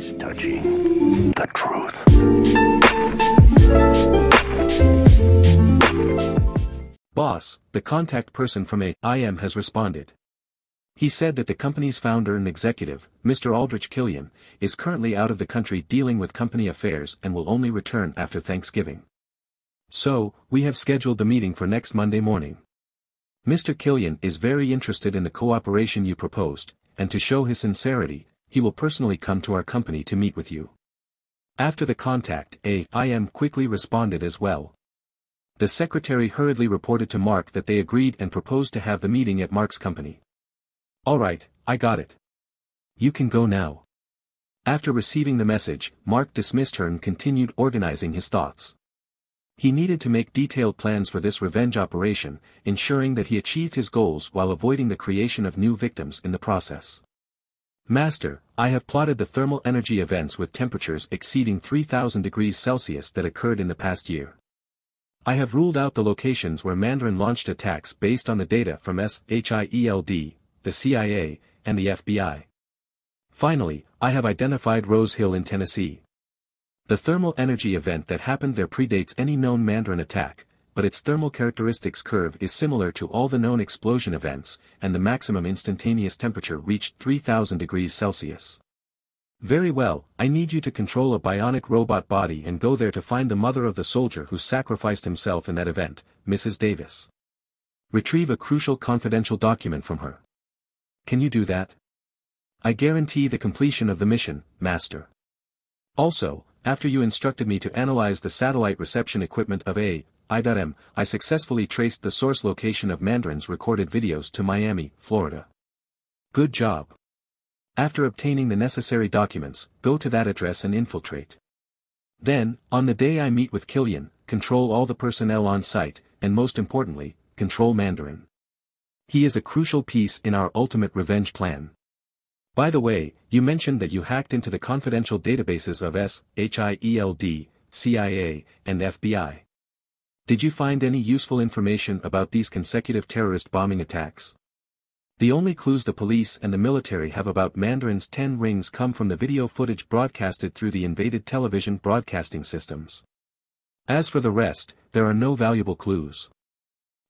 is touching the truth. Boss, the contact person from A.I.M. has responded. He said that the company's founder and executive, Mr. Aldrich Killian, is currently out of the country dealing with company affairs and will only return after Thanksgiving. So, we have scheduled the meeting for next Monday morning. Mr. Killian is very interested in the cooperation you proposed, and to show his sincerity, he will personally come to our company to meet with you. After the contact, A.I.M. quickly responded as well. The secretary hurriedly reported to Mark that they agreed and proposed to have the meeting at Mark's company. Alright, I got it. You can go now. After receiving the message, Mark dismissed her and continued organizing his thoughts. He needed to make detailed plans for this revenge operation, ensuring that he achieved his goals while avoiding the creation of new victims in the process. Master, I have plotted the thermal energy events with temperatures exceeding 3000 degrees Celsius that occurred in the past year. I have ruled out the locations where Mandarin launched attacks based on the data from SHIELD, the CIA, and the FBI. Finally, I have identified Rose Hill in Tennessee. The thermal energy event that happened there predates any known Mandarin attack, but its thermal characteristics curve is similar to all the known explosion events, and the maximum instantaneous temperature reached 3000 degrees Celsius. Very well, I need you to control a bionic robot body and go there to find the mother of the soldier who sacrificed himself in that event, Mrs. Davis. Retrieve a crucial confidential document from her. Can you do that? I guarantee the completion of the mission, Master. Also, after you instructed me to analyze the satellite reception equipment of A, I.M, I successfully traced the source location of Mandarin's recorded videos to Miami, Florida. Good job. After obtaining the necessary documents, go to that address and infiltrate. Then, on the day I meet with Killian, control all the personnel on site, and most importantly, control Mandarin. He is a crucial piece in our ultimate revenge plan. By the way, you mentioned that you hacked into the confidential databases of SHIELD, CIA, and FBI. Did you find any useful information about these consecutive terrorist bombing attacks? The only clues the police and the military have about Mandarin's ten rings come from the video footage broadcasted through the invaded television broadcasting systems. As for the rest, there are no valuable clues.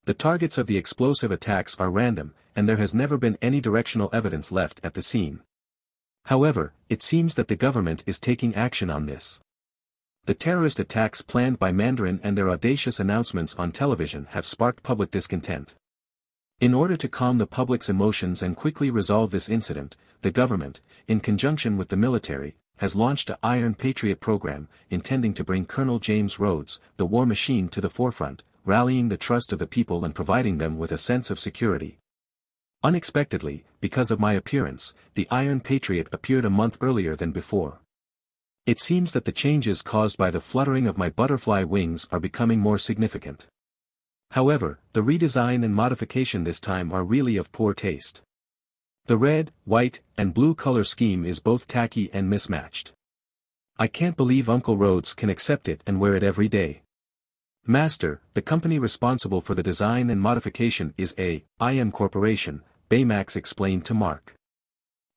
The targets of the explosive attacks are random, and there has never been any directional evidence left at the scene. However, it seems that the government is taking action on this. The terrorist attacks planned by Mandarin and their audacious announcements on television have sparked public discontent. In order to calm the public's emotions and quickly resolve this incident, the government, in conjunction with the military, has launched a Iron Patriot program, intending to bring Colonel James Rhodes, the war machine to the forefront, rallying the trust of the people and providing them with a sense of security. Unexpectedly, because of my appearance, the Iron Patriot appeared a month earlier than before. It seems that the changes caused by the fluttering of my butterfly wings are becoming more significant. However, the redesign and modification this time are really of poor taste. The red, white, and blue color scheme is both tacky and mismatched. I can't believe Uncle Rhodes can accept it and wear it every day. Master, the company responsible for the design and modification is a I.M. Corporation, Baymax explained to Mark.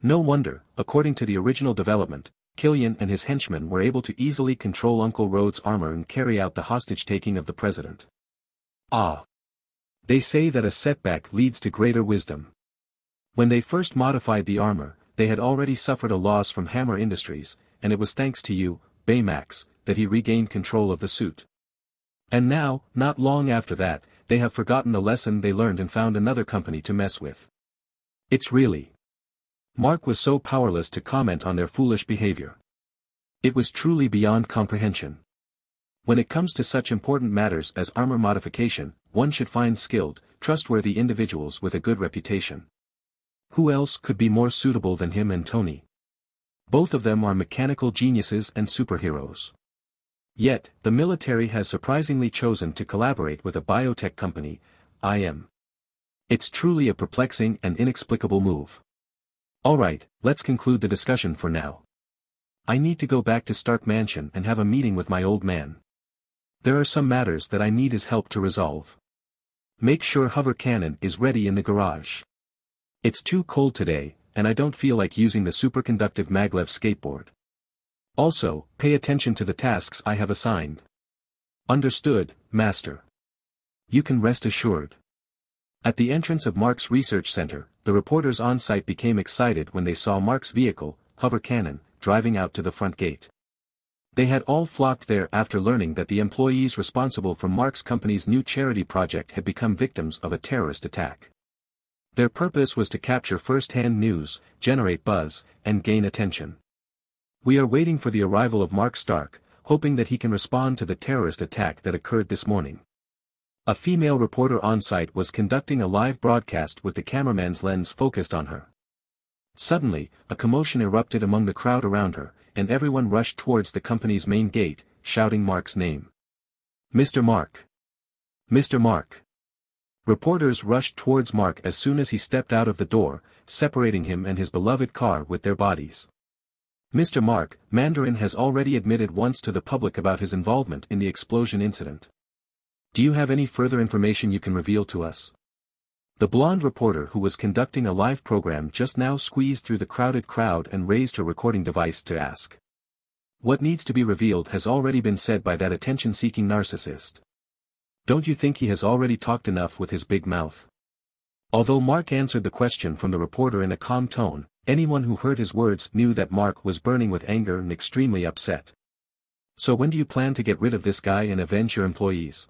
No wonder, according to the original development, Killian and his henchmen were able to easily control Uncle Rhodes' armor and carry out the hostage-taking of the president. Ah! They say that a setback leads to greater wisdom. When they first modified the armor, they had already suffered a loss from Hammer Industries, and it was thanks to you, Baymax, that he regained control of the suit. And now, not long after that, they have forgotten the lesson they learned and found another company to mess with. It's really. Mark was so powerless to comment on their foolish behavior. It was truly beyond comprehension. When it comes to such important matters as armor modification, one should find skilled, trustworthy individuals with a good reputation. Who else could be more suitable than him and Tony? Both of them are mechanical geniuses and superheroes. Yet, the military has surprisingly chosen to collaborate with a biotech company, IM. It's truly a perplexing and inexplicable move. Alright, let's conclude the discussion for now. I need to go back to Stark Mansion and have a meeting with my old man. There are some matters that I need his help to resolve. Make sure hover cannon is ready in the garage. It's too cold today, and I don't feel like using the superconductive maglev skateboard. Also, pay attention to the tasks I have assigned. Understood, Master. You can rest assured. At the entrance of Mark's research center, the reporters on site became excited when they saw Mark's vehicle, Hover Cannon, driving out to the front gate. They had all flocked there after learning that the employees responsible for Mark's company's new charity project had become victims of a terrorist attack. Their purpose was to capture first-hand news, generate buzz, and gain attention. We are waiting for the arrival of Mark Stark, hoping that he can respond to the terrorist attack that occurred this morning. A female reporter on site was conducting a live broadcast with the cameraman's lens focused on her. Suddenly, a commotion erupted among the crowd around her, and everyone rushed towards the company's main gate, shouting Mark's name. Mr. Mark. Mr. Mark. Reporters rushed towards Mark as soon as he stepped out of the door, separating him and his beloved car with their bodies. Mr. Mark, Mandarin has already admitted once to the public about his involvement in the explosion incident. Do you have any further information you can reveal to us? The blonde reporter who was conducting a live program just now squeezed through the crowded crowd and raised her recording device to ask. What needs to be revealed has already been said by that attention-seeking narcissist. Don't you think he has already talked enough with his big mouth? Although Mark answered the question from the reporter in a calm tone, anyone who heard his words knew that Mark was burning with anger and extremely upset. So when do you plan to get rid of this guy and avenge your employees?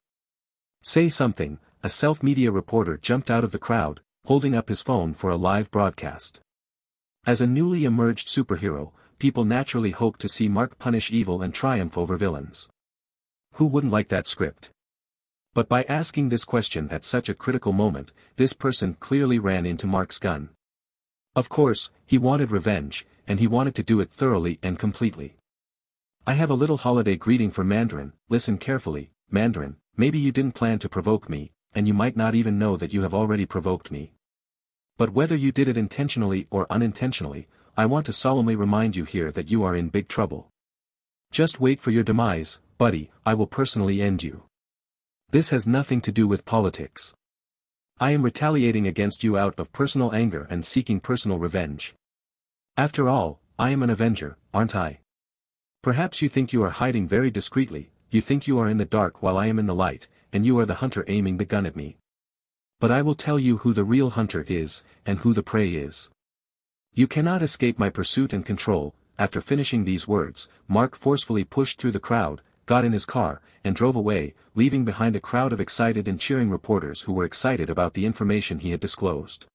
Say something, a self-media reporter jumped out of the crowd, holding up his phone for a live broadcast. As a newly emerged superhero, people naturally hope to see Mark punish evil and triumph over villains. Who wouldn't like that script? But by asking this question at such a critical moment, this person clearly ran into Mark's gun. Of course, he wanted revenge, and he wanted to do it thoroughly and completely. I have a little holiday greeting for Mandarin, listen carefully, Mandarin, maybe you didn't plan to provoke me, and you might not even know that you have already provoked me. But whether you did it intentionally or unintentionally, I want to solemnly remind you here that you are in big trouble. Just wait for your demise, buddy, I will personally end you. This has nothing to do with politics. I am retaliating against you out of personal anger and seeking personal revenge. After all, I am an avenger, aren't I? Perhaps you think you are hiding very discreetly, you think you are in the dark while I am in the light, and you are the hunter aiming the gun at me. But I will tell you who the real hunter is, and who the prey is. You cannot escape my pursuit and control, after finishing these words, Mark forcefully pushed through the crowd, got in his car, and drove away, leaving behind a crowd of excited and cheering reporters who were excited about the information he had disclosed.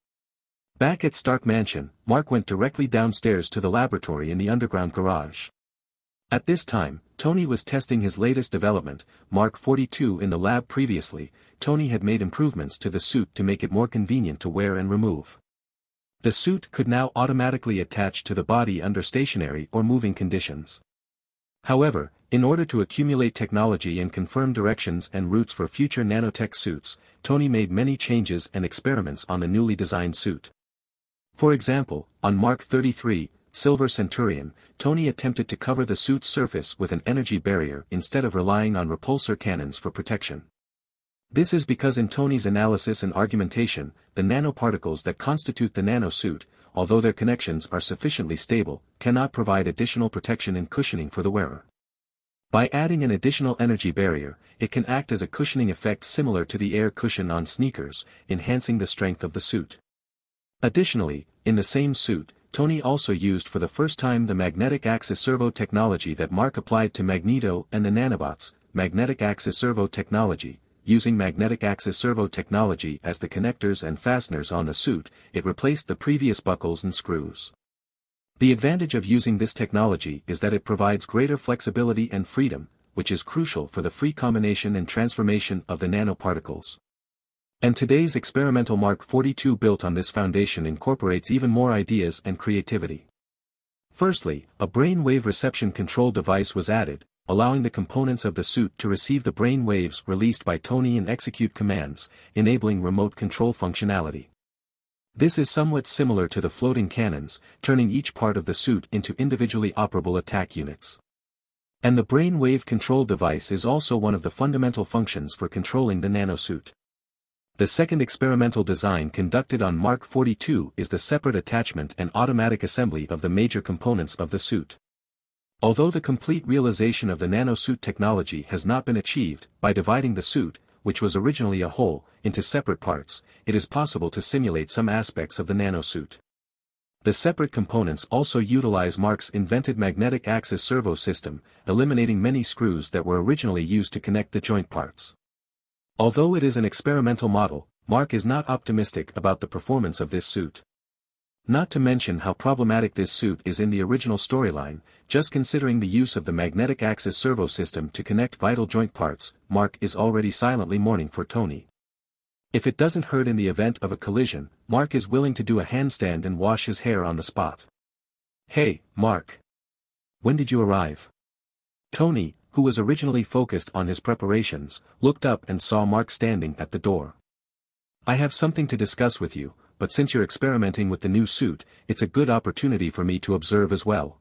Back at Stark Mansion, Mark went directly downstairs to the laboratory in the underground garage. At this time, Tony was testing his latest development, Mark 42 in the lab previously, Tony had made improvements to the suit to make it more convenient to wear and remove. The suit could now automatically attach to the body under stationary or moving conditions. However, in order to accumulate technology and confirm directions and routes for future nanotech suits, Tony made many changes and experiments on the newly designed suit. For example, on Mark 33, Silver Centurion, Tony attempted to cover the suit's surface with an energy barrier instead of relying on repulsor cannons for protection. This is because in Tony's analysis and argumentation, the nanoparticles that constitute the nanosuit, although their connections are sufficiently stable, cannot provide additional protection and cushioning for the wearer. By adding an additional energy barrier, it can act as a cushioning effect similar to the air cushion on sneakers, enhancing the strength of the suit. Additionally, in the same suit, Tony also used for the first time the magnetic axis servo technology that Mark applied to Magneto and the nanobots, magnetic axis servo technology. Using magnetic axis servo technology as the connectors and fasteners on the suit, it replaced the previous buckles and screws. The advantage of using this technology is that it provides greater flexibility and freedom, which is crucial for the free combination and transformation of the nanoparticles. And today's experimental Mark 42 built on this foundation incorporates even more ideas and creativity. Firstly, a brainwave reception control device was added, allowing the components of the suit to receive the brain waves released by Tony and execute commands, enabling remote control functionality. This is somewhat similar to the floating cannons, turning each part of the suit into individually operable attack units. And the brainwave control device is also one of the fundamental functions for controlling the nanosuit. The second experimental design conducted on Mark 42 is the separate attachment and automatic assembly of the major components of the suit. Although the complete realization of the nanosuit technology has not been achieved, by dividing the suit, which was originally a whole, into separate parts, it is possible to simulate some aspects of the nanosuit. The separate components also utilize Mark's invented magnetic axis servo system, eliminating many screws that were originally used to connect the joint parts. Although it is an experimental model, Mark is not optimistic about the performance of this suit. Not to mention how problematic this suit is in the original storyline, just considering the use of the magnetic axis servo system to connect vital joint parts, Mark is already silently mourning for Tony. If it doesn't hurt in the event of a collision, Mark is willing to do a handstand and wash his hair on the spot. Hey, Mark. When did you arrive? Tony, who was originally focused on his preparations, looked up and saw Mark standing at the door. I have something to discuss with you, but since you're experimenting with the new suit, it's a good opportunity for me to observe as well.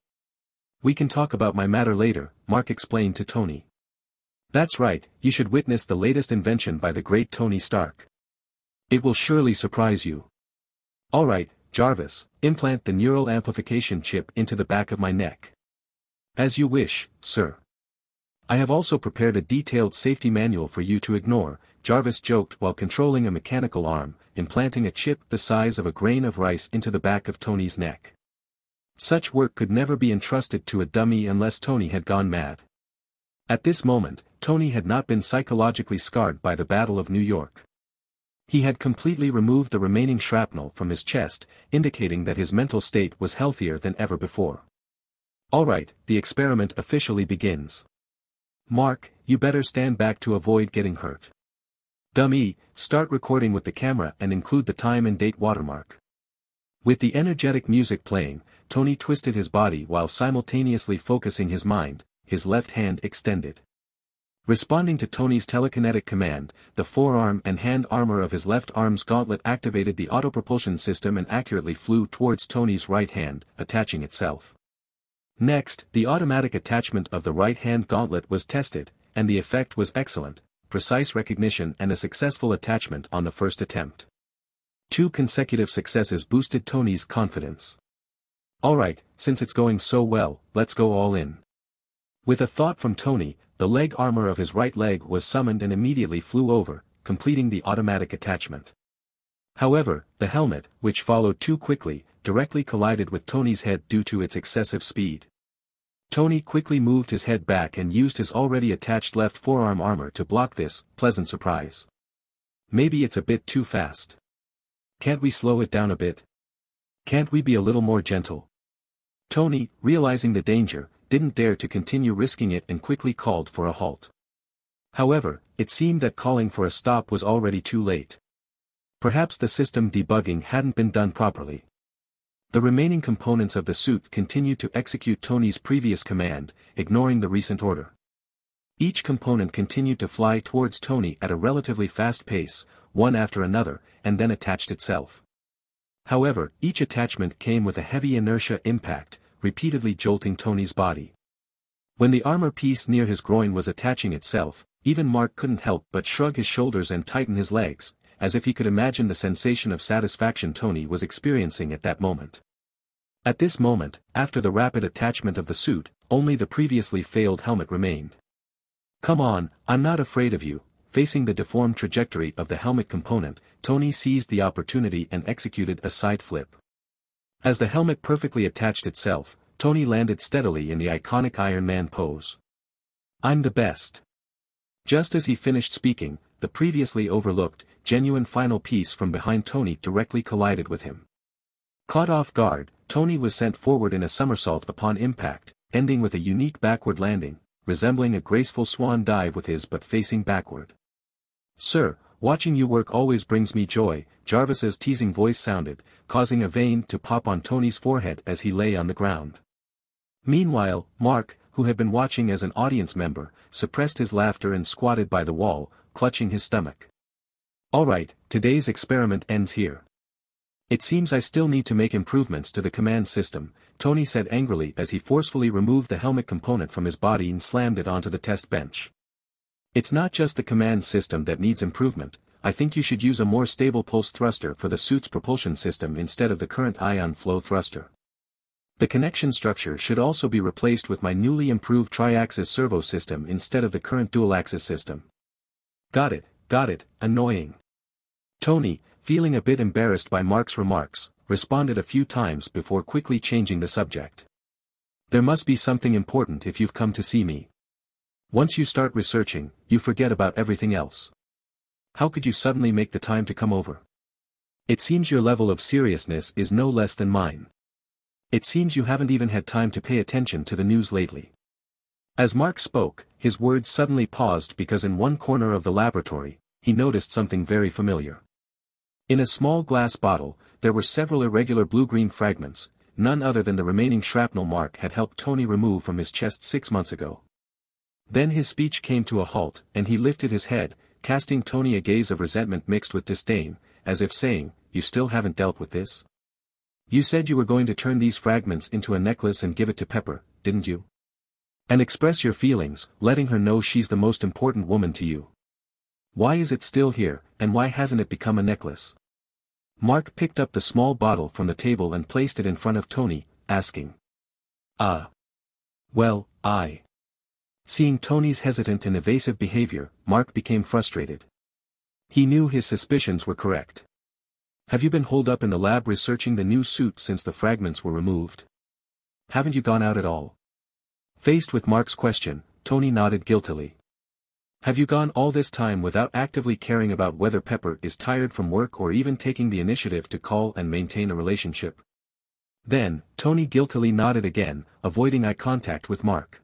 We can talk about my matter later, Mark explained to Tony. That's right, you should witness the latest invention by the great Tony Stark. It will surely surprise you. Alright, Jarvis, implant the neural amplification chip into the back of my neck. As you wish, sir. I have also prepared a detailed safety manual for you to ignore, Jarvis joked while controlling a mechanical arm, implanting a chip the size of a grain of rice into the back of Tony's neck. Such work could never be entrusted to a dummy unless Tony had gone mad. At this moment, Tony had not been psychologically scarred by the Battle of New York. He had completely removed the remaining shrapnel from his chest, indicating that his mental state was healthier than ever before. Alright, the experiment officially begins. Mark, you better stand back to avoid getting hurt. Dummy, start recording with the camera and include the time and date watermark. With the energetic music playing, Tony twisted his body while simultaneously focusing his mind, his left hand extended. Responding to Tony's telekinetic command, the forearm and hand armor of his left arm's gauntlet activated the autopropulsion system and accurately flew towards Tony's right hand, attaching itself. Next, the automatic attachment of the right hand gauntlet was tested, and the effect was excellent, precise recognition and a successful attachment on the first attempt. Two consecutive successes boosted Tony's confidence. Alright, since it's going so well, let's go all in. With a thought from Tony, the leg armor of his right leg was summoned and immediately flew over, completing the automatic attachment. However, the helmet, which followed too quickly, directly collided with Tony's head due to its excessive speed. Tony quickly moved his head back and used his already attached left forearm armor to block this, pleasant surprise. Maybe it's a bit too fast. Can't we slow it down a bit? Can't we be a little more gentle? Tony, realizing the danger, didn't dare to continue risking it and quickly called for a halt. However, it seemed that calling for a stop was already too late. Perhaps the system debugging hadn't been done properly. The remaining components of the suit continued to execute Tony's previous command, ignoring the recent order. Each component continued to fly towards Tony at a relatively fast pace, one after another, and then attached itself. However, each attachment came with a heavy inertia impact, repeatedly jolting Tony's body. When the armor piece near his groin was attaching itself, even Mark couldn't help but shrug his shoulders and tighten his legs, as if he could imagine the sensation of satisfaction Tony was experiencing at that moment. At this moment, after the rapid attachment of the suit, only the previously failed helmet remained. Come on, I'm not afraid of you, Facing the deformed trajectory of the helmet component, Tony seized the opportunity and executed a side flip. As the helmet perfectly attached itself, Tony landed steadily in the iconic Iron Man pose. I'm the best. Just as he finished speaking, the previously overlooked, genuine final piece from behind Tony directly collided with him. Caught off guard, Tony was sent forward in a somersault upon impact, ending with a unique backward landing, resembling a graceful swan dive with his butt facing backward. Sir, watching you work always brings me joy, Jarvis's teasing voice sounded, causing a vein to pop on Tony's forehead as he lay on the ground. Meanwhile, Mark, who had been watching as an audience member, suppressed his laughter and squatted by the wall, clutching his stomach. Alright, today's experiment ends here. It seems I still need to make improvements to the command system, Tony said angrily as he forcefully removed the helmet component from his body and slammed it onto the test bench. It's not just the command system that needs improvement, I think you should use a more stable pulse thruster for the suit's propulsion system instead of the current ion flow thruster. The connection structure should also be replaced with my newly improved tri-axis servo system instead of the current dual-axis system. Got it, got it, annoying. Tony, feeling a bit embarrassed by Mark's remarks, responded a few times before quickly changing the subject. There must be something important if you've come to see me. Once you start researching, you forget about everything else. How could you suddenly make the time to come over? It seems your level of seriousness is no less than mine. It seems you haven't even had time to pay attention to the news lately. As Mark spoke, his words suddenly paused because in one corner of the laboratory, he noticed something very familiar. In a small glass bottle, there were several irregular blue-green fragments, none other than the remaining shrapnel Mark had helped Tony remove from his chest six months ago. Then his speech came to a halt, and he lifted his head, casting Tony a gaze of resentment mixed with disdain, as if saying, you still haven't dealt with this? You said you were going to turn these fragments into a necklace and give it to Pepper, didn't you? And express your feelings, letting her know she's the most important woman to you. Why is it still here, and why hasn't it become a necklace? Mark picked up the small bottle from the table and placed it in front of Tony, asking. Ah. Uh, well, I. Seeing Tony's hesitant and evasive behavior, Mark became frustrated. He knew his suspicions were correct. Have you been holed up in the lab researching the new suit since the fragments were removed? Haven't you gone out at all? Faced with Mark's question, Tony nodded guiltily. Have you gone all this time without actively caring about whether Pepper is tired from work or even taking the initiative to call and maintain a relationship? Then, Tony guiltily nodded again, avoiding eye contact with Mark.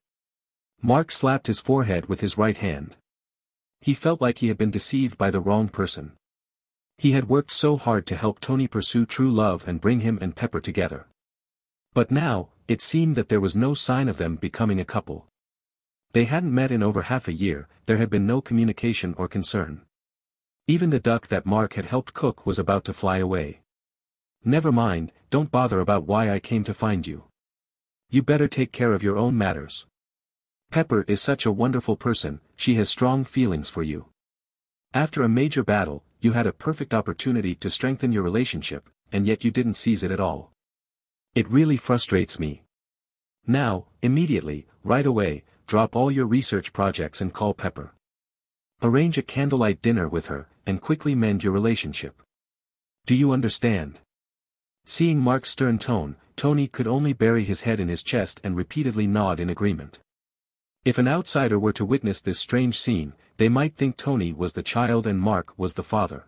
Mark slapped his forehead with his right hand. He felt like he had been deceived by the wrong person. He had worked so hard to help Tony pursue true love and bring him and Pepper together. But now, it seemed that there was no sign of them becoming a couple. They hadn't met in over half a year, there had been no communication or concern. Even the duck that Mark had helped cook was about to fly away. Never mind, don't bother about why I came to find you. You better take care of your own matters. Pepper is such a wonderful person, she has strong feelings for you. After a major battle, you had a perfect opportunity to strengthen your relationship, and yet you didn't seize it at all. It really frustrates me. Now, immediately, right away, drop all your research projects and call Pepper. Arrange a candlelight dinner with her, and quickly mend your relationship. Do you understand? Seeing Mark's stern tone, Tony could only bury his head in his chest and repeatedly nod in agreement. If an outsider were to witness this strange scene, they might think Tony was the child and Mark was the father.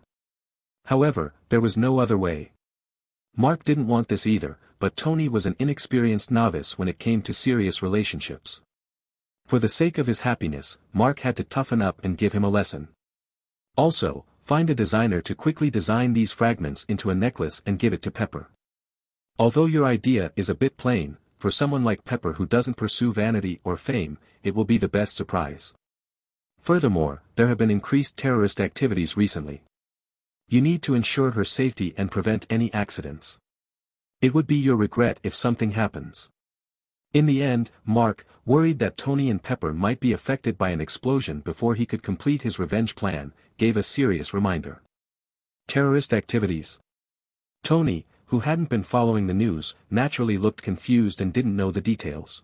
However, there was no other way. Mark didn't want this either, but Tony was an inexperienced novice when it came to serious relationships. For the sake of his happiness, Mark had to toughen up and give him a lesson. Also, find a designer to quickly design these fragments into a necklace and give it to Pepper. Although your idea is a bit plain, for someone like Pepper who doesn't pursue vanity or fame, it will be the best surprise. Furthermore, there have been increased terrorist activities recently. You need to ensure her safety and prevent any accidents. It would be your regret if something happens. In the end, Mark, worried that Tony and Pepper might be affected by an explosion before he could complete his revenge plan, gave a serious reminder. Terrorist activities. Tony, who hadn't been following the news, naturally looked confused and didn't know the details.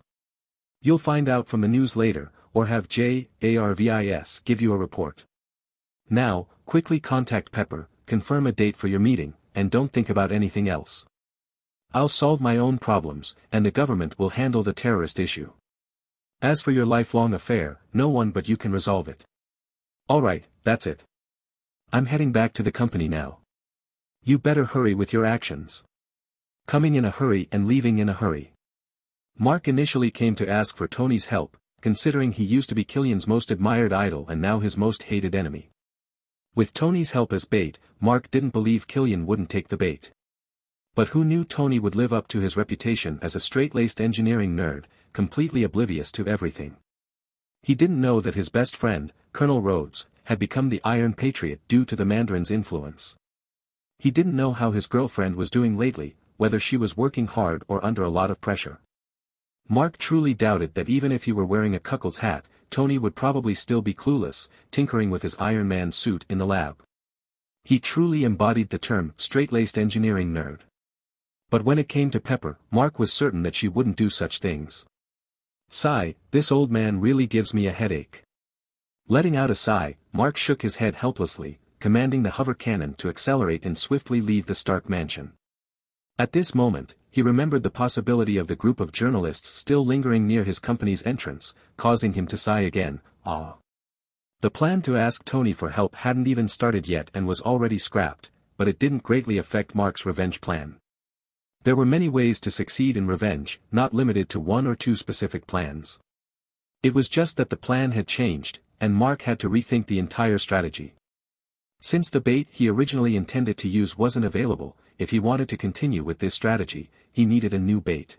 You'll find out from the news later, or have J.A.R.V.I.S. give you a report. Now, quickly contact Pepper, confirm a date for your meeting, and don't think about anything else. I'll solve my own problems, and the government will handle the terrorist issue. As for your lifelong affair, no one but you can resolve it. Alright, that's it. I'm heading back to the company now. You better hurry with your actions. Coming in a hurry and leaving in a hurry. Mark initially came to ask for Tony's help, considering he used to be Killian's most admired idol and now his most hated enemy. With Tony's help as bait, Mark didn't believe Killian wouldn't take the bait. But who knew Tony would live up to his reputation as a straight-laced engineering nerd, completely oblivious to everything. He didn't know that his best friend, Colonel Rhodes, had become the Iron Patriot due to the Mandarin's influence. He didn't know how his girlfriend was doing lately, whether she was working hard or under a lot of pressure. Mark truly doubted that even if he were wearing a cuckold's hat, Tony would probably still be clueless, tinkering with his Iron Man suit in the lab. He truly embodied the term straight-laced engineering nerd. But when it came to Pepper, Mark was certain that she wouldn't do such things. Sigh, this old man really gives me a headache. Letting out a sigh, Mark shook his head helplessly, commanding the hover cannon to accelerate and swiftly leave the Stark mansion. At this moment, he remembered the possibility of the group of journalists still lingering near his company's entrance, causing him to sigh again, ah. The plan to ask Tony for help hadn't even started yet and was already scrapped, but it didn't greatly affect Mark's revenge plan. There were many ways to succeed in revenge, not limited to one or two specific plans. It was just that the plan had changed, and Mark had to rethink the entire strategy. Since the bait he originally intended to use wasn't available, if he wanted to continue with this strategy, he needed a new bait.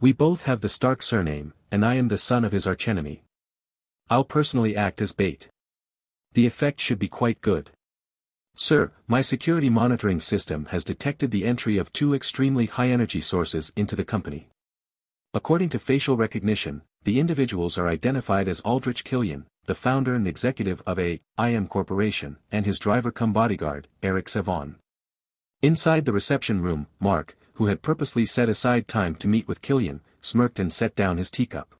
We both have the Stark surname, and I am the son of his archenemy. I'll personally act as bait. The effect should be quite good. Sir, my security monitoring system has detected the entry of two extremely high-energy sources into the company. According to facial recognition, the individuals are identified as Aldrich Killian, the founder and executive of a IM Corporation, and his driver-cum bodyguard, Eric Savin. Inside the reception room, Mark, who had purposely set aside time to meet with Killian, smirked and set down his teacup.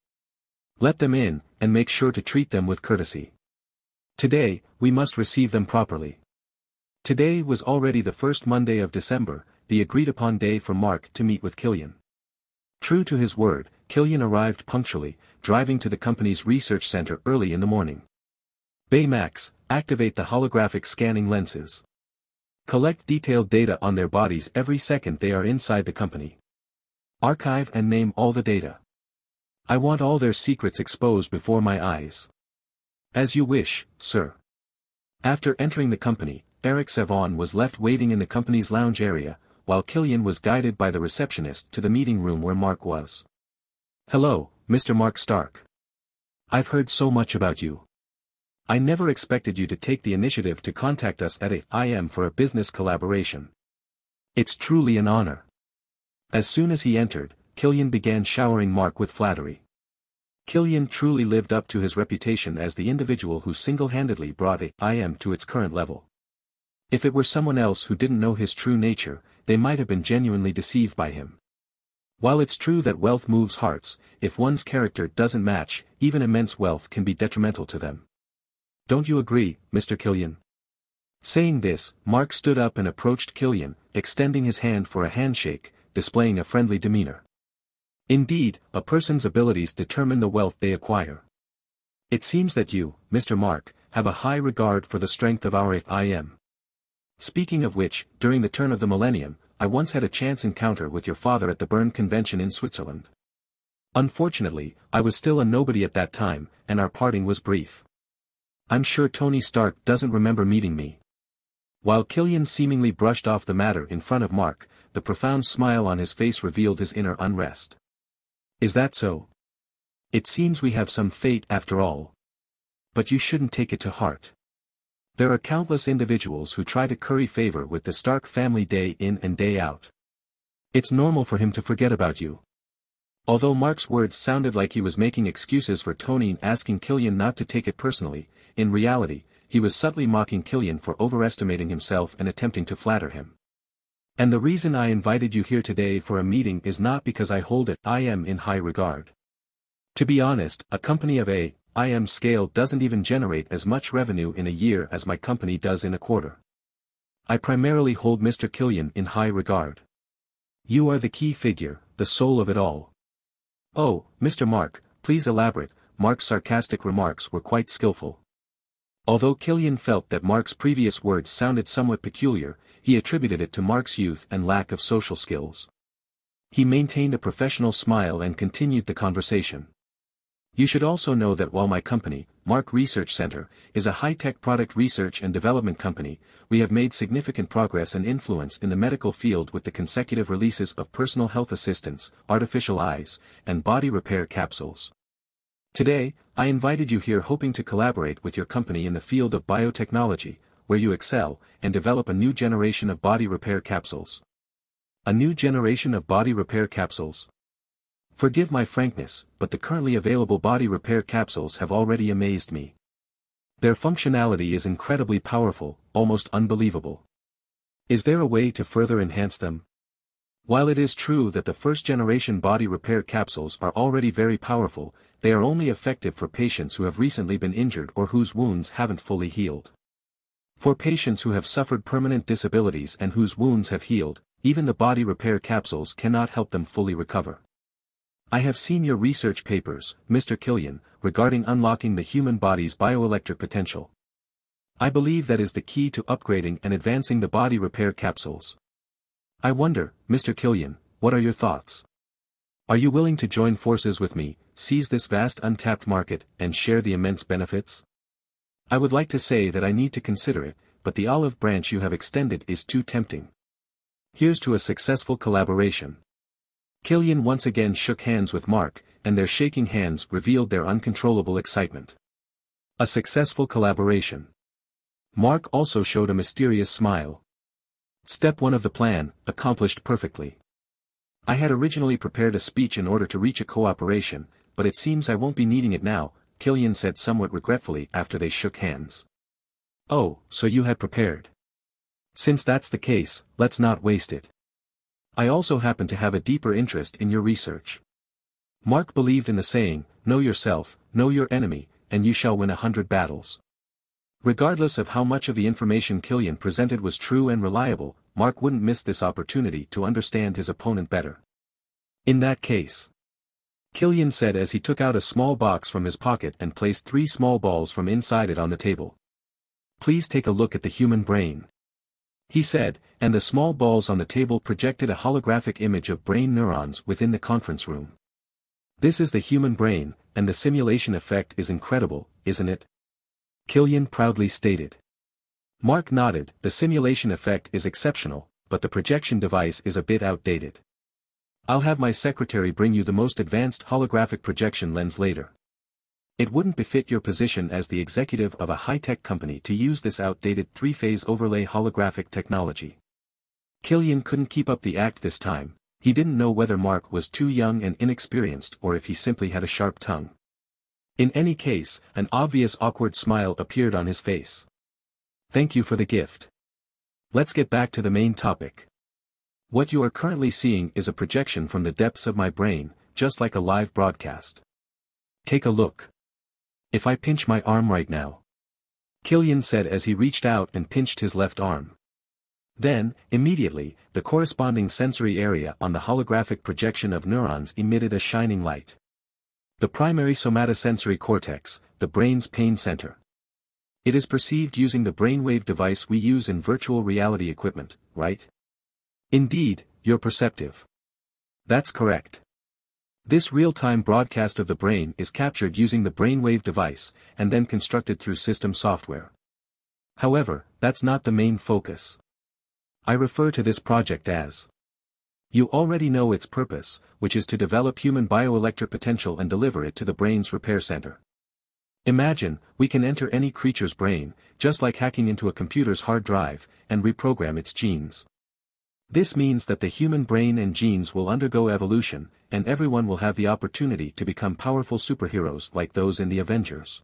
Let them in, and make sure to treat them with courtesy. Today, we must receive them properly. Today was already the first Monday of December, the agreed-upon day for Mark to meet with Killian. True to his word, Killian arrived punctually, driving to the company's research center early in the morning. Baymax, activate the holographic scanning lenses. Collect detailed data on their bodies every second they are inside the company. Archive and name all the data. I want all their secrets exposed before my eyes. As you wish, sir. After entering the company, Eric Savin was left waiting in the company's lounge area, while Killian was guided by the receptionist to the meeting room where Mark was. Hello, Mr. Mark Stark. I've heard so much about you. I never expected you to take the initiative to contact us at AIM for a business collaboration. It's truly an honor. As soon as he entered, Killian began showering Mark with flattery. Killian truly lived up to his reputation as the individual who single-handedly brought AIM to its current level. If it were someone else who didn't know his true nature, they might have been genuinely deceived by him. While it's true that wealth moves hearts, if one's character doesn't match, even immense wealth can be detrimental to them. Don't you agree, Mr. Killian? Saying this, Mark stood up and approached Killian, extending his hand for a handshake, displaying a friendly demeanor. Indeed, a person's abilities determine the wealth they acquire. It seems that you, Mr. Mark, have a high regard for the strength of our IM. Speaking of which, during the turn of the millennium, I once had a chance encounter with your father at the Bern Convention in Switzerland. Unfortunately, I was still a nobody at that time, and our parting was brief. I'm sure Tony Stark doesn't remember meeting me. While Killian seemingly brushed off the matter in front of Mark, the profound smile on his face revealed his inner unrest. Is that so? It seems we have some fate after all. But you shouldn't take it to heart. There are countless individuals who try to curry favor with the Stark family day in and day out. It's normal for him to forget about you. Although Mark's words sounded like he was making excuses for Tony asking Killian not to take it personally, in reality, he was subtly mocking Killian for overestimating himself and attempting to flatter him. And the reason I invited you here today for a meeting is not because I hold it I am in high regard. To be honest, a company of a IM scale doesn't even generate as much revenue in a year as my company does in a quarter. I primarily hold Mr. Killian in high regard. You are the key figure, the soul of it all. Oh, Mr. Mark, please elaborate, Mark's sarcastic remarks were quite skillful. Although Killian felt that Mark's previous words sounded somewhat peculiar, he attributed it to Mark's youth and lack of social skills. He maintained a professional smile and continued the conversation. You should also know that while my company, Mark Research Center, is a high-tech product research and development company, we have made significant progress and influence in the medical field with the consecutive releases of personal health assistants, artificial eyes, and body repair capsules. Today, I invited you here hoping to collaborate with your company in the field of biotechnology, where you excel, and develop a new generation of body repair capsules. A new generation of body repair capsules, Forgive my frankness, but the currently available body repair capsules have already amazed me. Their functionality is incredibly powerful, almost unbelievable. Is there a way to further enhance them? While it is true that the first-generation body repair capsules are already very powerful, they are only effective for patients who have recently been injured or whose wounds haven't fully healed. For patients who have suffered permanent disabilities and whose wounds have healed, even the body repair capsules cannot help them fully recover. I have seen your research papers, Mr. Killian, regarding unlocking the human body's bioelectric potential. I believe that is the key to upgrading and advancing the body repair capsules. I wonder, Mr. Killian, what are your thoughts? Are you willing to join forces with me, seize this vast untapped market, and share the immense benefits? I would like to say that I need to consider it, but the olive branch you have extended is too tempting. Here's to a successful collaboration. Killian once again shook hands with Mark, and their shaking hands revealed their uncontrollable excitement. A successful collaboration. Mark also showed a mysterious smile. Step 1 of the plan, accomplished perfectly. I had originally prepared a speech in order to reach a cooperation, but it seems I won't be needing it now, Killian said somewhat regretfully after they shook hands. Oh, so you had prepared. Since that's the case, let's not waste it. I also happen to have a deeper interest in your research. Mark believed in the saying, know yourself, know your enemy, and you shall win a hundred battles. Regardless of how much of the information Killian presented was true and reliable, Mark wouldn't miss this opportunity to understand his opponent better. In that case. Killian said as he took out a small box from his pocket and placed three small balls from inside it on the table. Please take a look at the human brain. He said, and the small balls on the table projected a holographic image of brain neurons within the conference room. This is the human brain, and the simulation effect is incredible, isn't it? Killian proudly stated. Mark nodded, the simulation effect is exceptional, but the projection device is a bit outdated. I'll have my secretary bring you the most advanced holographic projection lens later. It wouldn't befit your position as the executive of a high-tech company to use this outdated three-phase overlay holographic technology. Killian couldn't keep up the act this time, he didn't know whether Mark was too young and inexperienced or if he simply had a sharp tongue. In any case, an obvious awkward smile appeared on his face. Thank you for the gift. Let's get back to the main topic. What you are currently seeing is a projection from the depths of my brain, just like a live broadcast. Take a look. If I pinch my arm right now. Killian said as he reached out and pinched his left arm. Then, immediately, the corresponding sensory area on the holographic projection of neurons emitted a shining light. The primary somatosensory cortex, the brain's pain center. It is perceived using the brainwave device we use in virtual reality equipment, right? Indeed, you're perceptive. That's correct. This real-time broadcast of the brain is captured using the brainwave device, and then constructed through system software. However, that's not the main focus. I refer to this project as you already know its purpose, which is to develop human bioelectric potential and deliver it to the brain's repair center. Imagine, we can enter any creature's brain, just like hacking into a computer's hard drive, and reprogram its genes. This means that the human brain and genes will undergo evolution, and everyone will have the opportunity to become powerful superheroes like those in the Avengers.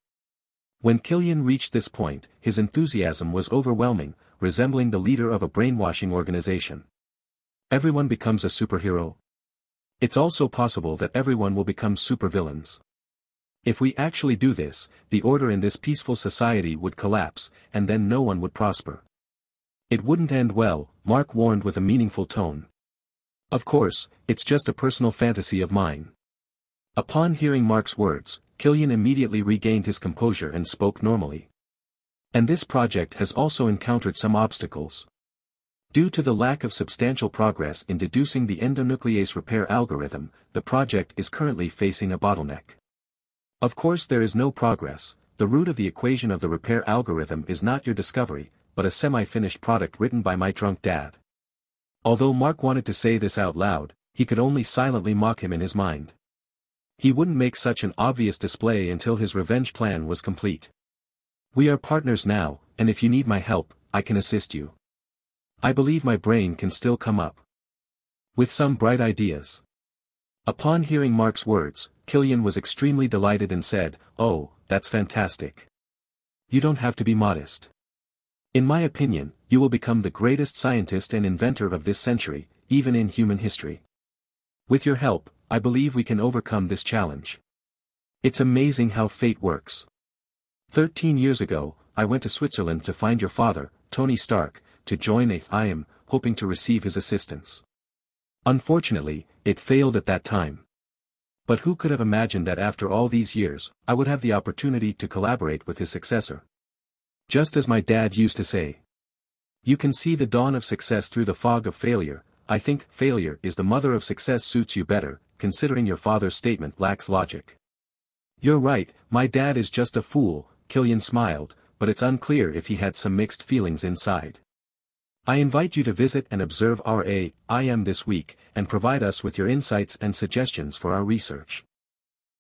When Killian reached this point, his enthusiasm was overwhelming, resembling the leader of a brainwashing organization. Everyone becomes a superhero. It's also possible that everyone will become supervillains. If we actually do this, the order in this peaceful society would collapse, and then no one would prosper. It wouldn't end well, Mark warned with a meaningful tone. Of course, it's just a personal fantasy of mine. Upon hearing Mark's words, Killian immediately regained his composure and spoke normally. And this project has also encountered some obstacles. Due to the lack of substantial progress in deducing the endonuclease repair algorithm, the project is currently facing a bottleneck. Of course there is no progress, the root of the equation of the repair algorithm is not your discovery, but a semi-finished product written by my drunk dad. Although Mark wanted to say this out loud, he could only silently mock him in his mind. He wouldn't make such an obvious display until his revenge plan was complete. We are partners now, and if you need my help, I can assist you. I believe my brain can still come up. With some bright ideas. Upon hearing Mark's words, Killian was extremely delighted and said, Oh, that's fantastic. You don't have to be modest. In my opinion, you will become the greatest scientist and inventor of this century, even in human history. With your help, I believe we can overcome this challenge. It's amazing how fate works. Thirteen years ago, I went to Switzerland to find your father, Tony Stark, to join AIM, hoping to receive his assistance. Unfortunately, it failed at that time. But who could have imagined that after all these years, I would have the opportunity to collaborate with his successor? Just as my dad used to say. You can see the dawn of success through the fog of failure, I think failure is the mother of success suits you better, considering your father's statement lacks logic. You're right, my dad is just a fool, Killian smiled, but it's unclear if he had some mixed feelings inside. I invite you to visit and observe our this week, and provide us with your insights and suggestions for our research.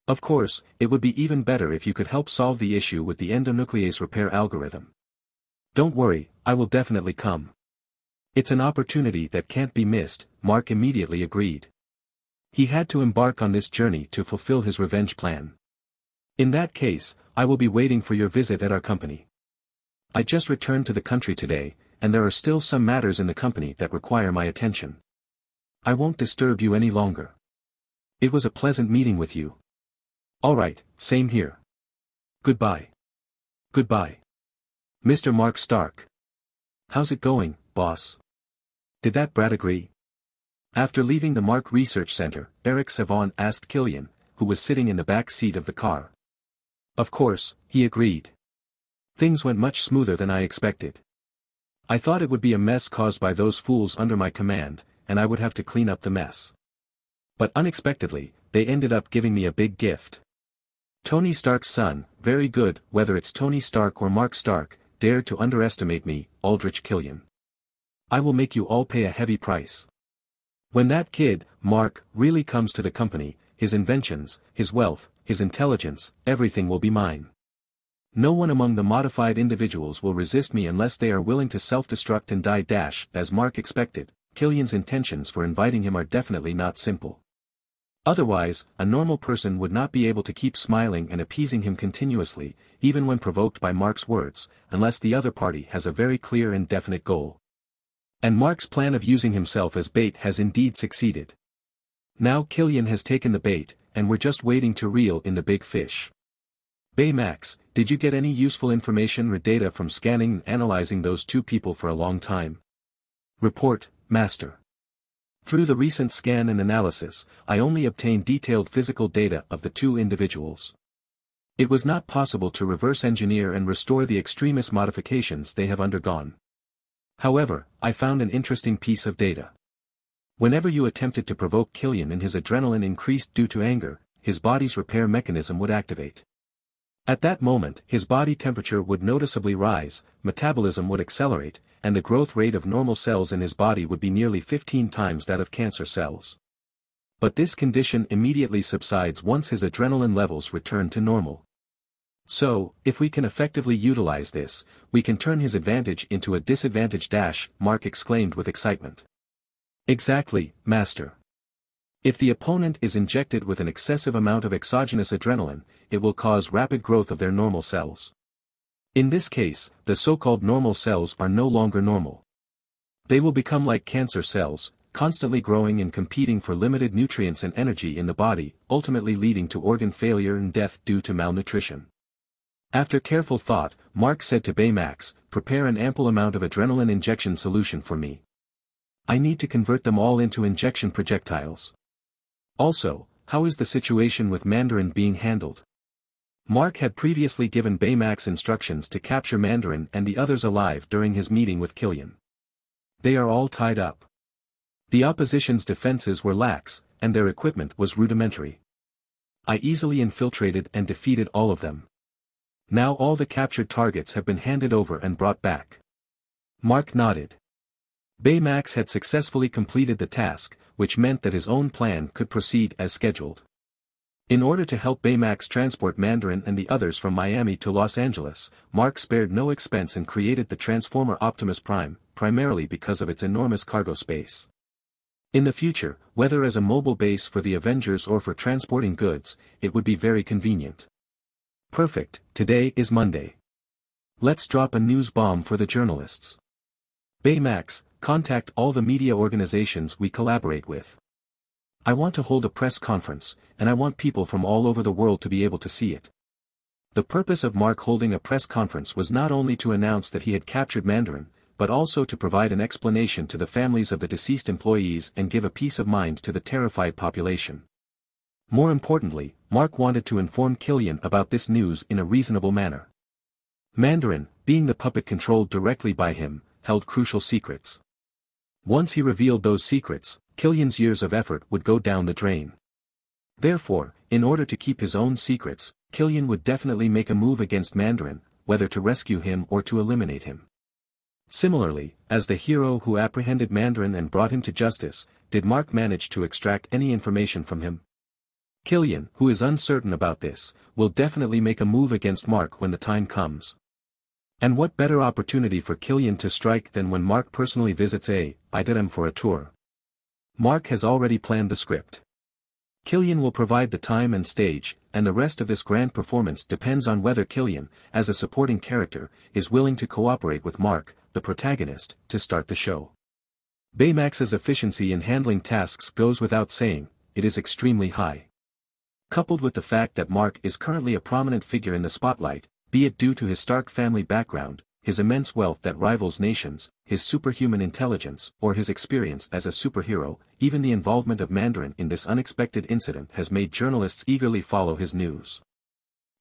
Of course, it would be even better if you could help solve the issue with the endonuclease repair algorithm. Don't worry, I will definitely come. It's an opportunity that can't be missed, Mark immediately agreed. He had to embark on this journey to fulfill his revenge plan. In that case, I will be waiting for your visit at our company. I just returned to the country today, and there are still some matters in the company that require my attention. I won't disturb you any longer. It was a pleasant meeting with you. Alright, same here. Goodbye. Goodbye. Mr. Mark Stark. How's it going, boss? Did that brat agree? After leaving the Mark Research Center, Eric Savin asked Killian, who was sitting in the back seat of the car. Of course, he agreed. Things went much smoother than I expected. I thought it would be a mess caused by those fools under my command, and I would have to clean up the mess. But unexpectedly, they ended up giving me a big gift. Tony Stark's son, very good, whether it's Tony Stark or Mark Stark, dared to underestimate me, Aldrich Killian. I will make you all pay a heavy price. When that kid, Mark, really comes to the company, his inventions, his wealth, his intelligence, everything will be mine. No one among the modified individuals will resist me unless they are willing to self-destruct and die dash, as Mark expected, Killian's intentions for inviting him are definitely not simple. Otherwise, a normal person would not be able to keep smiling and appeasing him continuously, even when provoked by Mark's words, unless the other party has a very clear and definite goal. And Mark's plan of using himself as bait has indeed succeeded. Now Killian has taken the bait, and we're just waiting to reel in the big fish. Baymax, did you get any useful information or data from scanning and analyzing those two people for a long time? Report, Master. Through the recent scan and analysis, I only obtained detailed physical data of the two individuals. It was not possible to reverse engineer and restore the extremist modifications they have undergone. However, I found an interesting piece of data. Whenever you attempted to provoke Killian and his adrenaline increased due to anger, his body's repair mechanism would activate. At that moment, his body temperature would noticeably rise, metabolism would accelerate, and the growth rate of normal cells in his body would be nearly 15 times that of cancer cells. But this condition immediately subsides once his adrenaline levels return to normal. So, if we can effectively utilize this, we can turn his advantage into a disadvantage dash, Mark exclaimed with excitement. Exactly, Master. If the opponent is injected with an excessive amount of exogenous adrenaline, it will cause rapid growth of their normal cells. In this case, the so-called normal cells are no longer normal. They will become like cancer cells, constantly growing and competing for limited nutrients and energy in the body, ultimately leading to organ failure and death due to malnutrition. After careful thought, Mark said to Baymax, prepare an ample amount of adrenaline injection solution for me. I need to convert them all into injection projectiles. Also, how is the situation with Mandarin being handled? Mark had previously given Baymax instructions to capture Mandarin and the others alive during his meeting with Killian. They are all tied up. The opposition's defenses were lax, and their equipment was rudimentary. I easily infiltrated and defeated all of them. Now all the captured targets have been handed over and brought back. Mark nodded. Baymax had successfully completed the task, which meant that his own plan could proceed as scheduled. In order to help Baymax transport Mandarin and the others from Miami to Los Angeles, Mark spared no expense and created the Transformer Optimus Prime, primarily because of its enormous cargo space. In the future, whether as a mobile base for the Avengers or for transporting goods, it would be very convenient. Perfect, today is Monday. Let's drop a news bomb for the journalists. Baymax, contact all the media organizations we collaborate with. I want to hold a press conference, and I want people from all over the world to be able to see it. The purpose of Mark holding a press conference was not only to announce that he had captured Mandarin, but also to provide an explanation to the families of the deceased employees and give a peace of mind to the terrified population. More importantly, Mark wanted to inform Killian about this news in a reasonable manner. Mandarin, being the puppet controlled directly by him, held crucial secrets. Once he revealed those secrets, Killian's years of effort would go down the drain. Therefore, in order to keep his own secrets, Killian would definitely make a move against Mandarin, whether to rescue him or to eliminate him. Similarly, as the hero who apprehended Mandarin and brought him to justice, did Mark manage to extract any information from him? Killian, who is uncertain about this, will definitely make a move against Mark when the time comes. And what better opportunity for Killian to strike than when Mark personally visits A. IDM for a tour. Mark has already planned the script. Killian will provide the time and stage, and the rest of this grand performance depends on whether Killian, as a supporting character, is willing to cooperate with Mark, the protagonist, to start the show. Baymax's efficiency in handling tasks goes without saying, it is extremely high. Coupled with the fact that Mark is currently a prominent figure in the spotlight, be it due to his Stark family background, his immense wealth that rivals nations, his superhuman intelligence, or his experience as a superhero, even the involvement of Mandarin in this unexpected incident has made journalists eagerly follow his news.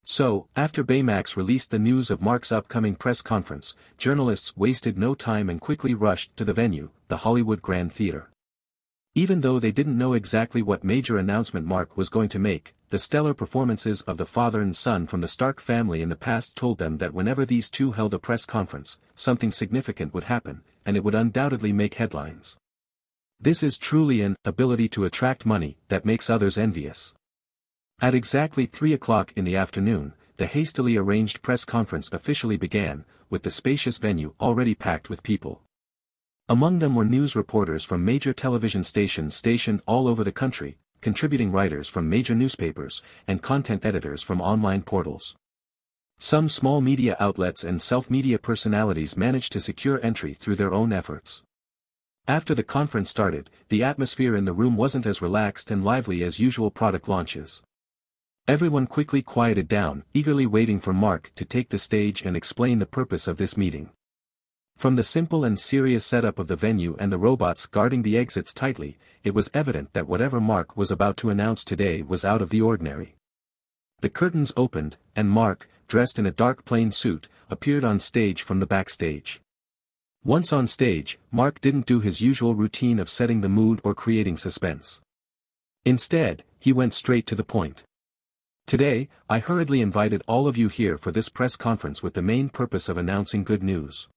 So, after Baymax released the news of Mark's upcoming press conference, journalists wasted no time and quickly rushed to the venue, the Hollywood Grand Theater. Even though they didn't know exactly what major announcement Mark was going to make, the stellar performances of the father and son from the Stark family in the past told them that whenever these two held a press conference, something significant would happen, and it would undoubtedly make headlines. This is truly an ability to attract money that makes others envious. At exactly 3 o'clock in the afternoon, the hastily arranged press conference officially began, with the spacious venue already packed with people. Among them were news reporters from major television stations stationed all over the country, contributing writers from major newspapers, and content editors from online portals. Some small media outlets and self-media personalities managed to secure entry through their own efforts. After the conference started, the atmosphere in the room wasn't as relaxed and lively as usual product launches. Everyone quickly quieted down, eagerly waiting for Mark to take the stage and explain the purpose of this meeting. From the simple and serious setup of the venue and the robots guarding the exits tightly, it was evident that whatever Mark was about to announce today was out of the ordinary. The curtains opened, and Mark, dressed in a dark plain suit, appeared on stage from the backstage. Once on stage, Mark didn't do his usual routine of setting the mood or creating suspense. Instead, he went straight to the point. Today, I hurriedly invited all of you here for this press conference with the main purpose of announcing good news.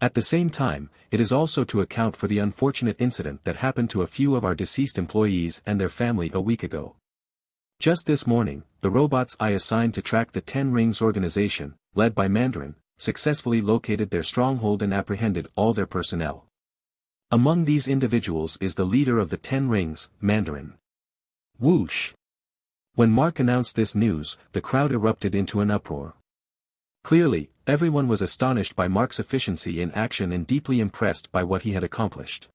At the same time, it is also to account for the unfortunate incident that happened to a few of our deceased employees and their family a week ago. Just this morning, the robots I assigned to track the Ten Rings organization, led by Mandarin, successfully located their stronghold and apprehended all their personnel. Among these individuals is the leader of the Ten Rings, Mandarin. Whoosh! When Mark announced this news, the crowd erupted into an uproar. Clearly, everyone was astonished by Mark's efficiency in action and deeply impressed by what he had accomplished.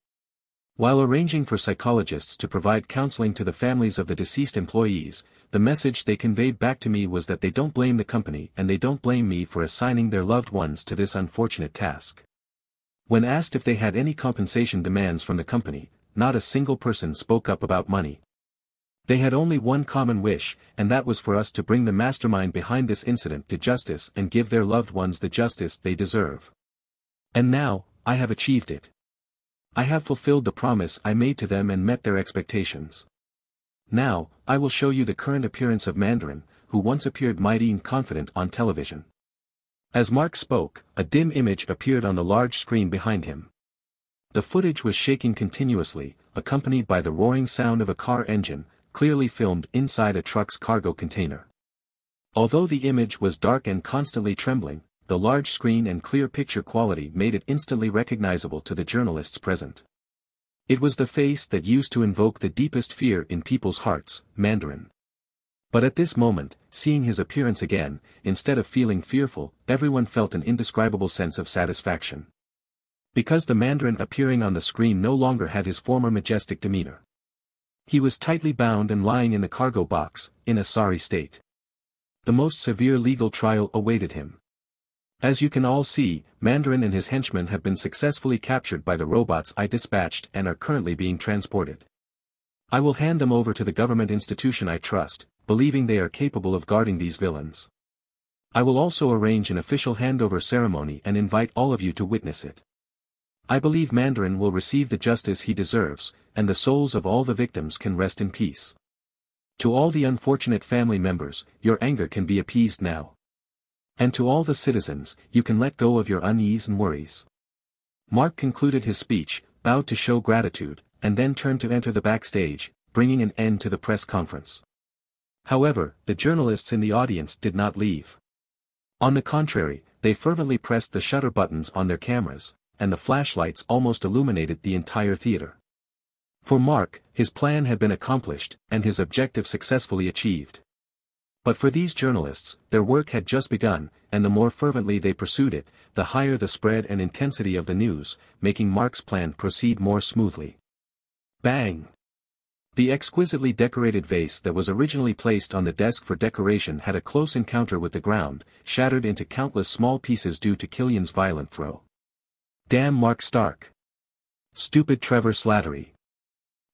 While arranging for psychologists to provide counseling to the families of the deceased employees, the message they conveyed back to me was that they don't blame the company and they don't blame me for assigning their loved ones to this unfortunate task. When asked if they had any compensation demands from the company, not a single person spoke up about money. They had only one common wish, and that was for us to bring the mastermind behind this incident to justice and give their loved ones the justice they deserve. And now, I have achieved it. I have fulfilled the promise I made to them and met their expectations. Now, I will show you the current appearance of Mandarin, who once appeared mighty and confident on television. As Mark spoke, a dim image appeared on the large screen behind him. The footage was shaking continuously, accompanied by the roaring sound of a car engine, clearly filmed inside a truck's cargo container. Although the image was dark and constantly trembling, the large screen and clear picture quality made it instantly recognizable to the journalists present. It was the face that used to invoke the deepest fear in people's hearts, Mandarin. But at this moment, seeing his appearance again, instead of feeling fearful, everyone felt an indescribable sense of satisfaction. Because the Mandarin appearing on the screen no longer had his former majestic demeanor. He was tightly bound and lying in the cargo box, in a sorry state. The most severe legal trial awaited him. As you can all see, Mandarin and his henchmen have been successfully captured by the robots I dispatched and are currently being transported. I will hand them over to the government institution I trust, believing they are capable of guarding these villains. I will also arrange an official handover ceremony and invite all of you to witness it. I believe Mandarin will receive the justice he deserves, and the souls of all the victims can rest in peace. To all the unfortunate family members, your anger can be appeased now. And to all the citizens, you can let go of your unease and worries. Mark concluded his speech, bowed to show gratitude, and then turned to enter the backstage, bringing an end to the press conference. However, the journalists in the audience did not leave. On the contrary, they fervently pressed the shutter buttons on their cameras, and the flashlights almost illuminated the entire theater. For Mark, his plan had been accomplished, and his objective successfully achieved. But for these journalists, their work had just begun, and the more fervently they pursued it, the higher the spread and intensity of the news, making Mark's plan proceed more smoothly. Bang! The exquisitely decorated vase that was originally placed on the desk for decoration had a close encounter with the ground, shattered into countless small pieces due to Killian's violent throw. Damn Mark Stark! Stupid Trevor Slattery!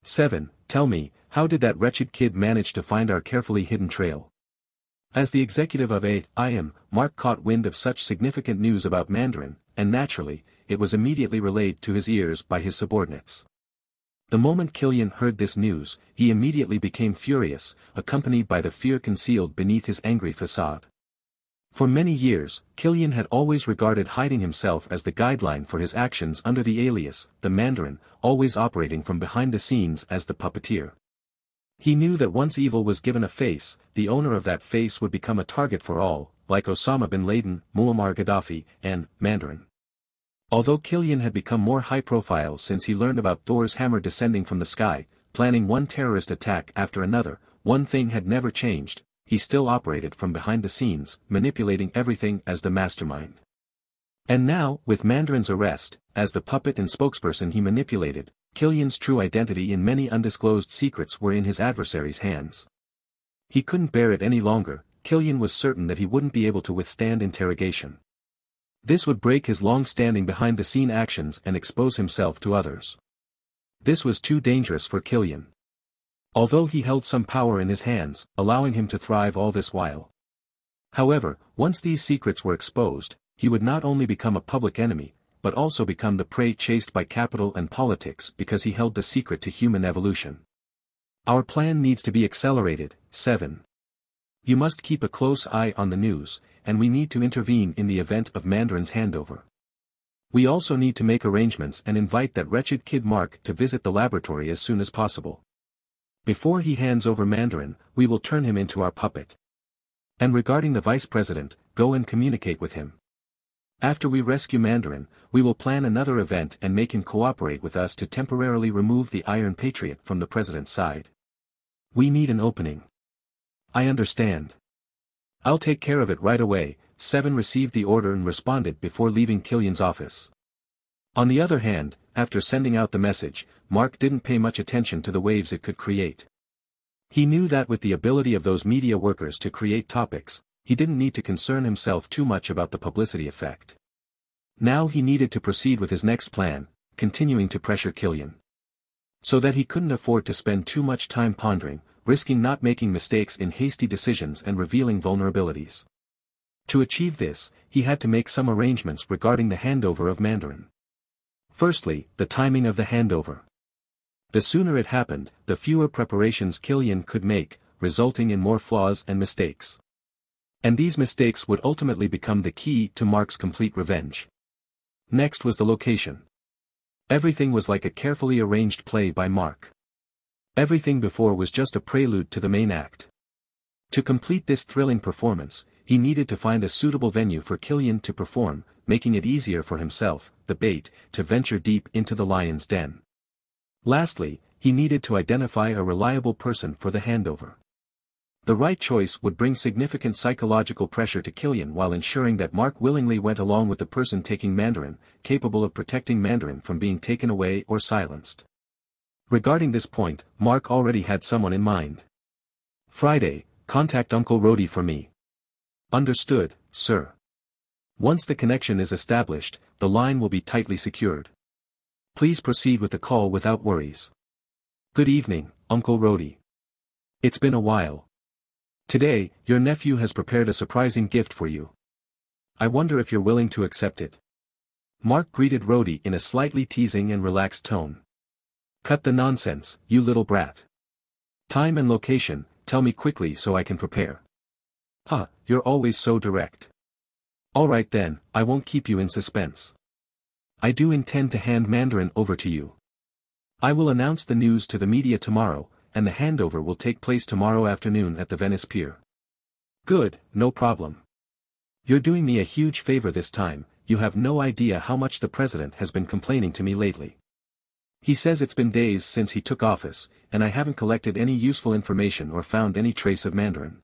7. Tell me, how did that wretched kid manage to find our carefully hidden trail? As the executive of a IM, Mark caught wind of such significant news about Mandarin, and naturally, it was immediately relayed to his ears by his subordinates. The moment Killian heard this news, he immediately became furious, accompanied by the fear concealed beneath his angry facade. For many years, Killian had always regarded hiding himself as the guideline for his actions under the alias, the Mandarin, always operating from behind the scenes as the puppeteer. He knew that once evil was given a face, the owner of that face would become a target for all, like Osama bin Laden, Muammar Gaddafi, and Mandarin. Although Killian had become more high-profile since he learned about Thor's hammer descending from the sky, planning one terrorist attack after another, one thing had never changed, he still operated from behind the scenes, manipulating everything as the mastermind. And now, with Mandarin's arrest, as the puppet and spokesperson he manipulated, Killian's true identity and many undisclosed secrets were in his adversary's hands. He couldn't bear it any longer, Killian was certain that he wouldn't be able to withstand interrogation. This would break his long-standing behind-the-scene actions and expose himself to others. This was too dangerous for Killian. Although he held some power in his hands, allowing him to thrive all this while. However, once these secrets were exposed, he would not only become a public enemy, but also become the prey chased by capital and politics because he held the secret to human evolution. Our plan needs to be accelerated. 7. You must keep a close eye on the news, and we need to intervene in the event of Mandarin's handover. We also need to make arrangements and invite that wretched kid Mark to visit the laboratory as soon as possible. Before he hands over Mandarin, we will turn him into our puppet. And regarding the vice president, go and communicate with him. After we rescue Mandarin, we will plan another event and make him cooperate with us to temporarily remove the Iron Patriot from the president's side. We need an opening. I understand. I'll take care of it right away, Seven received the order and responded before leaving Killian's office. On the other hand, after sending out the message, Mark didn't pay much attention to the waves it could create. He knew that with the ability of those media workers to create topics, he didn't need to concern himself too much about the publicity effect. Now he needed to proceed with his next plan, continuing to pressure Killian. So that he couldn't afford to spend too much time pondering, risking not making mistakes in hasty decisions and revealing vulnerabilities. To achieve this, he had to make some arrangements regarding the handover of Mandarin. Firstly, the timing of the handover. The sooner it happened, the fewer preparations Killian could make, resulting in more flaws and mistakes. And these mistakes would ultimately become the key to Mark's complete revenge. Next was the location. Everything was like a carefully arranged play by Mark. Everything before was just a prelude to the main act. To complete this thrilling performance, he needed to find a suitable venue for Killian to perform, making it easier for himself, the bait, to venture deep into the lion's den. Lastly, he needed to identify a reliable person for the handover. The right choice would bring significant psychological pressure to Killian while ensuring that Mark willingly went along with the person taking Mandarin, capable of protecting Mandarin from being taken away or silenced. Regarding this point, Mark already had someone in mind. Friday, contact Uncle Rhodey for me. Understood, sir. Once the connection is established, the line will be tightly secured. Please proceed with the call without worries. Good evening, Uncle Rhodey. It's been a while. Today, your nephew has prepared a surprising gift for you. I wonder if you're willing to accept it. Mark greeted Rhodey in a slightly teasing and relaxed tone. Cut the nonsense, you little brat. Time and location, tell me quickly so I can prepare. Huh, you're always so direct. Alright then, I won't keep you in suspense. I do intend to hand Mandarin over to you. I will announce the news to the media tomorrow, and the handover will take place tomorrow afternoon at the Venice Pier. Good, no problem. You're doing me a huge favor this time, you have no idea how much the president has been complaining to me lately. He says it's been days since he took office, and I haven't collected any useful information or found any trace of Mandarin.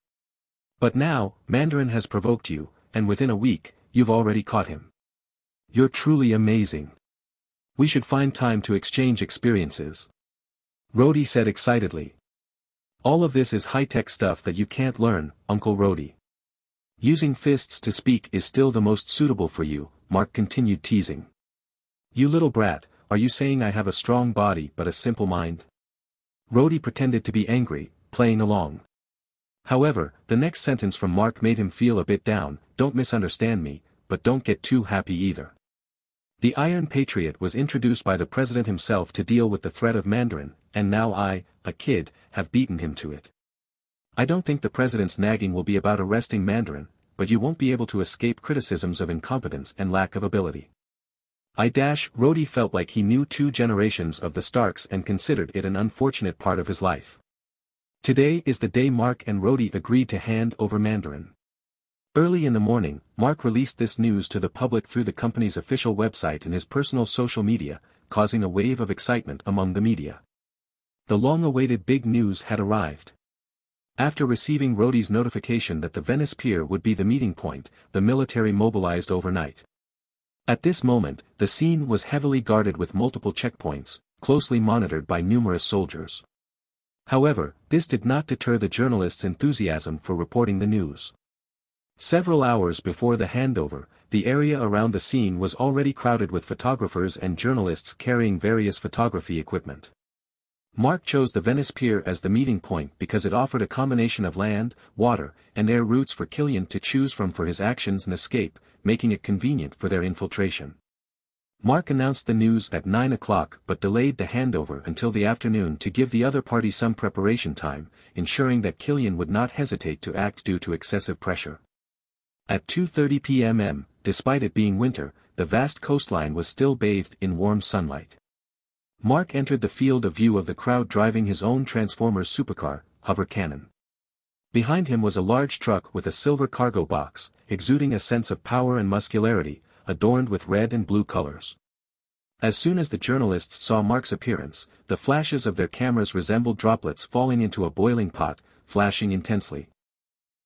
But now, Mandarin has provoked you, and within a week, you've already caught him. You're truly amazing. We should find time to exchange experiences. Rhodey said excitedly. All of this is high-tech stuff that you can't learn, Uncle Rhodey. Using fists to speak is still the most suitable for you, Mark continued teasing. You little brat, are you saying I have a strong body but a simple mind? Rhodey pretended to be angry, playing along. However, the next sentence from Mark made him feel a bit down, don't misunderstand me, but don't get too happy either. The Iron Patriot was introduced by the president himself to deal with the threat of Mandarin, and now I, a kid, have beaten him to it. I don't think the president's nagging will be about arresting Mandarin, but you won't be able to escape criticisms of incompetence and lack of ability. I dash Rhodey felt like he knew two generations of the Starks and considered it an unfortunate part of his life. Today is the day Mark and Rhodey agreed to hand over Mandarin. Early in the morning, Mark released this news to the public through the company's official website and his personal social media, causing a wave of excitement among the media. The long-awaited big news had arrived. After receiving Rhodey's notification that the Venice Pier would be the meeting point, the military mobilized overnight. At this moment, the scene was heavily guarded with multiple checkpoints, closely monitored by numerous soldiers. However, this did not deter the journalists' enthusiasm for reporting the news. Several hours before the handover, the area around the scene was already crowded with photographers and journalists carrying various photography equipment. Mark chose the Venice Pier as the meeting point because it offered a combination of land, water, and air routes for Killian to choose from for his actions and escape, making it convenient for their infiltration. Mark announced the news at 9 o'clock but delayed the handover until the afternoon to give the other party some preparation time, ensuring that Killian would not hesitate to act due to excessive pressure. At 2.30 p.m., despite it being winter, the vast coastline was still bathed in warm sunlight. Mark entered the field of view of the crowd driving his own Transformers supercar, Hover Cannon. Behind him was a large truck with a silver cargo box, exuding a sense of power and muscularity, adorned with red and blue colors. As soon as the journalists saw Mark's appearance, the flashes of their cameras resembled droplets falling into a boiling pot, flashing intensely.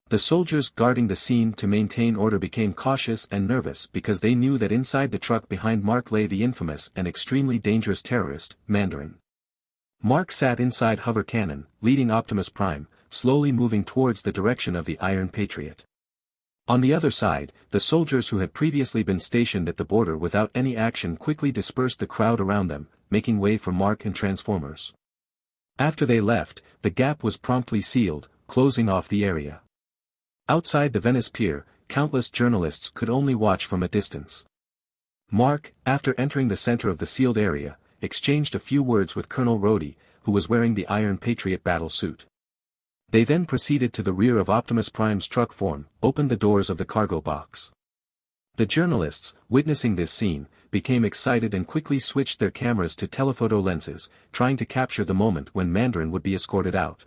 The soldiers guarding the scene to maintain order became cautious and nervous because they knew that inside the truck behind Mark lay the infamous and extremely dangerous terrorist, Mandarin. Mark sat inside Hover Cannon, leading Optimus Prime, slowly moving towards the direction of the Iron Patriot. On the other side, the soldiers who had previously been stationed at the border without any action quickly dispersed the crowd around them, making way for Mark and Transformers. After they left, the gap was promptly sealed, closing off the area. Outside the Venice Pier, countless journalists could only watch from a distance. Mark, after entering the center of the sealed area, exchanged a few words with Colonel Rhodey, who was wearing the Iron Patriot battle suit. They then proceeded to the rear of Optimus Prime's truck form, opened the doors of the cargo box. The journalists, witnessing this scene, became excited and quickly switched their cameras to telephoto lenses, trying to capture the moment when Mandarin would be escorted out.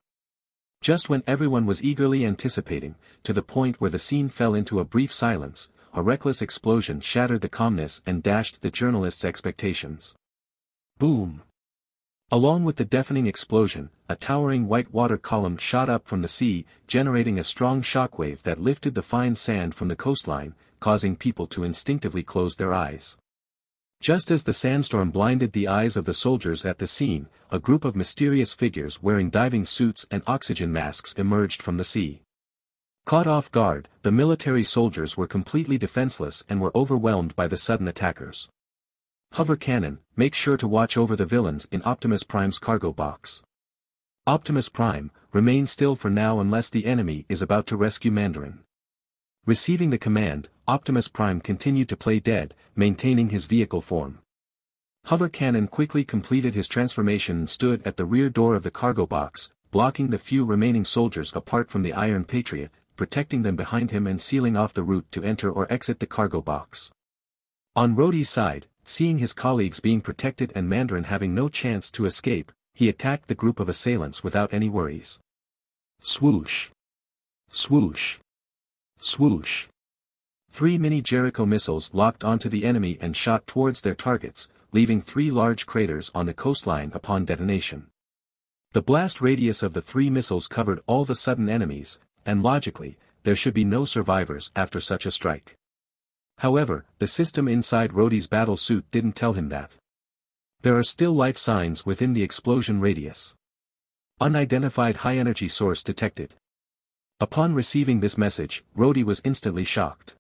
Just when everyone was eagerly anticipating, to the point where the scene fell into a brief silence, a reckless explosion shattered the calmness and dashed the journalists' expectations. Boom! Along with the deafening explosion, a towering white water column shot up from the sea, generating a strong shockwave that lifted the fine sand from the coastline, causing people to instinctively close their eyes. Just as the sandstorm blinded the eyes of the soldiers at the scene, a group of mysterious figures wearing diving suits and oxygen masks emerged from the sea. Caught off guard, the military soldiers were completely defenseless and were overwhelmed by the sudden attackers. Hover Cannon, make sure to watch over the villains in Optimus Prime's cargo box. Optimus Prime, remain still for now unless the enemy is about to rescue Mandarin. Receiving the command, Optimus Prime continued to play dead, maintaining his vehicle form. Hover Cannon quickly completed his transformation and stood at the rear door of the cargo box, blocking the few remaining soldiers apart from the Iron Patriot, protecting them behind him and sealing off the route to enter or exit the cargo box. On Rhodey's side, Seeing his colleagues being protected and Mandarin having no chance to escape, he attacked the group of assailants without any worries. Swoosh! Swoosh! Swoosh! Three mini Jericho missiles locked onto the enemy and shot towards their targets, leaving three large craters on the coastline upon detonation. The blast radius of the three missiles covered all the sudden enemies, and logically, there should be no survivors after such a strike. However, the system inside Rhodey's battle suit didn't tell him that. There are still life signs within the explosion radius. Unidentified high-energy source detected. Upon receiving this message, Rhodey was instantly shocked.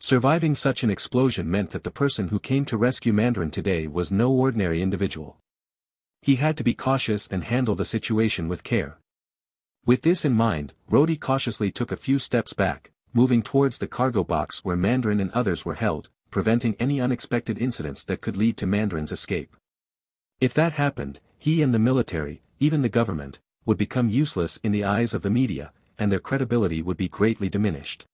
Surviving such an explosion meant that the person who came to rescue Mandarin today was no ordinary individual. He had to be cautious and handle the situation with care. With this in mind, Rhodey cautiously took a few steps back, moving towards the cargo box where Mandarin and others were held, preventing any unexpected incidents that could lead to Mandarin's escape. If that happened, he and the military, even the government, would become useless in the eyes of the media, and their credibility would be greatly diminished.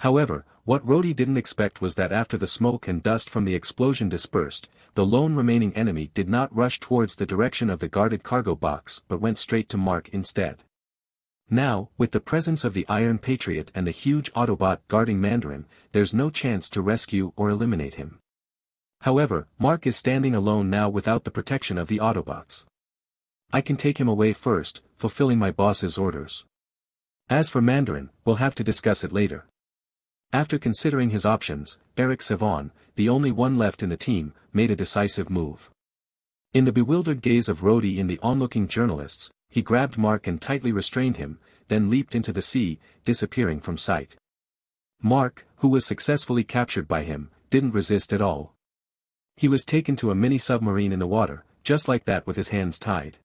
However, what Rhodey didn't expect was that after the smoke and dust from the explosion dispersed, the lone remaining enemy did not rush towards the direction of the guarded cargo box but went straight to Mark instead. Now, with the presence of the Iron Patriot and the huge Autobot guarding Mandarin, there's no chance to rescue or eliminate him. However, Mark is standing alone now without the protection of the Autobots. I can take him away first, fulfilling my boss's orders. As for Mandarin, we'll have to discuss it later. After considering his options, Eric Savin, the only one left in the team, made a decisive move. In the bewildered gaze of Rhodey and the onlooking journalists, he grabbed Mark and tightly restrained him, then leaped into the sea, disappearing from sight. Mark, who was successfully captured by him, didn't resist at all. He was taken to a mini-submarine in the water, just like that with his hands tied.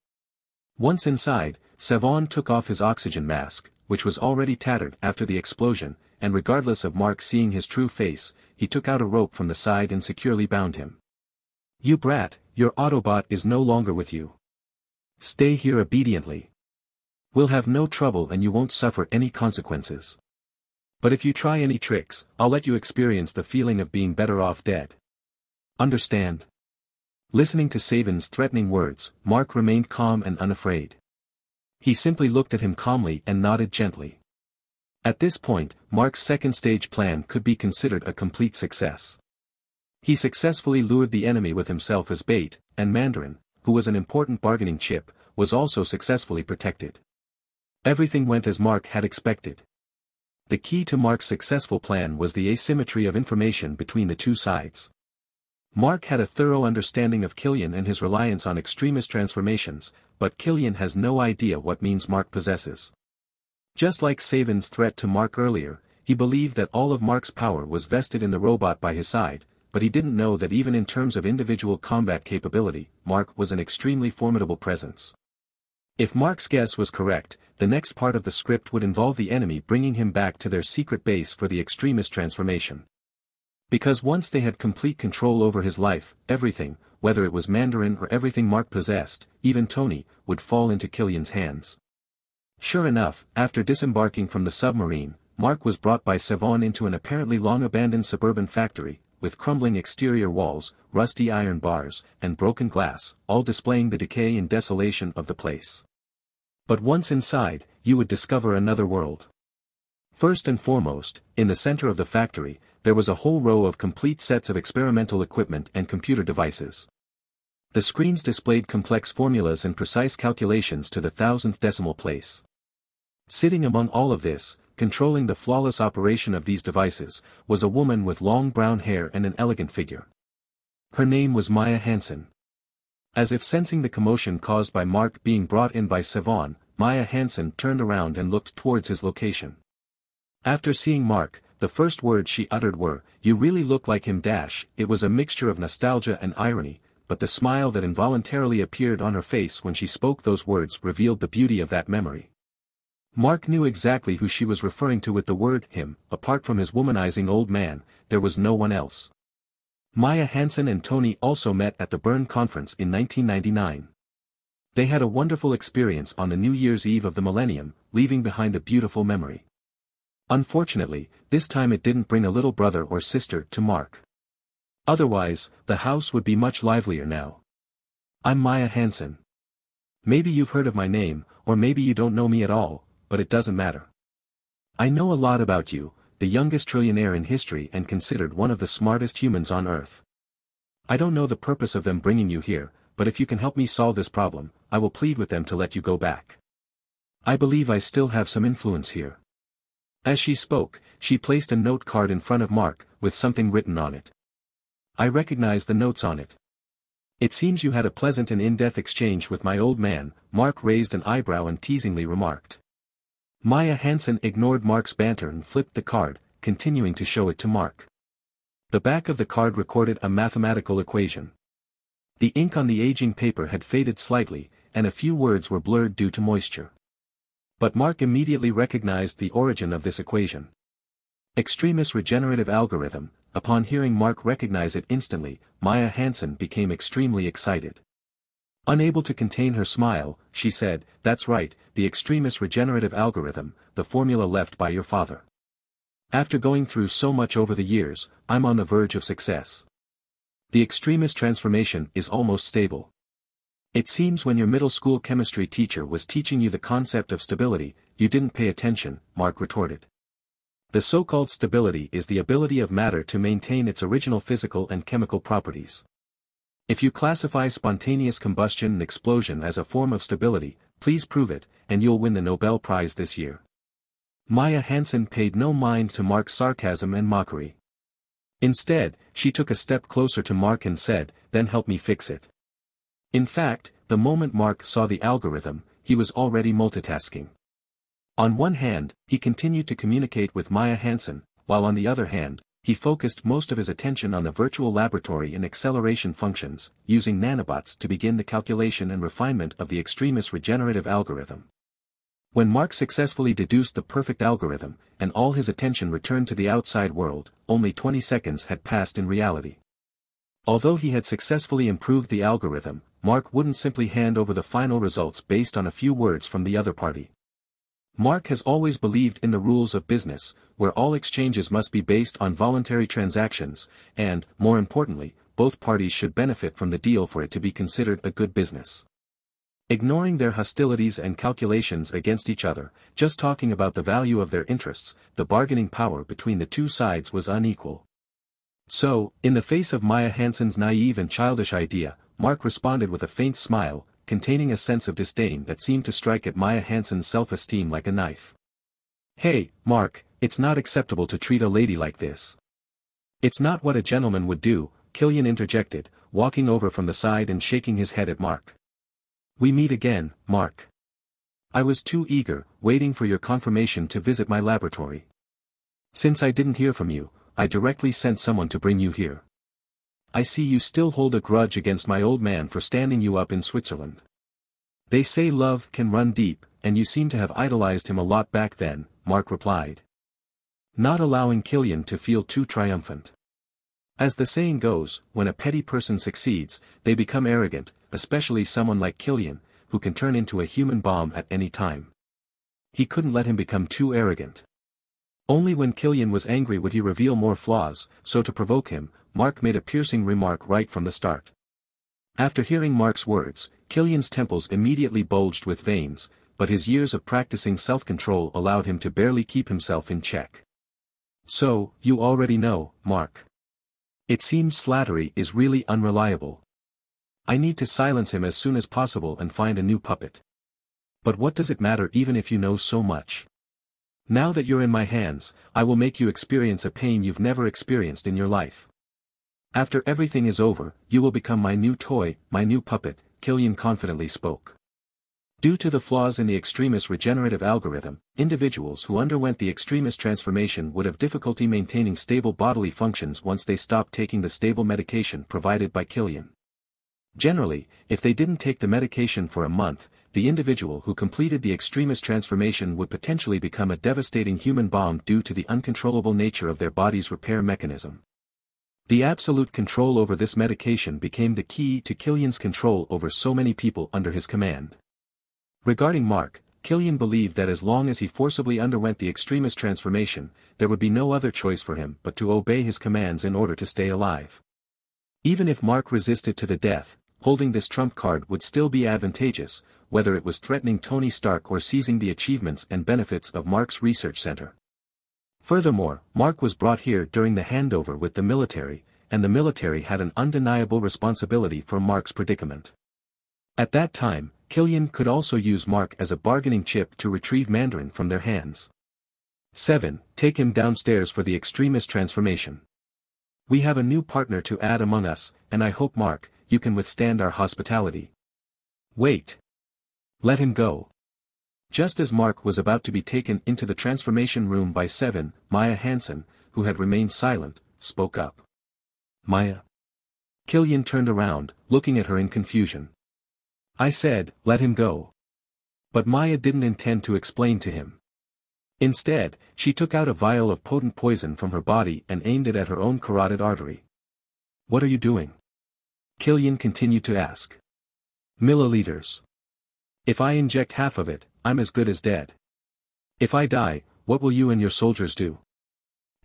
Once inside, Savin took off his oxygen mask, which was already tattered after the explosion, and regardless of Mark seeing his true face, he took out a rope from the side and securely bound him. You brat, your Autobot is no longer with you. Stay here obediently. We'll have no trouble and you won't suffer any consequences. But if you try any tricks, I'll let you experience the feeling of being better off dead. Understand? Listening to Savin's threatening words, Mark remained calm and unafraid. He simply looked at him calmly and nodded gently. At this point, Mark's second stage plan could be considered a complete success. He successfully lured the enemy with himself as bait, and Mandarin, who was an important bargaining chip, was also successfully protected. Everything went as Mark had expected. The key to Mark's successful plan was the asymmetry of information between the two sides. Mark had a thorough understanding of Killian and his reliance on extremist transformations, but Killian has no idea what means Mark possesses. Just like Savin's threat to Mark earlier, he believed that all of Mark's power was vested in the robot by his side, but he didn't know that even in terms of individual combat capability, Mark was an extremely formidable presence. If Mark's guess was correct, the next part of the script would involve the enemy bringing him back to their secret base for the extremist transformation. Because once they had complete control over his life, everything, whether it was Mandarin or everything Mark possessed, even Tony, would fall into Killian's hands. Sure enough, after disembarking from the submarine, Mark was brought by Savin into an apparently long-abandoned suburban factory, with crumbling exterior walls, rusty iron bars, and broken glass, all displaying the decay and desolation of the place. But once inside, you would discover another world. First and foremost, in the center of the factory, there was a whole row of complete sets of experimental equipment and computer devices. The screens displayed complex formulas and precise calculations to the thousandth decimal place. Sitting among all of this, controlling the flawless operation of these devices, was a woman with long brown hair and an elegant figure. Her name was Maya Hansen. As if sensing the commotion caused by Mark being brought in by Savin, Maya Hansen turned around and looked towards his location. After seeing Mark, the first words she uttered were, You really look like him dash, it was a mixture of nostalgia and irony, but the smile that involuntarily appeared on her face when she spoke those words revealed the beauty of that memory. Mark knew exactly who she was referring to with the word him, apart from his womanizing old man, there was no one else. Maya Hansen and Tony also met at the Bern Conference in 1999. They had a wonderful experience on the New Year's Eve of the millennium, leaving behind a beautiful memory. Unfortunately, this time it didn't bring a little brother or sister to Mark. Otherwise, the house would be much livelier now. I'm Maya Hansen. Maybe you've heard of my name, or maybe you don't know me at all, but it doesn't matter. I know a lot about you, the youngest trillionaire in history and considered one of the smartest humans on Earth. I don't know the purpose of them bringing you here, but if you can help me solve this problem, I will plead with them to let you go back. I believe I still have some influence here. As she spoke, she placed a note card in front of Mark, with something written on it. I recognize the notes on it. It seems you had a pleasant and in-depth exchange with my old man, Mark raised an eyebrow and teasingly remarked. Maya Hansen ignored Mark's banter and flipped the card, continuing to show it to Mark. The back of the card recorded a mathematical equation. The ink on the aging paper had faded slightly, and a few words were blurred due to moisture. But Mark immediately recognized the origin of this equation. Extremis regenerative algorithm, upon hearing Mark recognize it instantly, Maya Hansen became extremely excited. Unable to contain her smile, she said, that's right, the extremist regenerative algorithm, the formula left by your father. After going through so much over the years, I'm on the verge of success. The extremist transformation is almost stable. It seems when your middle school chemistry teacher was teaching you the concept of stability, you didn't pay attention, Mark retorted. The so-called stability is the ability of matter to maintain its original physical and chemical properties. If you classify spontaneous combustion and explosion as a form of stability, please prove it, and you'll win the Nobel Prize this year. Maya Hansen paid no mind to Mark's sarcasm and mockery. Instead, she took a step closer to Mark and said, then help me fix it. In fact, the moment Mark saw the algorithm, he was already multitasking. On one hand, he continued to communicate with Maya Hansen, while on the other hand, he focused most of his attention on the virtual laboratory and acceleration functions, using nanobots to begin the calculation and refinement of the extremis regenerative algorithm. When Mark successfully deduced the perfect algorithm, and all his attention returned to the outside world, only 20 seconds had passed in reality. Although he had successfully improved the algorithm, Mark wouldn't simply hand over the final results based on a few words from the other party. Mark has always believed in the rules of business, where all exchanges must be based on voluntary transactions, and, more importantly, both parties should benefit from the deal for it to be considered a good business. Ignoring their hostilities and calculations against each other, just talking about the value of their interests, the bargaining power between the two sides was unequal. So, in the face of Maya Hansen's naive and childish idea, Mark responded with a faint smile, containing a sense of disdain that seemed to strike at Maya Hansen's self-esteem like a knife. Hey, Mark, it's not acceptable to treat a lady like this. It's not what a gentleman would do, Killian interjected, walking over from the side and shaking his head at Mark. We meet again, Mark. I was too eager, waiting for your confirmation to visit my laboratory. Since I didn't hear from you, I directly sent someone to bring you here. I see you still hold a grudge against my old man for standing you up in Switzerland. They say love can run deep, and you seem to have idolized him a lot back then, Mark replied. Not allowing Killian to feel too triumphant. As the saying goes, when a petty person succeeds, they become arrogant, especially someone like Killian, who can turn into a human bomb at any time. He couldn't let him become too arrogant. Only when Killian was angry would he reveal more flaws, so to provoke him, Mark made a piercing remark right from the start. After hearing Mark's words, Killian's temples immediately bulged with veins, but his years of practicing self-control allowed him to barely keep himself in check. So, you already know, Mark. It seems Slattery is really unreliable. I need to silence him as soon as possible and find a new puppet. But what does it matter even if you know so much? Now that you're in my hands, I will make you experience a pain you've never experienced in your life. After everything is over, you will become my new toy, my new puppet, Killian confidently spoke. Due to the flaws in the extremis regenerative algorithm, individuals who underwent the extremist transformation would have difficulty maintaining stable bodily functions once they stopped taking the stable medication provided by Killian. Generally, if they didn't take the medication for a month, the individual who completed the extremist transformation would potentially become a devastating human bomb due to the uncontrollable nature of their body's repair mechanism. The absolute control over this medication became the key to Killian's control over so many people under his command. Regarding Mark, Killian believed that as long as he forcibly underwent the extremis transformation, there would be no other choice for him but to obey his commands in order to stay alive. Even if Mark resisted to the death, holding this trump card would still be advantageous, whether it was threatening Tony Stark or seizing the achievements and benefits of Mark's research center. Furthermore, Mark was brought here during the handover with the military, and the military had an undeniable responsibility for Mark's predicament. At that time, Killian could also use Mark as a bargaining chip to retrieve Mandarin from their hands. 7. Take him downstairs for the extremis transformation. We have a new partner to add among us, and I hope Mark, you can withstand our hospitality. Wait. Let him go. Just as Mark was about to be taken into the transformation room by Seven, Maya Hansen, who had remained silent, spoke up. Maya. Killian turned around, looking at her in confusion. I said, let him go. But Maya didn't intend to explain to him. Instead, she took out a vial of potent poison from her body and aimed it at her own carotid artery. What are you doing? Killian continued to ask. Milliliters. If I inject half of it, I'm as good as dead. If I die, what will you and your soldiers do?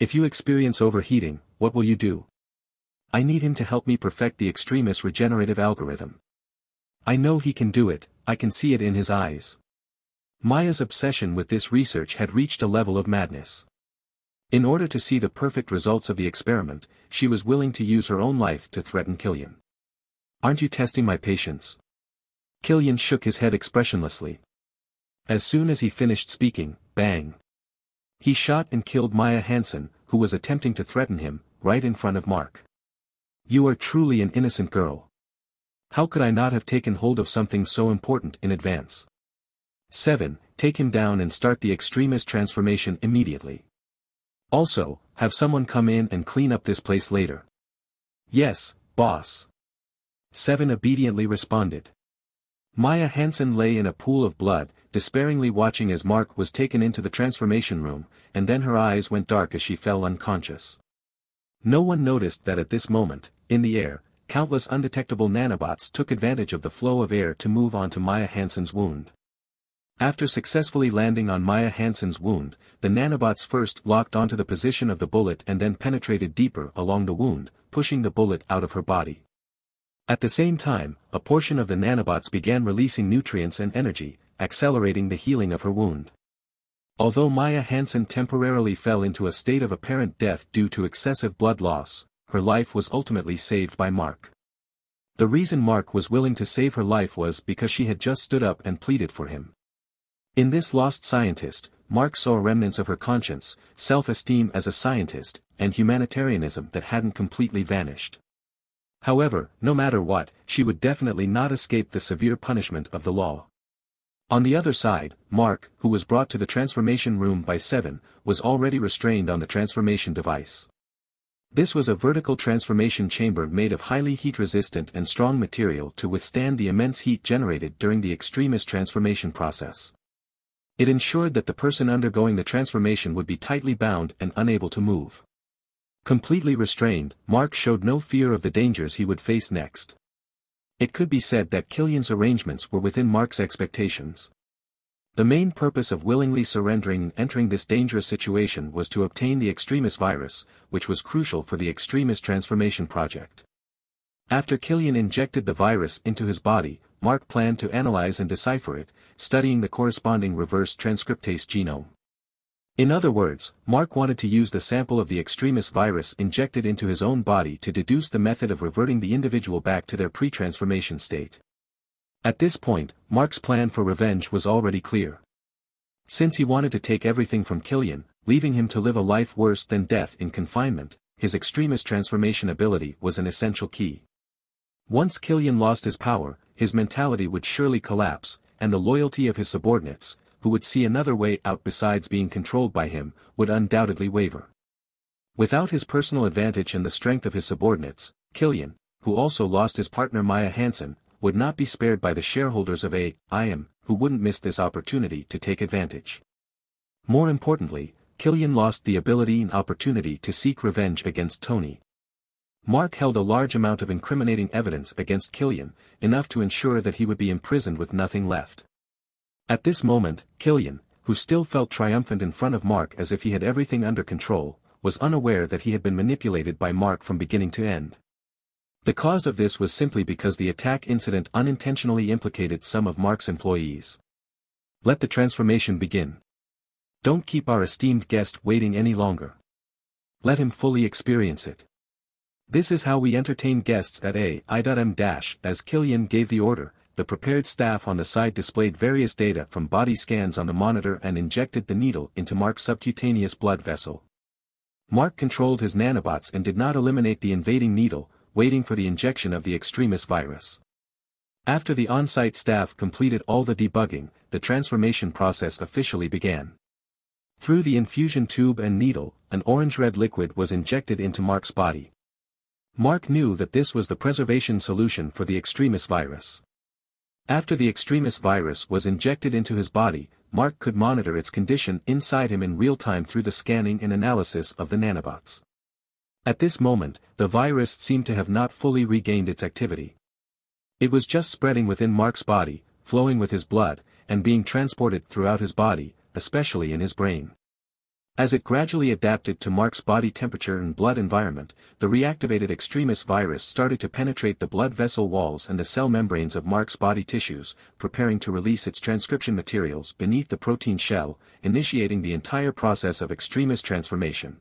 If you experience overheating, what will you do? I need him to help me perfect the extremis regenerative algorithm. I know he can do it, I can see it in his eyes. Maya's obsession with this research had reached a level of madness. In order to see the perfect results of the experiment, she was willing to use her own life to threaten Killian. Aren't you testing my patience? Killian shook his head expressionlessly. As soon as he finished speaking, bang. He shot and killed Maya Hansen, who was attempting to threaten him, right in front of Mark. You are truly an innocent girl. How could I not have taken hold of something so important in advance? 7. Take him down and start the extremis transformation immediately. Also, have someone come in and clean up this place later. Yes, boss. Seven obediently responded. Maya Hansen lay in a pool of blood, despairingly watching as Mark was taken into the transformation room, and then her eyes went dark as she fell unconscious. No one noticed that at this moment, in the air, countless undetectable nanobots took advantage of the flow of air to move onto Maya Hansen's wound. After successfully landing on Maya Hansen's wound, the nanobots first locked onto the position of the bullet and then penetrated deeper along the wound, pushing the bullet out of her body. At the same time, a portion of the nanobots began releasing nutrients and energy, accelerating the healing of her wound. Although Maya Hansen temporarily fell into a state of apparent death due to excessive blood loss, her life was ultimately saved by Mark. The reason Mark was willing to save her life was because she had just stood up and pleaded for him. In this lost scientist, Mark saw remnants of her conscience, self-esteem as a scientist, and humanitarianism that hadn't completely vanished. However, no matter what, she would definitely not escape the severe punishment of the law. On the other side, Mark, who was brought to the transformation room by Seven, was already restrained on the transformation device. This was a vertical transformation chamber made of highly heat-resistant and strong material to withstand the immense heat generated during the extremis transformation process. It ensured that the person undergoing the transformation would be tightly bound and unable to move. Completely restrained, Mark showed no fear of the dangers he would face next. It could be said that Killian's arrangements were within Mark's expectations. The main purpose of willingly surrendering and entering this dangerous situation was to obtain the extremist virus, which was crucial for the extremis transformation project. After Killian injected the virus into his body, Mark planned to analyze and decipher it, studying the corresponding reverse transcriptase genome. In other words, Mark wanted to use the sample of the extremist virus injected into his own body to deduce the method of reverting the individual back to their pre-transformation state. At this point, Mark's plan for revenge was already clear. Since he wanted to take everything from Killian, leaving him to live a life worse than death in confinement, his extremis transformation ability was an essential key. Once Killian lost his power, his mentality would surely collapse, and the loyalty of his subordinates, who would see another way out besides being controlled by him, would undoubtedly waver. Without his personal advantage and the strength of his subordinates, Killian, who also lost his partner Maya Hansen, would not be spared by the shareholders of A.I.M., who wouldn't miss this opportunity to take advantage. More importantly, Killian lost the ability and opportunity to seek revenge against Tony. Mark held a large amount of incriminating evidence against Killian, enough to ensure that he would be imprisoned with nothing left. At this moment, Killian, who still felt triumphant in front of Mark as if he had everything under control, was unaware that he had been manipulated by Mark from beginning to end. The cause of this was simply because the attack incident unintentionally implicated some of Mark's employees. Let the transformation begin. Don't keep our esteemed guest waiting any longer. Let him fully experience it. This is how we entertain guests at A.I.M. As Killian gave the order, the prepared staff on the side displayed various data from body scans on the monitor and injected the needle into Mark's subcutaneous blood vessel. Mark controlled his nanobots and did not eliminate the invading needle, waiting for the injection of the extremis virus. After the on-site staff completed all the debugging, the transformation process officially began. Through the infusion tube and needle, an orange-red liquid was injected into Mark's body. Mark knew that this was the preservation solution for the extremis virus. After the extremis virus was injected into his body, Mark could monitor its condition inside him in real time through the scanning and analysis of the nanobots. At this moment, the virus seemed to have not fully regained its activity. It was just spreading within Mark's body, flowing with his blood, and being transported throughout his body, especially in his brain. As it gradually adapted to Mark's body temperature and blood environment, the reactivated extremis virus started to penetrate the blood vessel walls and the cell membranes of Mark's body tissues, preparing to release its transcription materials beneath the protein shell, initiating the entire process of extremis transformation.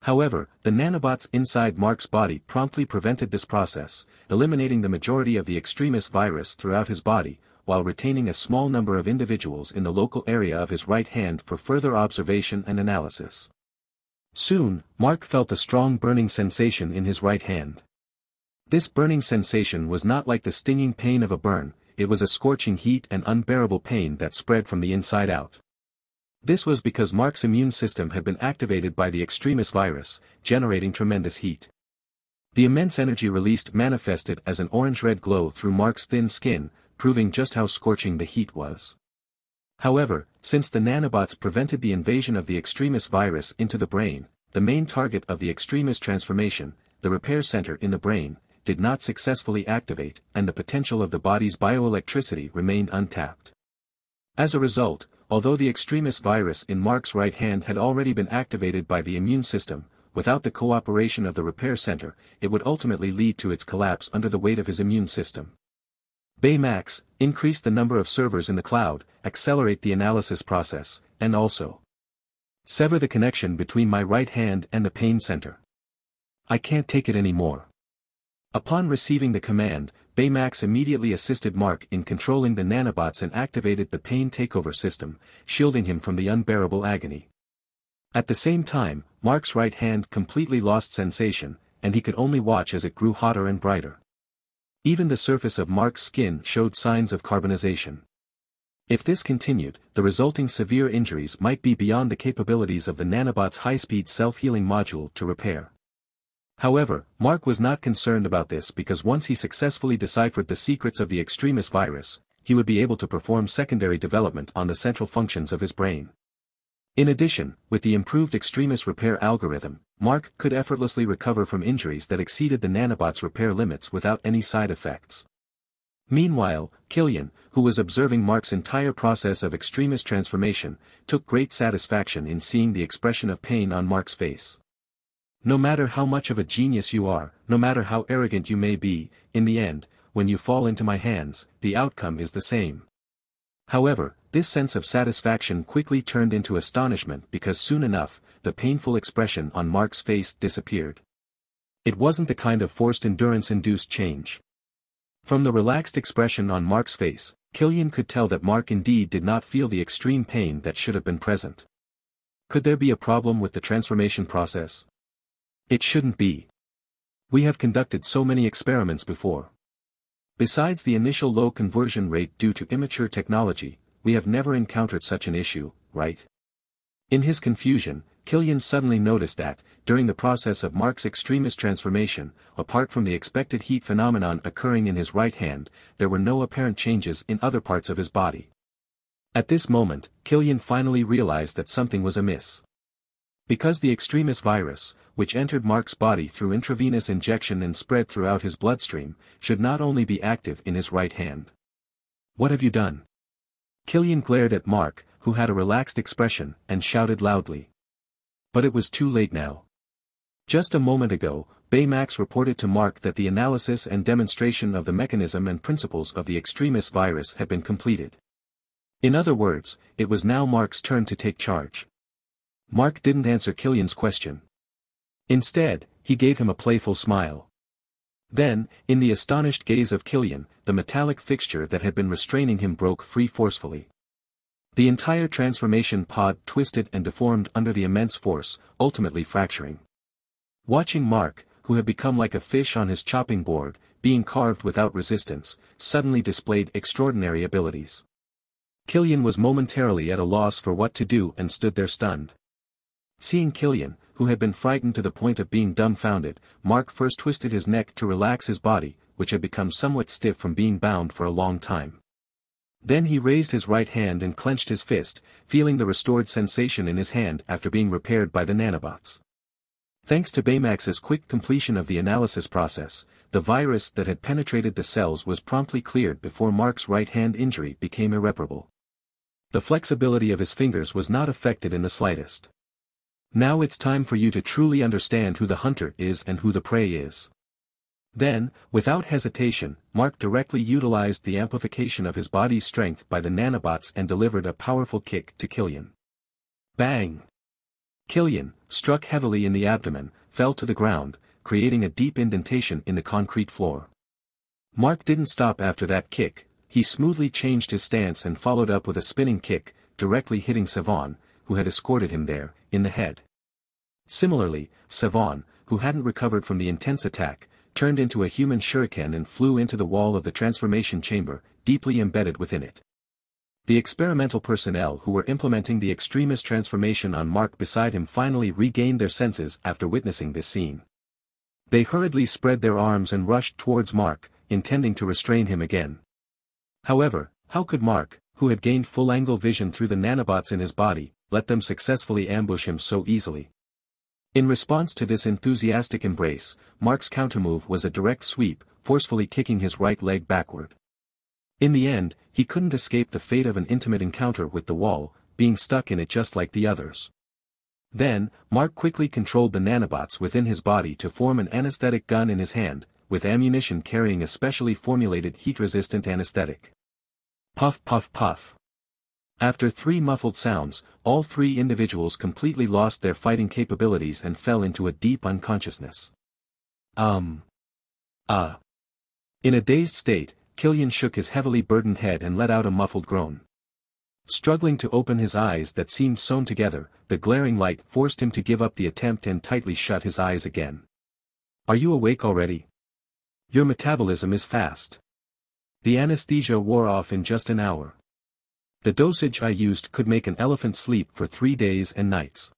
However, the nanobots inside Mark's body promptly prevented this process, eliminating the majority of the extremis virus throughout his body, while retaining a small number of individuals in the local area of his right hand for further observation and analysis. Soon, Mark felt a strong burning sensation in his right hand. This burning sensation was not like the stinging pain of a burn, it was a scorching heat and unbearable pain that spread from the inside out. This was because Mark's immune system had been activated by the extremis virus, generating tremendous heat. The immense energy released manifested as an orange-red glow through Mark's thin skin, proving just how scorching the heat was. However, since the nanobots prevented the invasion of the extremis virus into the brain, the main target of the extremis transformation, the repair center in the brain, did not successfully activate, and the potential of the body's bioelectricity remained untapped. As a result, although the extremis virus in Mark's right hand had already been activated by the immune system, without the cooperation of the repair center, it would ultimately lead to its collapse under the weight of his immune system. Baymax, increase the number of servers in the cloud, accelerate the analysis process, and also sever the connection between my right hand and the pain center. I can't take it anymore. Upon receiving the command, Baymax immediately assisted Mark in controlling the nanobots and activated the pain takeover system, shielding him from the unbearable agony. At the same time, Mark's right hand completely lost sensation, and he could only watch as it grew hotter and brighter. Even the surface of Mark's skin showed signs of carbonization. If this continued, the resulting severe injuries might be beyond the capabilities of the nanobot's high-speed self-healing module to repair. However, Mark was not concerned about this because once he successfully deciphered the secrets of the extremist virus, he would be able to perform secondary development on the central functions of his brain. In addition, with the improved extremis repair algorithm, Mark could effortlessly recover from injuries that exceeded the nanobot's repair limits without any side effects. Meanwhile, Killian, who was observing Mark's entire process of extremis transformation, took great satisfaction in seeing the expression of pain on Mark's face. No matter how much of a genius you are, no matter how arrogant you may be, in the end, when you fall into my hands, the outcome is the same. However, This sense of satisfaction quickly turned into astonishment because soon enough, the painful expression on Mark's face disappeared. It wasn't the kind of forced endurance-induced change. From the relaxed expression on Mark's face, Killian could tell that Mark indeed did not feel the extreme pain that should have been present. Could there be a problem with the transformation process? It shouldn't be. We have conducted so many experiments before. Besides the initial low conversion rate due to immature technology, we have never encountered such an issue, right? In his confusion, Killian suddenly noticed that, during the process of Mark's extremis transformation, apart from the expected heat phenomenon occurring in his right hand, there were no apparent changes in other parts of his body. At this moment, Killian finally realized that something was amiss. Because the extremis virus, which entered Mark's body through intravenous injection and spread throughout his bloodstream, should not only be active in his right hand. What have you done? Killian glared at Mark, who had a relaxed expression, and shouted loudly. But it was too late now. Just a moment ago, Baymax reported to Mark that the analysis and demonstration of the mechanism and principles of the extremist virus had been completed. In other words, it was now Mark's turn to take charge. Mark didn't answer Killian's question. Instead, he gave him a playful smile. Then, in the astonished gaze of Killian, the metallic fixture that had been restraining him broke free forcefully. The entire transformation pod twisted and deformed under the immense force, ultimately fracturing. Watching Mark, who had become like a fish on his chopping board, being carved without resistance, suddenly displayed extraordinary abilities. Killian was momentarily at a loss for what to do and stood there stunned. Seeing Killian, who had been frightened to the point of being dumbfounded, Mark first twisted his neck to relax his body, which had become somewhat stiff from being bound for a long time. Then he raised his right hand and clenched his fist, feeling the restored sensation in his hand after being repaired by the nanobots. Thanks to Baymax's quick completion of the analysis process, the virus that had penetrated the cells was promptly cleared before Mark's right hand injury became irreparable. The flexibility of his fingers was not affected in the slightest. Now it's time for you to truly understand who the hunter is and who the prey is. Then, without hesitation, Mark directly utilized the amplification of his body's strength by the nanobots and delivered a powerful kick to Killian. Bang! Killian, struck heavily in the abdomen, fell to the ground, creating a deep indentation in the concrete floor. Mark didn't stop after that kick, he smoothly changed his stance and followed up with a spinning kick, directly hitting Savin, who had escorted him there, in the head. Similarly, Savin, who hadn't recovered from the intense attack, turned into a human shuriken and flew into the wall of the transformation chamber, deeply embedded within it. The experimental personnel who were implementing the extremis transformation on Mark beside him finally regained their senses after witnessing this scene. They hurriedly spread their arms and rushed towards Mark, intending to restrain him again. However, how could Mark, who had gained full-angle vision through the nanobots in his body, let them successfully ambush him so easily? In response to this enthusiastic embrace, Mark's countermove was a direct sweep, forcefully kicking his right leg backward. In the end, he couldn't escape the fate of an intimate encounter with the wall, being stuck in it just like the others. Then, Mark quickly controlled the nanobots within his body to form an anesthetic gun in his hand, with ammunition carrying a specially formulated heat-resistant anesthetic. Puff puff puff. After three muffled sounds, all three individuals completely lost their fighting capabilities and fell into a deep unconsciousness. Um. Uh. In a dazed state, Killian shook his heavily burdened head and let out a muffled groan. Struggling to open his eyes that seemed sewn together, the glaring light forced him to give up the attempt and tightly shut his eyes again. Are you awake already? Your metabolism is fast. The anesthesia wore off in just an hour. The dosage I used could make an elephant sleep for three days and nights.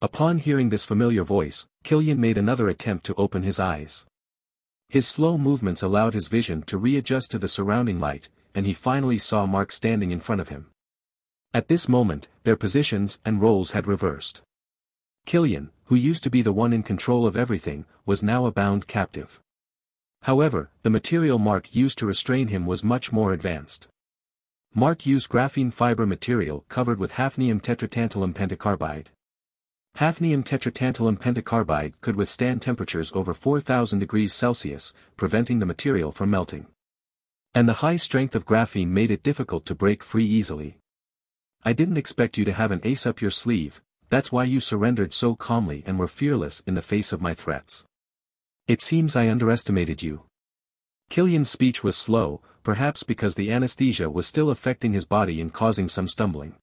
Upon hearing this familiar voice, Killian made another attempt to open his eyes. His slow movements allowed his vision to readjust to the surrounding light, and he finally saw Mark standing in front of him. At this moment, their positions and roles had reversed. Killian, who used to be the one in control of everything, was now a bound captive. However, the material Mark used to restrain him was much more advanced. Mark used graphene fiber material covered with hafnium tetratantalum pentacarbide. Hafnium tetratantalum pentacarbide could withstand temperatures over 4000 degrees Celsius, preventing the material from melting. And the high strength of graphene made it difficult to break free easily. I didn't expect you to have an ace up your sleeve, that's why you surrendered so calmly and were fearless in the face of my threats. It seems I underestimated you. Killian's speech was slow, perhaps because the anesthesia was still affecting his body and causing some stumbling.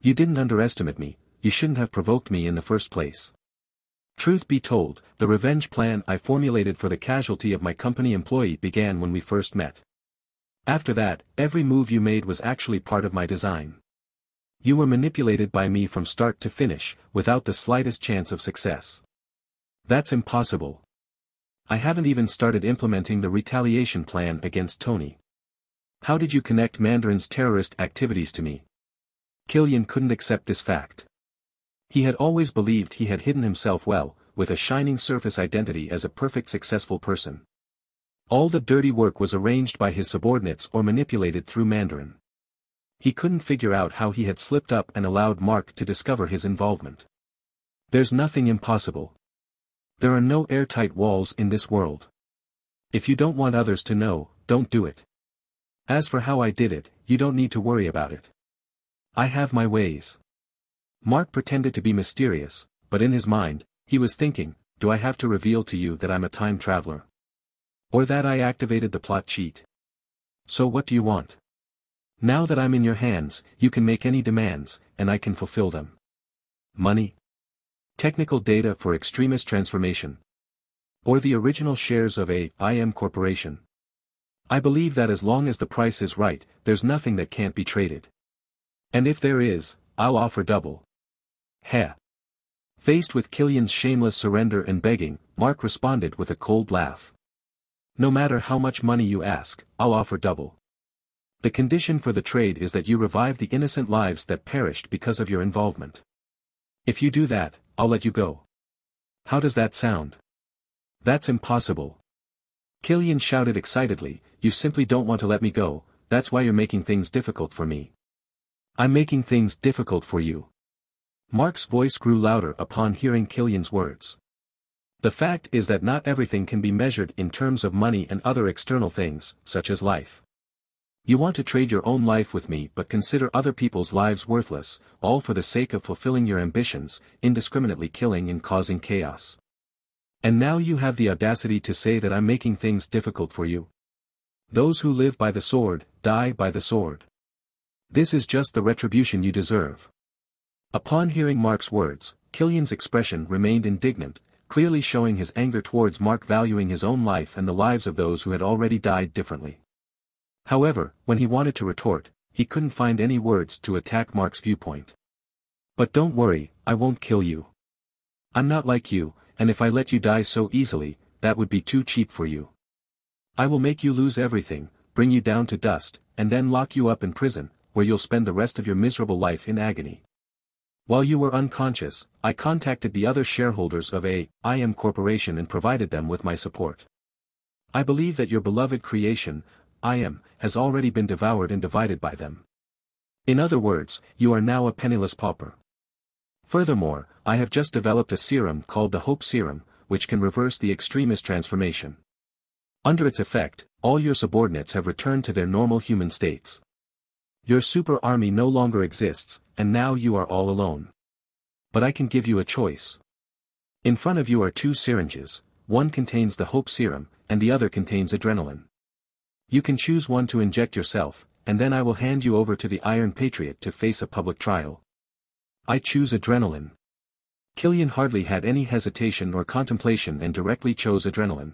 You didn't underestimate me, you shouldn't have provoked me in the first place. Truth be told, the revenge plan I formulated for the casualty of my company employee began when we first met. After that, every move you made was actually part of my design. You were manipulated by me from start to finish, without the slightest chance of success. That's impossible. I haven't even started implementing the retaliation plan against Tony. How did you connect Mandarin's terrorist activities to me? Killian couldn't accept this fact. He had always believed he had hidden himself well, with a shining surface identity as a perfect successful person. All the dirty work was arranged by his subordinates or manipulated through Mandarin. He couldn't figure out how he had slipped up and allowed Mark to discover his involvement. There's nothing impossible. There are no airtight walls in this world. If you don't want others to know, don't do it. As for how I did it, you don't need to worry about it. I have my ways. Mark pretended to be mysterious, but in his mind, he was thinking, do I have to reveal to you that I'm a time traveler? Or that I activated the plot cheat. So what do you want? Now that I'm in your hands, you can make any demands, and I can fulfill them. Money? Technical data for extremis transformation? Or the original shares of a IM corporation? I believe that as long as the price is right, there's nothing that can't be traded. And if there is, I'll offer double. Heh. Faced with Killian's shameless surrender and begging, Mark responded with a cold laugh. No matter how much money you ask, I'll offer double. The condition for the trade is that you revive the innocent lives that perished because of your involvement. If you do that, I'll let you go. How does that sound? That's impossible. Killian shouted excitedly, you simply don't want to let me go, that's why you're making things difficult for me. I'm making things difficult for you. Mark's voice grew louder upon hearing Killian's words. The fact is that not everything can be measured in terms of money and other external things, such as life. You want to trade your own life with me but consider other people's lives worthless, all for the sake of fulfilling your ambitions, indiscriminately killing and causing chaos. And now you have the audacity to say that I'm making things difficult for you. Those who live by the sword, die by the sword. This is just the retribution you deserve. Upon hearing Mark's words, Killian's expression remained indignant, clearly showing his anger towards Mark valuing his own life and the lives of those who had already died differently. However, when he wanted to retort, he couldn't find any words to attack Mark's viewpoint. But don't worry, I won't kill you. I'm not like you, and if I let you die so easily, that would be too cheap for you. I will make you lose everything, bring you down to dust, and then lock you up in prison, where you'll spend the rest of your miserable life in agony. While you were unconscious, I contacted the other shareholders of a IM Corporation and provided them with my support. I believe that your beloved creation, IM, has already been devoured and divided by them. In other words, you are now a penniless pauper. Furthermore, I have just developed a serum called the Hope Serum, which can reverse the extremis transformation. Under its effect, all your subordinates have returned to their normal human states. Your super army no longer exists, and now you are all alone. But I can give you a choice. In front of you are two syringes, one contains the hope serum, and the other contains adrenaline. You can choose one to inject yourself, and then I will hand you over to the Iron Patriot to face a public trial. I choose adrenaline. Killian hardly had any hesitation or contemplation and directly chose adrenaline.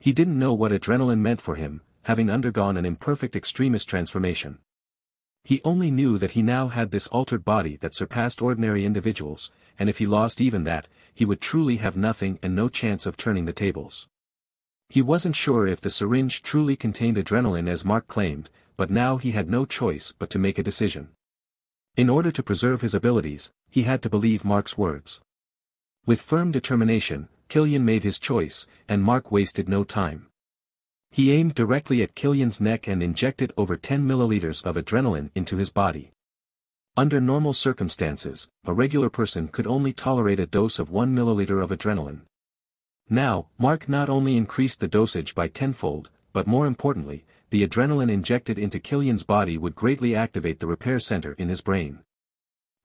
He didn't know what adrenaline meant for him, having undergone an imperfect extremis transformation. He only knew that he now had this altered body that surpassed ordinary individuals, and if he lost even that, he would truly have nothing and no chance of turning the tables. He wasn't sure if the syringe truly contained adrenaline as Mark claimed, but now he had no choice but to make a decision. In order to preserve his abilities, he had to believe Mark's words. With firm determination, Killian made his choice, and Mark wasted no time. He aimed directly at Killian's neck and injected over 10 milliliters of adrenaline into his body. Under normal circumstances, a regular person could only tolerate a dose of 1 milliliter of adrenaline. Now, Mark not only increased the dosage by tenfold, but more importantly, the adrenaline injected into Killian's body would greatly activate the repair center in his brain.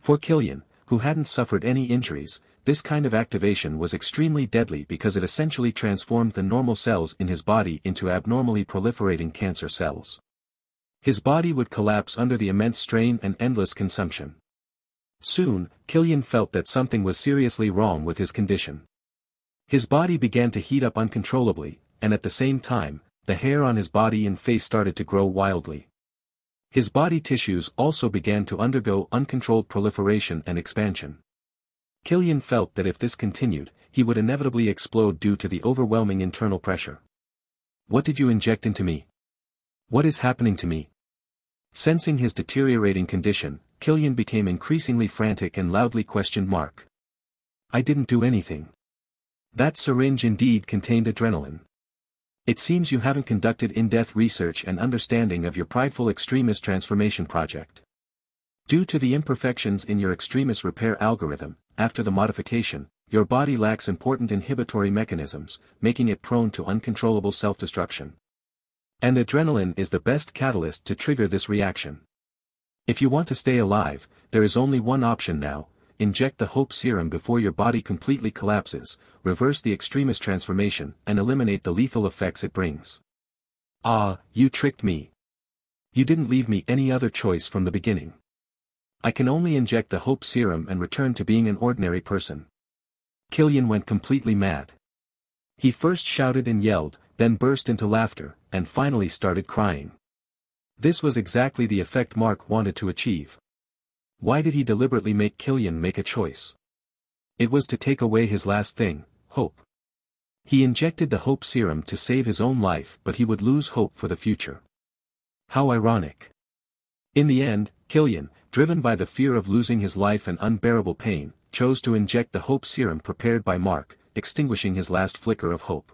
For Killian, who hadn't suffered any injuries, this kind of activation was extremely deadly because it essentially transformed the normal cells in his body into abnormally proliferating cancer cells. His body would collapse under the immense strain and endless consumption. Soon, Killian felt that something was seriously wrong with his condition. His body began to heat up uncontrollably, and at the same time, the hair on his body and face started to grow wildly. His body tissues also began to undergo uncontrolled proliferation and expansion. Killian felt that if this continued, he would inevitably explode due to the overwhelming internal pressure. What did you inject into me? What is happening to me? Sensing his deteriorating condition, Killian became increasingly frantic and loudly questioned Mark. I didn't do anything. That syringe indeed contained adrenaline. It seems you haven't conducted in-depth research and understanding of your prideful extremis transformation project. Due to the imperfections in your extremist repair algorithm, after the modification, your body lacks important inhibitory mechanisms, making it prone to uncontrollable self-destruction. And adrenaline is the best catalyst to trigger this reaction. If you want to stay alive, there is only one option now, inject the hope serum before your body completely collapses, reverse the extremis transformation, and eliminate the lethal effects it brings. Ah, you tricked me. You didn't leave me any other choice from the beginning. I can only inject the hope serum and return to being an ordinary person. Killian went completely mad. He first shouted and yelled, then burst into laughter, and finally started crying. This was exactly the effect Mark wanted to achieve. Why did he deliberately make Killian make a choice? It was to take away his last thing, hope. He injected the hope serum to save his own life but he would lose hope for the future. How ironic. In the end, Killian, driven by the fear of losing his life and unbearable pain, chose to inject the hope serum prepared by Mark, extinguishing his last flicker of hope.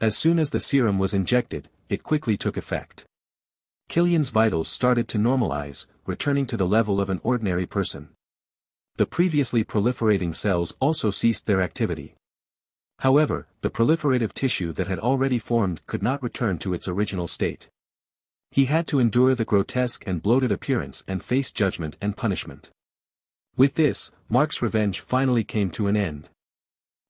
As soon as the serum was injected, it quickly took effect. Killian's vitals started to normalize, returning to the level of an ordinary person. The previously proliferating cells also ceased their activity. However, the proliferative tissue that had already formed could not return to its original state. He had to endure the grotesque and bloated appearance and face judgment and punishment. With this, Mark's revenge finally came to an end.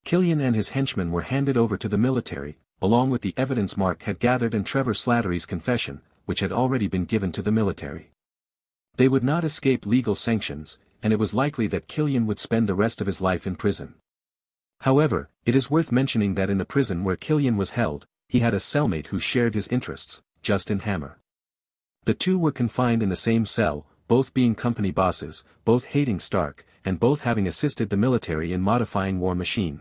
Killian and his henchmen were handed over to the military, along with the evidence Mark had gathered and Trevor Slattery's confession, which had already been given to the military. They would not escape legal sanctions, and it was likely that Killian would spend the rest of his life in prison. However, it is worth mentioning that in the prison where Killian was held, he had a cellmate who shared his interests, Justin Hammer. The two were confined in the same cell, both being company bosses, both hating Stark, and both having assisted the military in modifying War Machine.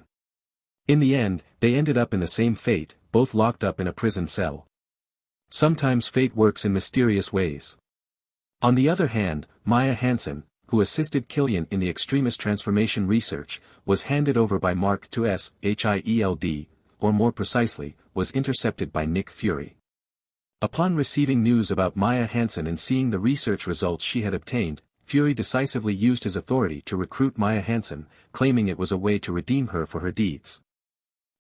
In the end, they ended up in the same fate, both locked up in a prison cell. Sometimes fate works in mysterious ways. On the other hand, Maya Hansen, who assisted Killian in the extremis transformation research, was handed over by Mark to S.H.I.E.L.D., or more precisely, was intercepted by Nick Fury. Upon receiving news about Maya Hansen and seeing the research results she had obtained, Fury decisively used his authority to recruit Maya Hansen, claiming it was a way to redeem her for her deeds.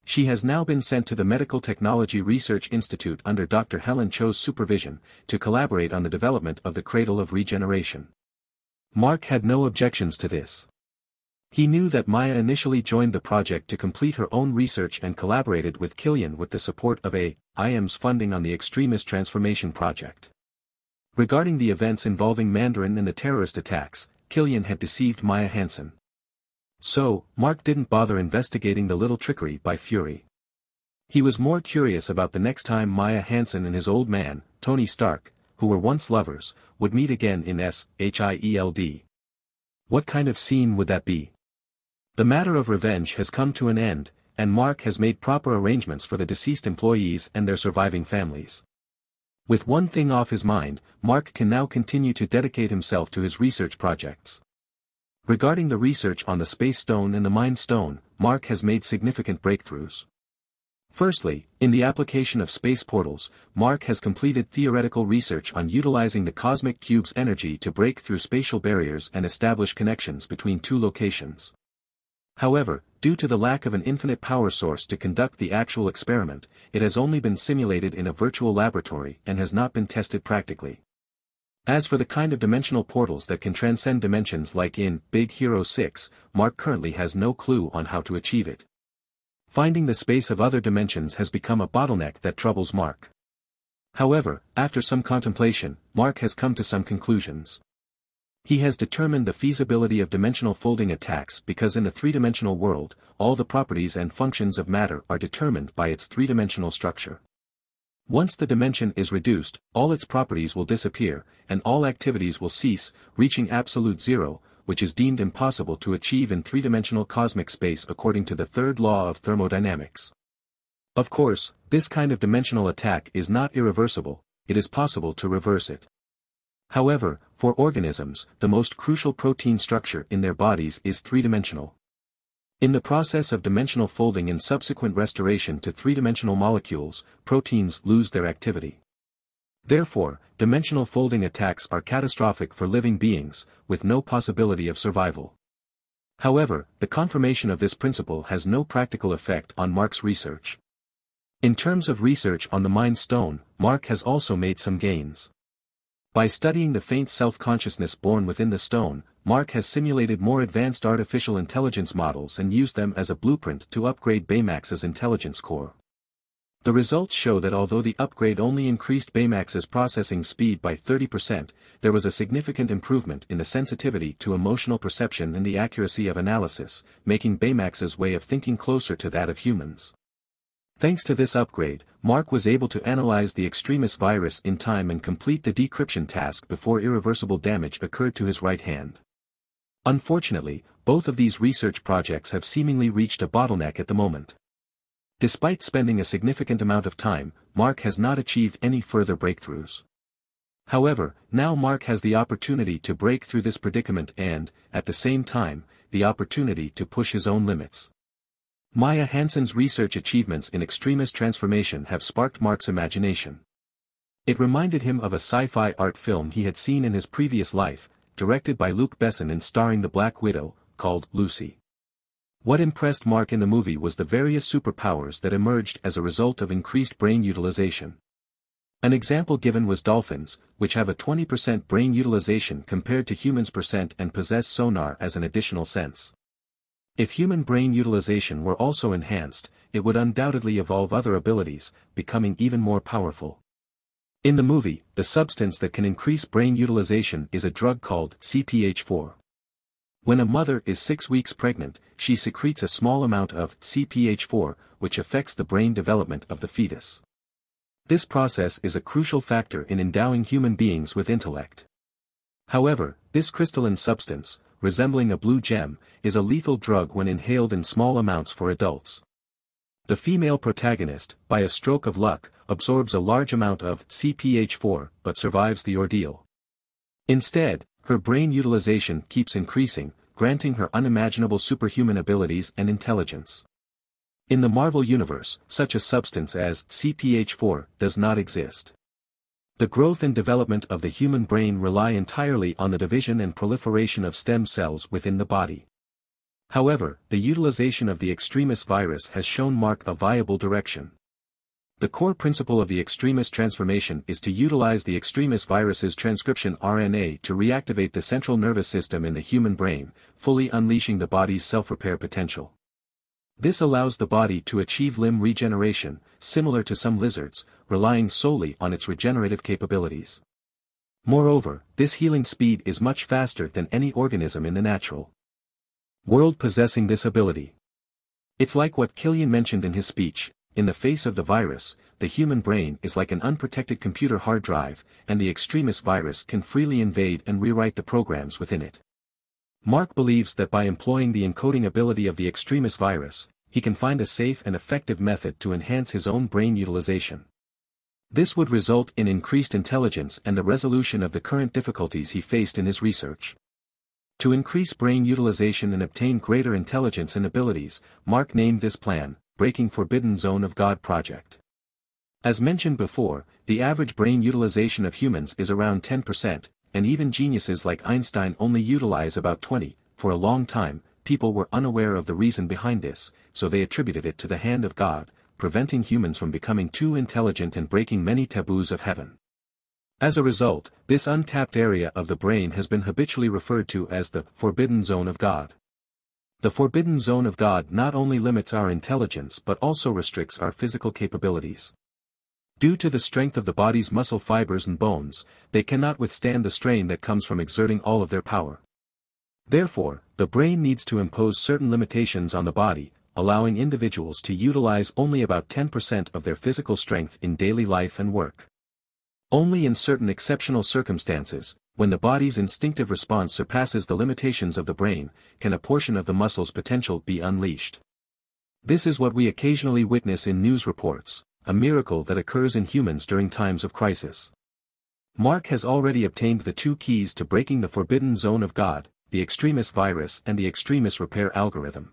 She has now been sent to the Medical Technology Research Institute under Dr. Helen Cho's supervision, to collaborate on the development of the Cradle of Regeneration. Mark had no objections to this. He knew that Maya initially joined the project to complete her own research and collaborated with Killian with the support of A. IM's funding on the Extremis Transformation Project. Regarding the events involving Mandarin and the terrorist attacks, Killian had deceived Maya Hansen. So, Mark didn't bother investigating the little trickery by Fury. He was more curious about the next time Maya Hansen and his old man, Tony Stark, who were once lovers, would meet again in S-H-I-E-L-D. What kind of scene would that be? The matter of revenge has come to an end, and Mark has made proper arrangements for the deceased employees and their surviving families. With one thing off his mind, Mark can now continue to dedicate himself to his research projects. Regarding the research on the Space Stone and the Mind Stone, Mark has made significant breakthroughs. Firstly, in the application of space portals, Mark has completed theoretical research on utilizing the cosmic cube's energy to break through spatial barriers and establish connections between two locations. However, due to the lack of an infinite power source to conduct the actual experiment, it has only been simulated in a virtual laboratory and has not been tested practically. As for the kind of dimensional portals that can transcend dimensions like in Big Hero 6, Mark currently has no clue on how to achieve it. Finding the space of other dimensions has become a bottleneck that troubles Mark. However, after some contemplation, Mark has come to some conclusions. He has determined the feasibility of dimensional folding attacks because in a three-dimensional world, all the properties and functions of matter are determined by its three-dimensional structure. Once the dimension is reduced, all its properties will disappear, and all activities will cease, reaching absolute zero, which is deemed impossible to achieve in three-dimensional cosmic space according to the third law of thermodynamics. Of course, this kind of dimensional attack is not irreversible, it is possible to reverse it. However, for organisms, the most crucial protein structure in their bodies is three-dimensional. In the process of dimensional folding and subsequent restoration to three-dimensional molecules, proteins lose their activity. Therefore, dimensional folding attacks are catastrophic for living beings, with no possibility of survival. However, the confirmation of this principle has no practical effect on Mark's research. In terms of research on the Mind Stone, Mark has also made some gains. By studying the faint self-consciousness born within the stone, Mark has simulated more advanced artificial intelligence models and used them as a blueprint to upgrade Baymax's intelligence core. The results show that although the upgrade only increased Baymax's processing speed by 30%, there was a significant improvement in the sensitivity to emotional perception and the accuracy of analysis, making Baymax's way of thinking closer to that of humans. Thanks to this upgrade, Mark was able to analyze the extremist virus in time and complete the decryption task before irreversible damage occurred to his right hand. Unfortunately, both of these research projects have seemingly reached a bottleneck at the moment. Despite spending a significant amount of time, Mark has not achieved any further breakthroughs. However, now Mark has the opportunity to break through this predicament and, at the same time, the opportunity to push his own limits. Maya Hansen's research achievements in extremis transformation have sparked Mark's imagination. It reminded him of a sci-fi art film he had seen in his previous life, directed by Luc Besson and starring the Black Widow, called Lucy. What impressed Mark in the movie was the various superpowers that emerged as a result of increased brain utilization. An example given was dolphins, which have a 20% brain utilization compared to humans' percent and possess sonar as an additional sense. If human brain utilization were also enhanced, it would undoubtedly evolve other abilities, becoming even more powerful. In the movie, the substance that can increase brain utilization is a drug called CPH4. When a mother is six weeks pregnant, she secretes a small amount of CPH4, which affects the brain development of the fetus. This process is a crucial factor in endowing human beings with intellect. However, this crystalline substance, resembling a blue gem, is a lethal drug when inhaled in small amounts for adults. The female protagonist, by a stroke of luck, absorbs a large amount of CPH4 but survives the ordeal. Instead, her brain utilization keeps increasing, granting her unimaginable superhuman abilities and intelligence. In the Marvel Universe, such a substance as CPH4 does not exist. The growth and development of the human brain rely entirely on the division and proliferation of stem cells within the body. However, the utilization of the extremist virus has shown Mark a viable direction. The core principle of the extremis transformation is to utilize the extremist virus's transcription RNA to reactivate the central nervous system in the human brain, fully unleashing the body's self-repair potential. This allows the body to achieve limb regeneration, similar to some lizards, relying solely on its regenerative capabilities. Moreover, this healing speed is much faster than any organism in the natural world possessing this ability. It's like what Killian mentioned in his speech, in the face of the virus, the human brain is like an unprotected computer hard drive, and the extremist virus can freely invade and rewrite the programs within it. Mark believes that by employing the encoding ability of the extremist virus, he can find a safe and effective method to enhance his own brain utilization. This would result in increased intelligence and the resolution of the current difficulties he faced in his research. To increase brain utilization and obtain greater intelligence and abilities, Mark named this plan, Breaking Forbidden Zone of God Project. As mentioned before, the average brain utilization of humans is around 10%, and even geniuses like Einstein only utilize about 20, for a long time, people were unaware of the reason behind this, so they attributed it to the hand of God, preventing humans from becoming too intelligent and breaking many taboos of heaven. As a result, this untapped area of the brain has been habitually referred to as the forbidden zone of God. The forbidden zone of God not only limits our intelligence but also restricts our physical capabilities. Due to the strength of the body's muscle fibers and bones, they cannot withstand the strain that comes from exerting all of their power. Therefore, the brain needs to impose certain limitations on the body, allowing individuals to utilize only about 10% of their physical strength in daily life and work. Only in certain exceptional circumstances, when the body's instinctive response surpasses the limitations of the brain, can a portion of the muscle's potential be unleashed. This is what we occasionally witness in news reports, a miracle that occurs in humans during times of crisis. Mark has already obtained the two keys to breaking the forbidden zone of God, the extremis virus and the extremis repair algorithm.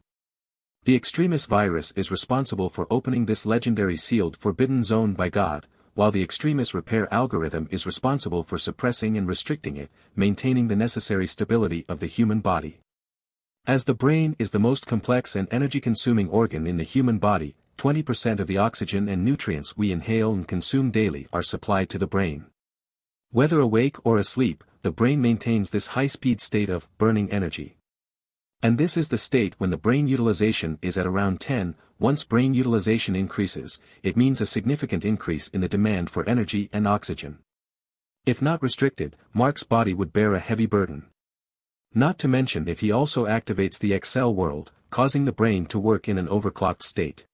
The extremis virus is responsible for opening this legendary sealed forbidden zone by God, while the extremis repair algorithm is responsible for suppressing and restricting it, maintaining the necessary stability of the human body. As the brain is the most complex and energy-consuming organ in the human body, 20% of the oxygen and nutrients we inhale and consume daily are supplied to the brain. Whether awake or asleep, the brain maintains this high-speed state of burning energy. And this is the state when the brain utilization is at around 10, once brain utilization increases, it means a significant increase in the demand for energy and oxygen. If not restricted, Mark's body would bear a heavy burden. Not to mention if he also activates the Accel World, causing the brain to work in an overclocked state.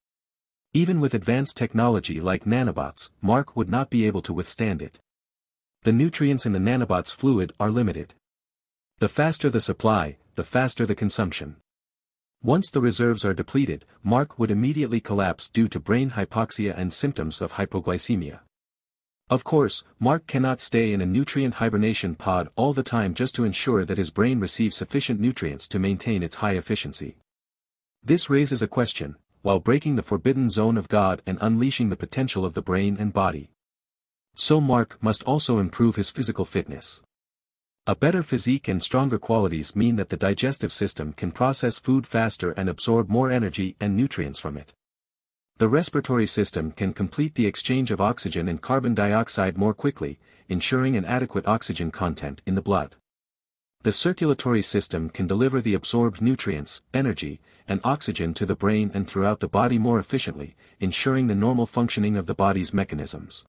Even with advanced technology like nanobots, Mark would not be able to withstand it. The nutrients in the nanobot's fluid are limited. The faster the supply, the faster the consumption. Once the reserves are depleted, Mark would immediately collapse due to brain hypoxia and symptoms of hypoglycemia. Of course, Mark cannot stay in a nutrient hibernation pod all the time just to ensure that his brain receives sufficient nutrients to maintain its high efficiency. This raises a question, while breaking the forbidden zone of God and unleashing the potential of the brain and body. So Mark must also improve his physical fitness. A better physique and stronger qualities mean that the digestive system can process food faster and absorb more energy and nutrients from it. The respiratory system can complete the exchange of oxygen and carbon dioxide more quickly, ensuring an adequate oxygen content in the blood. The circulatory system can deliver the absorbed nutrients, energy, and oxygen to the brain and throughout the body more efficiently, ensuring the normal functioning of the body's mechanisms.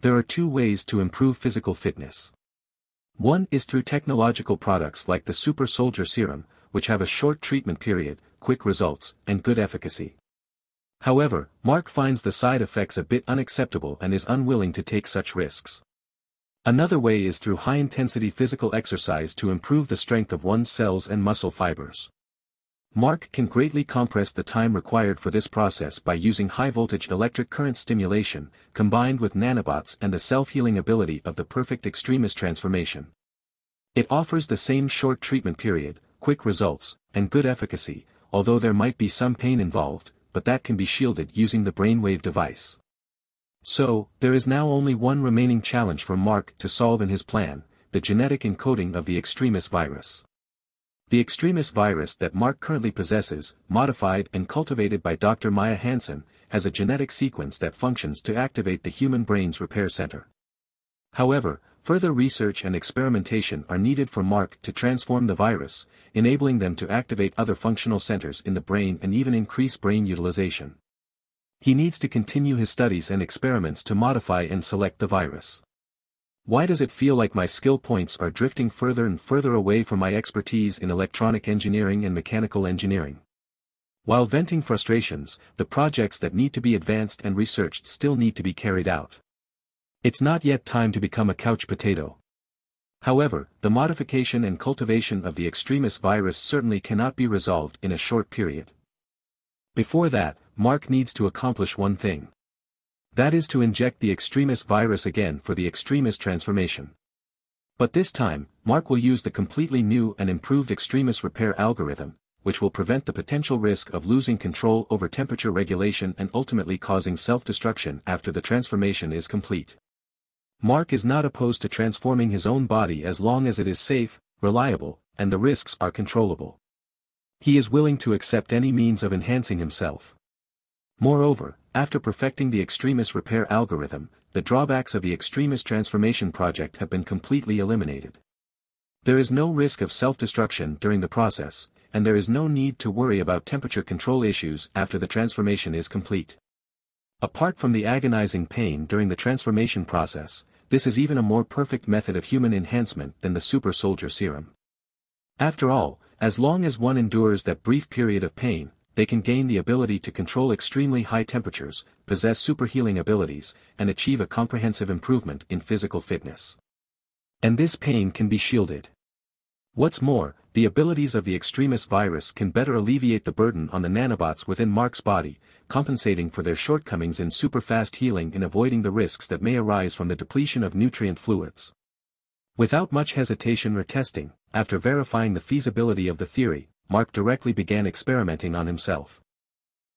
There are two ways to improve physical fitness. One is through technological products like the Super Soldier Serum, which have a short treatment period, quick results, and good efficacy. However, Mark finds the side effects a bit unacceptable and is unwilling to take such risks. Another way is through high-intensity physical exercise to improve the strength of one's cells and muscle fibers. Mark can greatly compress the time required for this process by using high-voltage electric current stimulation, combined with nanobots and the self-healing ability of the perfect extremis transformation. It offers the same short treatment period, quick results, and good efficacy, although there might be some pain involved, but that can be shielded using the brainwave device. So, there is now only one remaining challenge for Mark to solve in his plan, the genetic encoding of the extremis virus. The extremis virus that Mark currently possesses, modified and cultivated by Dr. Maya Hansen, has a genetic sequence that functions to activate the human brain's repair center. However, further research and experimentation are needed for Mark to transform the virus, enabling them to activate other functional centers in the brain and even increase brain utilization. He needs to continue his studies and experiments to modify and select the virus. Why does it feel like my skill points are drifting further and further away from my expertise in electronic engineering and mechanical engineering? While venting frustrations, the projects that need to be advanced and researched still need to be carried out. It's not yet time to become a couch potato. However, the modification and cultivation of the extremis virus certainly cannot be resolved in a short period. Before that, Mark needs to accomplish one thing. That is to inject the extremis virus again for the extremis transformation. But this time, Mark will use the completely new and improved extremis repair algorithm, which will prevent the potential risk of losing control over temperature regulation and ultimately causing self-destruction after the transformation is complete. Mark is not opposed to transforming his own body as long as it is safe, reliable, and the risks are controllable. He is willing to accept any means of enhancing himself. Moreover, after perfecting the Extremis repair algorithm, the drawbacks of the Extremis transformation project have been completely eliminated. There is no risk of self-destruction during the process, and there is no need to worry about temperature control issues after the transformation is complete. Apart from the agonizing pain during the transformation process, this is even a more perfect method of human enhancement than the super soldier serum. After all, as long as one endures that brief period of pain, they can gain the ability to control extremely high temperatures, possess super healing abilities, and achieve a comprehensive improvement in physical fitness. And this pain can be shielded. What's more, the abilities of the extremis virus can better alleviate the burden on the nanobots within Mark's body, compensating for their shortcomings in super-fast healing and avoiding the risks that may arise from the depletion of nutrient fluids. Without much hesitation or testing, after verifying the feasibility of the theory, Mark directly began experimenting on himself.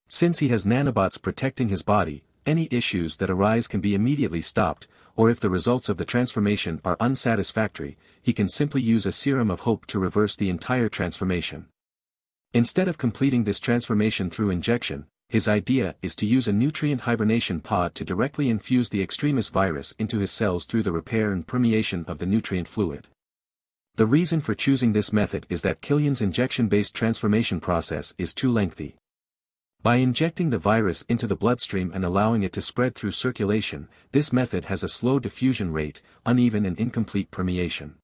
Since he has nanobots protecting his body, any issues that arise can be immediately stopped, or if the results of the transformation are unsatisfactory, he can simply use a serum of hope to reverse the entire transformation. Instead of completing this transformation through injection, his idea is to use a nutrient hibernation pod to directly infuse the Extremis virus into his cells through the repair and permeation of the nutrient fluid. The reason for choosing this method is that Killian's injection-based transformation process is too lengthy. By injecting the virus into the bloodstream and allowing it to spread through circulation, this method has a slow diffusion rate, uneven and incomplete permeation.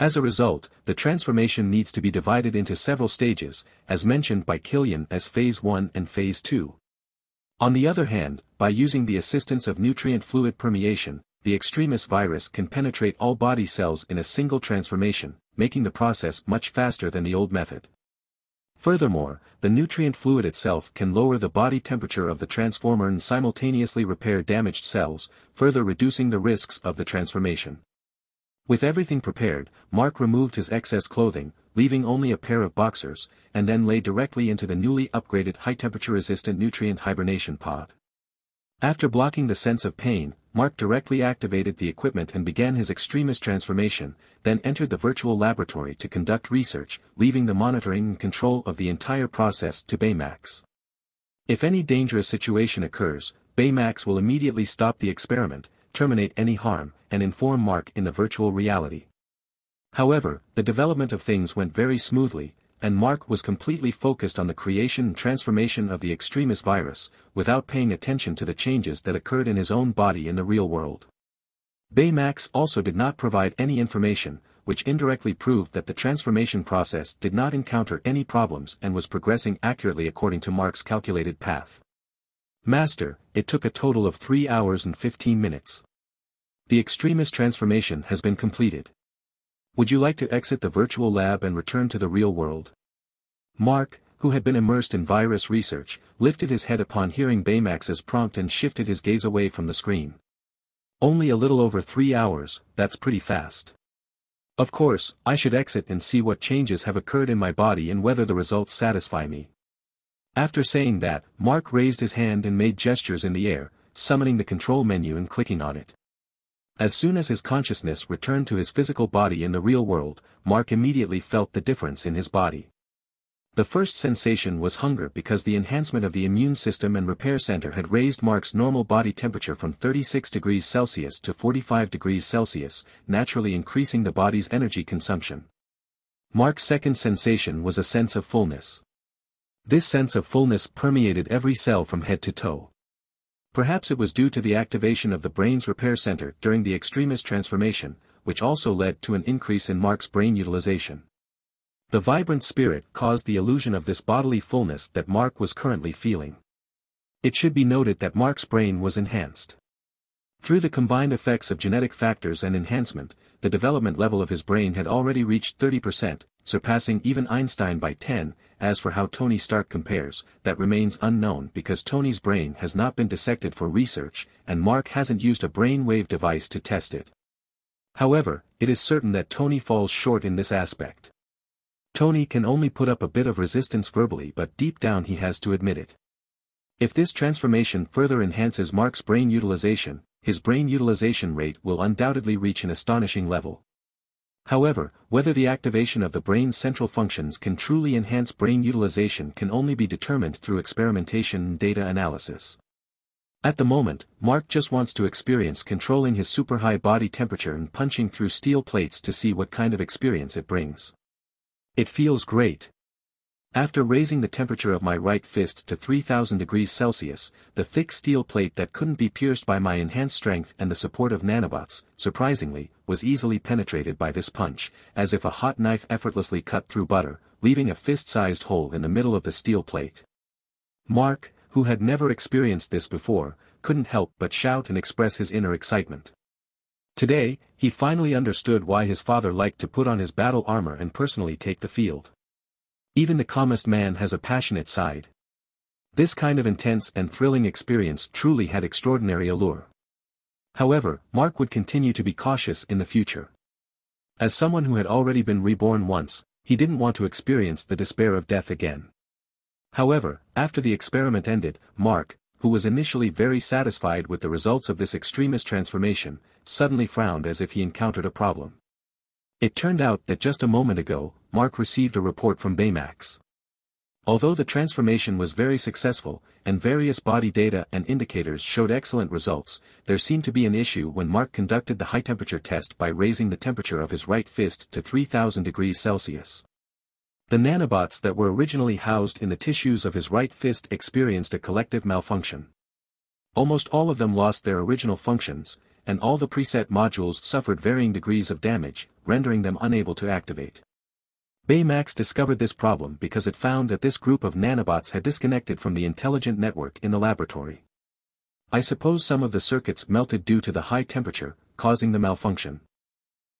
As a result, the transformation needs to be divided into several stages, as mentioned by Killian as Phase 1 and Phase 2. On the other hand, by using the assistance of nutrient fluid permeation, the Extremis virus can penetrate all body cells in a single transformation, making the process much faster than the old method. Furthermore, the nutrient fluid itself can lower the body temperature of the transformer and simultaneously repair damaged cells, further reducing the risks of the transformation. With everything prepared, Mark removed his excess clothing, leaving only a pair of boxers, and then lay directly into the newly upgraded high-temperature resistant nutrient hibernation pod. After blocking the sense of pain, Mark directly activated the equipment and began his extremis transformation, then entered the virtual laboratory to conduct research, leaving the monitoring and control of the entire process to Baymax. If any dangerous situation occurs, Baymax will immediately stop the experiment, terminate any harm, and inform Mark in the virtual reality. However, the development of things went very smoothly, and Mark was completely focused on the creation and transformation of the extremis virus, without paying attention to the changes that occurred in his own body in the real world. Baymax also did not provide any information, which indirectly proved that the transformation process did not encounter any problems and was progressing accurately according to Mark's calculated path. Master, it took a total of 3 hours and 15 minutes. The extremis transformation has been completed. Would you like to exit the virtual lab and return to the real world? Mark, who had been immersed in virus research, lifted his head upon hearing Baymax's prompt and shifted his gaze away from the screen. Only a little over three hours, that's pretty fast. Of course, I should exit and see what changes have occurred in my body and whether the results satisfy me. After saying that, Mark raised his hand and made gestures in the air, summoning the control menu and clicking on it. As soon as his consciousness returned to his physical body in the real world, Mark immediately felt the difference in his body. The first sensation was hunger because the enhancement of the immune system and repair center had raised Mark's normal body temperature from 36 degrees Celsius to 45 degrees Celsius, naturally increasing the body's energy consumption. Mark's second sensation was a sense of fullness. This sense of fullness permeated every cell from head to toe. Perhaps it was due to the activation of the brain's repair center during the extremis transformation, which also led to an increase in Mark's brain utilization. The vibrant spirit caused the illusion of this bodily fullness that Mark was currently feeling. It should be noted that Mark's brain was enhanced. Through the combined effects of genetic factors and enhancement, the development level of his brain had already reached 30%, surpassing even Einstein by 10, as for how Tony Stark compares, that remains unknown because Tony's brain has not been dissected for research, and Mark hasn't used a brainwave device to test it. However, it is certain that Tony falls short in this aspect. Tony can only put up a bit of resistance verbally but deep down he has to admit it. If this transformation further enhances Mark's brain utilization, his brain utilization rate will undoubtedly reach an astonishing level. However, whether the activation of the brain's central functions can truly enhance brain utilization can only be determined through experimentation and data analysis. At the moment, Mark just wants to experience controlling his super high body temperature and punching through steel plates to see what kind of experience it brings. It feels great. After raising the temperature of my right fist to 3000 degrees Celsius, the thick steel plate that couldn't be pierced by my enhanced strength and the support of nanobots, surprisingly, was easily penetrated by this punch, as if a hot knife effortlessly cut through butter, leaving a fist-sized hole in the middle of the steel plate. Mark, who had never experienced this before, couldn't help but shout and express his inner excitement. Today, he finally understood why his father liked to put on his battle armor and personally take the field. Even the calmest man has a passionate side. This kind of intense and thrilling experience truly had extraordinary allure. However, Mark would continue to be cautious in the future. As someone who had already been reborn once, he didn't want to experience the despair of death again. However, after the experiment ended, Mark, who was initially very satisfied with the results of this extremis transformation, suddenly frowned as if he encountered a problem. It turned out that just a moment ago, Mark received a report from Baymax. Although the transformation was very successful, and various body data and indicators showed excellent results, there seemed to be an issue when Mark conducted the high-temperature test by raising the temperature of his right fist to 3000 degrees Celsius. The nanobots that were originally housed in the tissues of his right fist experienced a collective malfunction. Almost all of them lost their original functions, and all the preset modules suffered varying degrees of damage, rendering them unable to activate. Baymax discovered this problem because it found that this group of nanobots had disconnected from the intelligent network in the laboratory. I suppose some of the circuits melted due to the high temperature, causing the malfunction.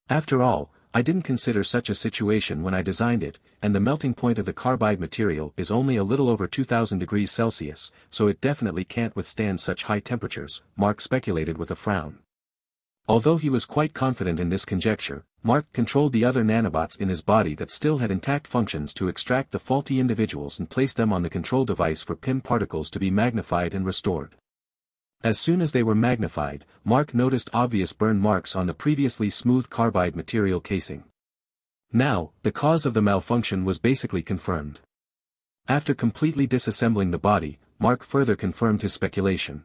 After all, I didn't consider such a situation when I designed it, and the melting point of the carbide material is only a little over 2000 degrees Celsius, so it definitely can't withstand such high temperatures, Mark speculated with a frown. Although he was quite confident in this conjecture, Mark controlled the other nanobots in his body that still had intact functions to extract the faulty individuals and place them on the control device for Pym particles to be magnified and restored. As soon as they were magnified, Mark noticed obvious burn marks on the previously smooth carbide material casing. Now, the cause of the malfunction was basically confirmed. After completely disassembling the body, Mark further confirmed his speculation.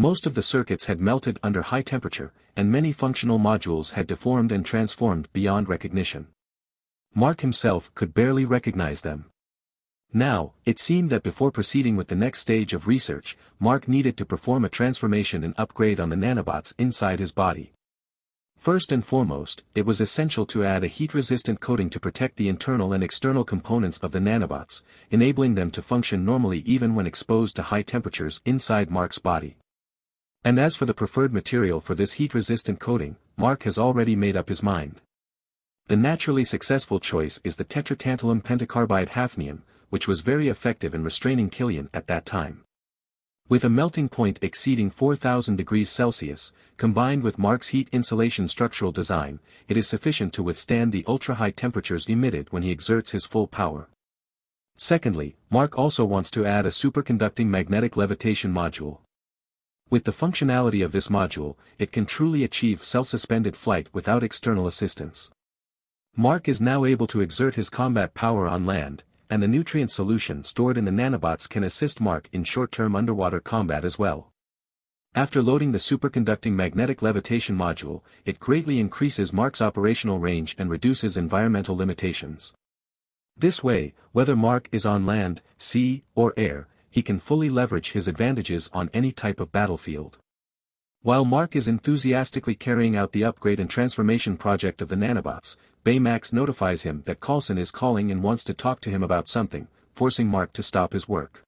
Most of the circuits had melted under high temperature, and many functional modules had deformed and transformed beyond recognition. Mark himself could barely recognize them. Now, it seemed that before proceeding with the next stage of research, Mark needed to perform a transformation and upgrade on the nanobots inside his body. First and foremost, it was essential to add a heat-resistant coating to protect the internal and external components of the nanobots, enabling them to function normally even when exposed to high temperatures inside Mark's body. And as for the preferred material for this heat-resistant coating, Mark has already made up his mind. The naturally successful choice is the tetratantalum pentacarbide hafnium, which was very effective in restraining Killian at that time. With a melting point exceeding 4000 degrees Celsius, combined with Mark's heat insulation structural design, it is sufficient to withstand the ultra-high temperatures emitted when he exerts his full power. Secondly, Mark also wants to add a superconducting magnetic levitation module. With the functionality of this module, it can truly achieve self-suspended flight without external assistance. Mark is now able to exert his combat power on land, and the nutrient solution stored in the nanobots can assist Mark in short-term underwater combat as well. After loading the superconducting magnetic levitation module, it greatly increases Mark's operational range and reduces environmental limitations. This way, whether Mark is on land, sea, or air, he can fully leverage his advantages on any type of battlefield. While Mark is enthusiastically carrying out the upgrade and transformation project of the nanobots, Baymax notifies him that Coulson is calling and wants to talk to him about something, forcing Mark to stop his work.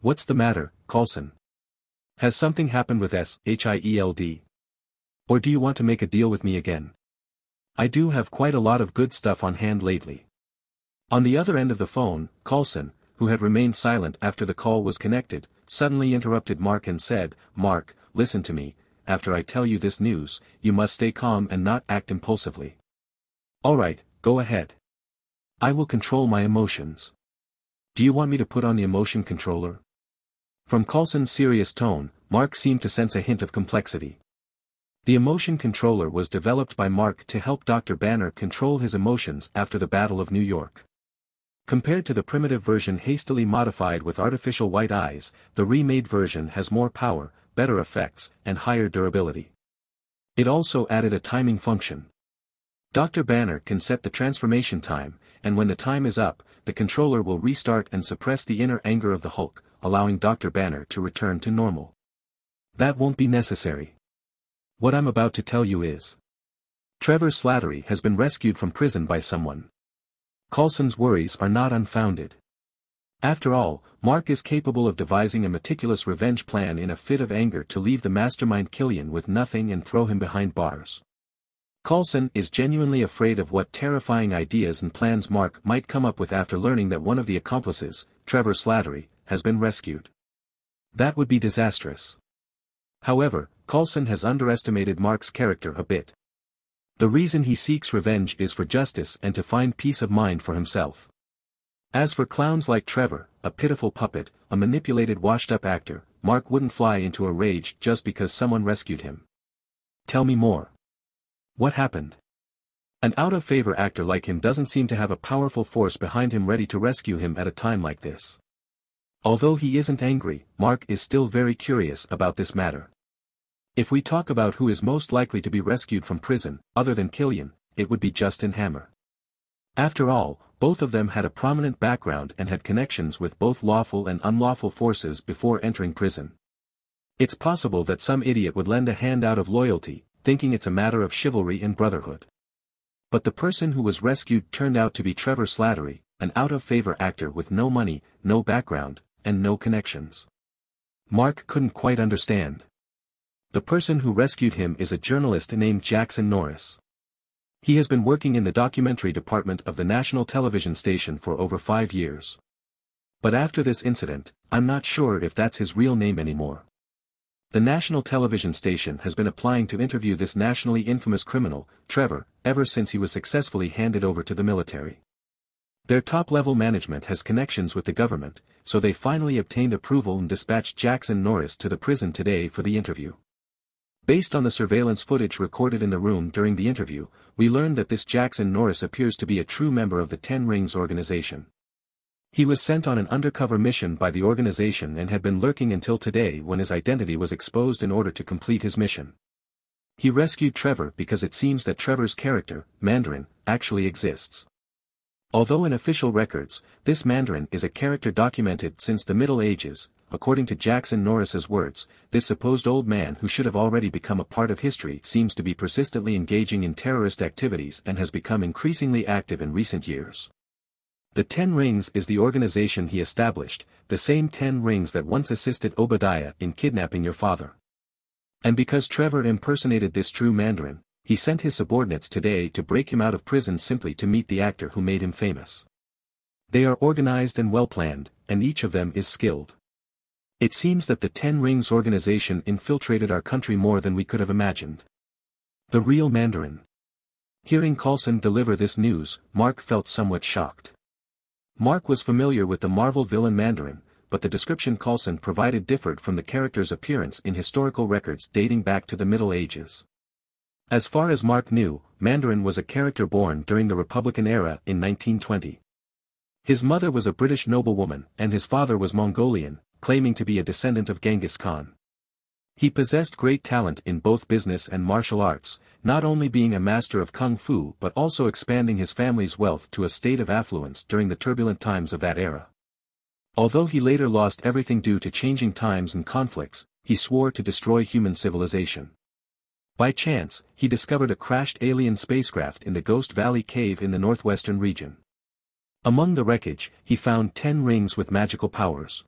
What's the matter, Coulson? Has something happened with S-H-I-E-L-D? Or do you want to make a deal with me again? I do have quite a lot of good stuff on hand lately. On the other end of the phone, Coulson, who had remained silent after the call was connected, suddenly interrupted Mark and said, Mark, listen to me, after I tell you this news, you must stay calm and not act impulsively. Alright, go ahead. I will control my emotions. Do you want me to put on the emotion controller? From Coulson's serious tone, Mark seemed to sense a hint of complexity. The emotion controller was developed by Mark to help Dr. Banner control his emotions after the Battle of New York. Compared to the primitive version hastily modified with artificial white eyes, the remade version has more power, better effects, and higher durability. It also added a timing function. Dr. Banner can set the transformation time, and when the time is up, the controller will restart and suppress the inner anger of the Hulk, allowing Dr. Banner to return to normal. That won't be necessary. What I'm about to tell you is. Trevor Slattery has been rescued from prison by someone. Coulson's worries are not unfounded. After all, Mark is capable of devising a meticulous revenge plan in a fit of anger to leave the mastermind Killian with nothing and throw him behind bars. Coulson is genuinely afraid of what terrifying ideas and plans Mark might come up with after learning that one of the accomplices, Trevor Slattery, has been rescued. That would be disastrous. However, Coulson has underestimated Mark's character a bit. The reason he seeks revenge is for justice and to find peace of mind for himself. As for clowns like Trevor, a pitiful puppet, a manipulated washed-up actor, Mark wouldn't fly into a rage just because someone rescued him. Tell me more. What happened? An out-of-favor actor like him doesn't seem to have a powerful force behind him ready to rescue him at a time like this. Although he isn't angry, Mark is still very curious about this matter. If we talk about who is most likely to be rescued from prison, other than Killian, it would be Justin Hammer. After all, both of them had a prominent background and had connections with both lawful and unlawful forces before entering prison. It's possible that some idiot would lend a hand out of loyalty, thinking it's a matter of chivalry and brotherhood. But the person who was rescued turned out to be Trevor Slattery, an out-of-favor actor with no money, no background, and no connections. Mark couldn't quite understand. The person who rescued him is a journalist named Jackson Norris. He has been working in the documentary department of the national television station for over five years. But after this incident, I'm not sure if that's his real name anymore. The national television station has been applying to interview this nationally infamous criminal, Trevor, ever since he was successfully handed over to the military. Their top-level management has connections with the government, so they finally obtained approval and dispatched Jackson Norris to the prison today for the interview. Based on the surveillance footage recorded in the room during the interview, we learned that this Jackson Norris appears to be a true member of the Ten Rings organization. He was sent on an undercover mission by the organization and had been lurking until today when his identity was exposed in order to complete his mission. He rescued Trevor because it seems that Trevor's character, Mandarin, actually exists. Although in official records, this Mandarin is a character documented since the Middle Ages, according to Jackson Norris's words, this supposed old man who should have already become a part of history seems to be persistently engaging in terrorist activities and has become increasingly active in recent years. The Ten Rings is the organization he established, the same Ten Rings that once assisted Obadiah in kidnapping your father. And because Trevor impersonated this true Mandarin, he sent his subordinates today to break him out of prison simply to meet the actor who made him famous. They are organized and well-planned, and each of them is skilled. It seems that the Ten Rings organization infiltrated our country more than we could have imagined. The real Mandarin. Hearing Coulson deliver this news, Mark felt somewhat shocked. Mark was familiar with the Marvel villain Mandarin, but the description Coulson provided differed from the character's appearance in historical records dating back to the Middle Ages. As far as Mark knew, Mandarin was a character born during the Republican era in 1920. His mother was a British noblewoman and his father was Mongolian, claiming to be a descendant of Genghis Khan. He possessed great talent in both business and martial arts, not only being a master of kung fu but also expanding his family's wealth to a state of affluence during the turbulent times of that era. Although he later lost everything due to changing times and conflicts, he swore to destroy human civilization. By chance, he discovered a crashed alien spacecraft in the Ghost Valley Cave in the northwestern region. Among the wreckage, he found ten rings with magical powers.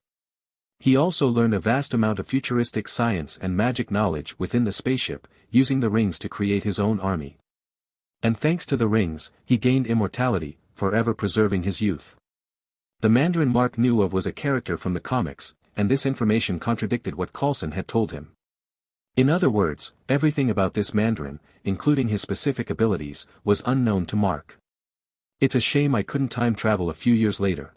He also learned a vast amount of futuristic science and magic knowledge within the spaceship, using the rings to create his own army. And thanks to the rings, he gained immortality, forever preserving his youth. The Mandarin Mark knew of was a character from the comics, and this information contradicted what Coulson had told him. In other words, everything about this Mandarin, including his specific abilities, was unknown to Mark. It's a shame I couldn't time travel a few years later.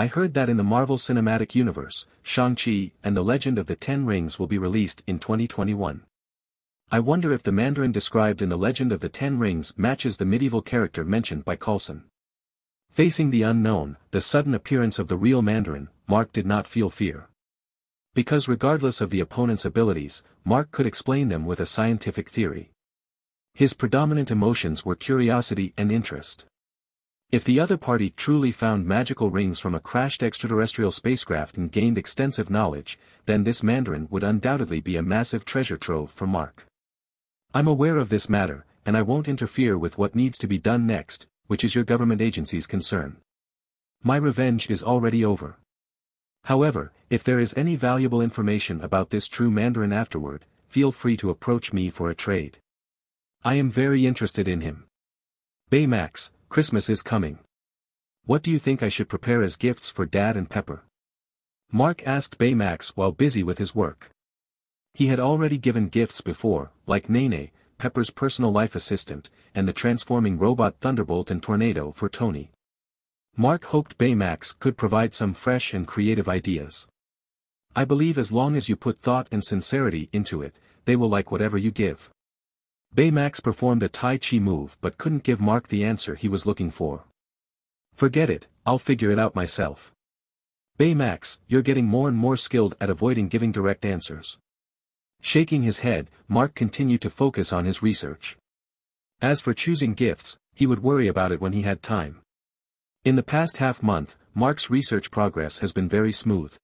I heard that in the Marvel Cinematic Universe, Shang-Chi and the Legend of the Ten Rings will be released in 2021. I wonder if the Mandarin described in the Legend of the Ten Rings matches the medieval character mentioned by Coulson. Facing the unknown, the sudden appearance of the real Mandarin, Mark did not feel fear. Because regardless of the opponent's abilities, Mark could explain them with a scientific theory. His predominant emotions were curiosity and interest. If the other party truly found magical rings from a crashed extraterrestrial spacecraft and gained extensive knowledge, then this Mandarin would undoubtedly be a massive treasure trove for Mark. I'm aware of this matter, and I won't interfere with what needs to be done next, which is your government agency's concern. My revenge is already over. However, if there is any valuable information about this true Mandarin afterward, feel free to approach me for a trade. I am very interested in him. Baymax, Christmas is coming. What do you think I should prepare as gifts for Dad and Pepper? Mark asked Baymax while busy with his work. He had already given gifts before, like Nene, Pepper's personal life assistant, and the transforming robot Thunderbolt and Tornado for Tony. Mark hoped Baymax could provide some fresh and creative ideas. I believe as long as you put thought and sincerity into it, they will like whatever you give. Baymax performed a Tai Chi move but couldn't give Mark the answer he was looking for. Forget it, I'll figure it out myself. Baymax, you're getting more and more skilled at avoiding giving direct answers. Shaking his head, Mark continued to focus on his research. As for choosing gifts, he would worry about it when he had time. In the past half month, Mark's research progress has been very smooth.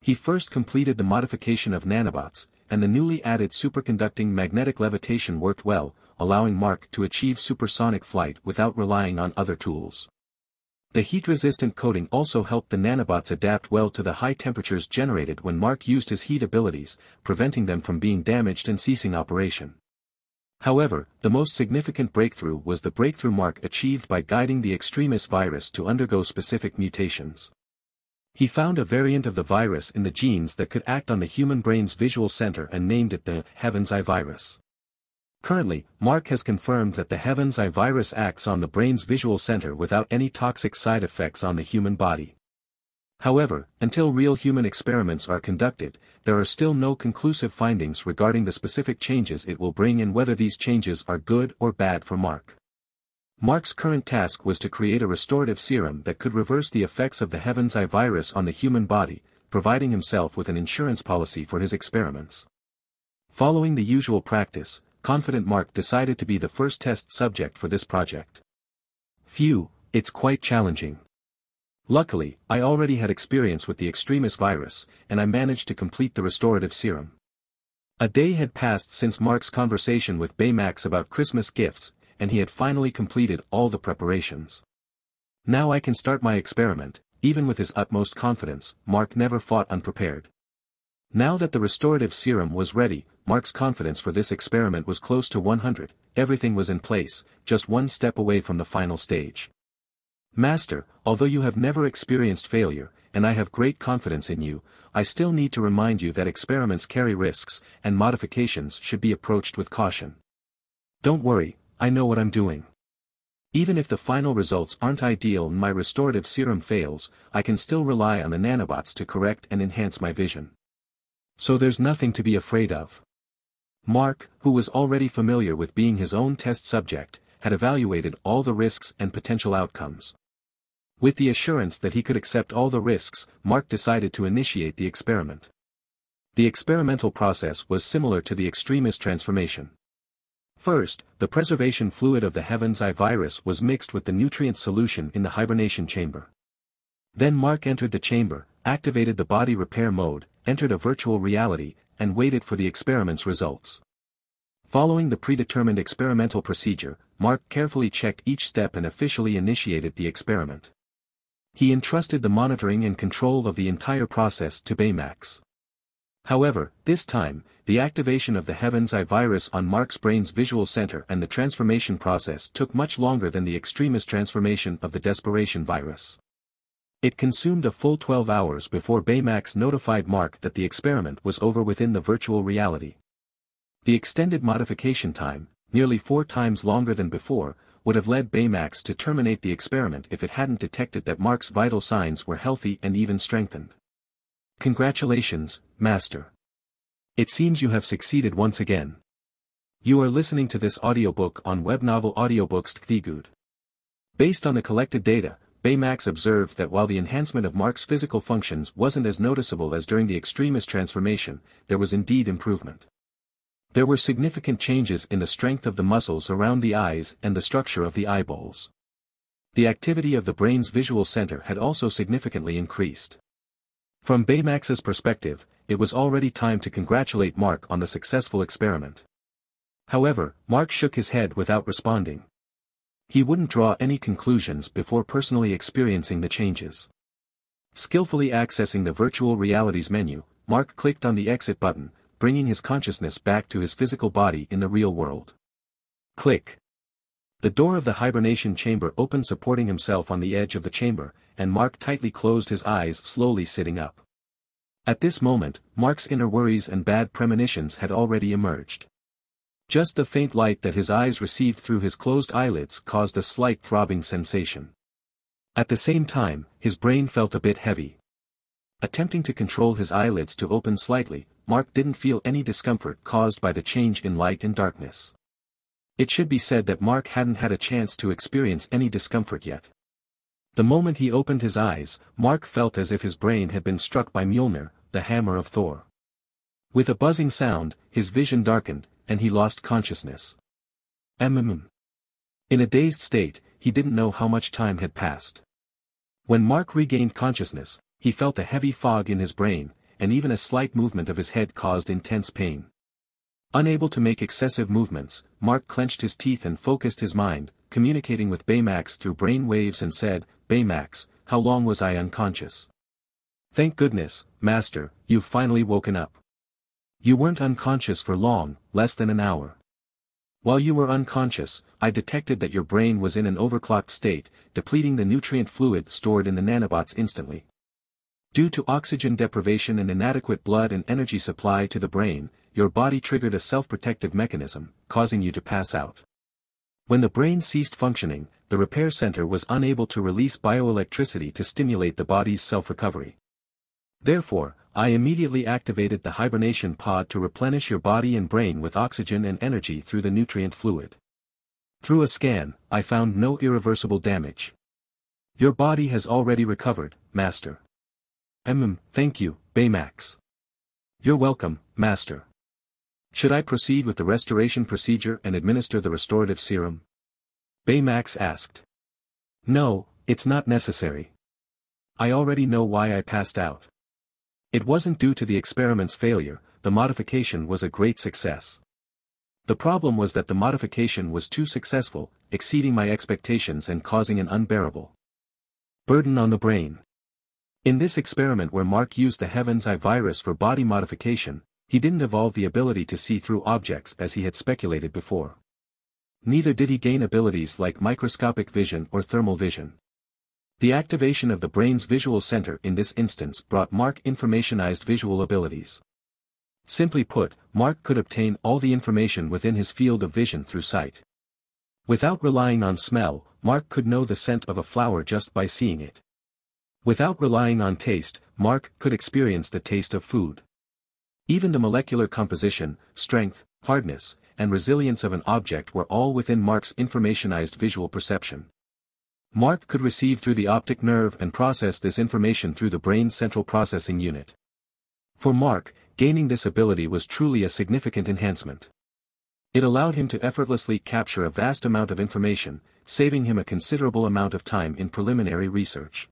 He first completed the modification of nanobots, and the newly added superconducting magnetic levitation worked well, allowing Mark to achieve supersonic flight without relying on other tools. The heat-resistant coating also helped the nanobots adapt well to the high temperatures generated when Mark used his heat abilities, preventing them from being damaged and ceasing operation. However, the most significant breakthrough was the breakthrough Mark achieved by guiding the extremis virus to undergo specific mutations. He found a variant of the virus in the genes that could act on the human brain's visual center and named it the Heaven's Eye virus. Currently, Mark has confirmed that the Heaven's Eye virus acts on the brain's visual center without any toxic side effects on the human body. However, until real human experiments are conducted, there are still no conclusive findings regarding the specific changes it will bring and whether these changes are good or bad for Mark. Mark's current task was to create a restorative serum that could reverse the effects of the Heaven's Eye virus on the human body, providing himself with an insurance policy for his experiments. Following the usual practice, confident Mark decided to be the first test subject for this project. Phew, it's quite challenging. Luckily, I already had experience with the extremis virus, and I managed to complete the restorative serum. A day had passed since Mark's conversation with Baymax about Christmas gifts, and he had finally completed all the preparations. Now I can start my experiment, even with his utmost confidence, Mark never fought unprepared. Now that the restorative serum was ready, Mark's confidence for this experiment was close to 100, everything was in place, just one step away from the final stage. Master, although you have never experienced failure, and I have great confidence in you, I still need to remind you that experiments carry risks, and modifications should be approached with caution. Don't worry, I know what I'm doing. Even if the final results aren't ideal and my restorative serum fails, I can still rely on the nanobots to correct and enhance my vision. So there's nothing to be afraid of. Mark, who was already familiar with being his own test subject, had evaluated all the risks and potential outcomes. With the assurance that he could accept all the risks, Mark decided to initiate the experiment. The experimental process was similar to the extremis transformation. First, the preservation fluid of the Heaven's Eye virus was mixed with the nutrient solution in the hibernation chamber. Then Mark entered the chamber, activated the body repair mode, entered a virtual reality, and waited for the experiment's results. Following the predetermined experimental procedure, Mark carefully checked each step and officially initiated the experiment. He entrusted the monitoring and control of the entire process to Baymax. However, this time, the activation of the Heaven's Eye virus on Mark's brain's visual center and the transformation process took much longer than the extremis transformation of the Desperation virus. It consumed a full 12 hours before Baymax notified Mark that the experiment was over within the virtual reality. The extended modification time, nearly four times longer than before, would have led Baymax to terminate the experiment if it hadn't detected that Mark's vital signs were healthy and even strengthened. Congratulations, Master. It seems you have succeeded once again. You are listening to this audiobook on web novel audiobooks Tgthegood. Based on the collected data, Baymax observed that while the enhancement of Mark's physical functions wasn't as noticeable as during the extremis transformation, there was indeed improvement. There were significant changes in the strength of the muscles around the eyes and the structure of the eyeballs. The activity of the brain's visual center had also significantly increased. From Baymax's perspective, it was already time to congratulate Mark on the successful experiment. However, Mark shook his head without responding. He wouldn't draw any conclusions before personally experiencing the changes. Skillfully accessing the virtual realities menu, Mark clicked on the exit button, bringing his consciousness back to his physical body in the real world. Click. The door of the hibernation chamber opened supporting himself on the edge of the chamber, and Mark tightly closed his eyes slowly sitting up. At this moment, Mark's inner worries and bad premonitions had already emerged. Just the faint light that his eyes received through his closed eyelids caused a slight throbbing sensation. At the same time, his brain felt a bit heavy. Attempting to control his eyelids to open slightly, Mark didn't feel any discomfort caused by the change in light and darkness. It should be said that Mark hadn't had a chance to experience any discomfort yet. The moment he opened his eyes, Mark felt as if his brain had been struck by Mjolnir, the hammer of Thor. With a buzzing sound, his vision darkened, and he lost consciousness. MMM. In a dazed state, he didn't know how much time had passed. When Mark regained consciousness, he felt a heavy fog in his brain, and even a slight movement of his head caused intense pain. Unable to make excessive movements, Mark clenched his teeth and focused his mind, communicating with Baymax through brain waves and said, Baymax, how long was I unconscious? Thank goodness, Master, you've finally woken up. You weren't unconscious for long, less than an hour. While you were unconscious, I detected that your brain was in an overclocked state, depleting the nutrient fluid stored in the nanobots instantly. Due to oxygen deprivation and inadequate blood and energy supply to the brain, your body triggered a self-protective mechanism, causing you to pass out. When the brain ceased functioning, the repair center was unable to release bioelectricity to stimulate the body's self-recovery. Therefore, I immediately activated the hibernation pod to replenish your body and brain with oxygen and energy through the nutrient fluid. Through a scan, I found no irreversible damage. Your body has already recovered, Master. Mm, thank you, Baymax. You're welcome, Master. Should I proceed with the restoration procedure and administer the restorative serum? Baymax asked. No, it's not necessary. I already know why I passed out. It wasn't due to the experiment's failure, the modification was a great success. The problem was that the modification was too successful, exceeding my expectations and causing an unbearable burden on the brain. In this experiment where Mark used the Heaven's Eye virus for body modification, he didn't evolve the ability to see through objects as he had speculated before. Neither did he gain abilities like microscopic vision or thermal vision. The activation of the brain's visual center in this instance brought Mark informationized visual abilities. Simply put, Mark could obtain all the information within his field of vision through sight. Without relying on smell, Mark could know the scent of a flower just by seeing it. Without relying on taste, Mark could experience the taste of food. Even the molecular composition, strength, hardness, and resilience of an object were all within Mark's informationized visual perception. Mark could receive through the optic nerve and process this information through the brain's central processing unit. For Mark, gaining this ability was truly a significant enhancement. It allowed him to effortlessly capture a vast amount of information, saving him a considerable amount of time in preliminary research.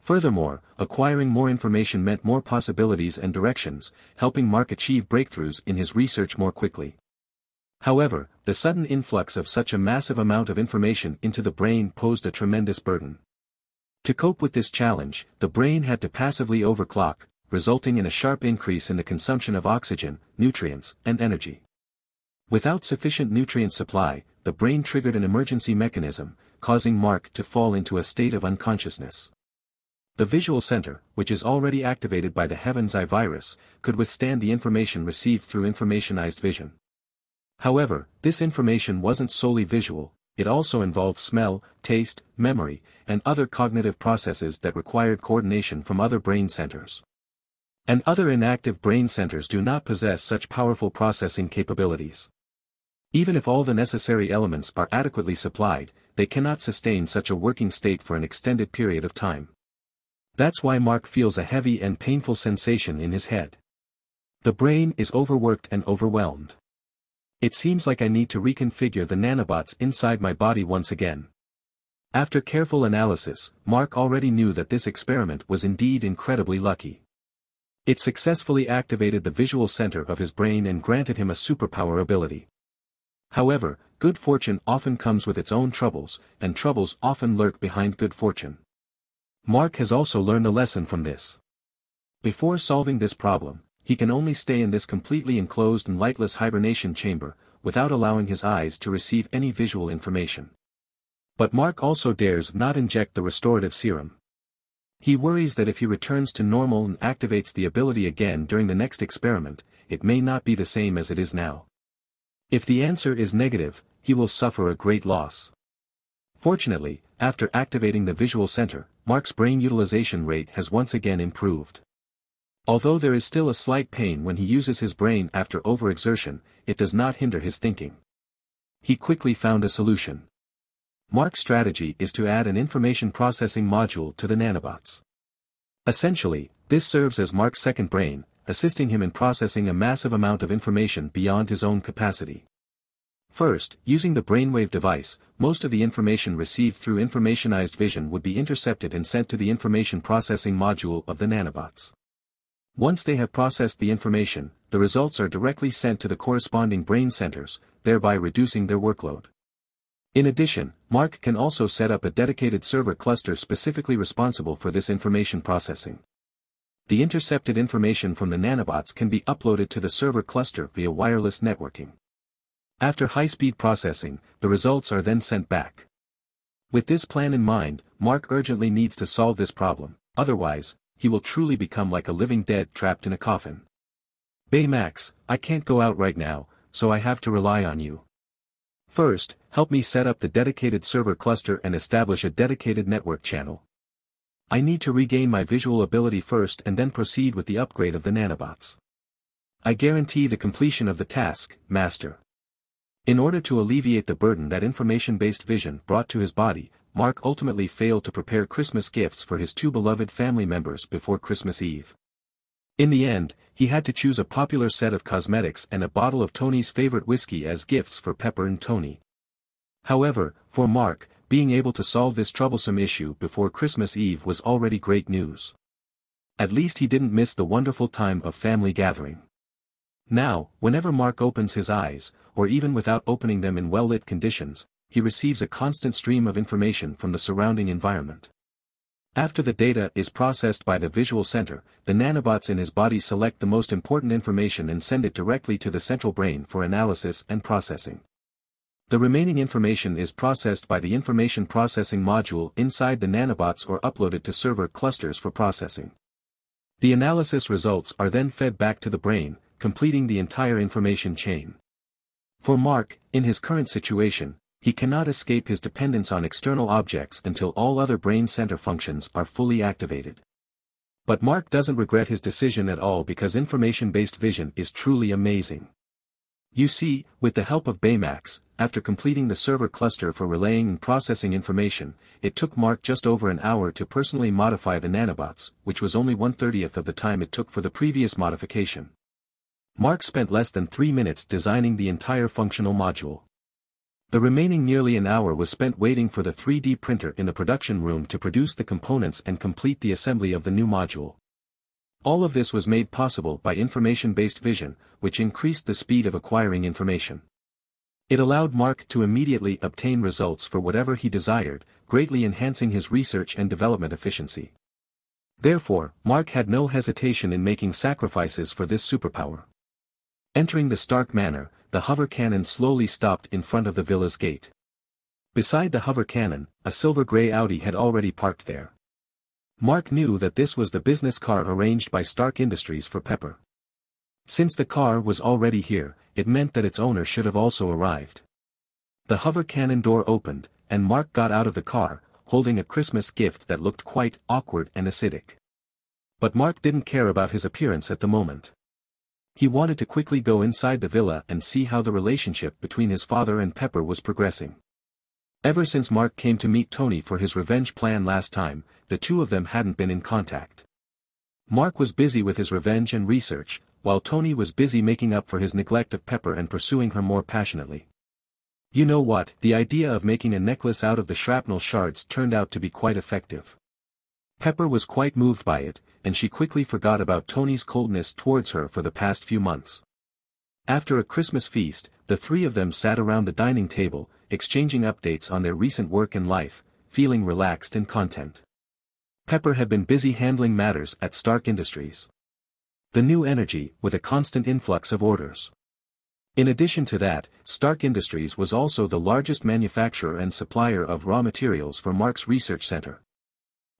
Furthermore, acquiring more information meant more possibilities and directions, helping Mark achieve breakthroughs in his research more quickly. However, the sudden influx of such a massive amount of information into the brain posed a tremendous burden. To cope with this challenge, the brain had to passively overclock, resulting in a sharp increase in the consumption of oxygen, nutrients, and energy. Without sufficient nutrient supply, the brain triggered an emergency mechanism, causing Mark to fall into a state of unconsciousness. The visual center, which is already activated by the Heaven's Eye virus, could withstand the information received through informationized vision. However, this information wasn't solely visual, it also involved smell, taste, memory, and other cognitive processes that required coordination from other brain centers. And other inactive brain centers do not possess such powerful processing capabilities. Even if all the necessary elements are adequately supplied, they cannot sustain such a working state for an extended period of time. That's why Mark feels a heavy and painful sensation in his head. The brain is overworked and overwhelmed. It seems like I need to reconfigure the nanobots inside my body once again. After careful analysis, Mark already knew that this experiment was indeed incredibly lucky. It successfully activated the visual center of his brain and granted him a superpower ability. However, good fortune often comes with its own troubles, and troubles often lurk behind good fortune. Mark has also learned a lesson from this. Before solving this problem, he can only stay in this completely enclosed and lightless hibernation chamber, without allowing his eyes to receive any visual information. But Mark also dares not inject the restorative serum. He worries that if he returns to normal and activates the ability again during the next experiment, it may not be the same as it is now. If the answer is negative, he will suffer a great loss. Fortunately, after activating the visual center, Mark's brain utilization rate has once again improved. Although there is still a slight pain when he uses his brain after overexertion, it does not hinder his thinking. He quickly found a solution. Mark's strategy is to add an information processing module to the nanobots. Essentially, this serves as Mark's second brain, assisting him in processing a massive amount of information beyond his own capacity. First, using the brainwave device, most of the information received through informationized vision would be intercepted and sent to the information processing module of the nanobots. Once they have processed the information, the results are directly sent to the corresponding brain centers, thereby reducing their workload. In addition, Mark can also set up a dedicated server cluster specifically responsible for this information processing. The intercepted information from the nanobots can be uploaded to the server cluster via wireless networking. After high-speed processing, the results are then sent back. With this plan in mind, Mark urgently needs to solve this problem, otherwise, he will truly become like a living dead trapped in a coffin. Baymax, I can't go out right now, so I have to rely on you. First, help me set up the dedicated server cluster and establish a dedicated network channel. I need to regain my visual ability first and then proceed with the upgrade of the nanobots. I guarantee the completion of the task, Master. In order to alleviate the burden that information-based vision brought to his body, Mark ultimately failed to prepare Christmas gifts for his two beloved family members before Christmas Eve. In the end, he had to choose a popular set of cosmetics and a bottle of Tony's favorite whiskey as gifts for Pepper and Tony. However, for Mark, being able to solve this troublesome issue before Christmas Eve was already great news. At least he didn't miss the wonderful time of family gathering. Now, whenever Mark opens his eyes, or even without opening them in well-lit conditions, he receives a constant stream of information from the surrounding environment. After the data is processed by the visual center, the nanobots in his body select the most important information and send it directly to the central brain for analysis and processing. The remaining information is processed by the information processing module inside the nanobots or uploaded to server clusters for processing. The analysis results are then fed back to the brain, completing the entire information chain. For Mark, in his current situation, he cannot escape his dependence on external objects until all other brain center functions are fully activated. But Mark doesn't regret his decision at all because information-based vision is truly amazing. You see, with the help of Baymax, after completing the server cluster for relaying and processing information, it took Mark just over an hour to personally modify the nanobots, which was only one-thirtieth of the time it took for the previous modification. Mark spent less than three minutes designing the entire functional module. The remaining nearly an hour was spent waiting for the 3D printer in the production room to produce the components and complete the assembly of the new module. All of this was made possible by information-based vision, which increased the speed of acquiring information. It allowed Mark to immediately obtain results for whatever he desired, greatly enhancing his research and development efficiency. Therefore, Mark had no hesitation in making sacrifices for this superpower. Entering the Stark Manor, the hover cannon slowly stopped in front of the villa's gate. Beside the hover cannon, a silver grey Audi had already parked there. Mark knew that this was the business car arranged by Stark Industries for Pepper. Since the car was already here, it meant that its owner should have also arrived. The hover cannon door opened, and Mark got out of the car, holding a Christmas gift that looked quite awkward and acidic. But Mark didn't care about his appearance at the moment. He wanted to quickly go inside the villa and see how the relationship between his father and Pepper was progressing. Ever since Mark came to meet Tony for his revenge plan last time, the two of them hadn't been in contact. Mark was busy with his revenge and research, while Tony was busy making up for his neglect of Pepper and pursuing her more passionately. You know what, the idea of making a necklace out of the shrapnel shards turned out to be quite effective. Pepper was quite moved by it, and she quickly forgot about Tony's coldness towards her for the past few months. After a Christmas feast, the three of them sat around the dining table, exchanging updates on their recent work and life, feeling relaxed and content. Pepper had been busy handling matters at Stark Industries. The new energy, with a constant influx of orders. In addition to that, Stark Industries was also the largest manufacturer and supplier of raw materials for Mark's research center.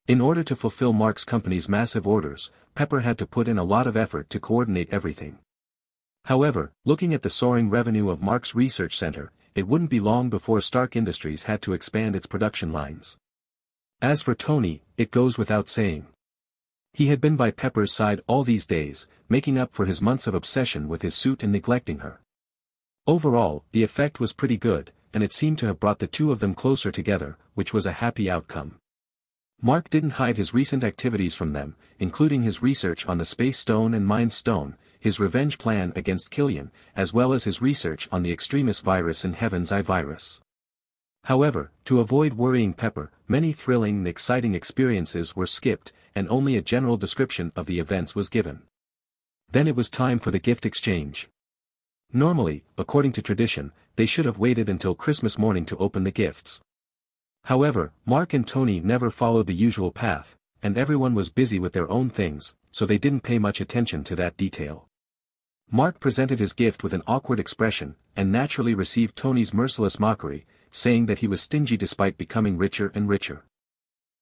In order to fulfill Mark's company's massive orders, Pepper had to put in a lot of effort to coordinate everything. However, looking at the soaring revenue of Mark's research center, it wouldn't be long before Stark Industries had to expand its production lines. As for Tony, it goes without saying. He had been by Pepper's side all these days, making up for his months of obsession with his suit and neglecting her. Overall, the effect was pretty good, and it seemed to have brought the two of them closer together, which was a happy outcome. Mark didn't hide his recent activities from them, including his research on the Space Stone and Mind Stone, his revenge plan against Killian, as well as his research on the Extremis virus and Heaven's Eye virus. However, to avoid worrying Pepper, many thrilling and exciting experiences were skipped, and only a general description of the events was given. Then it was time for the gift exchange. Normally, according to tradition, they should have waited until Christmas morning to open the gifts. However, Mark and Tony never followed the usual path, and everyone was busy with their own things, so they didn't pay much attention to that detail. Mark presented his gift with an awkward expression, and naturally received Tony's merciless mockery, saying that he was stingy despite becoming richer and richer.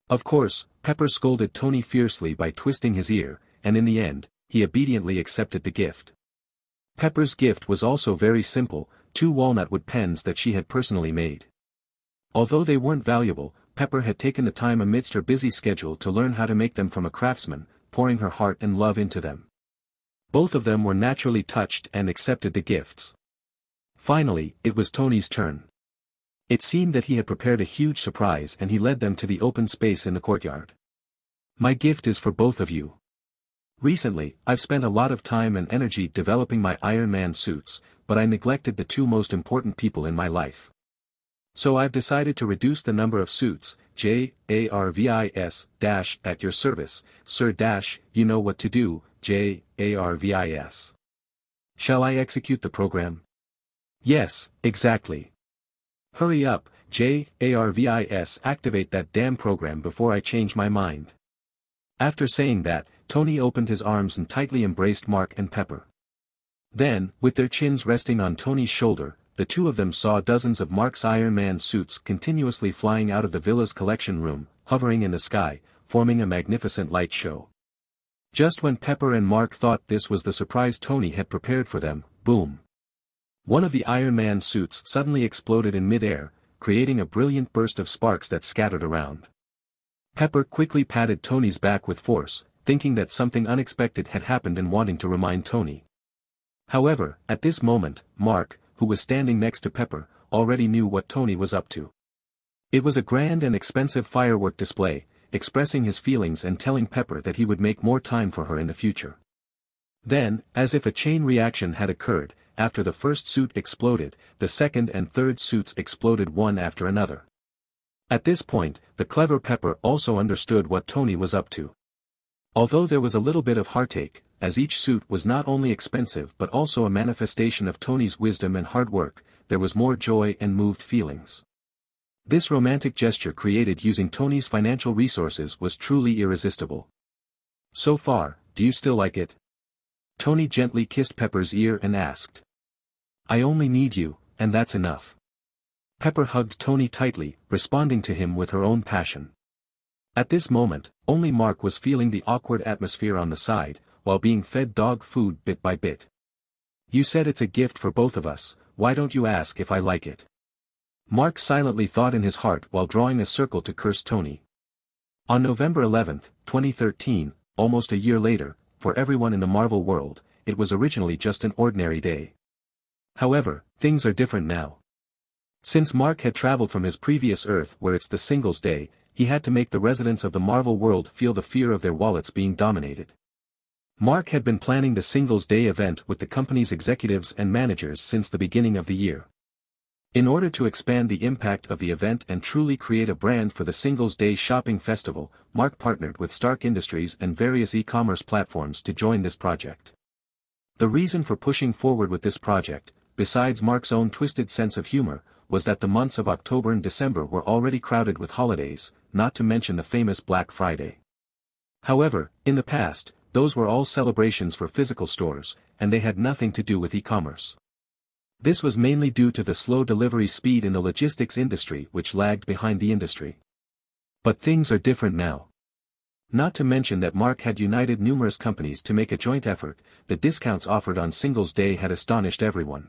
Of course, Pepper scolded Tony fiercely by twisting his ear, and in the end, he obediently accepted the gift. Pepper's gift was also very simple, two walnut wood pens that she had personally made. Although they weren't valuable, Pepper had taken the time amidst her busy schedule to learn how to make them from a craftsman, pouring her heart and love into them. Both of them were naturally touched and accepted the gifts. Finally, it was Tony's turn. It seemed that he had prepared a huge surprise and he led them to the open space in the courtyard. My gift is for both of you. Recently, I've spent a lot of time and energy developing my Iron Man suits, but I neglected the two most important people in my life. So I've decided to reduce the number of suits, J, A R V I S, dash, at your service, sir dash, you know what to do, J, A R V I S. Shall I execute the program? Yes, exactly. Hurry up, J, A R V I S activate that damn program before I change my mind. After saying that, Tony opened his arms and tightly embraced Mark and Pepper. Then, with their chins resting on Tony's shoulder, the two of them saw dozens of Mark's Iron Man suits continuously flying out of the villa's collection room, hovering in the sky, forming a magnificent light show. Just when Pepper and Mark thought this was the surprise Tony had prepared for them, boom. One of the Iron Man suits suddenly exploded in midair, creating a brilliant burst of sparks that scattered around. Pepper quickly patted Tony's back with force, thinking that something unexpected had happened and wanting to remind Tony. However, at this moment, Mark, who was standing next to Pepper, already knew what Tony was up to. It was a grand and expensive firework display, expressing his feelings and telling Pepper that he would make more time for her in the future. Then, as if a chain reaction had occurred, after the first suit exploded, the second and third suits exploded one after another. At this point, the clever Pepper also understood what Tony was up to. Although there was a little bit of heartache, as each suit was not only expensive but also a manifestation of Tony's wisdom and hard work, there was more joy and moved feelings. This romantic gesture created using Tony's financial resources was truly irresistible. So far, do you still like it? Tony gently kissed Pepper's ear and asked. I only need you, and that's enough. Pepper hugged Tony tightly, responding to him with her own passion. At this moment, only Mark was feeling the awkward atmosphere on the side, while being fed dog food bit by bit. You said it's a gift for both of us, why don't you ask if I like it? Mark silently thought in his heart while drawing a circle to curse Tony. On November 11, 2013, almost a year later, for everyone in the Marvel world, it was originally just an ordinary day. However, things are different now. Since Mark had traveled from his previous Earth where it's the singles day, he had to make the residents of the Marvel world feel the fear of their wallets being dominated. Mark had been planning the Singles Day event with the company's executives and managers since the beginning of the year. In order to expand the impact of the event and truly create a brand for the Singles Day shopping festival, Mark partnered with Stark Industries and various e-commerce platforms to join this project. The reason for pushing forward with this project, besides Mark's own twisted sense of humor, was that the months of October and December were already crowded with holidays, not to mention the famous Black Friday. However, in the past, those were all celebrations for physical stores, and they had nothing to do with e-commerce. This was mainly due to the slow delivery speed in the logistics industry which lagged behind the industry. But things are different now. Not to mention that Mark had united numerous companies to make a joint effort, the discounts offered on Singles Day had astonished everyone.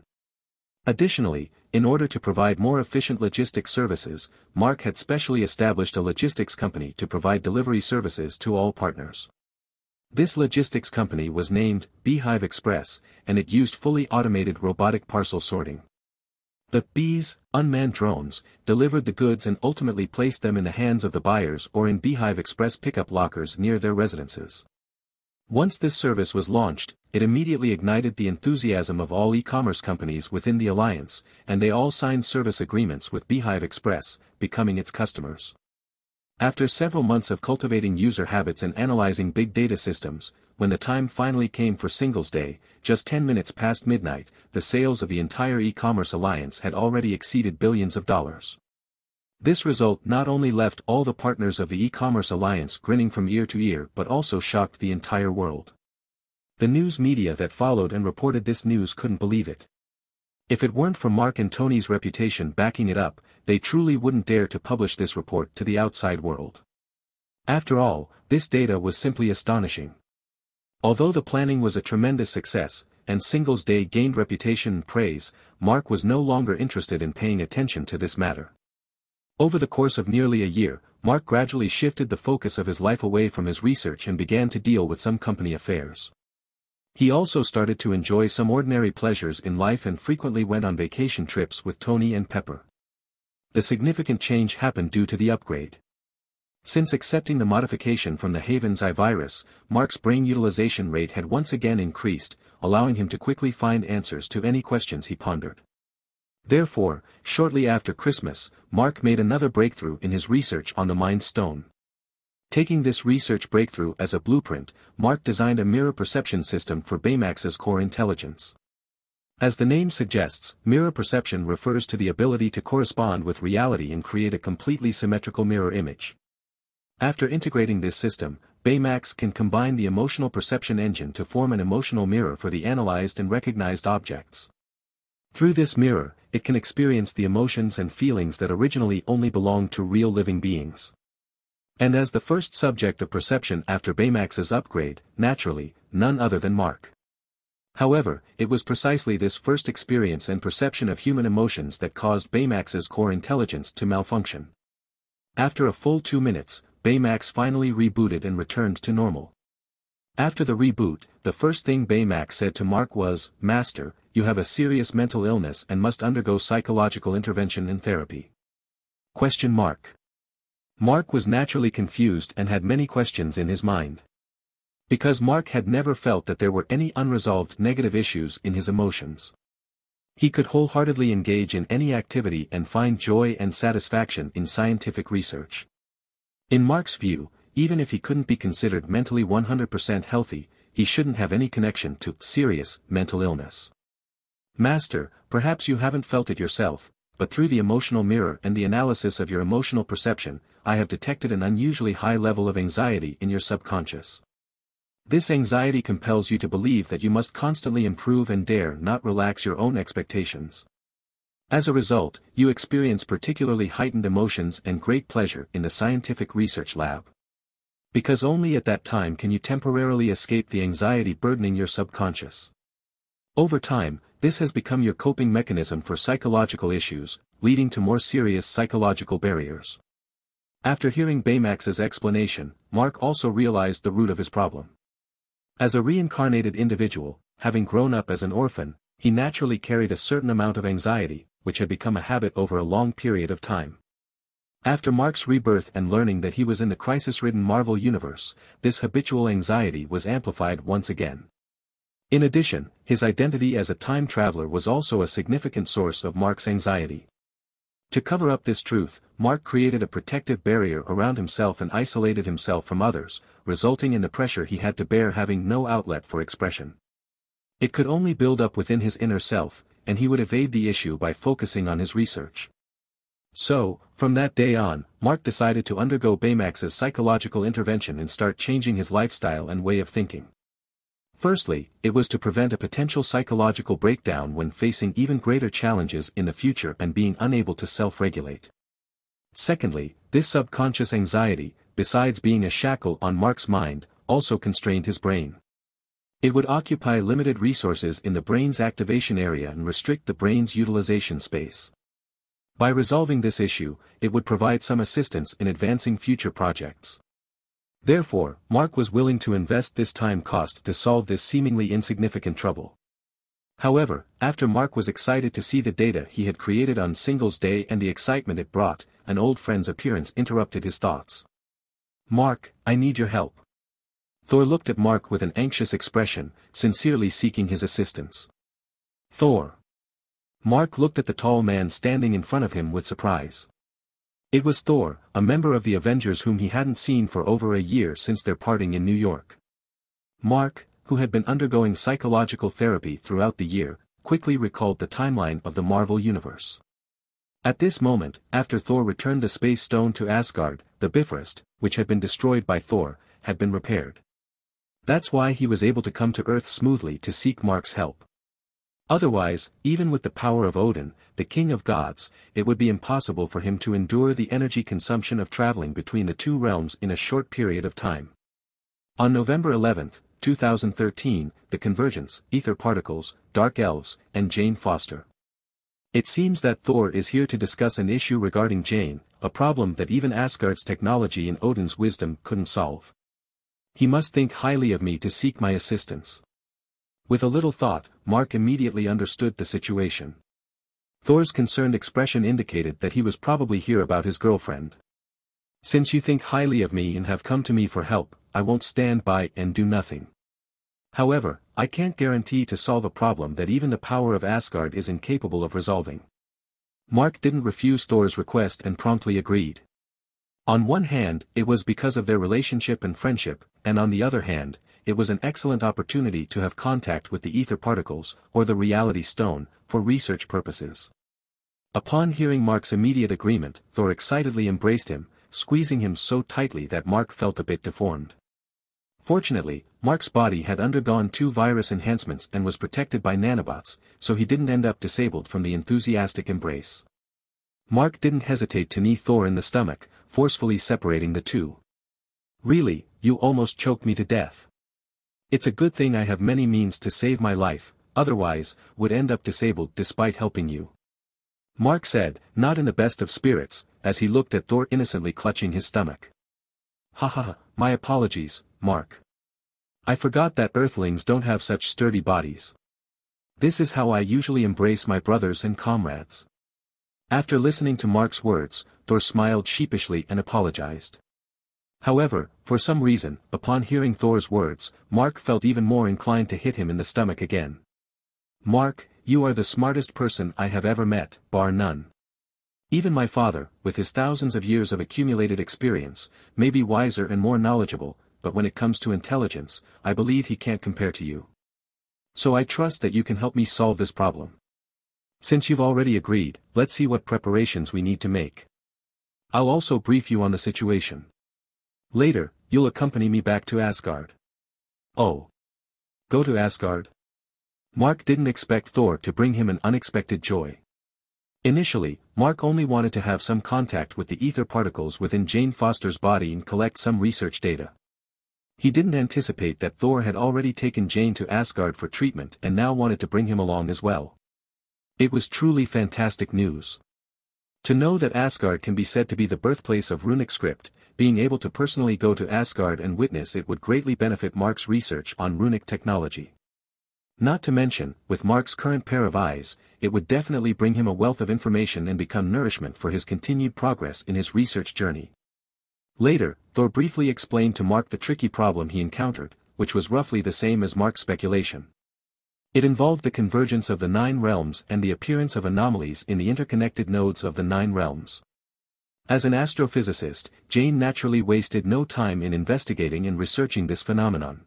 Additionally, in order to provide more efficient logistics services, Mark had specially established a logistics company to provide delivery services to all partners. This logistics company was named Beehive Express, and it used fully automated robotic parcel sorting. The bees, unmanned drones, delivered the goods and ultimately placed them in the hands of the buyers or in Beehive Express pickup lockers near their residences. Once this service was launched, it immediately ignited the enthusiasm of all e-commerce companies within the alliance, and they all signed service agreements with Beehive Express, becoming its customers. After several months of cultivating user habits and analyzing big data systems, when the time finally came for Singles Day, just 10 minutes past midnight, the sales of the entire e-commerce alliance had already exceeded billions of dollars. This result not only left all the partners of the e-commerce alliance grinning from ear to ear but also shocked the entire world. The news media that followed and reported this news couldn't believe it. If it weren't for Mark and Tony's reputation backing it up, they truly wouldn't dare to publish this report to the outside world. After all, this data was simply astonishing. Although the planning was a tremendous success, and Singles Day gained reputation and praise, Mark was no longer interested in paying attention to this matter. Over the course of nearly a year, Mark gradually shifted the focus of his life away from his research and began to deal with some company affairs. He also started to enjoy some ordinary pleasures in life and frequently went on vacation trips with Tony and Pepper. The significant change happened due to the upgrade. Since accepting the modification from the Heaven's Eye virus, Mark's brain utilization rate had once again increased, allowing him to quickly find answers to any questions he pondered. Therefore, shortly after Christmas, Mark made another breakthrough in his research on the Mind Stone. Taking this research breakthrough as a blueprint, Mark designed a mirror perception system for Baymax's core intelligence. As the name suggests, mirror perception refers to the ability to correspond with reality and create a completely symmetrical mirror image. After integrating this system, Baymax can combine the emotional perception engine to form an emotional mirror for the analyzed and recognized objects. Through this mirror, it can experience the emotions and feelings that originally only belonged to real living beings. And as the first subject of perception after Baymax's upgrade, naturally, none other than Mark. However, it was precisely this first experience and perception of human emotions that caused Baymax's core intelligence to malfunction. After a full two minutes, Baymax finally rebooted and returned to normal. After the reboot, the first thing Baymax said to Mark was, Master, you have a serious mental illness and must undergo psychological intervention and therapy. Question mark. Mark was naturally confused and had many questions in his mind. Because Mark had never felt that there were any unresolved negative issues in his emotions. He could wholeheartedly engage in any activity and find joy and satisfaction in scientific research. In Mark's view, even if he couldn't be considered mentally 100% healthy, he shouldn't have any connection to serious mental illness. Master, perhaps you haven't felt it yourself, but through the emotional mirror and the analysis of your emotional perception, I have detected an unusually high level of anxiety in your subconscious. This anxiety compels you to believe that you must constantly improve and dare not relax your own expectations. As a result, you experience particularly heightened emotions and great pleasure in the scientific research lab. Because only at that time can you temporarily escape the anxiety burdening your subconscious. Over time, this has become your coping mechanism for psychological issues, leading to more serious psychological barriers. After hearing Baymax's explanation, Mark also realized the root of his problem. As a reincarnated individual, having grown up as an orphan, he naturally carried a certain amount of anxiety, which had become a habit over a long period of time. After Mark's rebirth and learning that he was in the crisis-ridden Marvel Universe, this habitual anxiety was amplified once again. In addition, his identity as a time traveler was also a significant source of Mark's anxiety. To cover up this truth, Mark created a protective barrier around himself and isolated himself from others, resulting in the pressure he had to bear having no outlet for expression. It could only build up within his inner self, and he would evade the issue by focusing on his research. So, from that day on, Mark decided to undergo Baymax's psychological intervention and start changing his lifestyle and way of thinking. Firstly, it was to prevent a potential psychological breakdown when facing even greater challenges in the future and being unable to self-regulate. Secondly, this subconscious anxiety, besides being a shackle on Mark's mind, also constrained his brain. It would occupy limited resources in the brain's activation area and restrict the brain's utilization space. By resolving this issue, it would provide some assistance in advancing future projects. Therefore, Mark was willing to invest this time cost to solve this seemingly insignificant trouble. However, after Mark was excited to see the data he had created on Singles Day and the excitement it brought, an old friend's appearance interrupted his thoughts. Mark, I need your help. Thor looked at Mark with an anxious expression, sincerely seeking his assistance. Thor. Mark looked at the tall man standing in front of him with surprise. It was Thor, a member of the Avengers whom he hadn't seen for over a year since their parting in New York. Mark, who had been undergoing psychological therapy throughout the year, quickly recalled the timeline of the Marvel Universe. At this moment, after Thor returned the Space Stone to Asgard, the Bifrost, which had been destroyed by Thor, had been repaired. That's why he was able to come to Earth smoothly to seek Mark's help. Otherwise, even with the power of Odin, the king of gods, it would be impossible for him to endure the energy consumption of traveling between the two realms in a short period of time. On November 11, 2013, The Convergence, Ether Particles, Dark Elves, and Jane Foster. It seems that Thor is here to discuss an issue regarding Jane, a problem that even Asgard's technology and Odin's wisdom couldn't solve. He must think highly of me to seek my assistance. With a little thought, Mark immediately understood the situation. Thor's concerned expression indicated that he was probably here about his girlfriend. Since you think highly of me and have come to me for help, I won't stand by and do nothing. However, I can't guarantee to solve a problem that even the power of Asgard is incapable of resolving. Mark didn't refuse Thor's request and promptly agreed. On one hand, it was because of their relationship and friendship, and on the other hand, it was an excellent opportunity to have contact with the ether particles, or the reality stone, for research purposes. Upon hearing Mark's immediate agreement, Thor excitedly embraced him, squeezing him so tightly that Mark felt a bit deformed. Fortunately, Mark's body had undergone two virus enhancements and was protected by nanobots, so he didn't end up disabled from the enthusiastic embrace. Mark didn't hesitate to knee Thor in the stomach, forcefully separating the two. Really, you almost choked me to death. It's a good thing I have many means to save my life, otherwise, would end up disabled despite helping you. Mark said, not in the best of spirits, as he looked at Thor innocently clutching his stomach. Ha ha ha, my apologies, Mark. I forgot that earthlings don't have such sturdy bodies. This is how I usually embrace my brothers and comrades. After listening to Mark's words, Thor smiled sheepishly and apologized. However, for some reason, upon hearing Thor's words, Mark felt even more inclined to hit him in the stomach again. Mark, you are the smartest person I have ever met, bar none. Even my father, with his thousands of years of accumulated experience, may be wiser and more knowledgeable, but when it comes to intelligence, I believe he can't compare to you. So I trust that you can help me solve this problem. Since you've already agreed, let's see what preparations we need to make. I'll also brief you on the situation. Later, you'll accompany me back to Asgard. Oh. Go to Asgard? Mark didn't expect Thor to bring him an unexpected joy. Initially, Mark only wanted to have some contact with the ether particles within Jane Foster's body and collect some research data. He didn't anticipate that Thor had already taken Jane to Asgard for treatment and now wanted to bring him along as well. It was truly fantastic news. To know that Asgard can be said to be the birthplace of runic script, being able to personally go to Asgard and witness it would greatly benefit Mark's research on runic technology. Not to mention, with Mark's current pair of eyes, it would definitely bring him a wealth of information and become nourishment for his continued progress in his research journey. Later, Thor briefly explained to Mark the tricky problem he encountered, which was roughly the same as Mark's speculation. It involved the convergence of the nine realms and the appearance of anomalies in the interconnected nodes of the nine realms. As an astrophysicist, Jane naturally wasted no time in investigating and researching this phenomenon.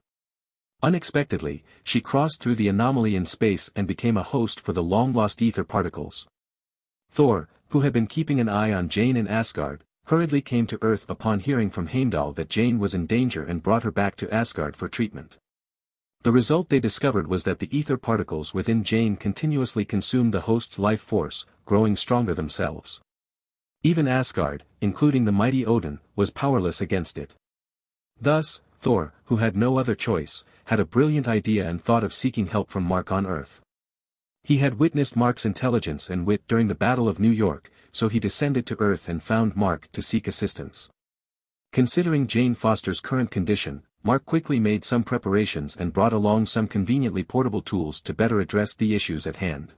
Unexpectedly, she crossed through the anomaly in space and became a host for the long-lost ether particles. Thor, who had been keeping an eye on Jane in Asgard, hurriedly came to Earth upon hearing from Heimdall that Jane was in danger and brought her back to Asgard for treatment. The result they discovered was that the ether particles within Jane continuously consumed the host's life force, growing stronger themselves. Even Asgard, including the mighty Odin, was powerless against it. Thus, Thor, who had no other choice, had a brilliant idea and thought of seeking help from Mark on Earth. He had witnessed Mark's intelligence and wit during the Battle of New York, so he descended to Earth and found Mark to seek assistance. Considering Jane Foster's current condition, Mark quickly made some preparations and brought along some conveniently portable tools to better address the issues at hand.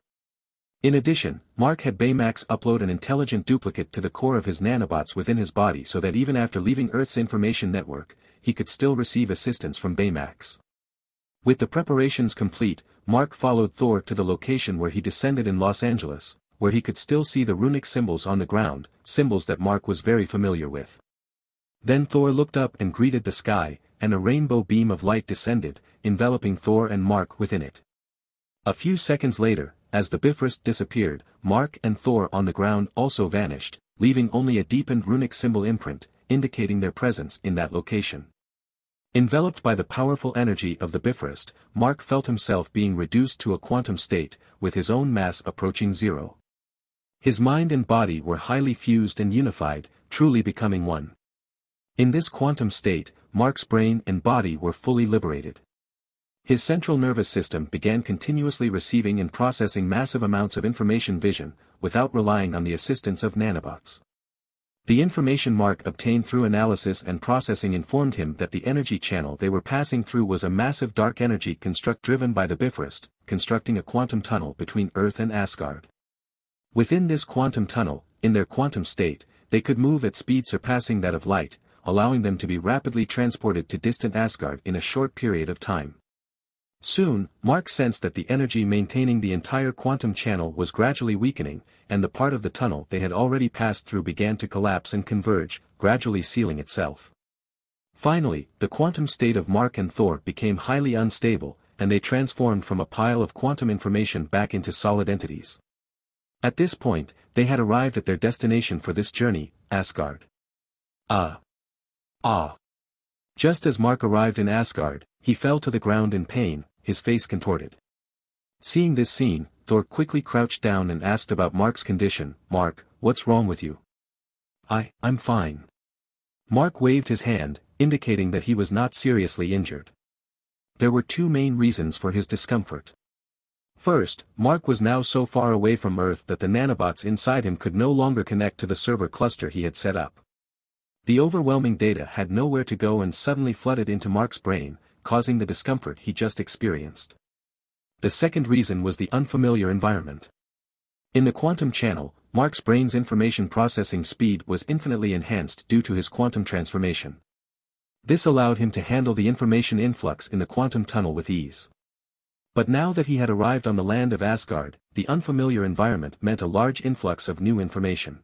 In addition, Mark had Baymax upload an intelligent duplicate to the core of his nanobots within his body so that even after leaving Earth's information network, he could still receive assistance from Baymax. With the preparations complete, Mark followed Thor to the location where he descended in Los Angeles, where he could still see the runic symbols on the ground, symbols that Mark was very familiar with. Then Thor looked up and greeted the sky, and a rainbow beam of light descended, enveloping Thor and Mark within it. A few seconds later, as the Bifrost disappeared, Mark and Thor on the ground also vanished, leaving only a deepened runic symbol imprint, indicating their presence in that location. Enveloped by the powerful energy of the Bifrost, Mark felt himself being reduced to a quantum state, with his own mass approaching zero. His mind and body were highly fused and unified, truly becoming one. In this quantum state, Mark's brain and body were fully liberated. His central nervous system began continuously receiving and processing massive amounts of information vision, without relying on the assistance of nanobots. The information Mark obtained through analysis and processing informed him that the energy channel they were passing through was a massive dark energy construct driven by the Bifrost, constructing a quantum tunnel between Earth and Asgard. Within this quantum tunnel, in their quantum state, they could move at speed surpassing that of light, allowing them to be rapidly transported to distant Asgard in a short period of time. Soon, Mark sensed that the energy maintaining the entire quantum channel was gradually weakening, and the part of the tunnel they had already passed through began to collapse and converge, gradually sealing itself. Finally, the quantum state of Mark and Thor became highly unstable, and they transformed from a pile of quantum information back into solid entities. At this point, they had arrived at their destination for this journey, Asgard. Ah! Ah! Just as Mark arrived in Asgard, he fell to the ground in pain, his face contorted. Seeing this scene, Thor quickly crouched down and asked about Mark's condition, Mark, what's wrong with you? I, I'm fine. Mark waved his hand, indicating that he was not seriously injured. There were two main reasons for his discomfort. First, Mark was now so far away from Earth that the nanobots inside him could no longer connect to the server cluster he had set up. The overwhelming data had nowhere to go and suddenly flooded into Mark's brain, causing the discomfort he just experienced. The second reason was the unfamiliar environment. In the quantum channel, Mark's brain's information processing speed was infinitely enhanced due to his quantum transformation. This allowed him to handle the information influx in the quantum tunnel with ease. But now that he had arrived on the land of Asgard, the unfamiliar environment meant a large influx of new information.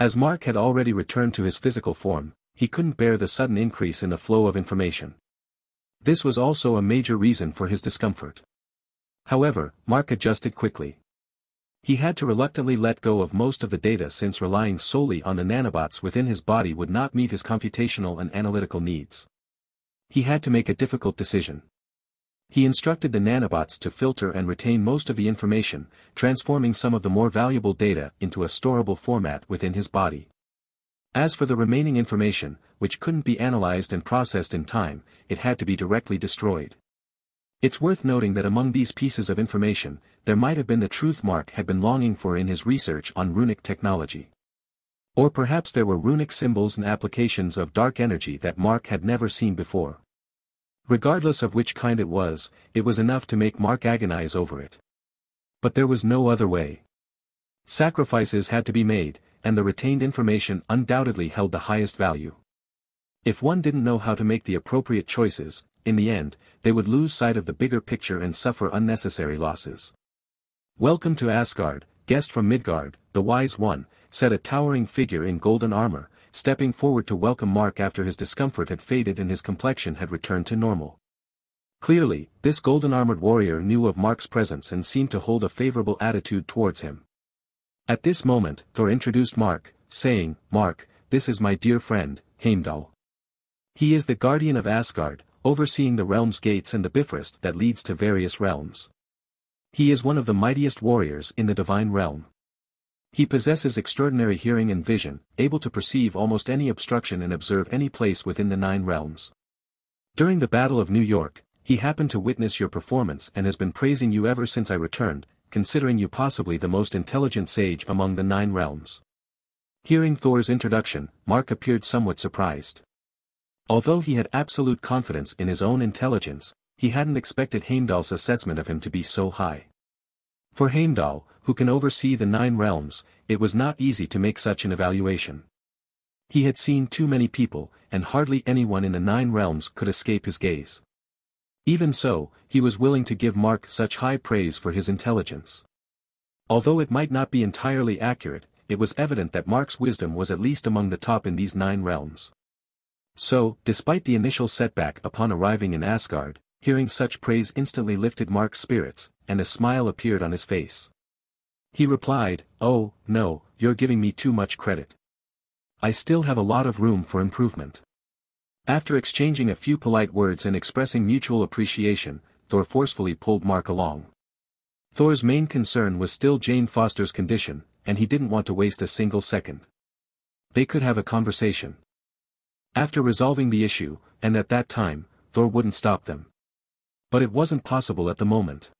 As Mark had already returned to his physical form, he couldn't bear the sudden increase in the flow of information. This was also a major reason for his discomfort. However, Mark adjusted quickly. He had to reluctantly let go of most of the data since relying solely on the nanobots within his body would not meet his computational and analytical needs. He had to make a difficult decision. He instructed the nanobots to filter and retain most of the information, transforming some of the more valuable data into a storable format within his body. As for the remaining information, which couldn't be analyzed and processed in time, it had to be directly destroyed. It's worth noting that among these pieces of information, there might have been the truth Mark had been longing for in his research on runic technology. Or perhaps there were runic symbols and applications of dark energy that Mark had never seen before. Regardless of which kind it was, it was enough to make Mark agonize over it. But there was no other way. Sacrifices had to be made, and the retained information undoubtedly held the highest value. If one didn't know how to make the appropriate choices, in the end, they would lose sight of the bigger picture and suffer unnecessary losses. Welcome to Asgard, guest from Midgard, the wise one, said a towering figure in golden armor, stepping forward to welcome Mark after his discomfort had faded and his complexion had returned to normal. Clearly, this golden-armored warrior knew of Mark's presence and seemed to hold a favorable attitude towards him. At this moment, Thor introduced Mark, saying, Mark, this is my dear friend, Heimdall. He is the guardian of Asgard, overseeing the realm's gates and the Bifrost that leads to various realms. He is one of the mightiest warriors in the divine realm. He possesses extraordinary hearing and vision, able to perceive almost any obstruction and observe any place within the nine realms. During the Battle of New York, he happened to witness your performance and has been praising you ever since I returned, considering you possibly the most intelligent sage among the nine realms. Hearing Thor's introduction, Mark appeared somewhat surprised. Although he had absolute confidence in his own intelligence, he hadn't expected Heimdall's assessment of him to be so high. For Heimdall, who can oversee the nine realms, it was not easy to make such an evaluation. He had seen too many people, and hardly anyone in the nine realms could escape his gaze. Even so, he was willing to give Mark such high praise for his intelligence. Although it might not be entirely accurate, it was evident that Mark's wisdom was at least among the top in these nine realms. So, despite the initial setback upon arriving in Asgard, hearing such praise instantly lifted Mark's spirits, and a smile appeared on his face. He replied, Oh, no, you're giving me too much credit. I still have a lot of room for improvement. After exchanging a few polite words and expressing mutual appreciation, Thor forcefully pulled Mark along. Thor's main concern was still Jane Foster's condition, and he didn't want to waste a single second. They could have a conversation. After resolving the issue, and at that time, Thor wouldn't stop them. But it wasn't possible at the moment.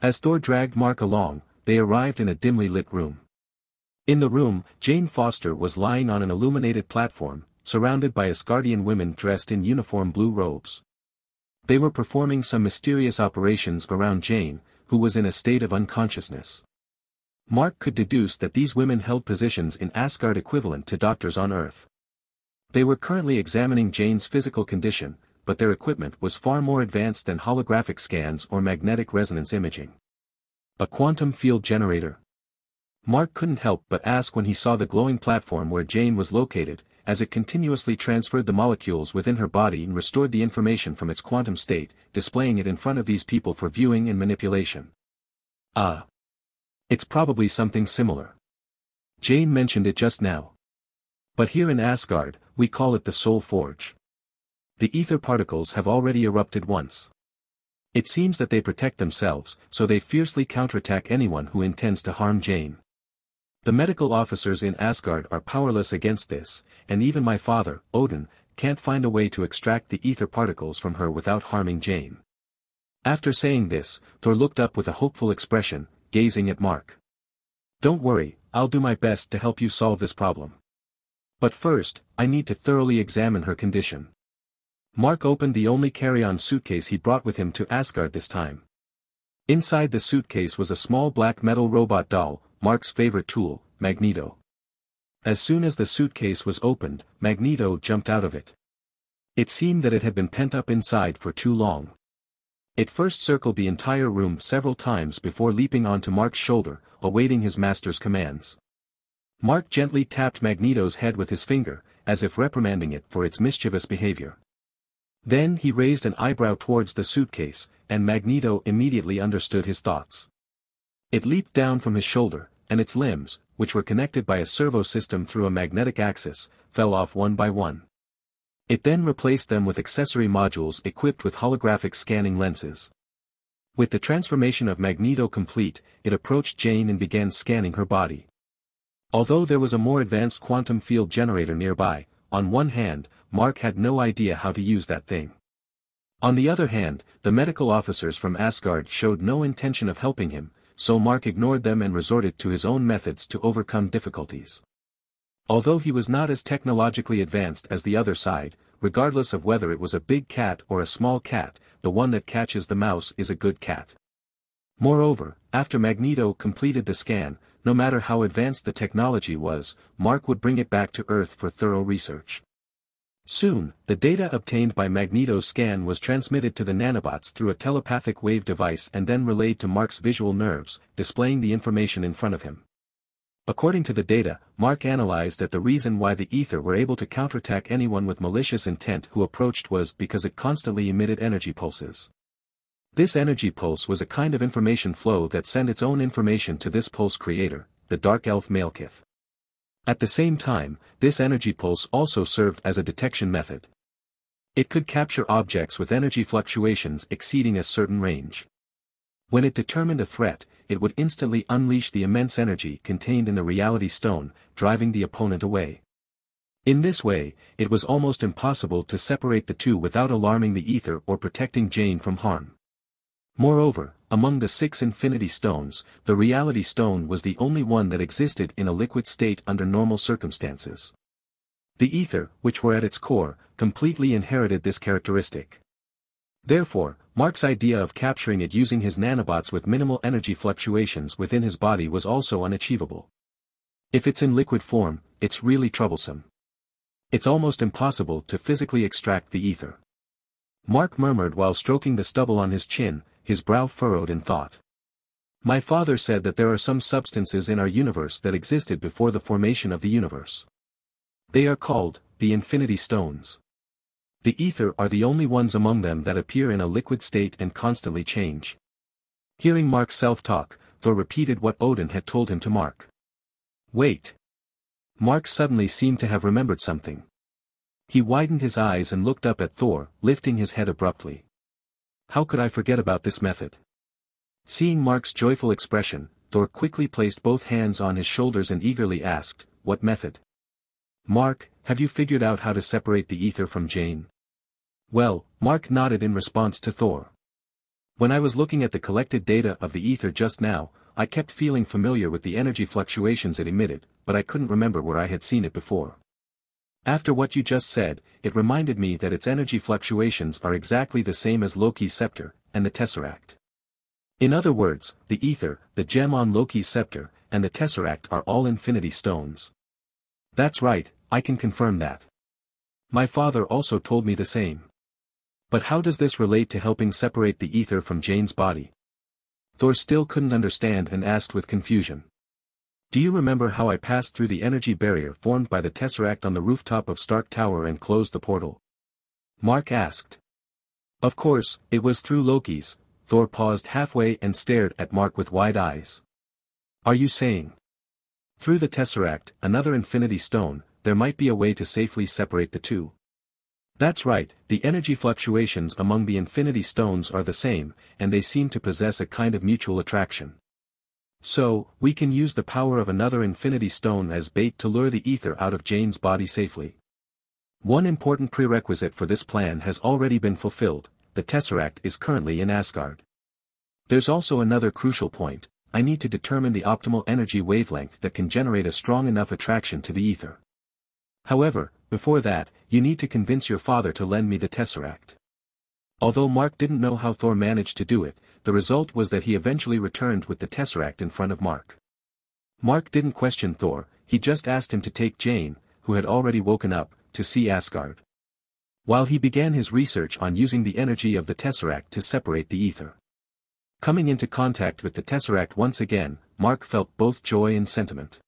As Thor dragged Mark along, they arrived in a dimly lit room. In the room, Jane Foster was lying on an illuminated platform, surrounded by Asgardian women dressed in uniform blue robes. They were performing some mysterious operations around Jane, who was in a state of unconsciousness. Mark could deduce that these women held positions in Asgard equivalent to doctors on Earth. They were currently examining Jane's physical condition, but their equipment was far more advanced than holographic scans or magnetic resonance imaging. A quantum field generator. Mark couldn't help but ask when he saw the glowing platform where Jane was located, as it continuously transferred the molecules within her body and restored the information from its quantum state, displaying it in front of these people for viewing and manipulation. Ah. It's probably something similar. Jane mentioned it just now. But here in Asgard, we call it the Soul Forge. The ether particles have already erupted once. It seems that they protect themselves, so they fiercely counterattack anyone who intends to harm Jane. The medical officers in Asgard are powerless against this, and even my father, Odin, can't find a way to extract the ether particles from her without harming Jane. After saying this, Thor looked up with a hopeful expression, gazing at Mark. Don't worry, I'll do my best to help you solve this problem. But first, I need to thoroughly examine her condition. Mark opened the only carry-on suitcase he brought with him to Asgard this time. Inside the suitcase was a small black metal robot doll, Mark's favorite tool, Magneto. As soon as the suitcase was opened, Magneto jumped out of it. It seemed that it had been pent up inside for too long. It first circled the entire room several times before leaping onto Mark's shoulder, awaiting his master's commands. Mark gently tapped Magneto's head with his finger, as if reprimanding it for its mischievous behavior. Then he raised an eyebrow towards the suitcase, and Magneto immediately understood his thoughts. It leaped down from his shoulder, and its limbs, which were connected by a servo system through a magnetic axis, fell off one by one. It then replaced them with accessory modules equipped with holographic scanning lenses. With the transformation of Magneto complete, it approached Jane and began scanning her body. Although there was a more advanced quantum field generator nearby, on one hand, Mark had no idea how to use that thing. On the other hand, the medical officers from Asgard showed no intention of helping him, so Mark ignored them and resorted to his own methods to overcome difficulties. Although he was not as technologically advanced as the other side, regardless of whether it was a big cat or a small cat, the one that catches the mouse is a good cat. Moreover, after Magneto completed the scan, no matter how advanced the technology was, Mark would bring it back to Earth for thorough research. Soon, the data obtained by Magneto's scan was transmitted to the nanobots through a telepathic wave device and then relayed to Mark's visual nerves, displaying the information in front of him. According to the data, Mark analyzed that the reason why the ether were able to counterattack anyone with malicious intent who approached was because it constantly emitted energy pulses. This energy pulse was a kind of information flow that sent its own information to this pulse creator, the Dark Elf Malekith. At the same time, this energy pulse also served as a detection method. It could capture objects with energy fluctuations exceeding a certain range. When it determined a threat, it would instantly unleash the immense energy contained in the reality stone, driving the opponent away. In this way, it was almost impossible to separate the two without alarming the ether or protecting Jane from harm. Moreover, among the six Infinity Stones, the Reality Stone was the only one that existed in a liquid state under normal circumstances. The ether, which were at its core, completely inherited this characteristic. Therefore, Mark's idea of capturing it using his nanobots with minimal energy fluctuations within his body was also unachievable. If it's in liquid form, it's really troublesome. It's almost impossible to physically extract the ether. Mark murmured while stroking the stubble on his chin, his brow furrowed in thought. My father said that there are some substances in our universe that existed before the formation of the universe. They are called, the Infinity Stones. The ether are the only ones among them that appear in a liquid state and constantly change. Hearing Mark's self-talk, Thor repeated what Odin had told him to Mark. Wait. Mark suddenly seemed to have remembered something. He widened his eyes and looked up at Thor, lifting his head abruptly. How could I forget about this method? Seeing Mark's joyful expression, Thor quickly placed both hands on his shoulders and eagerly asked, what method? Mark, have you figured out how to separate the ether from Jane? Well, Mark nodded in response to Thor. When I was looking at the collected data of the ether just now, I kept feeling familiar with the energy fluctuations it emitted, but I couldn't remember where I had seen it before. After what you just said, it reminded me that its energy fluctuations are exactly the same as Loki's scepter, and the Tesseract. In other words, the ether, the gem on Loki's scepter, and the Tesseract are all infinity stones. That's right, I can confirm that. My father also told me the same. But how does this relate to helping separate the ether from Jane's body? Thor still couldn't understand and asked with confusion. Do you remember how I passed through the energy barrier formed by the Tesseract on the rooftop of Stark Tower and closed the portal? Mark asked. Of course, it was through Loki's, Thor paused halfway and stared at Mark with wide eyes. Are you saying? Through the Tesseract, another Infinity Stone, there might be a way to safely separate the two. That's right, the energy fluctuations among the Infinity Stones are the same, and they seem to possess a kind of mutual attraction. So, we can use the power of another Infinity Stone as bait to lure the ether out of Jane's body safely. One important prerequisite for this plan has already been fulfilled, the Tesseract is currently in Asgard. There's also another crucial point, I need to determine the optimal energy wavelength that can generate a strong enough attraction to the ether. However, before that, you need to convince your father to lend me the Tesseract. Although Mark didn't know how Thor managed to do it, the result was that he eventually returned with the Tesseract in front of Mark. Mark didn't question Thor, he just asked him to take Jane, who had already woken up, to see Asgard. While he began his research on using the energy of the Tesseract to separate the ether. Coming into contact with the Tesseract once again, Mark felt both joy and sentiment.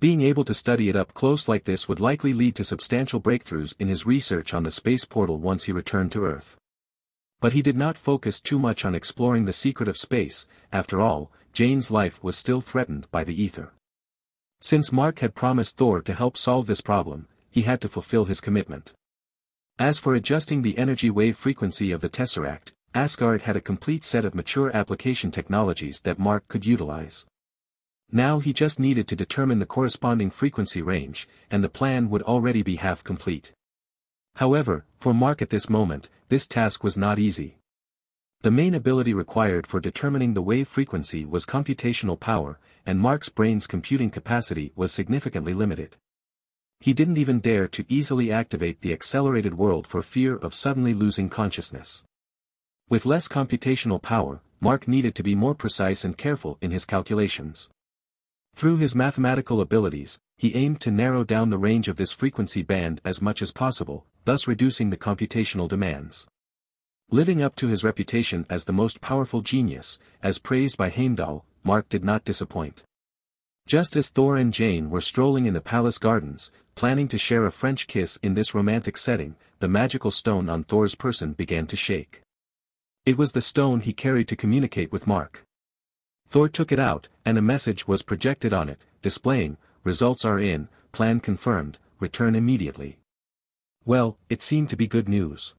Being able to study it up close like this would likely lead to substantial breakthroughs in his research on the space portal once he returned to Earth. But he did not focus too much on exploring the secret of space, after all, Jane's life was still threatened by the ether. Since Mark had promised Thor to help solve this problem, he had to fulfill his commitment. As for adjusting the energy wave frequency of the Tesseract, Asgard had a complete set of mature application technologies that Mark could utilize. Now he just needed to determine the corresponding frequency range, and the plan would already be half complete. However, for Mark at this moment, this task was not easy. The main ability required for determining the wave frequency was computational power, and Mark's brain's computing capacity was significantly limited. He didn't even dare to easily activate the accelerated world for fear of suddenly losing consciousness. With less computational power, Mark needed to be more precise and careful in his calculations. Through his mathematical abilities, he aimed to narrow down the range of this frequency band as much as possible, thus reducing the computational demands. Living up to his reputation as the most powerful genius, as praised by Heimdall, Mark did not disappoint. Just as Thor and Jane were strolling in the palace gardens, planning to share a French kiss in this romantic setting, the magical stone on Thor's person began to shake. It was the stone he carried to communicate with Mark. Thor took it out, and a message was projected on it, displaying, results are in, plan confirmed, return immediately. Well, it seemed to be good news.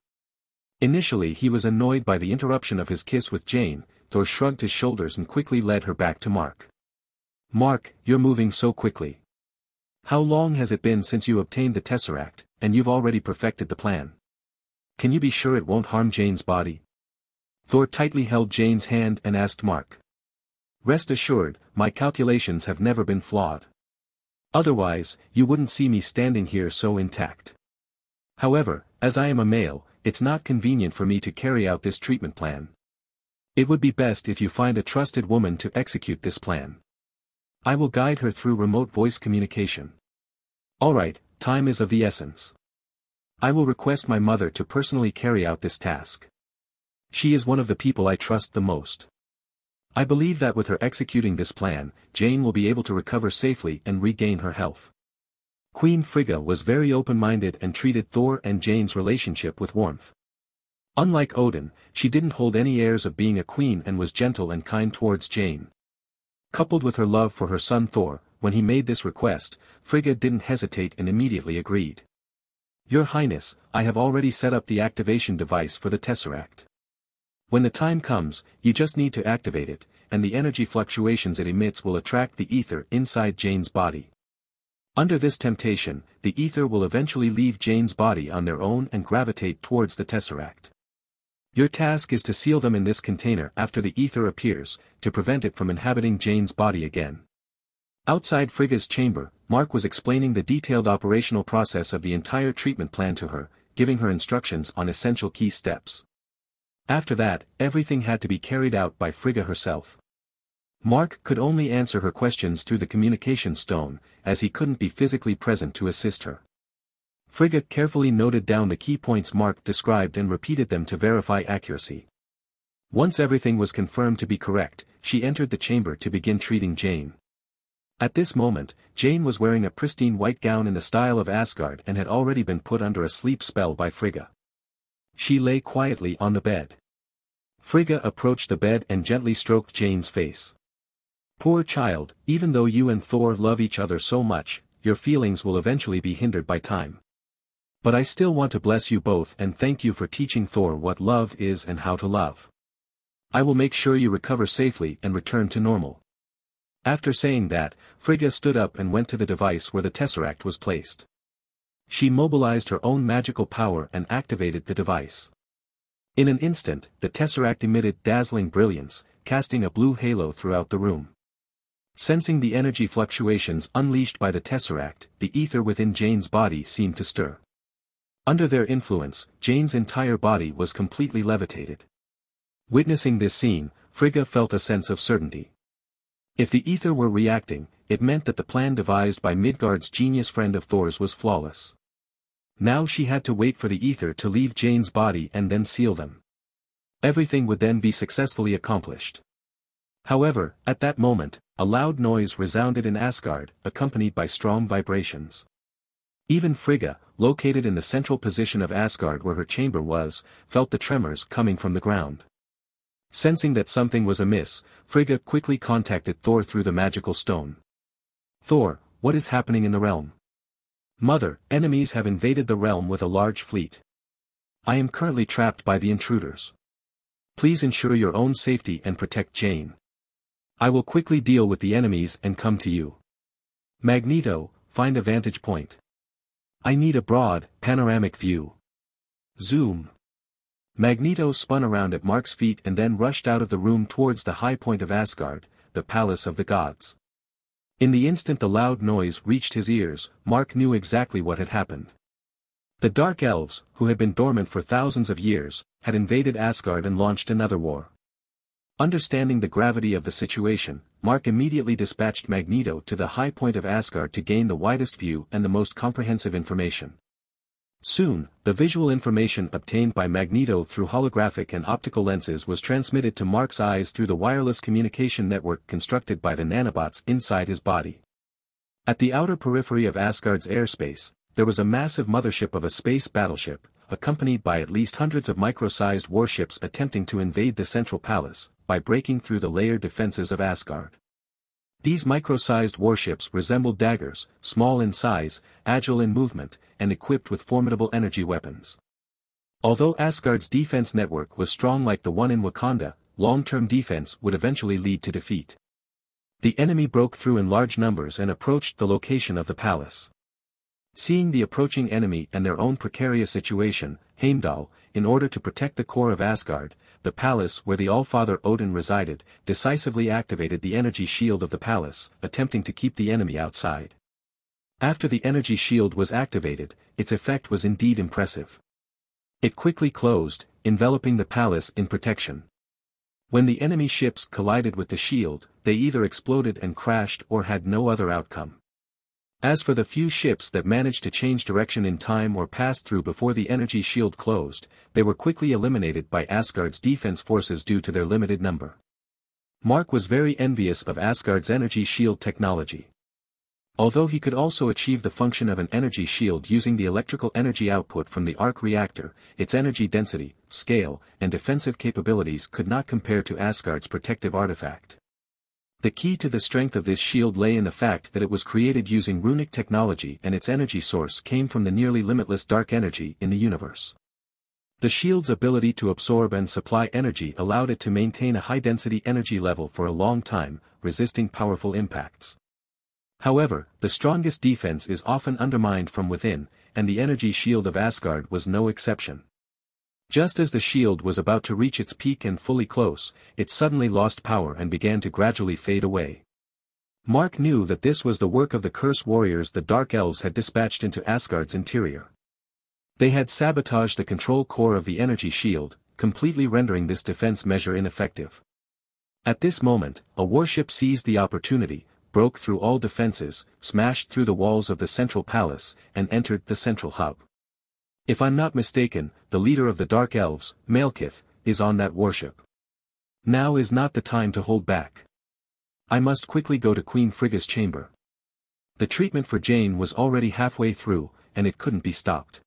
Initially he was annoyed by the interruption of his kiss with Jane, Thor shrugged his shoulders and quickly led her back to Mark. Mark, you're moving so quickly. How long has it been since you obtained the Tesseract, and you've already perfected the plan? Can you be sure it won't harm Jane's body? Thor tightly held Jane's hand and asked Mark. Rest assured, my calculations have never been flawed. Otherwise, you wouldn't see me standing here so intact. However, as I am a male, it's not convenient for me to carry out this treatment plan. It would be best if you find a trusted woman to execute this plan. I will guide her through remote voice communication. Alright, time is of the essence. I will request my mother to personally carry out this task. She is one of the people I trust the most. I believe that with her executing this plan, Jane will be able to recover safely and regain her health. Queen Frigga was very open-minded and treated Thor and Jane's relationship with warmth. Unlike Odin, she didn't hold any airs of being a queen and was gentle and kind towards Jane. Coupled with her love for her son Thor, when he made this request, Frigga didn't hesitate and immediately agreed. Your Highness, I have already set up the activation device for the Tesseract. When the time comes, you just need to activate it, and the energy fluctuations it emits will attract the ether inside Jane's body. Under this temptation, the ether will eventually leave Jane's body on their own and gravitate towards the tesseract. Your task is to seal them in this container after the ether appears, to prevent it from inhabiting Jane's body again. Outside Frigga's chamber, Mark was explaining the detailed operational process of the entire treatment plan to her, giving her instructions on essential key steps. After that, everything had to be carried out by Frigga herself. Mark could only answer her questions through the communication stone, as he couldn't be physically present to assist her. Frigga carefully noted down the key points Mark described and repeated them to verify accuracy. Once everything was confirmed to be correct, she entered the chamber to begin treating Jane. At this moment, Jane was wearing a pristine white gown in the style of Asgard and had already been put under a sleep spell by Frigga. She lay quietly on the bed. Frigga approached the bed and gently stroked Jane's face. Poor child, even though you and Thor love each other so much, your feelings will eventually be hindered by time. But I still want to bless you both and thank you for teaching Thor what love is and how to love. I will make sure you recover safely and return to normal. After saying that, Frigga stood up and went to the device where the Tesseract was placed. She mobilized her own magical power and activated the device. In an instant, the Tesseract emitted dazzling brilliance, casting a blue halo throughout the room. Sensing the energy fluctuations unleashed by the tesseract, the ether within Jane's body seemed to stir. Under their influence, Jane's entire body was completely levitated. Witnessing this scene, Frigga felt a sense of certainty. If the ether were reacting, it meant that the plan devised by Midgard's genius friend of Thor's was flawless. Now she had to wait for the ether to leave Jane's body and then seal them. Everything would then be successfully accomplished. However, at that moment, a loud noise resounded in Asgard, accompanied by strong vibrations. Even Frigga, located in the central position of Asgard where her chamber was, felt the tremors coming from the ground. Sensing that something was amiss, Frigga quickly contacted Thor through the magical stone. Thor, what is happening in the realm? Mother, enemies have invaded the realm with a large fleet. I am currently trapped by the intruders. Please ensure your own safety and protect Jane. I will quickly deal with the enemies and come to you. Magneto, find a vantage point. I need a broad, panoramic view. Zoom. Magneto spun around at Mark's feet and then rushed out of the room towards the high point of Asgard, the palace of the gods. In the instant the loud noise reached his ears, Mark knew exactly what had happened. The Dark Elves, who had been dormant for thousands of years, had invaded Asgard and launched another war. Understanding the gravity of the situation, Mark immediately dispatched Magneto to the high point of Asgard to gain the widest view and the most comprehensive information. Soon, the visual information obtained by Magneto through holographic and optical lenses was transmitted to Mark's eyes through the wireless communication network constructed by the nanobots inside his body. At the outer periphery of Asgard's airspace, there was a massive mothership of a space battleship, accompanied by at least hundreds of micro-sized warships attempting to invade the central palace, by breaking through the layered defenses of Asgard. These micro-sized warships resembled daggers, small in size, agile in movement, and equipped with formidable energy weapons. Although Asgard's defense network was strong like the one in Wakanda, long-term defense would eventually lead to defeat. The enemy broke through in large numbers and approached the location of the palace. Seeing the approaching enemy and their own precarious situation, Heimdall, in order to protect the core of Asgard, the palace where the Allfather Odin resided, decisively activated the energy shield of the palace, attempting to keep the enemy outside. After the energy shield was activated, its effect was indeed impressive. It quickly closed, enveloping the palace in protection. When the enemy ships collided with the shield, they either exploded and crashed or had no other outcome. As for the few ships that managed to change direction in time or pass through before the energy shield closed, they were quickly eliminated by Asgard's defense forces due to their limited number. Mark was very envious of Asgard's energy shield technology. Although he could also achieve the function of an energy shield using the electrical energy output from the arc reactor, its energy density, scale, and defensive capabilities could not compare to Asgard's protective artifact. The key to the strength of this shield lay in the fact that it was created using runic technology and its energy source came from the nearly limitless dark energy in the universe. The shield's ability to absorb and supply energy allowed it to maintain a high-density energy level for a long time, resisting powerful impacts. However, the strongest defense is often undermined from within, and the energy shield of Asgard was no exception. Just as the shield was about to reach its peak and fully close, it suddenly lost power and began to gradually fade away. Mark knew that this was the work of the curse warriors the Dark Elves had dispatched into Asgard's interior. They had sabotaged the control core of the energy shield, completely rendering this defense measure ineffective. At this moment, a warship seized the opportunity, broke through all defenses, smashed through the walls of the central palace, and entered the central hub. If I'm not mistaken, the leader of the Dark Elves, Malekith, is on that warship. Now is not the time to hold back. I must quickly go to Queen Frigga's chamber. The treatment for Jane was already halfway through, and it couldn't be stopped.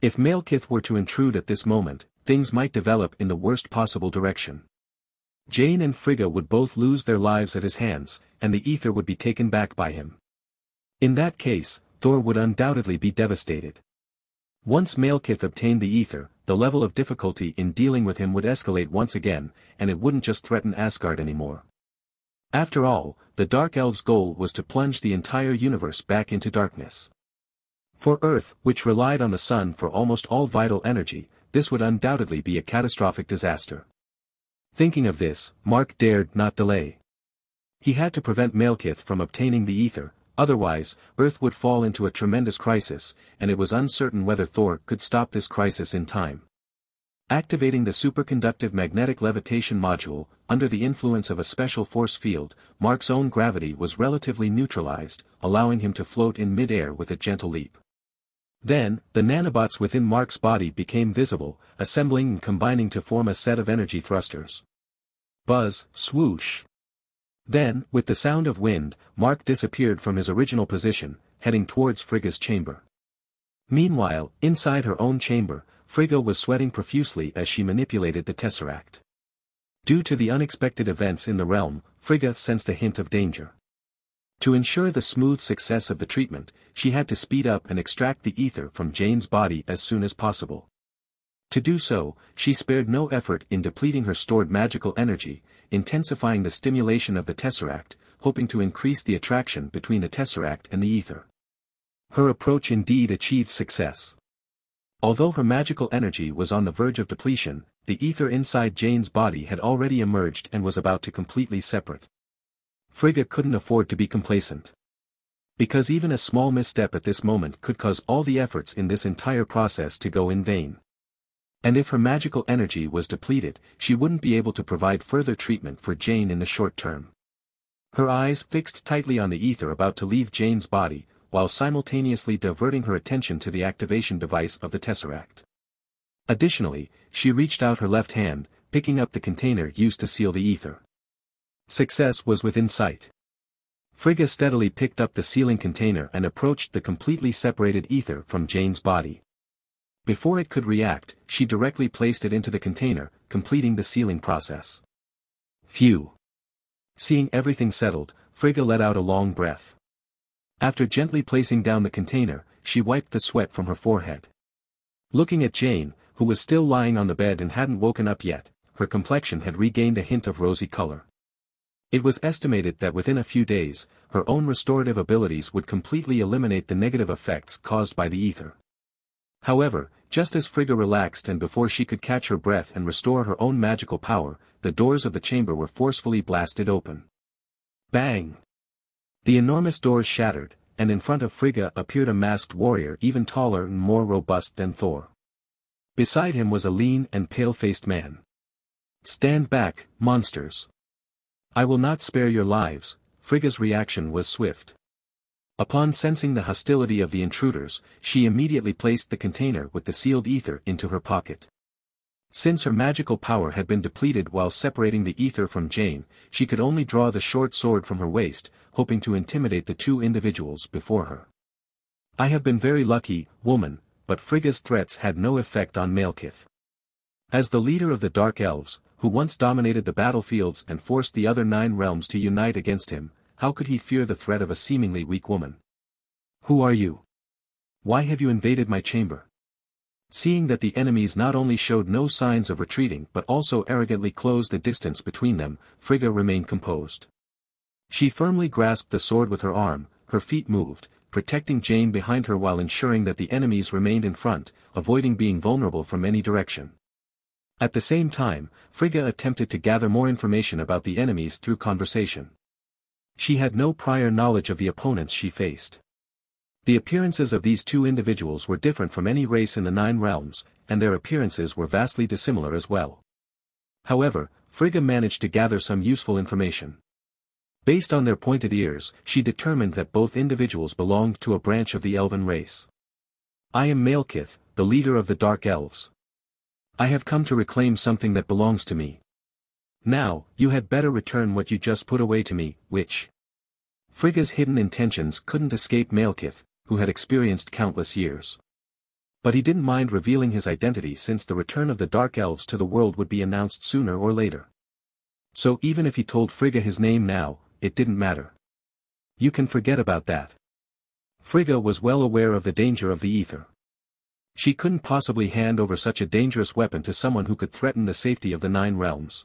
If Malekith were to intrude at this moment, things might develop in the worst possible direction. Jane and Frigga would both lose their lives at his hands, and the ether would be taken back by him. In that case, Thor would undoubtedly be devastated. Once Malekith obtained the ether, the level of difficulty in dealing with him would escalate once again, and it wouldn't just threaten Asgard anymore. After all, the Dark Elves' goal was to plunge the entire universe back into darkness. For Earth, which relied on the sun for almost all vital energy, this would undoubtedly be a catastrophic disaster. Thinking of this, Mark dared not delay. He had to prevent Malekith from obtaining the ether, Otherwise, Earth would fall into a tremendous crisis, and it was uncertain whether Thor could stop this crisis in time. Activating the superconductive magnetic levitation module, under the influence of a special force field, Mark's own gravity was relatively neutralized, allowing him to float in mid-air with a gentle leap. Then, the nanobots within Mark's body became visible, assembling and combining to form a set of energy thrusters. Buzz, swoosh. Then, with the sound of wind, Mark disappeared from his original position, heading towards Frigga's chamber. Meanwhile, inside her own chamber, Frigga was sweating profusely as she manipulated the Tesseract. Due to the unexpected events in the realm, Frigga sensed a hint of danger. To ensure the smooth success of the treatment, she had to speed up and extract the ether from Jane's body as soon as possible. To do so, she spared no effort in depleting her stored magical energy, intensifying the stimulation of the tesseract, hoping to increase the attraction between the tesseract and the ether. Her approach indeed achieved success. Although her magical energy was on the verge of depletion, the ether inside Jane's body had already emerged and was about to completely separate. Frigga couldn't afford to be complacent. Because even a small misstep at this moment could cause all the efforts in this entire process to go in vain. And if her magical energy was depleted, she wouldn't be able to provide further treatment for Jane in the short term. Her eyes fixed tightly on the ether about to leave Jane's body, while simultaneously diverting her attention to the activation device of the Tesseract. Additionally, she reached out her left hand, picking up the container used to seal the ether. Success was within sight. Frigga steadily picked up the sealing container and approached the completely separated ether from Jane's body. Before it could react, she directly placed it into the container, completing the sealing process. Phew. Seeing everything settled, Frigga let out a long breath. After gently placing down the container, she wiped the sweat from her forehead. Looking at Jane, who was still lying on the bed and hadn't woken up yet, her complexion had regained a hint of rosy color. It was estimated that within a few days, her own restorative abilities would completely eliminate the negative effects caused by the ether. However, just as Frigga relaxed and before she could catch her breath and restore her own magical power, the doors of the chamber were forcefully blasted open. Bang! The enormous doors shattered, and in front of Frigga appeared a masked warrior even taller and more robust than Thor. Beside him was a lean and pale-faced man. Stand back, monsters. I will not spare your lives, Frigga's reaction was swift. Upon sensing the hostility of the intruders, she immediately placed the container with the sealed ether into her pocket. Since her magical power had been depleted while separating the ether from Jane, she could only draw the short sword from her waist, hoping to intimidate the two individuals before her. I have been very lucky, woman, but Frigga's threats had no effect on Malekith. As the leader of the Dark Elves, who once dominated the battlefields and forced the other nine realms to unite against him, how could he fear the threat of a seemingly weak woman? Who are you? Why have you invaded my chamber? Seeing that the enemies not only showed no signs of retreating but also arrogantly closed the distance between them, Frigga remained composed. She firmly grasped the sword with her arm, her feet moved, protecting Jane behind her while ensuring that the enemies remained in front, avoiding being vulnerable from any direction. At the same time, Frigga attempted to gather more information about the enemies through conversation. She had no prior knowledge of the opponents she faced. The appearances of these two individuals were different from any race in the Nine Realms, and their appearances were vastly dissimilar as well. However, Frigga managed to gather some useful information. Based on their pointed ears, she determined that both individuals belonged to a branch of the elven race. I am Malekith, the leader of the Dark Elves. I have come to reclaim something that belongs to me. Now, you had better return what you just put away to me, which... Frigga's hidden intentions couldn't escape Malekith, who had experienced countless years. But he didn't mind revealing his identity since the return of the Dark Elves to the world would be announced sooner or later. So even if he told Frigga his name now, it didn't matter. You can forget about that. Frigga was well aware of the danger of the ether. She couldn't possibly hand over such a dangerous weapon to someone who could threaten the safety of the Nine Realms.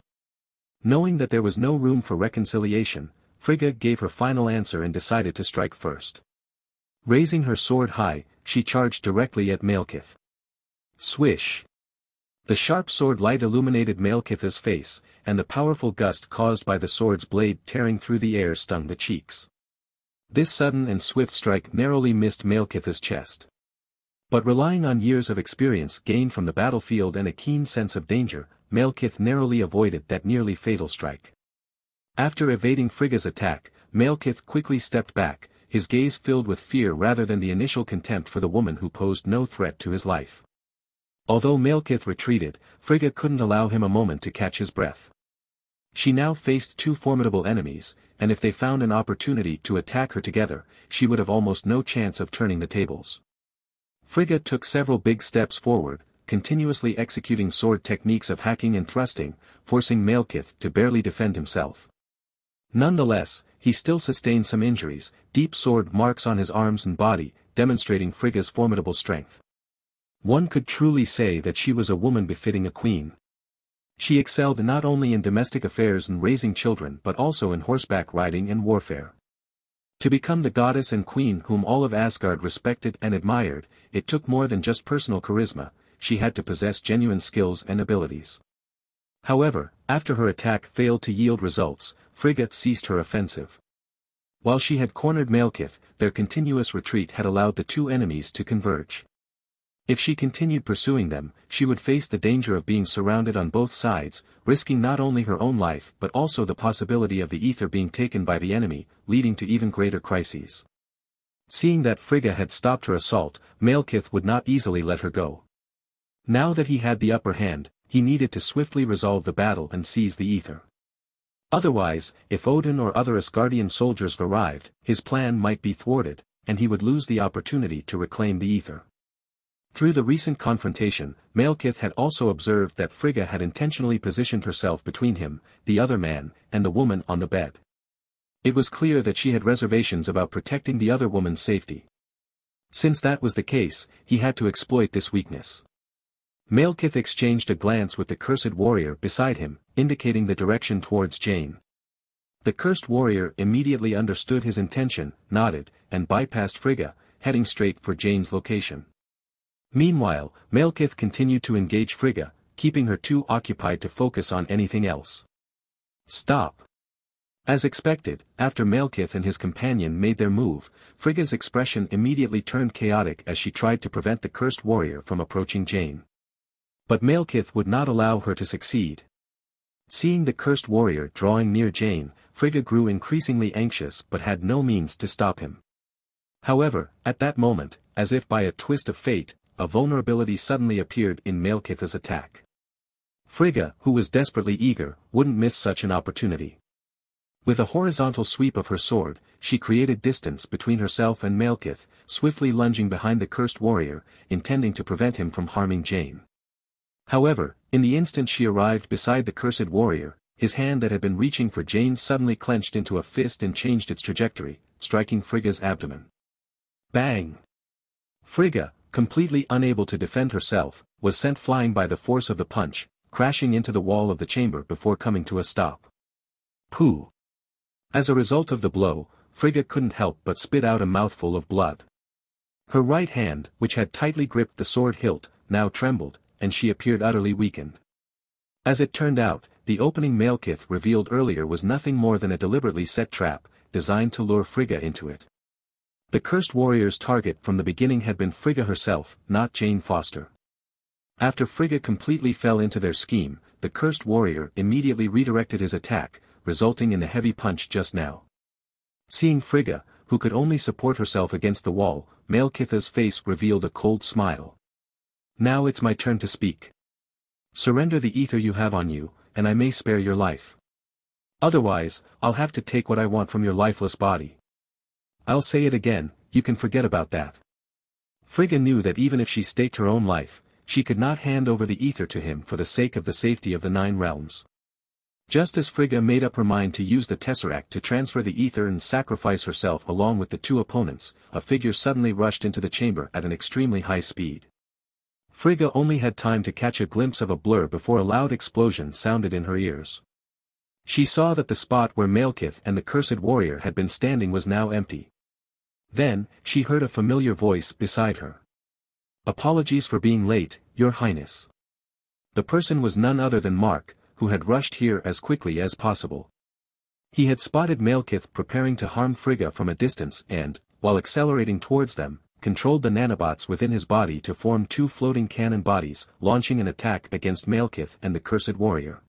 Knowing that there was no room for reconciliation, Frigga gave her final answer and decided to strike first. Raising her sword high, she charged directly at Malekith. Swish! The sharp sword light illuminated Malekith's face, and the powerful gust caused by the sword's blade tearing through the air stung the cheeks. This sudden and swift strike narrowly missed Malekith's chest. But relying on years of experience gained from the battlefield and a keen sense of danger, Malekith narrowly avoided that nearly fatal strike. After evading Frigga's attack, Malekith quickly stepped back, his gaze filled with fear rather than the initial contempt for the woman who posed no threat to his life. Although Malekith retreated, Frigga couldn't allow him a moment to catch his breath. She now faced two formidable enemies, and if they found an opportunity to attack her together, she would have almost no chance of turning the tables. Frigga took several big steps forward, continuously executing sword techniques of hacking and thrusting, forcing Malekith to barely defend himself. Nonetheless, he still sustained some injuries, deep sword marks on his arms and body, demonstrating Frigga's formidable strength. One could truly say that she was a woman befitting a queen. She excelled not only in domestic affairs and raising children but also in horseback riding and warfare. To become the goddess and queen whom all of Asgard respected and admired, it took more than just personal charisma, she had to possess genuine skills and abilities. However, after her attack failed to yield results, Frigga ceased her offensive. While she had cornered Malekith, their continuous retreat had allowed the two enemies to converge. If she continued pursuing them, she would face the danger of being surrounded on both sides, risking not only her own life but also the possibility of the ether being taken by the enemy, leading to even greater crises. Seeing that Frigga had stopped her assault, Malekith would not easily let her go. Now that he had the upper hand, he needed to swiftly resolve the battle and seize the ether. Otherwise, if Odin or other Asgardian soldiers arrived, his plan might be thwarted, and he would lose the opportunity to reclaim the ether. Through the recent confrontation, Malekith had also observed that Frigga had intentionally positioned herself between him, the other man, and the woman on the bed. It was clear that she had reservations about protecting the other woman's safety. Since that was the case, he had to exploit this weakness. Malekith exchanged a glance with the cursed warrior beside him, indicating the direction towards Jane. The cursed warrior immediately understood his intention, nodded, and bypassed Frigga, heading straight for Jane's location. Meanwhile, Malekith continued to engage Frigga, keeping her too occupied to focus on anything else. Stop. As expected, after Malekith and his companion made their move, Frigga's expression immediately turned chaotic as she tried to prevent the cursed warrior from approaching Jane. But Malekith would not allow her to succeed. Seeing the cursed warrior drawing near Jane, Frigga grew increasingly anxious but had no means to stop him. However, at that moment, as if by a twist of fate, a vulnerability suddenly appeared in Malekith's attack. Frigga, who was desperately eager, wouldn't miss such an opportunity. With a horizontal sweep of her sword, she created distance between herself and Malekith, swiftly lunging behind the cursed warrior, intending to prevent him from harming Jane. However, in the instant she arrived beside the cursed warrior, his hand that had been reaching for Jane suddenly clenched into a fist and changed its trajectory, striking Frigga's abdomen. Bang! Frigga, completely unable to defend herself, was sent flying by the force of the punch, crashing into the wall of the chamber before coming to a stop. Pooh! As a result of the blow, Frigga couldn't help but spit out a mouthful of blood. Her right hand, which had tightly gripped the sword hilt, now trembled, and she appeared utterly weakened. As it turned out, the opening Malekith revealed earlier was nothing more than a deliberately set trap, designed to lure Frigga into it. The cursed warrior's target from the beginning had been Frigga herself, not Jane Foster. After Frigga completely fell into their scheme, the cursed warrior immediately redirected his attack, resulting in a heavy punch just now. Seeing Frigga, who could only support herself against the wall, Malekith's face revealed a cold smile. Now it's my turn to speak. Surrender the ether you have on you, and I may spare your life. Otherwise, I'll have to take what I want from your lifeless body. I'll say it again, you can forget about that. Frigga knew that even if she staked her own life, she could not hand over the ether to him for the sake of the safety of the Nine Realms. Just as Frigga made up her mind to use the Tesseract to transfer the ether and sacrifice herself along with the two opponents, a figure suddenly rushed into the chamber at an extremely high speed. Frigga only had time to catch a glimpse of a blur before a loud explosion sounded in her ears. She saw that the spot where Malekith and the cursed warrior had been standing was now empty. Then, she heard a familiar voice beside her. Apologies for being late, your highness. The person was none other than Mark, who had rushed here as quickly as possible. He had spotted Malekith preparing to harm Frigga from a distance and, while accelerating towards them, controlled the nanobots within his body to form two floating cannon bodies, launching an attack against Malekith and the cursed warrior.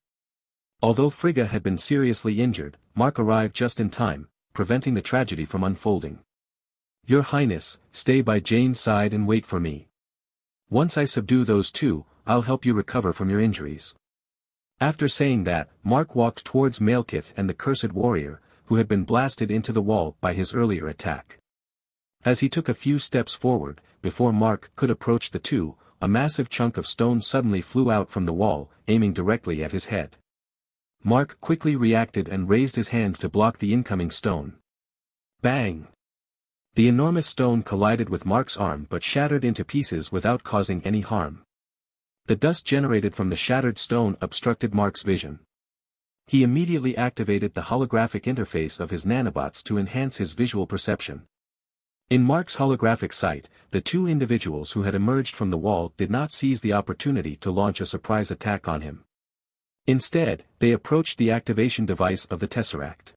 Although Frigga had been seriously injured, Mark arrived just in time, preventing the tragedy from unfolding. Your Highness, stay by Jane's side and wait for me. Once I subdue those two, I'll help you recover from your injuries. After saying that, Mark walked towards Malekith and the cursed warrior, who had been blasted into the wall by his earlier attack. As he took a few steps forward, before Mark could approach the two, a massive chunk of stone suddenly flew out from the wall, aiming directly at his head. Mark quickly reacted and raised his hand to block the incoming stone. Bang! The enormous stone collided with Mark's arm but shattered into pieces without causing any harm. The dust generated from the shattered stone obstructed Mark's vision. He immediately activated the holographic interface of his nanobots to enhance his visual perception. In Mark's holographic sight, the two individuals who had emerged from the wall did not seize the opportunity to launch a surprise attack on him. Instead, they approached the activation device of the Tesseract.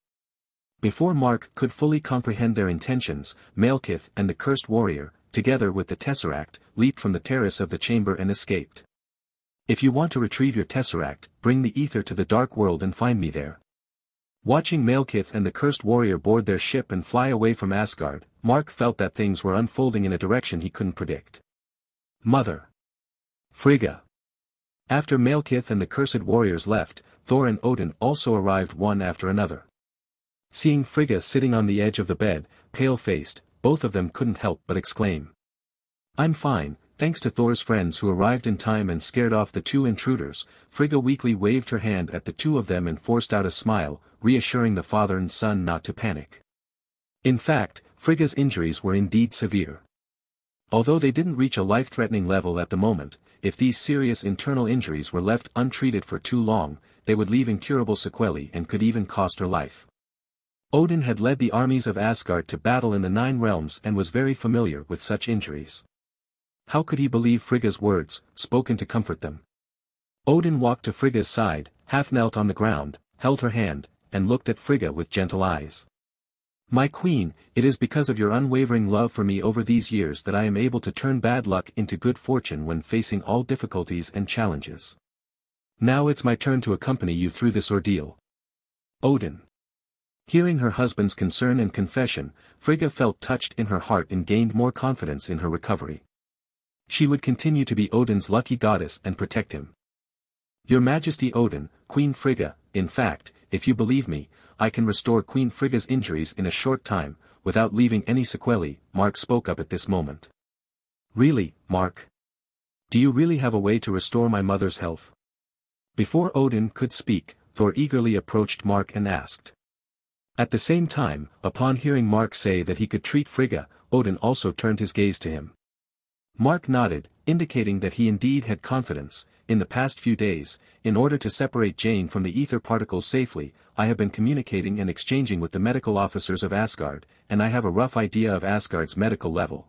Before Mark could fully comprehend their intentions, Malekith and the Cursed Warrior, together with the Tesseract, leaped from the terrace of the chamber and escaped. If you want to retrieve your Tesseract, bring the ether to the Dark World and find me there. Watching Malekith and the Cursed Warrior board their ship and fly away from Asgard, Mark felt that things were unfolding in a direction he couldn't predict. Mother. Frigga. After Malekith and the Cursed Warriors left, Thor and Odin also arrived one after another. Seeing Frigga sitting on the edge of the bed, pale-faced, both of them couldn't help but exclaim. I'm fine, thanks to Thor's friends who arrived in time and scared off the two intruders, Frigga weakly waved her hand at the two of them and forced out a smile, reassuring the father and son not to panic. In fact, Frigga's injuries were indeed severe. Although they didn't reach a life-threatening level at the moment, if these serious internal injuries were left untreated for too long, they would leave incurable sequelae and could even cost her life. Odin had led the armies of Asgard to battle in the Nine Realms and was very familiar with such injuries. How could he believe Frigga's words, spoken to comfort them? Odin walked to Frigga's side, half knelt on the ground, held her hand, and looked at Frigga with gentle eyes. My queen, it is because of your unwavering love for me over these years that I am able to turn bad luck into good fortune when facing all difficulties and challenges. Now it's my turn to accompany you through this ordeal. Odin. Hearing her husband's concern and confession, Frigga felt touched in her heart and gained more confidence in her recovery. She would continue to be Odin's lucky goddess and protect him. Your Majesty Odin, Queen Frigga, in fact, if you believe me, I can restore Queen Frigga's injuries in a short time, without leaving any sequelae, Mark spoke up at this moment. Really, Mark? Do you really have a way to restore my mother's health? Before Odin could speak, Thor eagerly approached Mark and asked. At the same time, upon hearing Mark say that he could treat Frigga, Odin also turned his gaze to him. Mark nodded, indicating that he indeed had confidence, in the past few days, in order to separate Jane from the ether particles safely, I have been communicating and exchanging with the medical officers of Asgard, and I have a rough idea of Asgard's medical level.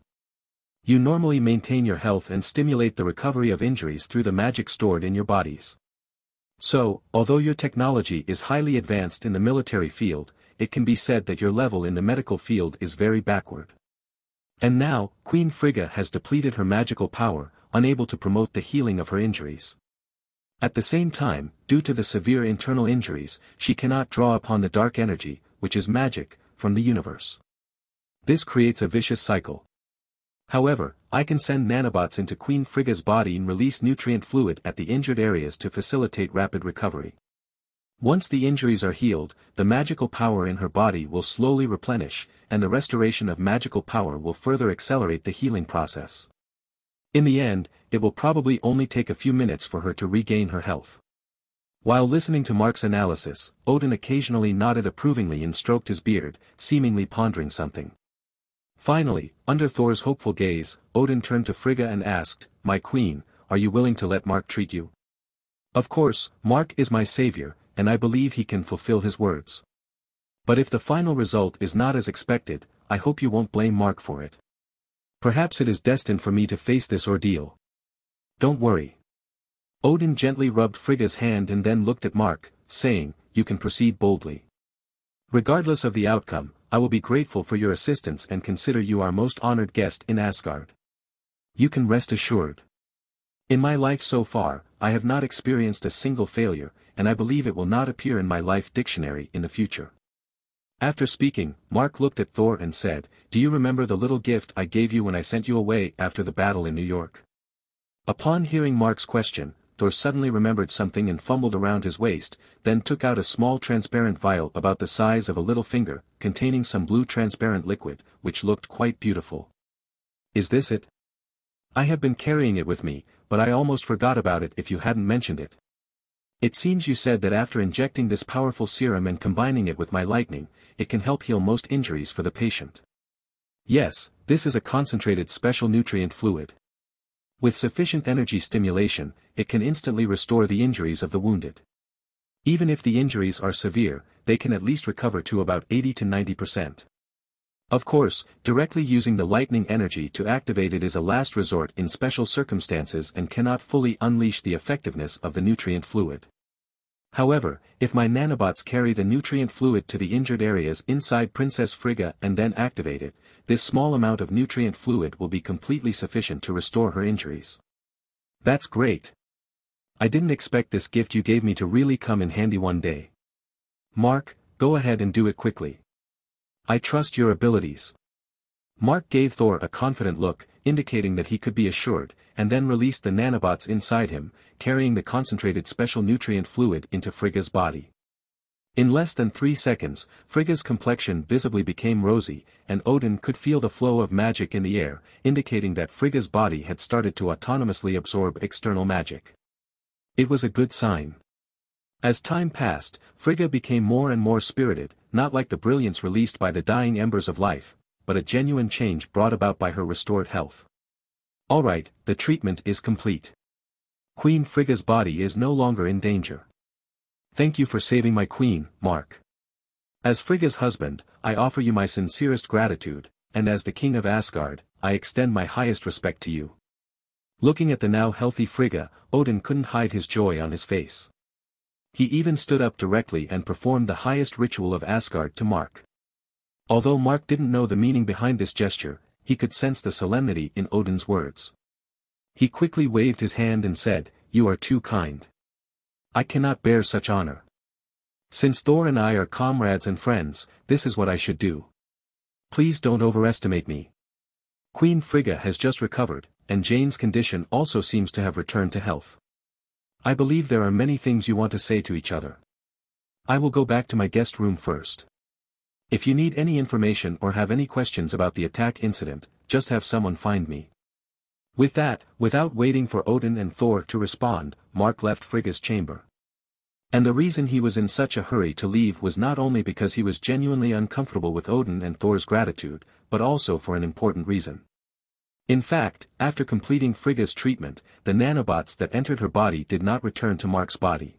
You normally maintain your health and stimulate the recovery of injuries through the magic stored in your bodies. So, although your technology is highly advanced in the military field, it can be said that your level in the medical field is very backward. And now, Queen Frigga has depleted her magical power, unable to promote the healing of her injuries. At the same time, due to the severe internal injuries, she cannot draw upon the dark energy, which is magic, from the universe. This creates a vicious cycle. However, I can send nanobots into Queen Frigga's body and release nutrient fluid at the injured areas to facilitate rapid recovery. Once the injuries are healed, the magical power in her body will slowly replenish, and the restoration of magical power will further accelerate the healing process. In the end, it will probably only take a few minutes for her to regain her health. While listening to Mark's analysis, Odin occasionally nodded approvingly and stroked his beard, seemingly pondering something. Finally, under Thor's hopeful gaze, Odin turned to Frigga and asked, My queen, are you willing to let Mark treat you? Of course, Mark is my savior, and I believe he can fulfill his words. But if the final result is not as expected, I hope you won't blame Mark for it. Perhaps it is destined for me to face this ordeal. Don't worry. Odin gently rubbed Frigga's hand and then looked at Mark, saying, You can proceed boldly. Regardless of the outcome, I will be grateful for your assistance and consider you our most honored guest in Asgard. You can rest assured. In my life so far, I have not experienced a single failure, and I believe it will not appear in my life dictionary in the future. After speaking, Mark looked at Thor and said, Do you remember the little gift I gave you when I sent you away after the battle in New York? Upon hearing Mark's question, Thor suddenly remembered something and fumbled around his waist, then took out a small transparent vial about the size of a little finger, containing some blue transparent liquid, which looked quite beautiful. Is this it? I have been carrying it with me, but I almost forgot about it if you hadn't mentioned it. It seems you said that after injecting this powerful serum and combining it with my lightning, it can help heal most injuries for the patient. Yes, this is a concentrated special nutrient fluid. With sufficient energy stimulation, it can instantly restore the injuries of the wounded. Even if the injuries are severe, they can at least recover to about 80 to 90%. Of course, directly using the lightning energy to activate it is a last resort in special circumstances and cannot fully unleash the effectiveness of the nutrient fluid. However, if my nanobots carry the nutrient fluid to the injured areas inside Princess Frigga and then activate it, this small amount of nutrient fluid will be completely sufficient to restore her injuries. That's great. I didn't expect this gift you gave me to really come in handy one day. Mark, go ahead and do it quickly. I trust your abilities. Mark gave Thor a confident look, indicating that he could be assured, and then released the nanobots inside him, carrying the concentrated special nutrient fluid into Frigga's body. In less than three seconds, Frigga's complexion visibly became rosy, and Odin could feel the flow of magic in the air, indicating that Frigga's body had started to autonomously absorb external magic. It was a good sign. As time passed, Frigga became more and more spirited, not like the brilliance released by the dying embers of life, but a genuine change brought about by her restored health. Alright, the treatment is complete. Queen Frigga's body is no longer in danger. Thank you for saving my queen, Mark. As Frigga's husband, I offer you my sincerest gratitude, and as the king of Asgard, I extend my highest respect to you. Looking at the now healthy Frigga, Odin couldn't hide his joy on his face. He even stood up directly and performed the highest ritual of Asgard to Mark. Although Mark didn't know the meaning behind this gesture, he could sense the solemnity in Odin's words. He quickly waved his hand and said, You are too kind. I cannot bear such honor. Since Thor and I are comrades and friends, this is what I should do. Please don't overestimate me. Queen Frigga has just recovered, and Jane's condition also seems to have returned to health. I believe there are many things you want to say to each other. I will go back to my guest room first. If you need any information or have any questions about the attack incident, just have someone find me. With that, without waiting for Odin and Thor to respond, Mark left Frigga's chamber. And the reason he was in such a hurry to leave was not only because he was genuinely uncomfortable with Odin and Thor's gratitude, but also for an important reason. In fact, after completing Frigga's treatment, the nanobots that entered her body did not return to Mark's body.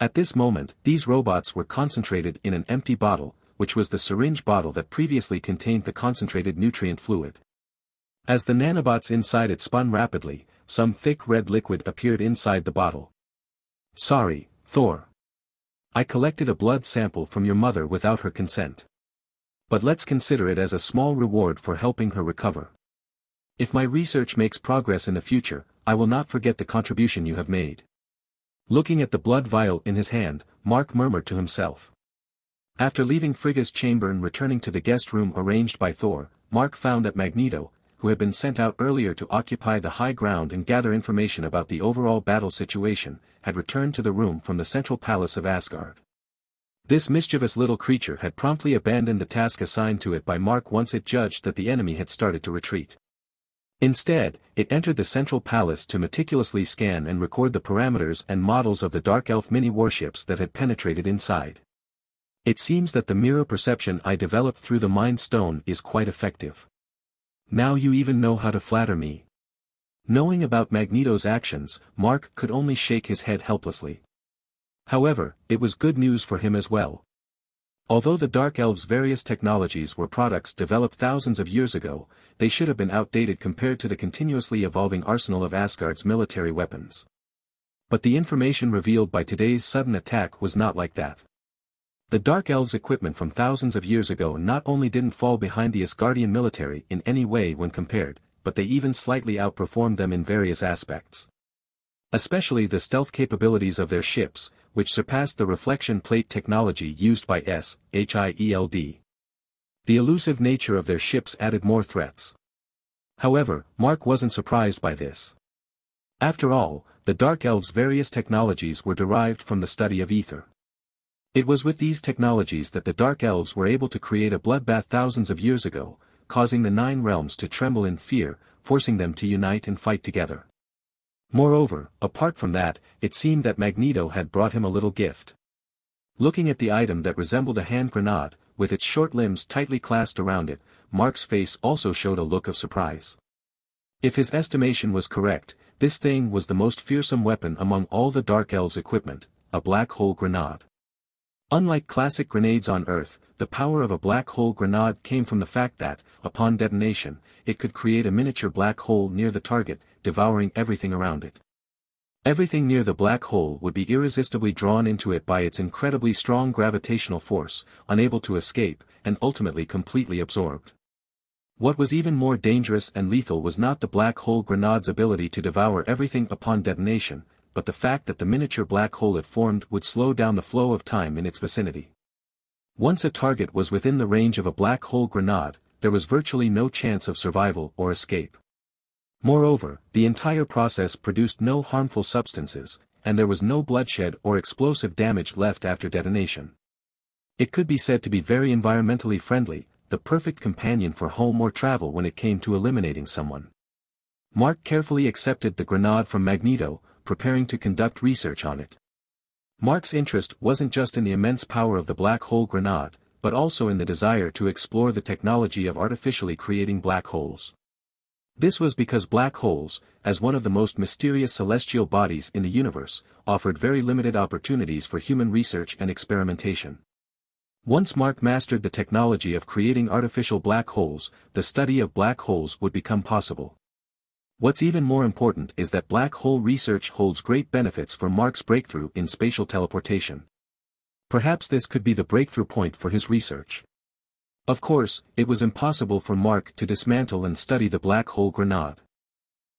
At this moment, these robots were concentrated in an empty bottle, which was the syringe bottle that previously contained the concentrated nutrient fluid. As the nanobots inside it spun rapidly, some thick red liquid appeared inside the bottle. Sorry, Thor. I collected a blood sample from your mother without her consent. But let's consider it as a small reward for helping her recover. If my research makes progress in the future, I will not forget the contribution you have made. Looking at the blood vial in his hand, Mark murmured to himself. After leaving Frigga's chamber and returning to the guest room arranged by Thor, Mark found that Magneto, who had been sent out earlier to occupy the high ground and gather information about the overall battle situation, had returned to the room from the central palace of Asgard. This mischievous little creature had promptly abandoned the task assigned to it by Mark once it judged that the enemy had started to retreat. Instead, it entered the central palace to meticulously scan and record the parameters and models of the Dark Elf mini-warships that had penetrated inside. It seems that the mirror perception I developed through the Mind Stone is quite effective. Now you even know how to flatter me. Knowing about Magneto's actions, Mark could only shake his head helplessly. However, it was good news for him as well. Although the Dark Elves' various technologies were products developed thousands of years ago, they should have been outdated compared to the continuously evolving arsenal of Asgard's military weapons. But the information revealed by today's sudden attack was not like that. The Dark Elves' equipment from thousands of years ago not only didn't fall behind the Asgardian military in any way when compared, but they even slightly outperformed them in various aspects. Especially the stealth capabilities of their ships, which surpassed the reflection plate technology used by S.H.I.E.L.D. The elusive nature of their ships added more threats. However, Mark wasn't surprised by this. After all, the Dark Elves' various technologies were derived from the study of ether. It was with these technologies that the Dark Elves were able to create a bloodbath thousands of years ago, causing the Nine Realms to tremble in fear, forcing them to unite and fight together. Moreover, apart from that, it seemed that Magneto had brought him a little gift. Looking at the item that resembled a hand grenade, with its short limbs tightly clasped around it, Mark's face also showed a look of surprise. If his estimation was correct, this thing was the most fearsome weapon among all the Dark Elves' equipment, a black hole grenade. Unlike classic grenades on Earth, the power of a black hole grenade came from the fact that, upon detonation, it could create a miniature black hole near the target, devouring everything around it. Everything near the black hole would be irresistibly drawn into it by its incredibly strong gravitational force, unable to escape, and ultimately completely absorbed. What was even more dangerous and lethal was not the black hole grenade's ability to devour everything upon detonation, but the fact that the miniature black hole it formed would slow down the flow of time in its vicinity. Once a target was within the range of a black hole grenade, there was virtually no chance of survival or escape. Moreover, the entire process produced no harmful substances, and there was no bloodshed or explosive damage left after detonation. It could be said to be very environmentally friendly, the perfect companion for home or travel when it came to eliminating someone. Mark carefully accepted the grenade from Magneto, preparing to conduct research on it. Mark's interest wasn't just in the immense power of the black hole grenade, but also in the desire to explore the technology of artificially creating black holes. This was because black holes, as one of the most mysterious celestial bodies in the universe, offered very limited opportunities for human research and experimentation. Once Mark mastered the technology of creating artificial black holes, the study of black holes would become possible. What's even more important is that black hole research holds great benefits for Mark's breakthrough in spatial teleportation. Perhaps this could be the breakthrough point for his research. Of course, it was impossible for Mark to dismantle and study the black hole grenade.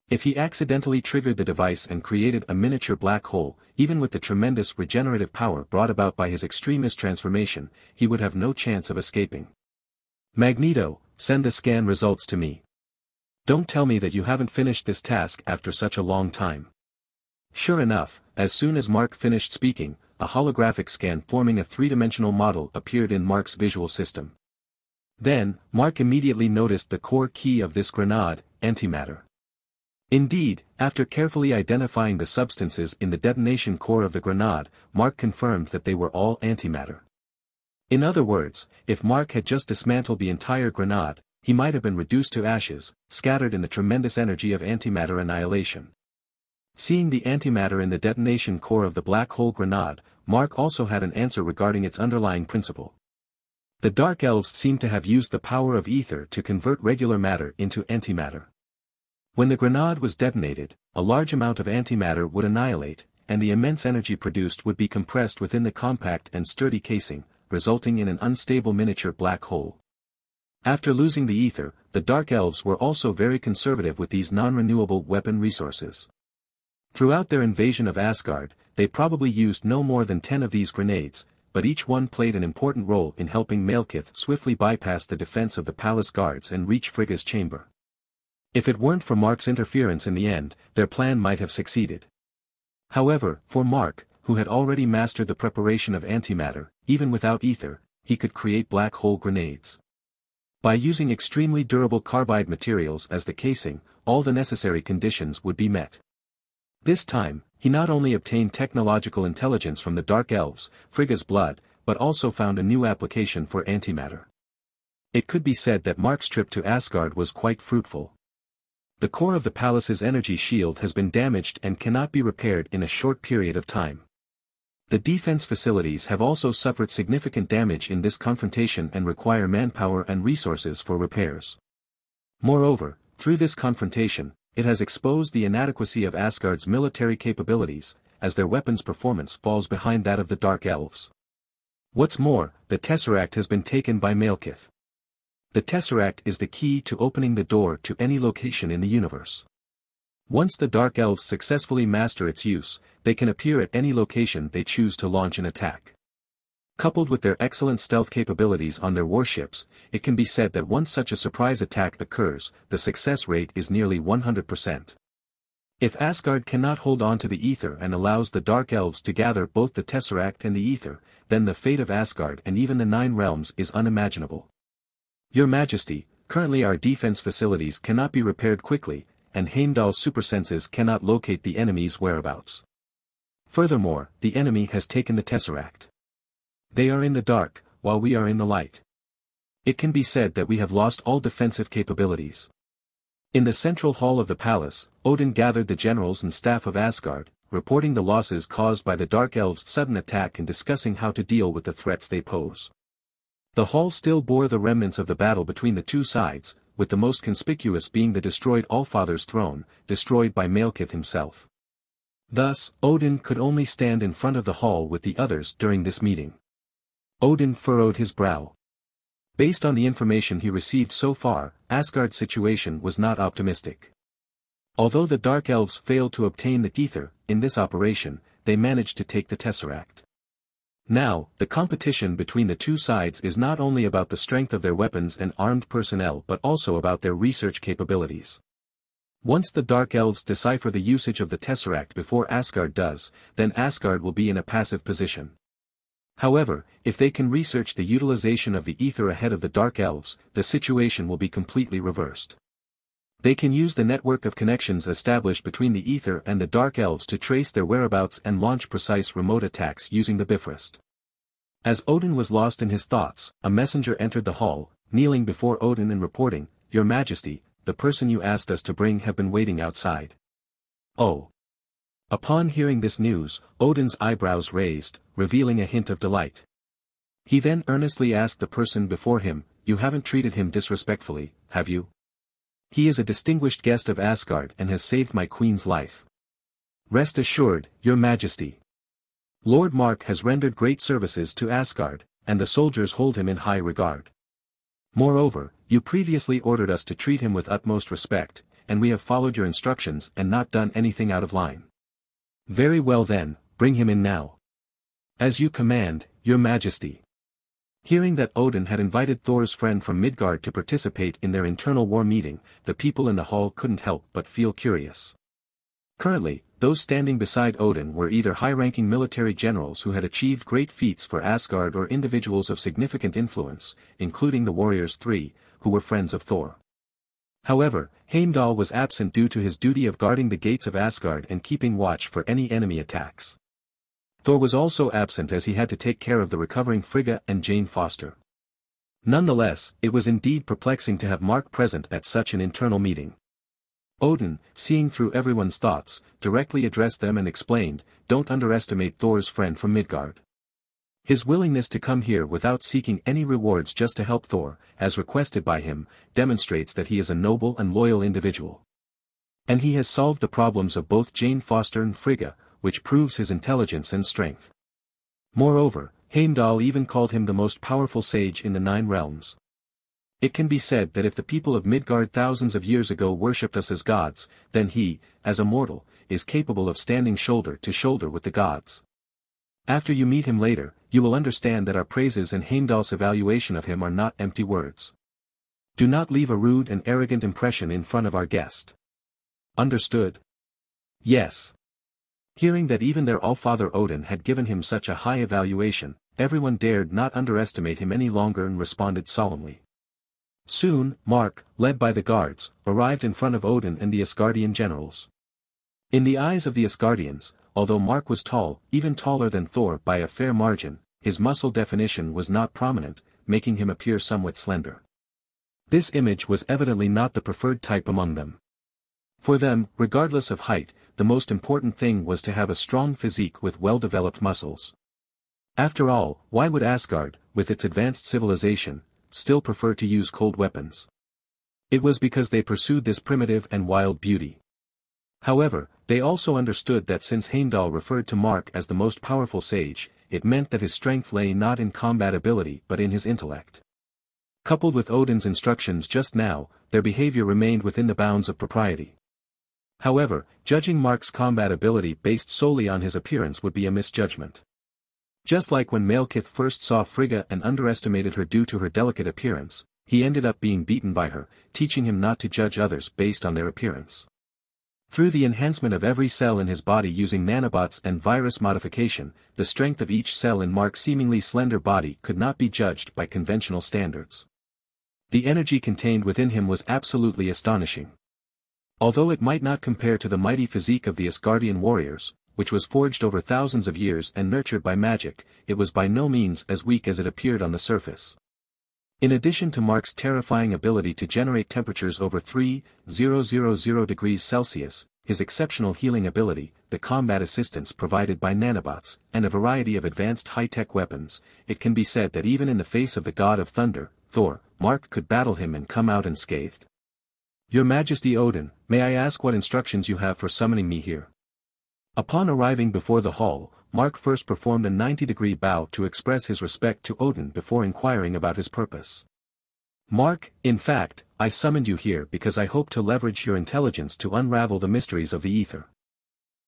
If he accidentally triggered the device and created a miniature black hole, even with the tremendous regenerative power brought about by his Extremis transformation, he would have no chance of escaping. Magneto, send the scan results to me. Don't tell me that you haven't finished this task after such a long time. Sure enough, as soon as Mark finished speaking, a holographic scan forming a three-dimensional model appeared in Mark's visual system. Then, Mark immediately noticed the core key of this grenade, antimatter. Indeed, after carefully identifying the substances in the detonation core of the grenade, Mark confirmed that they were all antimatter. In other words, if Mark had just dismantled the entire grenade, he might have been reduced to ashes, scattered in the tremendous energy of antimatter annihilation. Seeing the antimatter in the detonation core of the black hole grenade, Mark also had an answer regarding its underlying principle. The Dark Elves seem to have used the power of ether to convert regular matter into antimatter. When the grenade was detonated, a large amount of antimatter would annihilate, and the immense energy produced would be compressed within the compact and sturdy casing, resulting in an unstable miniature black hole. After losing the ether, the Dark Elves were also very conservative with these non-renewable weapon resources. Throughout their invasion of Asgard, they probably used no more than ten of these grenades, but each one played an important role in helping Malekith swiftly bypass the defense of the palace guards and reach Frigga's chamber. If it weren't for Mark's interference in the end, their plan might have succeeded. However, for Mark, who had already mastered the preparation of antimatter, even without ether, he could create black hole grenades. By using extremely durable carbide materials as the casing, all the necessary conditions would be met. This time, he not only obtained technological intelligence from the Dark Elves, Frigga's blood, but also found a new application for antimatter. It could be said that Mark's trip to Asgard was quite fruitful. The core of the palace's energy shield has been damaged and cannot be repaired in a short period of time. The defense facilities have also suffered significant damage in this confrontation and require manpower and resources for repairs. Moreover, through this confrontation, it has exposed the inadequacy of Asgard's military capabilities, as their weapons performance falls behind that of the Dark Elves. What's more, the Tesseract has been taken by Malekith. The Tesseract is the key to opening the door to any location in the universe. Once the Dark Elves successfully master its use, they can appear at any location they choose to launch an attack. Coupled with their excellent stealth capabilities on their warships, it can be said that once such a surprise attack occurs, the success rate is nearly 100%. If Asgard cannot hold on to the ether and allows the Dark Elves to gather both the Tesseract and the ether, then the fate of Asgard and even the Nine Realms is unimaginable. Your Majesty, currently our defense facilities cannot be repaired quickly, and Heimdall's supersenses cannot locate the enemy's whereabouts. Furthermore, the enemy has taken the Tesseract. They are in the dark, while we are in the light. It can be said that we have lost all defensive capabilities. In the central hall of the palace, Odin gathered the generals and staff of Asgard, reporting the losses caused by the Dark Elves' sudden attack and discussing how to deal with the threats they pose. The hall still bore the remnants of the battle between the two sides, with the most conspicuous being the destroyed Allfather's throne, destroyed by Malekith himself. Thus, Odin could only stand in front of the hall with the others during this meeting. Odin furrowed his brow. Based on the information he received so far, Asgard's situation was not optimistic. Although the Dark Elves failed to obtain the Aether, in this operation, they managed to take the Tesseract. Now, the competition between the two sides is not only about the strength of their weapons and armed personnel but also about their research capabilities. Once the Dark Elves decipher the usage of the Tesseract before Asgard does, then Asgard will be in a passive position. However, if they can research the utilization of the ether ahead of the Dark Elves, the situation will be completely reversed. They can use the network of connections established between the ether and the Dark Elves to trace their whereabouts and launch precise remote attacks using the Bifrost. As Odin was lost in his thoughts, a messenger entered the hall, kneeling before Odin and reporting, Your Majesty, the person you asked us to bring have been waiting outside. Oh. Upon hearing this news, Odin's eyebrows raised, revealing a hint of delight. He then earnestly asked the person before him, You haven't treated him disrespectfully, have you? He is a distinguished guest of Asgard and has saved my queen's life. Rest assured, your majesty. Lord Mark has rendered great services to Asgard, and the soldiers hold him in high regard. Moreover, you previously ordered us to treat him with utmost respect, and we have followed your instructions and not done anything out of line. Very well then, bring him in now. As you command, your majesty. Hearing that Odin had invited Thor's friend from Midgard to participate in their internal war meeting, the people in the hall couldn't help but feel curious. Currently, those standing beside Odin were either high-ranking military generals who had achieved great feats for Asgard or individuals of significant influence, including the Warriors Three, who were friends of Thor. However, Heimdall was absent due to his duty of guarding the gates of Asgard and keeping watch for any enemy attacks. Thor was also absent as he had to take care of the recovering Frigga and Jane Foster. Nonetheless, it was indeed perplexing to have Mark present at such an internal meeting. Odin, seeing through everyone's thoughts, directly addressed them and explained, don't underestimate Thor's friend from Midgard. His willingness to come here without seeking any rewards just to help Thor, as requested by him, demonstrates that he is a noble and loyal individual. And he has solved the problems of both Jane Foster and Frigga, which proves his intelligence and strength. Moreover, Heimdall even called him the most powerful sage in the Nine Realms. It can be said that if the people of Midgard thousands of years ago worshipped us as gods, then he, as a mortal, is capable of standing shoulder to shoulder with the gods. After you meet him later, you will understand that our praises and Heimdall's evaluation of him are not empty words. Do not leave a rude and arrogant impression in front of our guest. Understood? Yes. Hearing that even their all-father Odin had given him such a high evaluation, everyone dared not underestimate him any longer and responded solemnly. Soon, Mark, led by the guards, arrived in front of Odin and the Asgardian generals. In the eyes of the Asgardians, although Mark was tall, even taller than Thor by a fair margin, his muscle definition was not prominent, making him appear somewhat slender. This image was evidently not the preferred type among them. For them, regardless of height, the most important thing was to have a strong physique with well-developed muscles. After all, why would Asgard, with its advanced civilization, still prefer to use cold weapons? It was because they pursued this primitive and wild beauty. However, they also understood that since Heimdall referred to Mark as the most powerful sage, it meant that his strength lay not in combat ability but in his intellect. Coupled with Odin's instructions just now, their behavior remained within the bounds of propriety. However, judging Mark's combat ability based solely on his appearance would be a misjudgment. Just like when Malekith first saw Frigga and underestimated her due to her delicate appearance, he ended up being beaten by her, teaching him not to judge others based on their appearance. Through the enhancement of every cell in his body using nanobots and virus modification, the strength of each cell in Mark's seemingly slender body could not be judged by conventional standards. The energy contained within him was absolutely astonishing. Although it might not compare to the mighty physique of the Asgardian warriors, which was forged over thousands of years and nurtured by magic, it was by no means as weak as it appeared on the surface. In addition to Mark's terrifying ability to generate temperatures over 3,000 degrees Celsius, his exceptional healing ability, the combat assistance provided by nanobots, and a variety of advanced high-tech weapons, it can be said that even in the face of the god of thunder, Thor, Mark could battle him and come out unscathed. Your Majesty Odin, may I ask what instructions you have for summoning me here? Upon arriving before the hall, Mark first performed a 90-degree bow to express his respect to Odin before inquiring about his purpose. Mark, in fact, I summoned you here because I hope to leverage your intelligence to unravel the mysteries of the ether.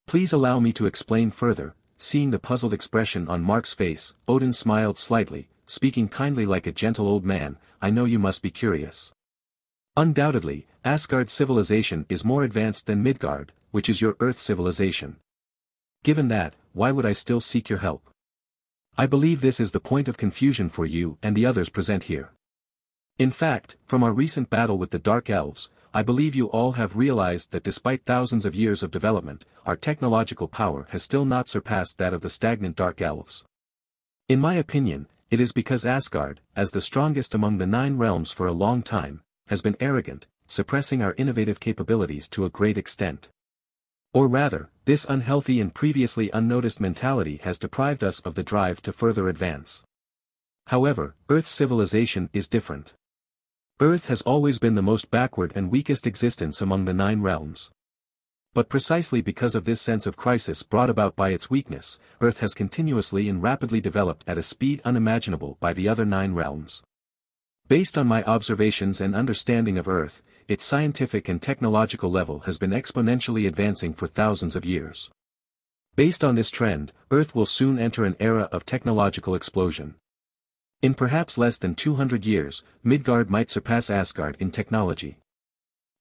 Please allow me to explain further, seeing the puzzled expression on Mark's face, Odin smiled slightly, speaking kindly like a gentle old man, I know you must be curious. Undoubtedly, Asgard civilization is more advanced than Midgard, which is your Earth civilization. Given that, why would I still seek your help? I believe this is the point of confusion for you and the others present here. In fact, from our recent battle with the Dark Elves, I believe you all have realized that despite thousands of years of development, our technological power has still not surpassed that of the stagnant Dark Elves. In my opinion, it is because Asgard, as the strongest among the nine realms for a long time, has been arrogant, suppressing our innovative capabilities to a great extent. Or rather, this unhealthy and previously unnoticed mentality has deprived us of the drive to further advance. However, Earth's civilization is different. Earth has always been the most backward and weakest existence among the nine realms. But precisely because of this sense of crisis brought about by its weakness, Earth has continuously and rapidly developed at a speed unimaginable by the other nine realms. Based on my observations and understanding of Earth, its scientific and technological level has been exponentially advancing for thousands of years. Based on this trend, Earth will soon enter an era of technological explosion. In perhaps less than 200 years, Midgard might surpass Asgard in technology.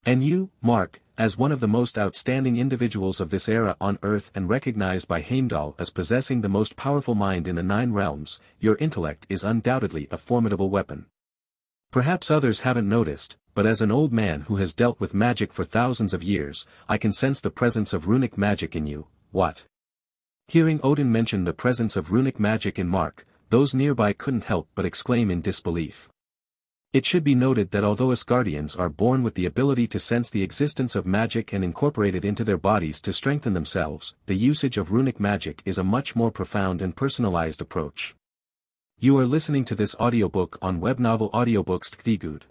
And you, Mark, as one of the most outstanding individuals of this era on Earth and recognized by Heimdall as possessing the most powerful mind in the Nine Realms, your intellect is undoubtedly a formidable weapon. Perhaps others haven't noticed, but as an old man who has dealt with magic for thousands of years, I can sense the presence of runic magic in you, what? Hearing Odin mention the presence of runic magic in Mark, those nearby couldn't help but exclaim in disbelief. It should be noted that although Asgardians are born with the ability to sense the existence of magic and incorporate it into their bodies to strengthen themselves, the usage of runic magic is a much more profound and personalized approach. You are listening to this audiobook on web novel audiobooks Tgthegood.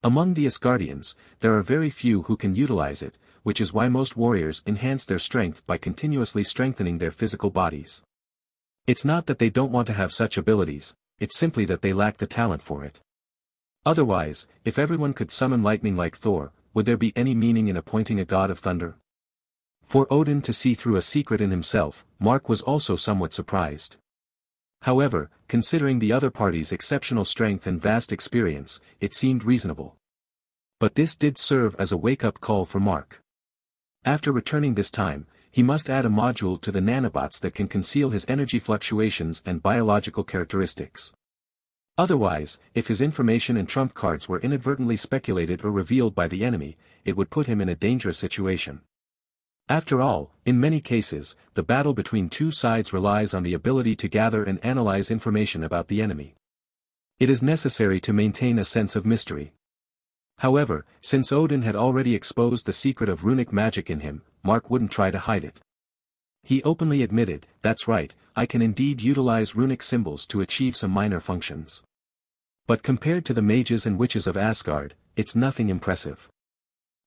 Among the Asgardians, there are very few who can utilize it, which is why most warriors enhance their strength by continuously strengthening their physical bodies. It's not that they don't want to have such abilities, it's simply that they lack the talent for it. Otherwise, if everyone could summon lightning like Thor, would there be any meaning in appointing a god of thunder? For Odin to see through a secret in himself, Mark was also somewhat surprised. However, considering the other party's exceptional strength and vast experience, it seemed reasonable. But this did serve as a wake-up call for Mark. After returning this time, he must add a module to the nanobots that can conceal his energy fluctuations and biological characteristics. Otherwise, if his information and trump cards were inadvertently speculated or revealed by the enemy, it would put him in a dangerous situation. After all, in many cases, the battle between two sides relies on the ability to gather and analyze information about the enemy. It is necessary to maintain a sense of mystery. However, since Odin had already exposed the secret of runic magic in him, Mark wouldn't try to hide it. He openly admitted, that's right, I can indeed utilize runic symbols to achieve some minor functions. But compared to the mages and witches of Asgard, it's nothing impressive.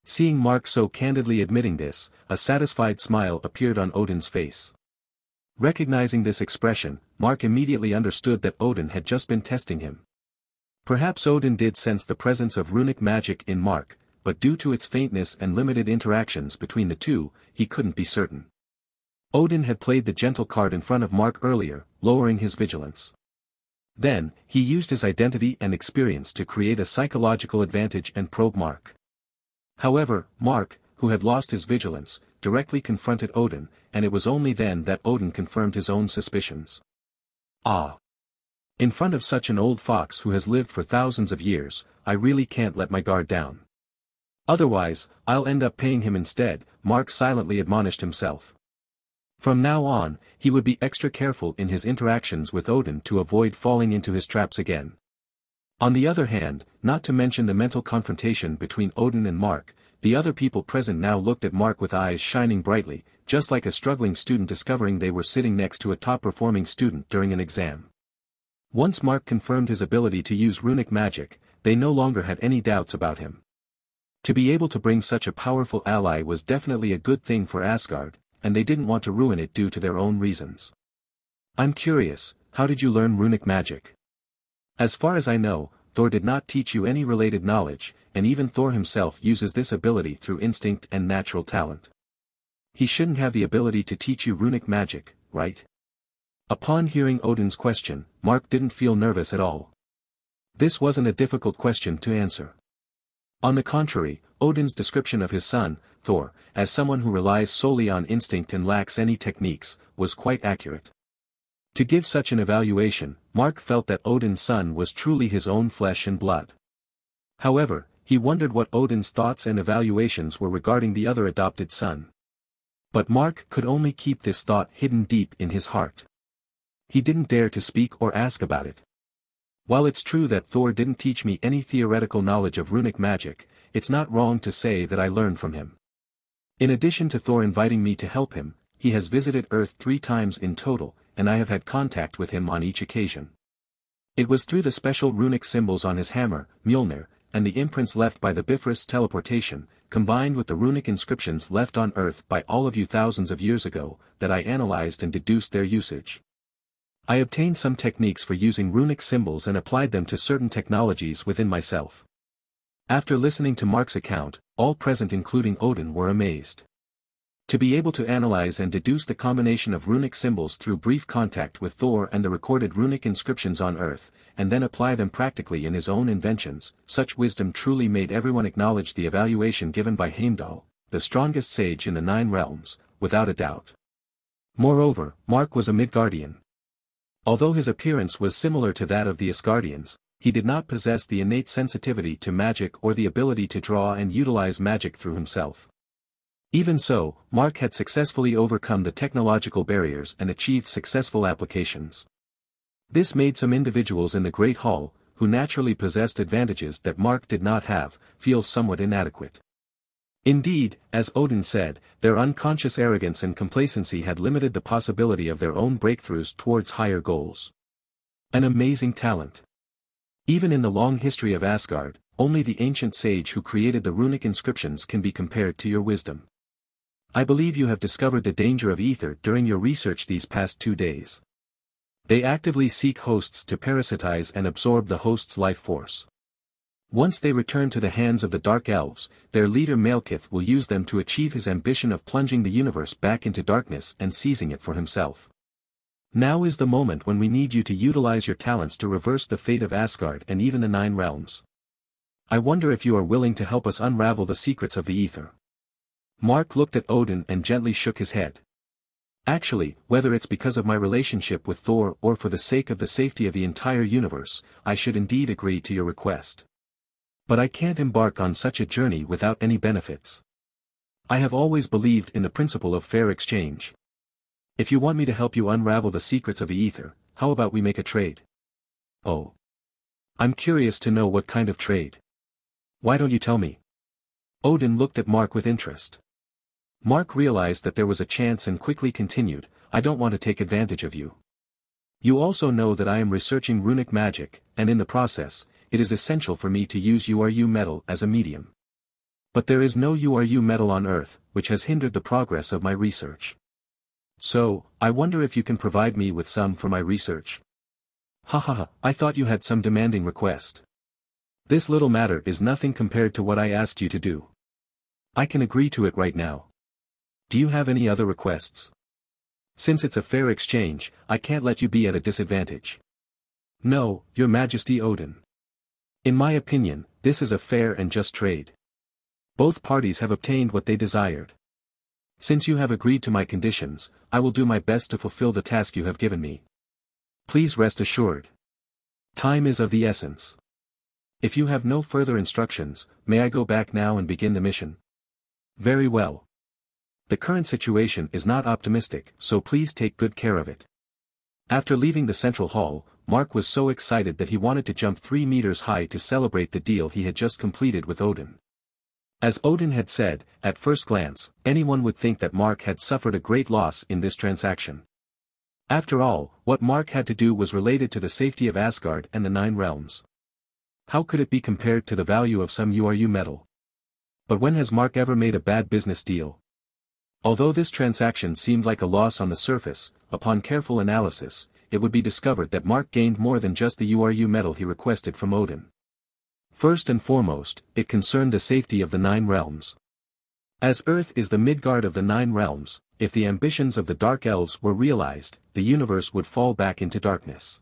Seeing Mark so candidly admitting this, a satisfied smile appeared on Odin's face. Recognizing this expression, Mark immediately understood that Odin had just been testing him. Perhaps Odin did sense the presence of runic magic in Mark, but due to its faintness and limited interactions between the two, he couldn't be certain. Odin had played the gentle card in front of Mark earlier, lowering his vigilance. Then, he used his identity and experience to create a psychological advantage and probe Mark. However, Mark, who had lost his vigilance, directly confronted Odin, and it was only then that Odin confirmed his own suspicions. Ah! In front of such an old fox who has lived for thousands of years, I really can't let my guard down. Otherwise, I'll end up paying him instead, Mark silently admonished himself. From now on, he would be extra careful in his interactions with Odin to avoid falling into his traps again. On the other hand, not to mention the mental confrontation between Odin and Mark, the other people present now looked at Mark with eyes shining brightly, just like a struggling student discovering they were sitting next to a top-performing student during an exam. Once Mark confirmed his ability to use runic magic, they no longer had any doubts about him. To be able to bring such a powerful ally was definitely a good thing for Asgard, and they didn't want to ruin it due to their own reasons. I'm curious, how did you learn runic magic? As far as I know, Thor did not teach you any related knowledge, and even Thor himself uses this ability through instinct and natural talent. He shouldn't have the ability to teach you runic magic, right? Upon hearing Odin's question, Mark didn't feel nervous at all. This wasn't a difficult question to answer. On the contrary, Odin's description of his son, Thor, as someone who relies solely on instinct and lacks any techniques, was quite accurate. To give such an evaluation, Mark felt that Odin's son was truly his own flesh and blood. However, he wondered what Odin's thoughts and evaluations were regarding the other adopted son. But Mark could only keep this thought hidden deep in his heart. He didn't dare to speak or ask about it. While it's true that Thor didn't teach me any theoretical knowledge of runic magic, it's not wrong to say that I learned from him. In addition to Thor inviting me to help him, he has visited Earth three times in total, and I have had contact with him on each occasion. It was through the special runic symbols on his hammer, Mjolnir, and the imprints left by the Bifrost teleportation, combined with the runic inscriptions left on Earth by all of you thousands of years ago, that I analyzed and deduced their usage. I obtained some techniques for using runic symbols and applied them to certain technologies within myself. After listening to Mark's account, all present including Odin were amazed. To be able to analyze and deduce the combination of runic symbols through brief contact with Thor and the recorded runic inscriptions on Earth, and then apply them practically in his own inventions, such wisdom truly made everyone acknowledge the evaluation given by Heimdall, the strongest sage in the Nine Realms, without a doubt. Moreover, Mark was a Midgardian. Although his appearance was similar to that of the Asgardians, he did not possess the innate sensitivity to magic or the ability to draw and utilize magic through himself. Even so, Mark had successfully overcome the technological barriers and achieved successful applications. This made some individuals in the Great Hall, who naturally possessed advantages that Mark did not have, feel somewhat inadequate. Indeed, as Odin said, their unconscious arrogance and complacency had limited the possibility of their own breakthroughs towards higher goals. An amazing talent. Even in the long history of Asgard, only the ancient sage who created the runic inscriptions can be compared to your wisdom. I believe you have discovered the danger of ether during your research these past two days. They actively seek hosts to parasitize and absorb the host's life force. Once they return to the hands of the Dark Elves, their leader Malekith will use them to achieve his ambition of plunging the universe back into darkness and seizing it for himself. Now is the moment when we need you to utilize your talents to reverse the fate of Asgard and even the Nine Realms. I wonder if you are willing to help us unravel the secrets of the ether. Mark looked at Odin and gently shook his head. Actually, whether it's because of my relationship with Thor or for the sake of the safety of the entire universe, I should indeed agree to your request. But I can't embark on such a journey without any benefits. I have always believed in the principle of fair exchange. If you want me to help you unravel the secrets of the ether, how about we make a trade? Oh. I'm curious to know what kind of trade. Why don't you tell me? Odin looked at Mark with interest. Mark realized that there was a chance and quickly continued, I don't want to take advantage of you. You also know that I am researching runic magic, and in the process, it is essential for me to use URU metal as a medium. But there is no URU metal on Earth, which has hindered the progress of my research. So, I wonder if you can provide me with some for my research. Ha ha ha, I thought you had some demanding request. This little matter is nothing compared to what I asked you to do. I can agree to it right now. Do you have any other requests? Since it's a fair exchange, I can't let you be at a disadvantage. No, your majesty Odin. In my opinion, this is a fair and just trade. Both parties have obtained what they desired. Since you have agreed to my conditions, I will do my best to fulfill the task you have given me. Please rest assured. Time is of the essence. If you have no further instructions, may I go back now and begin the mission? Very well. The current situation is not optimistic, so please take good care of it. After leaving the central hall, Mark was so excited that he wanted to jump three meters high to celebrate the deal he had just completed with Odin. As Odin had said, at first glance, anyone would think that Mark had suffered a great loss in this transaction. After all, what Mark had to do was related to the safety of Asgard and the Nine Realms. How could it be compared to the value of some URU metal? But when has Mark ever made a bad business deal? Although this transaction seemed like a loss on the surface, upon careful analysis, it would be discovered that Mark gained more than just the URU metal he requested from Odin. First and foremost, it concerned the safety of the Nine Realms. As Earth is the Midgard of the Nine Realms, if the ambitions of the Dark Elves were realized, the universe would fall back into darkness.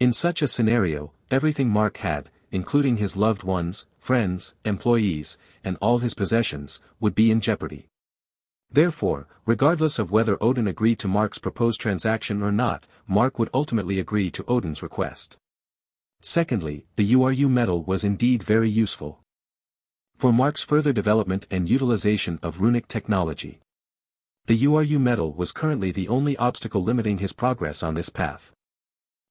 In such a scenario, everything Mark had, including his loved ones, friends, employees, and all his possessions, would be in jeopardy. Therefore, regardless of whether Odin agreed to Mark's proposed transaction or not, Mark would ultimately agree to Odin's request. Secondly, the URU metal was indeed very useful. For Mark's further development and utilization of runic technology. The URU metal was currently the only obstacle limiting his progress on this path.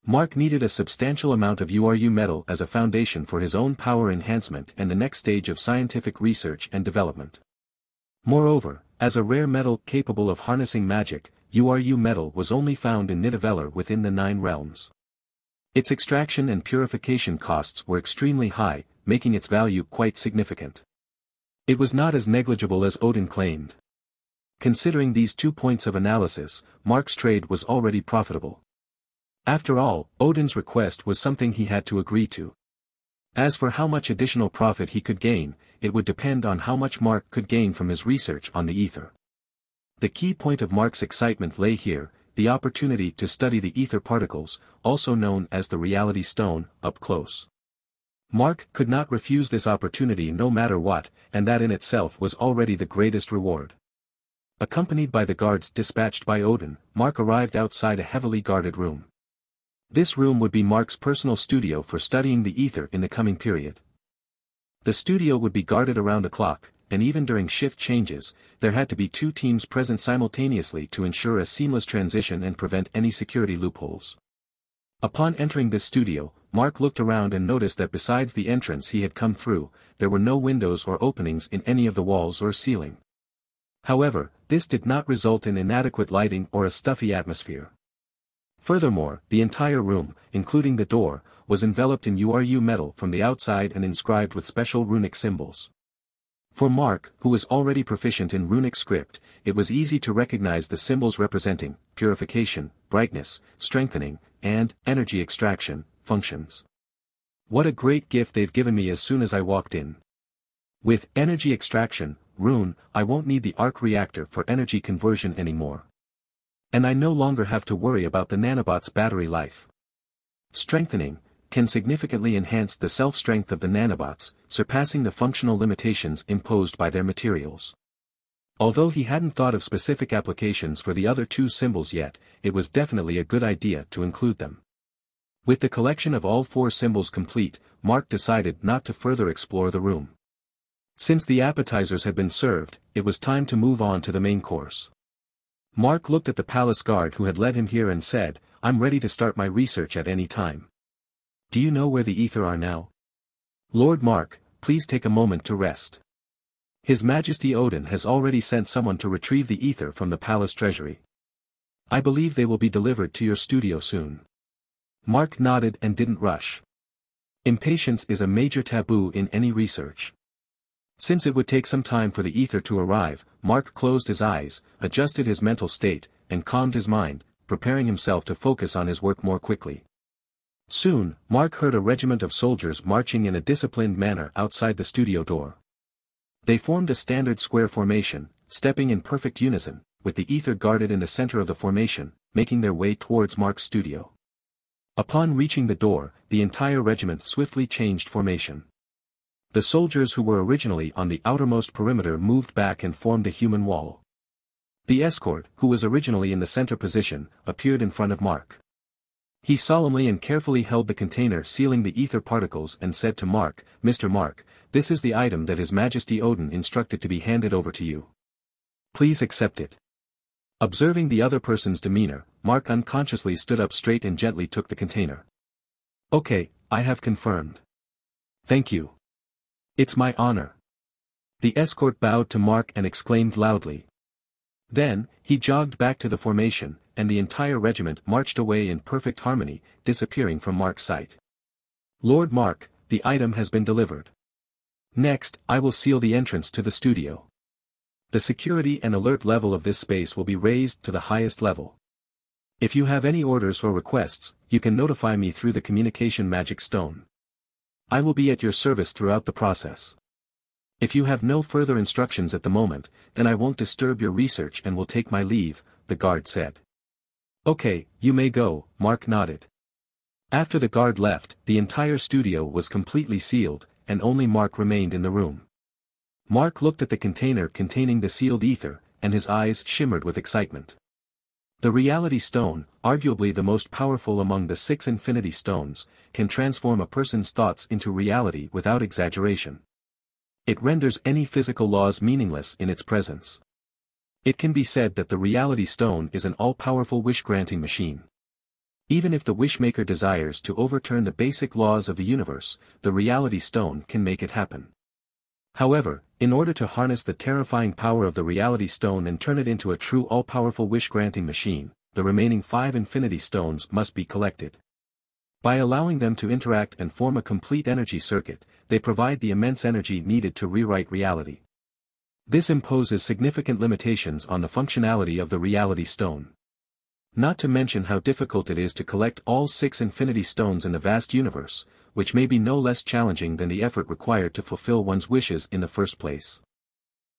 Mark needed a substantial amount of URU metal as a foundation for his own power enhancement and the next stage of scientific research and development. Moreover, as a rare metal capable of harnessing magic, URU metal was only found in Nidavellir within the Nine Realms. Its extraction and purification costs were extremely high, making its value quite significant. It was not as negligible as Odin claimed. Considering these two points of analysis, Mark's trade was already profitable. After all, Odin's request was something he had to agree to. As for how much additional profit he could gain, it would depend on how much Mark could gain from his research on the ether. The key point of Mark's excitement lay here, the opportunity to study the ether particles, also known as the reality stone, up close. Mark could not refuse this opportunity no matter what, and that in itself was already the greatest reward. Accompanied by the guards dispatched by Odin, Mark arrived outside a heavily guarded room. This room would be Mark's personal studio for studying the ether in the coming period. The studio would be guarded around the clock, and even during shift changes, there had to be two teams present simultaneously to ensure a seamless transition and prevent any security loopholes. Upon entering this studio, Mark looked around and noticed that besides the entrance he had come through, there were no windows or openings in any of the walls or ceiling. However, this did not result in inadequate lighting or a stuffy atmosphere. Furthermore, the entire room, including the door, was enveloped in URU metal from the outside and inscribed with special runic symbols. For Mark, who was already proficient in runic script, it was easy to recognize the symbols representing purification, brightness, strengthening, and energy extraction functions. What a great gift they've given me as soon as I walked in. With energy extraction, rune, I won't need the arc reactor for energy conversion anymore. And I no longer have to worry about the nanobot's battery life. Strengthening, can significantly enhance the self-strength of the nanobots, surpassing the functional limitations imposed by their materials. Although he hadn't thought of specific applications for the other two symbols yet, it was definitely a good idea to include them. With the collection of all four symbols complete, Mark decided not to further explore the room. Since the appetizers had been served, it was time to move on to the main course. Mark looked at the palace guard who had led him here and said, I'm ready to start my research at any time. Do you know where the ether are now? Lord Mark, please take a moment to rest. His Majesty Odin has already sent someone to retrieve the ether from the palace treasury. I believe they will be delivered to your studio soon. Mark nodded and didn't rush. Impatience is a major taboo in any research. Since it would take some time for the ether to arrive, Mark closed his eyes, adjusted his mental state, and calmed his mind, preparing himself to focus on his work more quickly. Soon, Mark heard a regiment of soldiers marching in a disciplined manner outside the studio door. They formed a standard square formation, stepping in perfect unison, with the ether guarded in the center of the formation, making their way towards Mark's studio. Upon reaching the door, the entire regiment swiftly changed formation. The soldiers who were originally on the outermost perimeter moved back and formed a human wall. The escort, who was originally in the center position, appeared in front of Mark. He solemnly and carefully held the container sealing the ether particles and said to Mark, Mr. Mark, this is the item that His Majesty Odin instructed to be handed over to you. Please accept it. Observing the other person's demeanor, Mark unconsciously stood up straight and gently took the container. Okay, I have confirmed. Thank you. It's my honor. The escort bowed to Mark and exclaimed loudly. Then, he jogged back to the formation, and the entire regiment marched away in perfect harmony, disappearing from Mark's sight. Lord Mark, the item has been delivered. Next, I will seal the entrance to the studio. The security and alert level of this space will be raised to the highest level. If you have any orders or requests, you can notify me through the communication magic stone. I will be at your service throughout the process. If you have no further instructions at the moment, then I won't disturb your research and will take my leave, the guard said. Okay, you may go, Mark nodded. After the guard left, the entire studio was completely sealed, and only Mark remained in the room. Mark looked at the container containing the sealed ether, and his eyes shimmered with excitement. The Reality Stone, arguably the most powerful among the six Infinity Stones, can transform a person's thoughts into reality without exaggeration. It renders any physical laws meaningless in its presence. It can be said that the Reality Stone is an all-powerful wish-granting machine. Even if the wishmaker desires to overturn the basic laws of the universe, the Reality Stone can make it happen. However, in order to harness the terrifying power of the Reality Stone and turn it into a true all-powerful wish-granting machine, the remaining five Infinity Stones must be collected. By allowing them to interact and form a complete energy circuit, they provide the immense energy needed to rewrite reality. This imposes significant limitations on the functionality of the Reality Stone. Not to mention how difficult it is to collect all six Infinity Stones in the vast universe, which may be no less challenging than the effort required to fulfill one's wishes in the first place.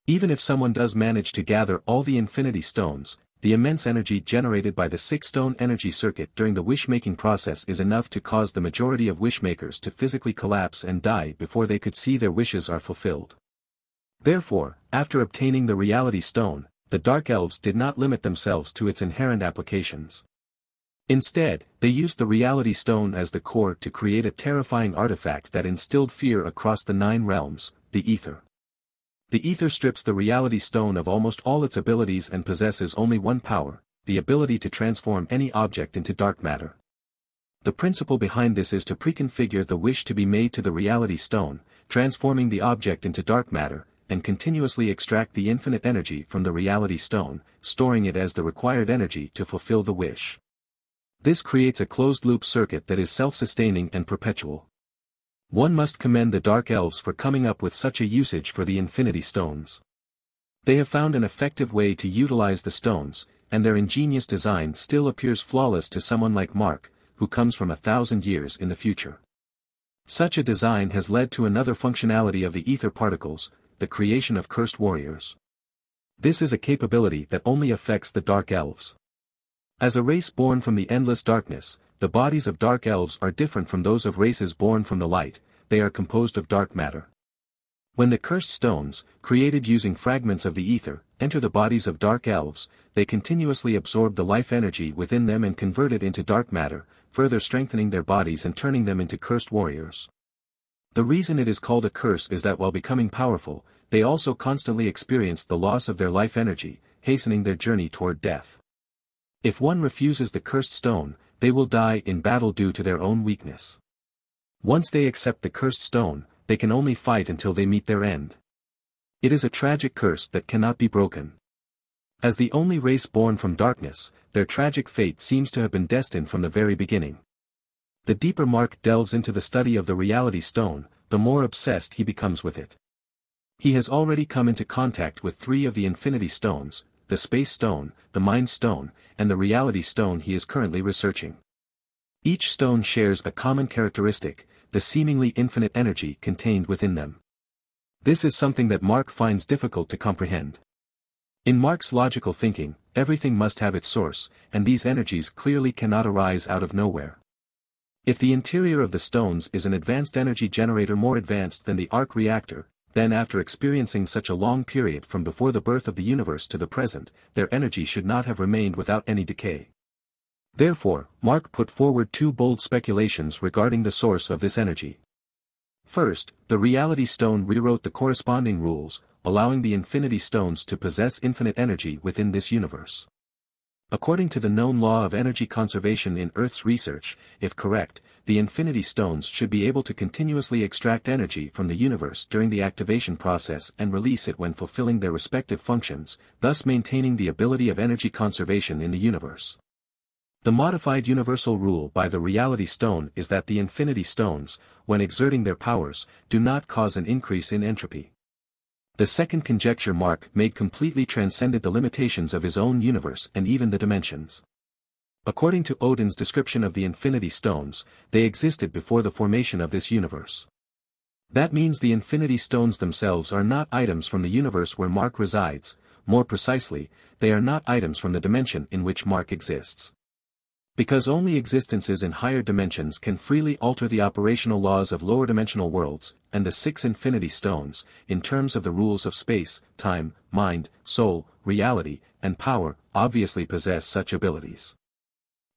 Even if someone does manage to gather all the Infinity Stones, the immense energy generated by the six-stone energy circuit during the wish-making process is enough to cause the majority of wishmakers to physically collapse and die before they could see their wishes are fulfilled. Therefore, after obtaining the reality stone, the Dark Elves did not limit themselves to its inherent applications. Instead, they used the reality stone as the core to create a terrifying artifact that instilled fear across the nine realms, the Ether. The ether strips the reality stone of almost all its abilities and possesses only one power, the ability to transform any object into dark matter. The principle behind this is to preconfigure the wish to be made to the reality stone, transforming the object into dark matter, and continuously extract the infinite energy from the reality stone, storing it as the required energy to fulfill the wish. This creates a closed-loop circuit that is self-sustaining and perpetual. One must commend the Dark Elves for coming up with such a usage for the Infinity Stones. They have found an effective way to utilize the stones, and their ingenious design still appears flawless to someone like Mark, who comes from a thousand years in the future. Such a design has led to another functionality of the ether particles, the creation of cursed warriors. This is a capability that only affects the Dark Elves. As a race born from the endless darkness, the bodies of dark elves are different from those of races born from the light, they are composed of dark matter. When the cursed stones, created using fragments of the ether, enter the bodies of dark elves, they continuously absorb the life energy within them and convert it into dark matter, further strengthening their bodies and turning them into cursed warriors. The reason it is called a curse is that while becoming powerful, they also constantly experience the loss of their life energy, hastening their journey toward death. If one refuses the cursed stone, they will die in battle due to their own weakness. Once they accept the cursed stone, they can only fight until they meet their end. It is a tragic curse that cannot be broken. As the only race born from darkness, their tragic fate seems to have been destined from the very beginning. The deeper Mark delves into the study of the reality stone, the more obsessed he becomes with it. He has already come into contact with three of the infinity stones, the space stone, the mind stone, and the reality stone he is currently researching. Each stone shares a common characteristic, the seemingly infinite energy contained within them. This is something that Mark finds difficult to comprehend. In Mark's logical thinking, everything must have its source, and these energies clearly cannot arise out of nowhere. If the interior of the stones is an advanced energy generator more advanced than the arc reactor, then after experiencing such a long period from before the birth of the universe to the present, their energy should not have remained without any decay. Therefore, Mark put forward two bold speculations regarding the source of this energy. First, the Reality Stone rewrote the corresponding rules, allowing the Infinity Stones to possess infinite energy within this universe. According to the known law of energy conservation in Earth's research, if correct, the Infinity Stones should be able to continuously extract energy from the universe during the activation process and release it when fulfilling their respective functions, thus maintaining the ability of energy conservation in the universe. The modified universal rule by the Reality Stone is that the Infinity Stones, when exerting their powers, do not cause an increase in entropy. The second conjecture Mark made completely transcended the limitations of his own universe and even the dimensions. According to Odin's description of the Infinity Stones, they existed before the formation of this universe. That means the Infinity Stones themselves are not items from the universe where Mark resides, more precisely, they are not items from the dimension in which Mark exists. Because only existences in higher dimensions can freely alter the operational laws of lower dimensional worlds, and the six infinity stones, in terms of the rules of space, time, mind, soul, reality, and power, obviously possess such abilities.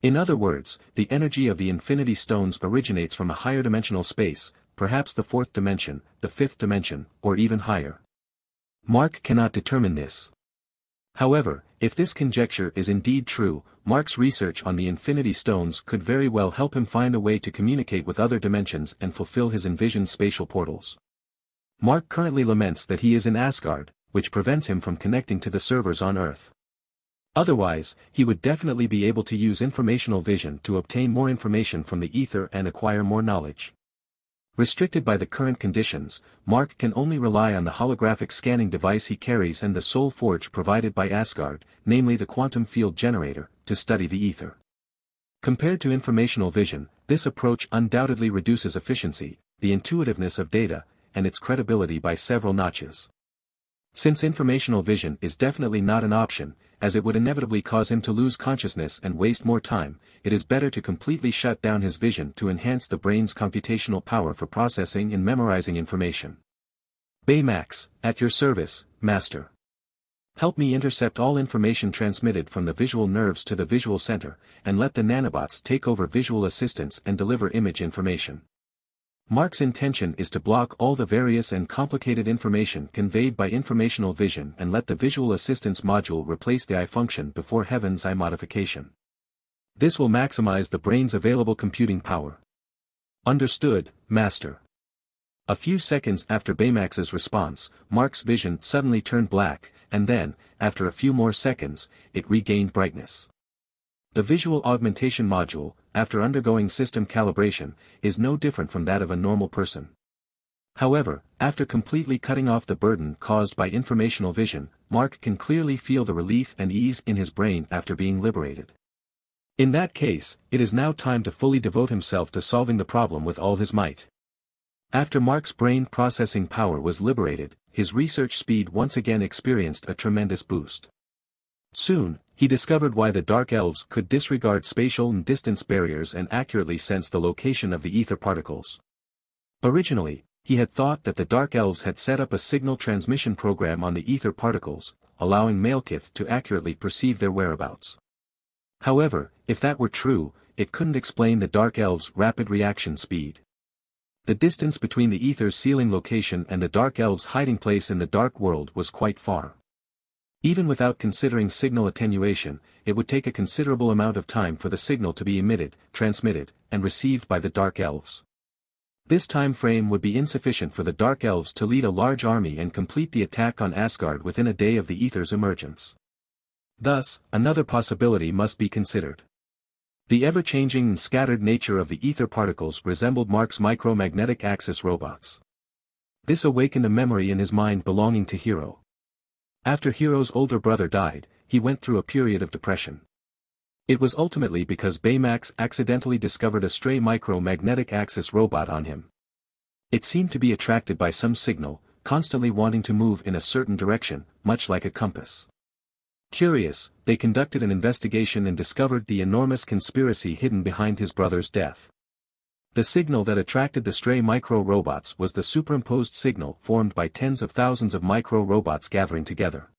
In other words, the energy of the infinity stones originates from a higher dimensional space, perhaps the fourth dimension, the fifth dimension, or even higher. Mark cannot determine this. However, if this conjecture is indeed true, Mark's research on the Infinity Stones could very well help him find a way to communicate with other dimensions and fulfill his envisioned spatial portals. Mark currently laments that he is in Asgard, which prevents him from connecting to the servers on Earth. Otherwise, he would definitely be able to use informational vision to obtain more information from the ether and acquire more knowledge. Restricted by the current conditions, Mark can only rely on the holographic scanning device he carries and the soul forge provided by Asgard, namely the quantum field generator, to study the ether. Compared to informational vision, this approach undoubtedly reduces efficiency, the intuitiveness of data, and its credibility by several notches. Since informational vision is definitely not an option, as it would inevitably cause him to lose consciousness and waste more time, it is better to completely shut down his vision to enhance the brain's computational power for processing and memorizing information. Baymax, at your service, Master. Help me intercept all information transmitted from the visual nerves to the visual center, and let the nanobots take over visual assistance and deliver image information. Mark's intention is to block all the various and complicated information conveyed by informational vision and let the visual assistance module replace the eye function before Heaven's eye modification. This will maximize the brain's available computing power. Understood, Master. A few seconds after Baymax's response, Mark's vision suddenly turned black, and then, after a few more seconds, it regained brightness. The visual augmentation module, after undergoing system calibration, is no different from that of a normal person. However, after completely cutting off the burden caused by informational vision, Mark can clearly feel the relief and ease in his brain after being liberated. In that case, it is now time to fully devote himself to solving the problem with all his might. After Mark's brain processing power was liberated, his research speed once again experienced a tremendous boost. Soon, he discovered why the Dark Elves could disregard spatial and distance barriers and accurately sense the location of the ether particles. Originally, he had thought that the Dark Elves had set up a signal transmission program on the ether particles, allowing Malekith to accurately perceive their whereabouts. However, if that were true, it couldn't explain the Dark Elves' rapid reaction speed. The distance between the ether's sealing location and the Dark Elves' hiding place in the Dark World was quite far. Even without considering signal attenuation, it would take a considerable amount of time for the signal to be emitted, transmitted, and received by the Dark Elves. This time frame would be insufficient for the Dark Elves to lead a large army and complete the attack on Asgard within a day of the Ether's emergence. Thus, another possibility must be considered. The ever-changing and scattered nature of the ether particles resembled Mark's micromagnetic axis robots. This awakened a memory in his mind belonging to Hiro. After Hiro's older brother died, he went through a period of depression. It was ultimately because Baymax accidentally discovered a stray micro-magnetic axis robot on him. It seemed to be attracted by some signal, constantly wanting to move in a certain direction, much like a compass. Curious, they conducted an investigation and discovered the enormous conspiracy hidden behind his brother's death. The signal that attracted the stray micro-robots was the superimposed signal formed by tens of thousands of micro-robots gathering together.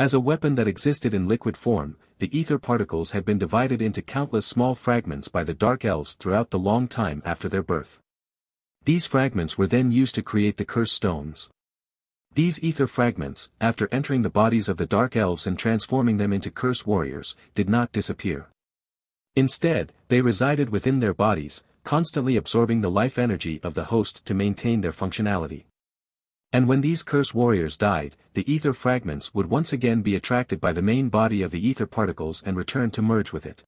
As a weapon that existed in liquid form, the ether particles had been divided into countless small fragments by the Dark Elves throughout the long time after their birth. These fragments were then used to create the Curse Stones. These ether fragments, after entering the bodies of the Dark Elves and transforming them into Curse Warriors, did not disappear. Instead, they resided within their bodies, constantly absorbing the life energy of the host to maintain their functionality. And when these curse warriors died, the ether fragments would once again be attracted by the main body of the ether particles and return to merge with it.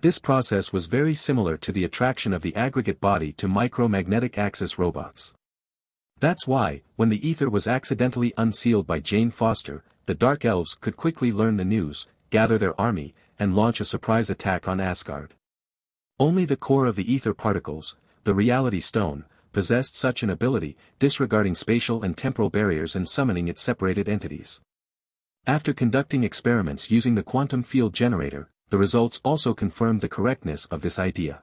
This process was very similar to the attraction of the aggregate body to micromagnetic axis robots. That's why, when the ether was accidentally unsealed by Jane Foster, the Dark Elves could quickly learn the news, gather their army, and launch a surprise attack on Asgard. Only the core of the ether particles, the reality stone, possessed such an ability, disregarding spatial and temporal barriers and summoning its separated entities. After conducting experiments using the quantum field generator, the results also confirmed the correctness of this idea.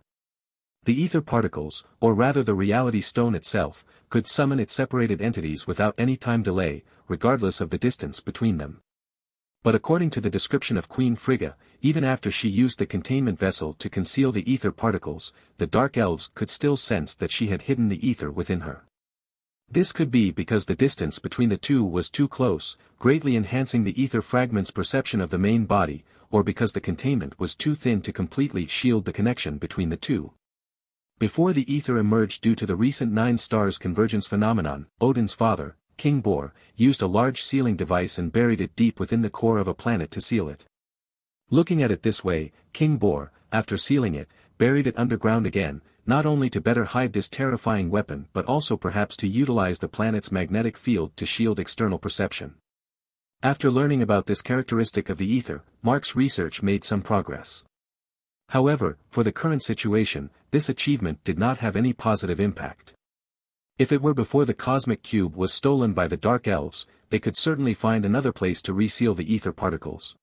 The ether particles, or rather the reality stone itself, could summon its separated entities without any time delay, regardless of the distance between them. But according to the description of Queen Frigga, even after she used the containment vessel to conceal the ether particles, the Dark Elves could still sense that she had hidden the ether within her. This could be because the distance between the two was too close, greatly enhancing the ether fragment's perception of the main body, or because the containment was too thin to completely shield the connection between the two. Before the ether emerged due to the recent Nine Stars convergence phenomenon, Odin's father, King Bor, used a large sealing device and buried it deep within the core of a planet to seal it. Looking at it this way, King Bor, after sealing it, buried it underground again, not only to better hide this terrifying weapon but also perhaps to utilize the planet's magnetic field to shield external perception. After learning about this characteristic of the ether, Mark's research made some progress. However, for the current situation, this achievement did not have any positive impact. If it were before the cosmic cube was stolen by the Dark Elves, they could certainly find another place to reseal the ether particles.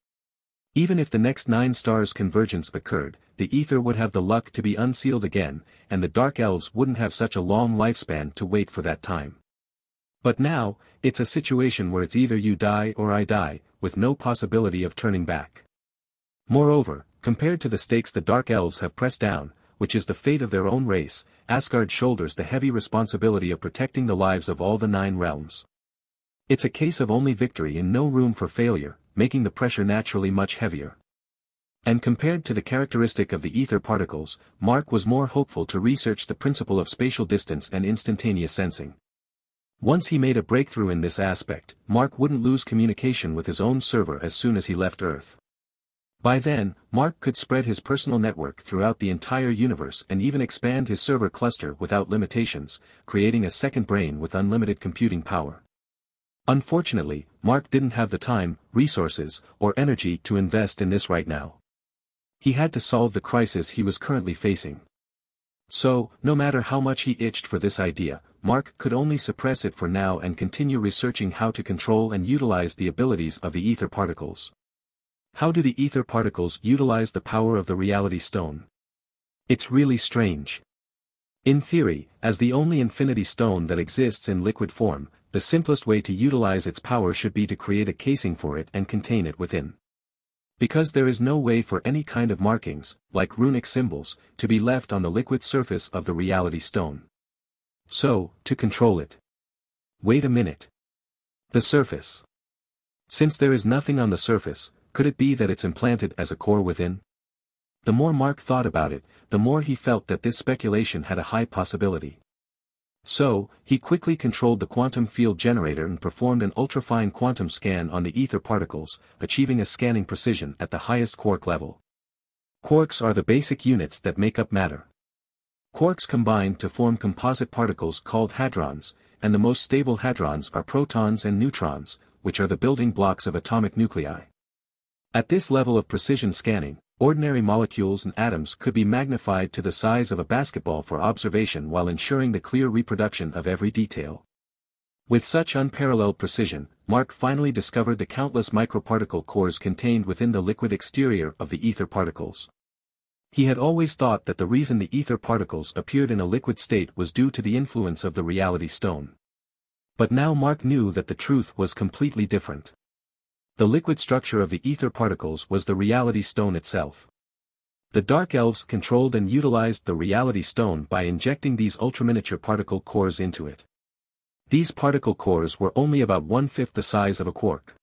Even if the next nine stars convergence occurred, the ether would have the luck to be unsealed again, and the Dark Elves wouldn't have such a long lifespan to wait for that time. But now, it's a situation where it's either you die or I die, with no possibility of turning back. Moreover, compared to the stakes the Dark Elves have pressed down, which is the fate of their own race, Asgard shoulders the heavy responsibility of protecting the lives of all the nine realms. It's a case of only victory and no room for failure, making the pressure naturally much heavier. And compared to the characteristic of the ether particles, Mark was more hopeful to research the principle of spatial distance and instantaneous sensing. Once he made a breakthrough in this aspect, Mark wouldn't lose communication with his own server as soon as he left Earth. By then, Mark could spread his personal network throughout the entire universe and even expand his server cluster without limitations, creating a second brain with unlimited computing power. Unfortunately, Mark didn't have the time, resources, or energy to invest in this right now. He had to solve the crisis he was currently facing. So, no matter how much he itched for this idea, Mark could only suppress it for now and continue researching how to control and utilize the abilities of the ether particles. How do the ether particles utilize the power of the reality stone? It's really strange. In theory, as the only infinity stone that exists in liquid form, the simplest way to utilize its power should be to create a casing for it and contain it within. Because there is no way for any kind of markings, like runic symbols, to be left on the liquid surface of the reality stone. So, to control it. Wait a minute. The surface. Since there is nothing on the surface, could it be that it's implanted as a core within? The more Mark thought about it, the more he felt that this speculation had a high possibility. So, he quickly controlled the quantum field generator and performed an ultrafine quantum scan on the ether particles, achieving a scanning precision at the highest quark level. Quarks are the basic units that make up matter. Quarks combine to form composite particles called hadrons, and the most stable hadrons are protons and neutrons, which are the building blocks of atomic nuclei. At this level of precision scanning, ordinary molecules and atoms could be magnified to the size of a basketball for observation while ensuring the clear reproduction of every detail. With such unparalleled precision, Mark finally discovered the countless microparticle cores contained within the liquid exterior of the ether particles. He had always thought that the reason the ether particles appeared in a liquid state was due to the influence of the reality stone. But now Mark knew that the truth was completely different. The liquid structure of the ether particles was the reality stone itself. The Dark Elves controlled and utilized the reality stone by injecting these ultraminiature particle cores into it. These particle cores were only about one-fifth the size of a quark.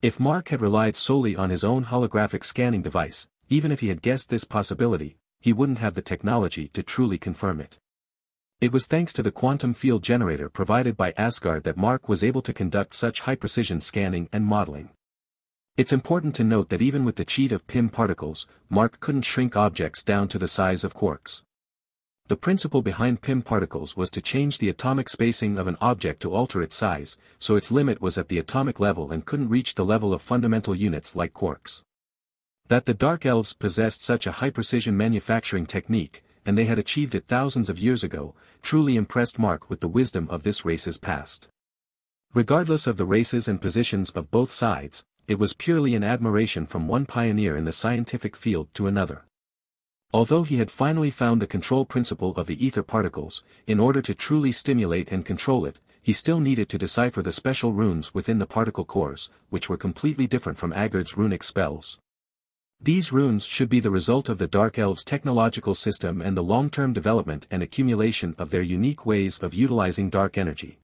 If Mark had relied solely on his own holographic scanning device, even if he had guessed this possibility, he wouldn't have the technology to truly confirm it. It was thanks to the quantum field generator provided by Asgard that Mark was able to conduct such high-precision scanning and modeling. It's important to note that even with the cheat of Pym particles, Mark couldn't shrink objects down to the size of quarks. The principle behind Pym particles was to change the atomic spacing of an object to alter its size, so its limit was at the atomic level and couldn't reach the level of fundamental units like quarks. That the Dark Elves possessed such a high-precision manufacturing technique, and they had achieved it thousands of years ago, truly impressed Mark with the wisdom of this race's past. Regardless of the races and positions of both sides, it was purely an admiration from one pioneer in the scientific field to another. Although he had finally found the control principle of the ether particles, in order to truly stimulate and control it, he still needed to decipher the special runes within the particle cores, which were completely different from Asgard's runic spells. These runes should be the result of the Dark Elves' technological system and the long-term development and accumulation of their unique ways of utilizing dark energy.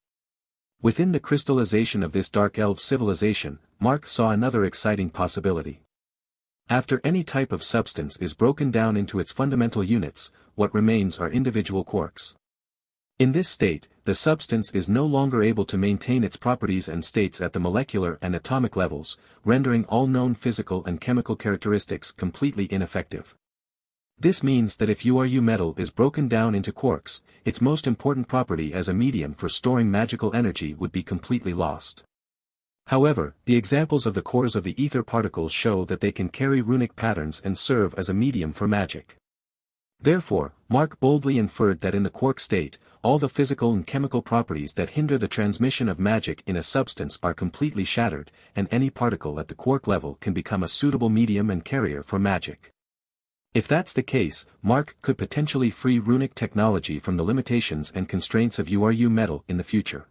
Within the crystallization of this Dark Elf civilization, Mark saw another exciting possibility. After any type of substance is broken down into its fundamental units, what remains are individual quarks. In this state, the substance is no longer able to maintain its properties and states at the molecular and atomic levels, rendering all known physical and chemical characteristics completely ineffective. This means that if URU metal is broken down into quarks, its most important property as a medium for storing magical energy would be completely lost. However, the examples of the cores of the ether particles show that they can carry runic patterns and serve as a medium for magic. Therefore, Mark boldly inferred that in the quark state, all the physical and chemical properties that hinder the transmission of magic in a substance are completely shattered, and any particle at the quark level can become a suitable medium and carrier for magic. If that's the case, Mark could potentially free runic technology from the limitations and constraints of URU metal in the future.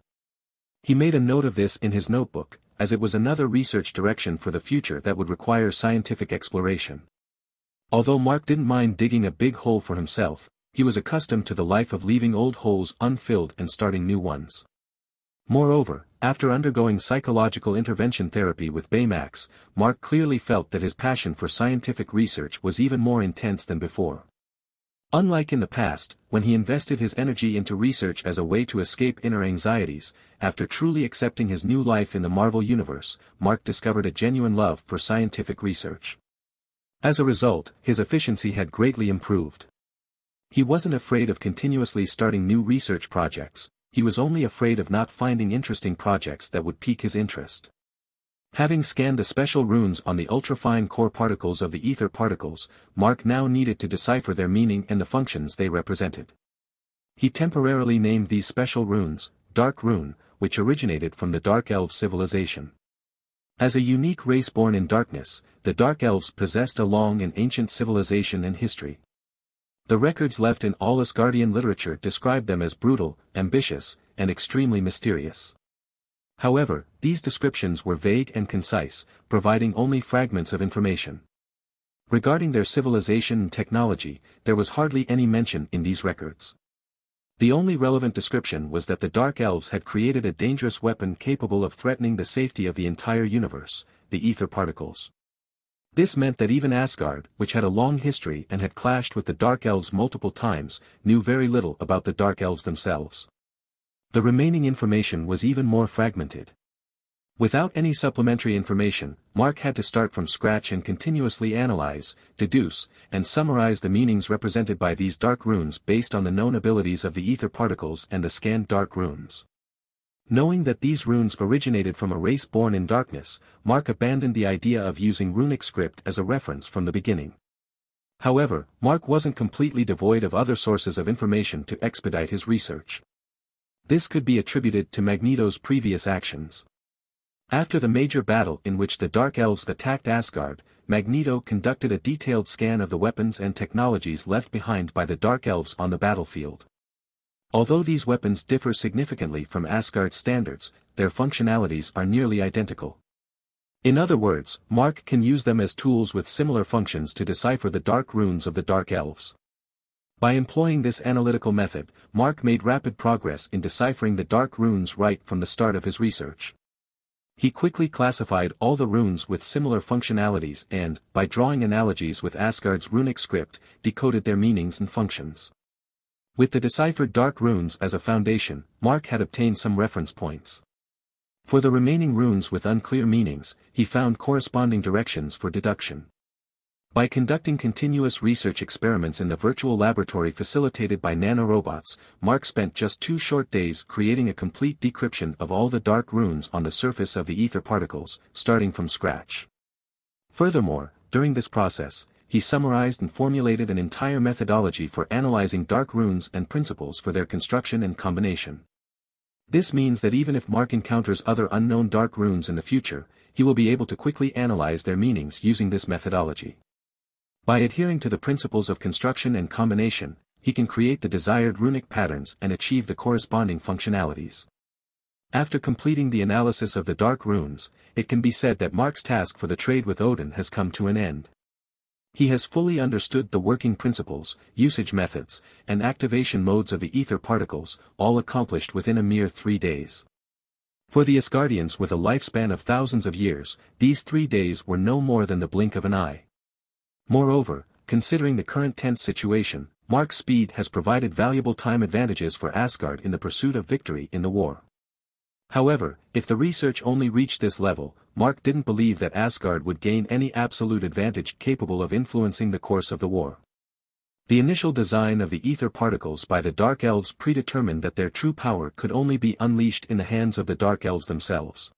He made a note of this in his notebook, as it was another research direction for the future that would require scientific exploration. Although Mark didn't mind digging a big hole for himself, he was accustomed to the life of leaving old holes unfilled and starting new ones. Moreover, after undergoing psychological intervention therapy with Baymax, Mark clearly felt that his passion for scientific research was even more intense than before. Unlike in the past, when he invested his energy into research as a way to escape inner anxieties, after truly accepting his new life in the Marvel Universe, Mark discovered a genuine love for scientific research. As a result, his efficiency had greatly improved. He wasn't afraid of continuously starting new research projects, he was only afraid of not finding interesting projects that would pique his interest. Having scanned the special runes on the ultrafine core particles of the ether particles, Mark now needed to decipher their meaning and the functions they represented. He temporarily named these special runes, Dark Rune, which originated from the Dark Elves civilization. As a unique race born in darkness, the Dark Elves possessed a long and ancient civilization and history. The records left in all Asgardian literature describe them as brutal, ambitious, and extremely mysterious. However, these descriptions were vague and concise, providing only fragments of information. Regarding their civilization and technology, there was hardly any mention in these records. The only relevant description was that the Dark Elves had created a dangerous weapon capable of threatening the safety of the entire universe, the ether particles. This meant that even Asgard, which had a long history and had clashed with the Dark Elves multiple times, knew very little about the Dark Elves themselves. The remaining information was even more fragmented. Without any supplementary information, Mark had to start from scratch and continuously analyze, deduce, and summarize the meanings represented by these dark runes based on the known abilities of the ether particles and the scanned dark runes. Knowing that these runes originated from a race born in darkness, Mark abandoned the idea of using runic script as a reference from the beginning. However, Mark wasn't completely devoid of other sources of information to expedite his research. This could be attributed to Magneto's previous actions. After the major battle in which the Dark Elves attacked Asgard, Magneto conducted a detailed scan of the weapons and technologies left behind by the Dark Elves on the battlefield. Although these weapons differ significantly from Asgard's standards, their functionalities are nearly identical. In other words, Mark can use them as tools with similar functions to decipher the dark runes of the Dark Elves. By employing this analytical method, Mark made rapid progress in deciphering the dark runes right from the start of his research. He quickly classified all the runes with similar functionalities and, by drawing analogies with Asgard's runic script, decoded their meanings and functions. With the deciphered dark runes as a foundation, Mark had obtained some reference points. For the remaining runes with unclear meanings, he found corresponding directions for deduction. By conducting continuous research experiments in the virtual laboratory facilitated by nanorobots, Mark spent just two short days creating a complete decryption of all the dark runes on the surface of the ether particles, starting from scratch. Furthermore, during this process, he summarized and formulated an entire methodology for analyzing dark runes and principles for their construction and combination. This means that even if Mark encounters other unknown dark runes in the future, he will be able to quickly analyze their meanings using this methodology. By adhering to the principles of construction and combination, he can create the desired runic patterns and achieve the corresponding functionalities. After completing the analysis of the dark runes, it can be said that Mark's task for the trade with Odin has come to an end. He has fully understood the working principles, usage methods, and activation modes of the ether particles, all accomplished within a mere three days. For the Asgardians with a lifespan of thousands of years, these three days were no more than the blink of an eye. Moreover, considering the current tense situation, Mark's speed has provided valuable time advantages for Asgard in the pursuit of victory in the war. However, if the research only reached this level, Mark didn't believe that Asgard would gain any absolute advantage capable of influencing the course of the war. The initial design of the ether particles by the Dark Elves predetermined that their true power could only be unleashed in the hands of the Dark Elves themselves.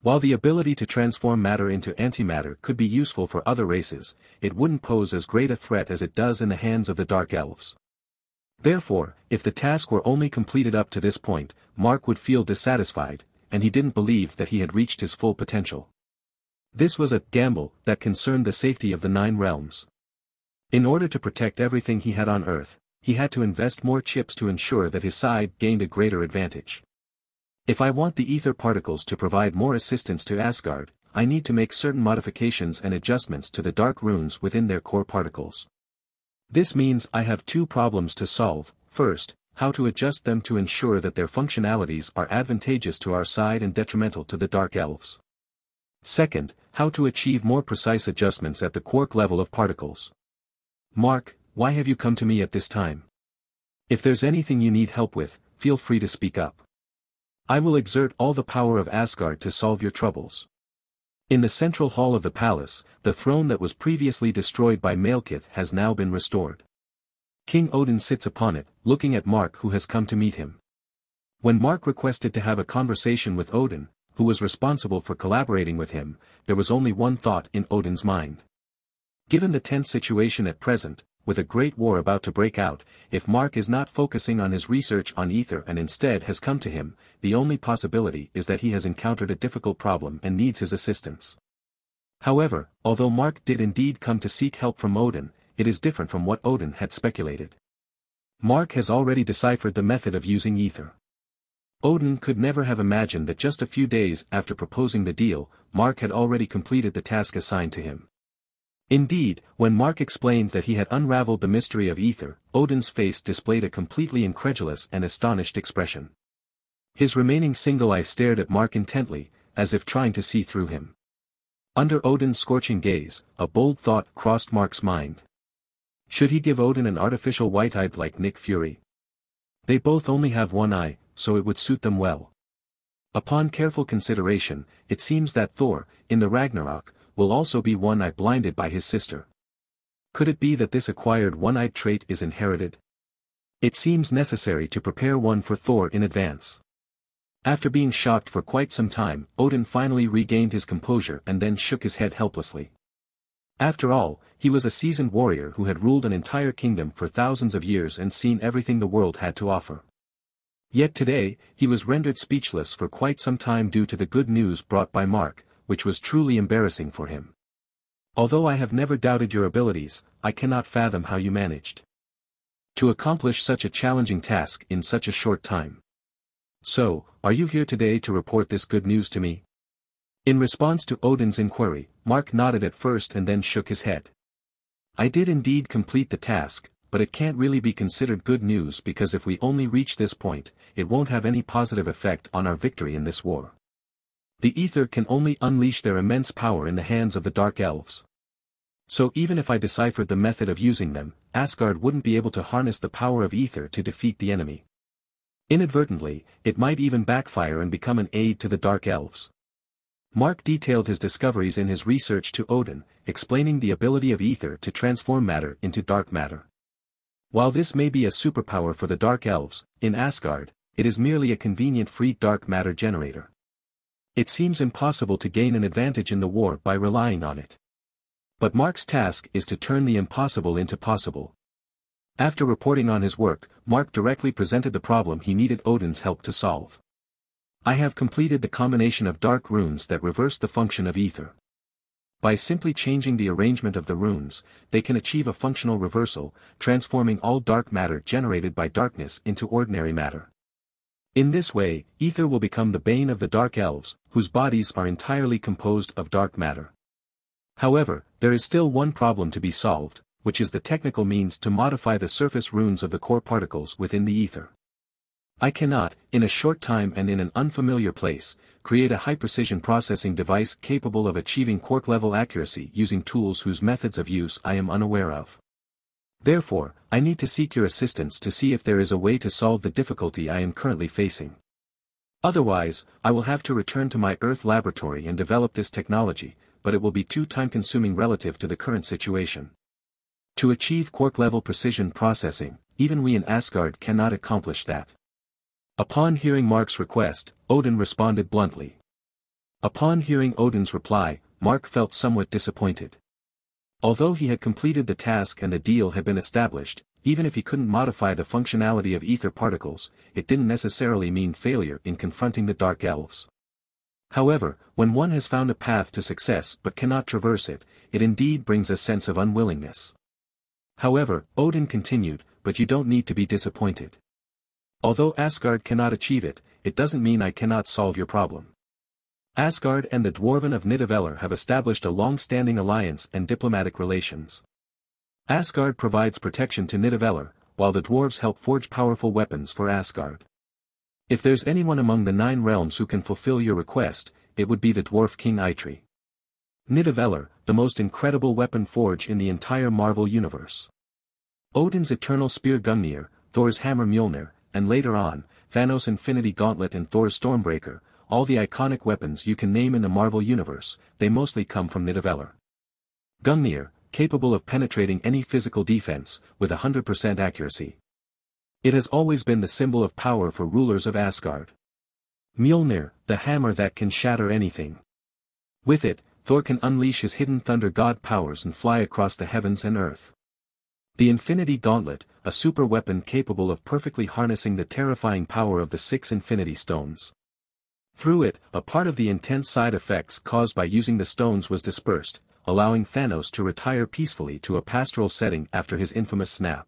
While the ability to transform matter into antimatter could be useful for other races, it wouldn't pose as great a threat as it does in the hands of the Dark Elves. Therefore, if the task were only completed up to this point, Mark would feel dissatisfied, and he didn't believe that he had reached his full potential. This was a gamble that concerned the safety of the Nine Realms. In order to protect everything he had on Earth, he had to invest more chips to ensure that his side gained a greater advantage. If I want the ether particles to provide more assistance to Asgard, I need to make certain modifications and adjustments to the dark runes within their core particles. This means I have two problems to solve, first, how to adjust them to ensure that their functionalities are advantageous to our side and detrimental to the Dark Elves. Second, how to achieve more precise adjustments at the quark level of particles. Mark, why have you come to me at this time? If there's anything you need help with, feel free to speak up. I will exert all the power of Asgard to solve your troubles. In the central hall of the palace, the throne that was previously destroyed by Malekith has now been restored. King Odin sits upon it, looking at Mark who has come to meet him. When Mark requested to have a conversation with Odin, who was responsible for collaborating with him, there was only one thought in Odin's mind. Given the tense situation at present, with a great war about to break out, if Mark is not focusing on his research on ether and instead has come to him, the only possibility is that he has encountered a difficult problem and needs his assistance. However, although Mark did indeed come to seek help from Odin, it is different from what Odin had speculated. Mark has already deciphered the method of using ether. Odin could never have imagined that just a few days after proposing the deal, Mark had already completed the task assigned to him. Indeed, when Mark explained that he had unraveled the mystery of ether, Odin's face displayed a completely incredulous and astonished expression. His remaining single eye stared at Mark intently, as if trying to see through him. Under Odin's scorching gaze, a bold thought crossed Mark's mind. Should he give Odin an artificial white-eyed like Nick Fury? They both only have one eye, so it would suit them well. Upon careful consideration, it seems that Thor, in the Ragnarok, will also be one-eye blinded by his sister. Could it be that this acquired one-eyed trait is inherited? It seems necessary to prepare one for Thor in advance. After being shocked for quite some time, Odin finally regained his composure and then shook his head helplessly. After all, he was a seasoned warrior who had ruled an entire kingdom for thousands of years and seen everything the world had to offer. Yet today, he was rendered speechless for quite some time due to the good news brought by Mark, which was truly embarrassing for him. Although I have never doubted your abilities, I cannot fathom how you managed to accomplish such a challenging task in such a short time. So, are you here today to report this good news to me? In response to Odin's inquiry, Mark nodded at first and then shook his head. I did indeed complete the task, but it can't really be considered good news because if we only reach this point, it won't have any positive effect on our victory in this war. The ether can only unleash their immense power in the hands of the Dark Elves. So even if I deciphered the method of using them, Asgard wouldn't be able to harness the power of ether to defeat the enemy. Inadvertently, it might even backfire and become an aid to the Dark Elves. Mark detailed his discoveries in his research to Odin, explaining the ability of ether to transform matter into dark matter. While this may be a superpower for the Dark Elves, in Asgard, it is merely a convenient free dark matter generator. It seems impossible to gain an advantage in the war by relying on it. But Mark's task is to turn the impossible into possible. After reporting on his work, Mark directly presented the problem he needed Odin's help to solve. I have completed the combination of dark runes that reverse the function of ether. By simply changing the arrangement of the runes, they can achieve a functional reversal, transforming all dark matter generated by darkness into ordinary matter. In this way, ether will become the bane of the dark elves, whose bodies are entirely composed of dark matter. However, there is still one problem to be solved, which is the technical means to modify the surface runes of the core particles within the ether. I cannot, in a short time and in an unfamiliar place, create a high-precision processing device capable of achieving quark-level accuracy using tools whose methods of use I am unaware of. Therefore, I need to seek your assistance to see if there is a way to solve the difficulty I am currently facing. Otherwise, I will have to return to my Earth laboratory and develop this technology, but it will be too time-consuming relative to the current situation. To achieve quark-level precision processing, even we in Asgard cannot accomplish that. Upon hearing Mark's request, Odin responded bluntly. Upon hearing Odin's reply, Mark felt somewhat disappointed. Although he had completed the task and the deal had been established, even if he couldn't modify the functionality of ether particles, it didn't necessarily mean failure in confronting the Dark Elves. However, when one has found a path to success but cannot traverse it, it indeed brings a sense of unwillingness. However, Odin continued, but you don't need to be disappointed. Although Asgard cannot achieve it, it doesn't mean I cannot solve your problem. Asgard and the Dwarven of Nidavellir have established a long-standing alliance and diplomatic relations. Asgard provides protection to Nidavellir, while the dwarves help forge powerful weapons for Asgard. If there's anyone among the nine realms who can fulfill your request, it would be the dwarf king Eitri. Nidavellir, the most incredible weapon forge in the entire Marvel universe. Odin's eternal spear Gungnir, Thor's hammer Mjolnir, and later on, Thanos' Infinity Gauntlet and Thor's Stormbreaker, all the iconic weapons you can name in the Marvel universe, they mostly come from Nidavellir. Gungnir, capable of penetrating any physical defense, with 100% accuracy. It has always been the symbol of power for rulers of Asgard. Mjolnir, the hammer that can shatter anything. With it, Thor can unleash his hidden thunder god powers and fly across the heavens and earth. The Infinity Gauntlet, a super weapon capable of perfectly harnessing the terrifying power of the six Infinity Stones. Through it, a part of the intense side effects caused by using the stones was dispersed, allowing Thanos to retire peacefully to a pastoral setting after his infamous snap.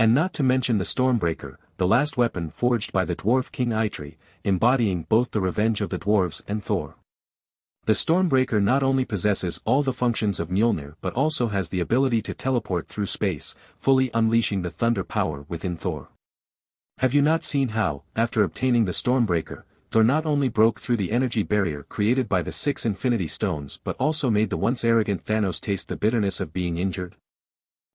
And not to mention the Stormbreaker, the last weapon forged by the dwarf king Eitri, embodying both the revenge of the dwarves and Thor. The Stormbreaker not only possesses all the functions of Mjolnir but also has the ability to teleport through space, fully unleashing the thunder power within Thor. Have you not seen how, after obtaining the Stormbreaker, Thor not only broke through the energy barrier created by the six Infinity Stones but also made the once arrogant Thanos taste the bitterness of being injured?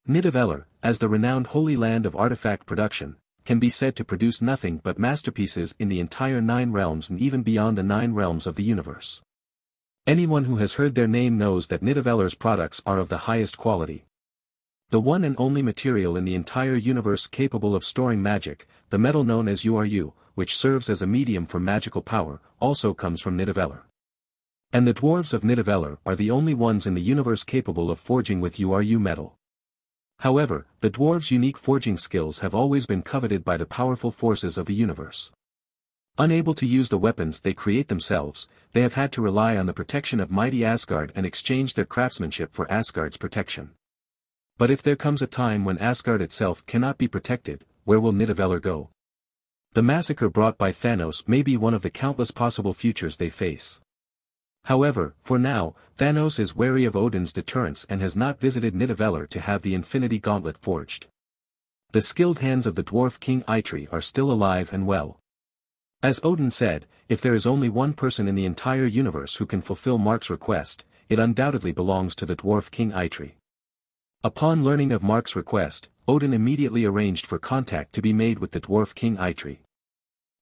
Nidavellir, as the renowned Holy Land of artifact production, can be said to produce nothing but masterpieces in the entire Nine Realms and even beyond the Nine Realms of the universe. Anyone who has heard their name knows that Nidavellir's products are of the highest quality. The one and only material in the entire universe capable of storing magic, the metal known as URU, which serves as a medium for magical power, also comes from Nidavellir. And the dwarves of Nidavellir are the only ones in the universe capable of forging with URU metal. However, the dwarves' unique forging skills have always been coveted by the powerful forces of the universe. Unable to use the weapons they create themselves, they have had to rely on the protection of mighty Asgard and exchange their craftsmanship for Asgard's protection. But if there comes a time when Asgard itself cannot be protected, where will Nidavellir go? The massacre brought by Thanos may be one of the countless possible futures they face. However, for now, Thanos is wary of Odin's deterrence and has not visited Nidavellir to have the Infinity Gauntlet forged. The skilled hands of the dwarf King Eitri are still alive and well. As Odin said, if there is only one person in the entire universe who can fulfill Mark's request, it undoubtedly belongs to the dwarf king Eitri. Upon learning of Mark's request, Odin immediately arranged for contact to be made with the dwarf king Eitri.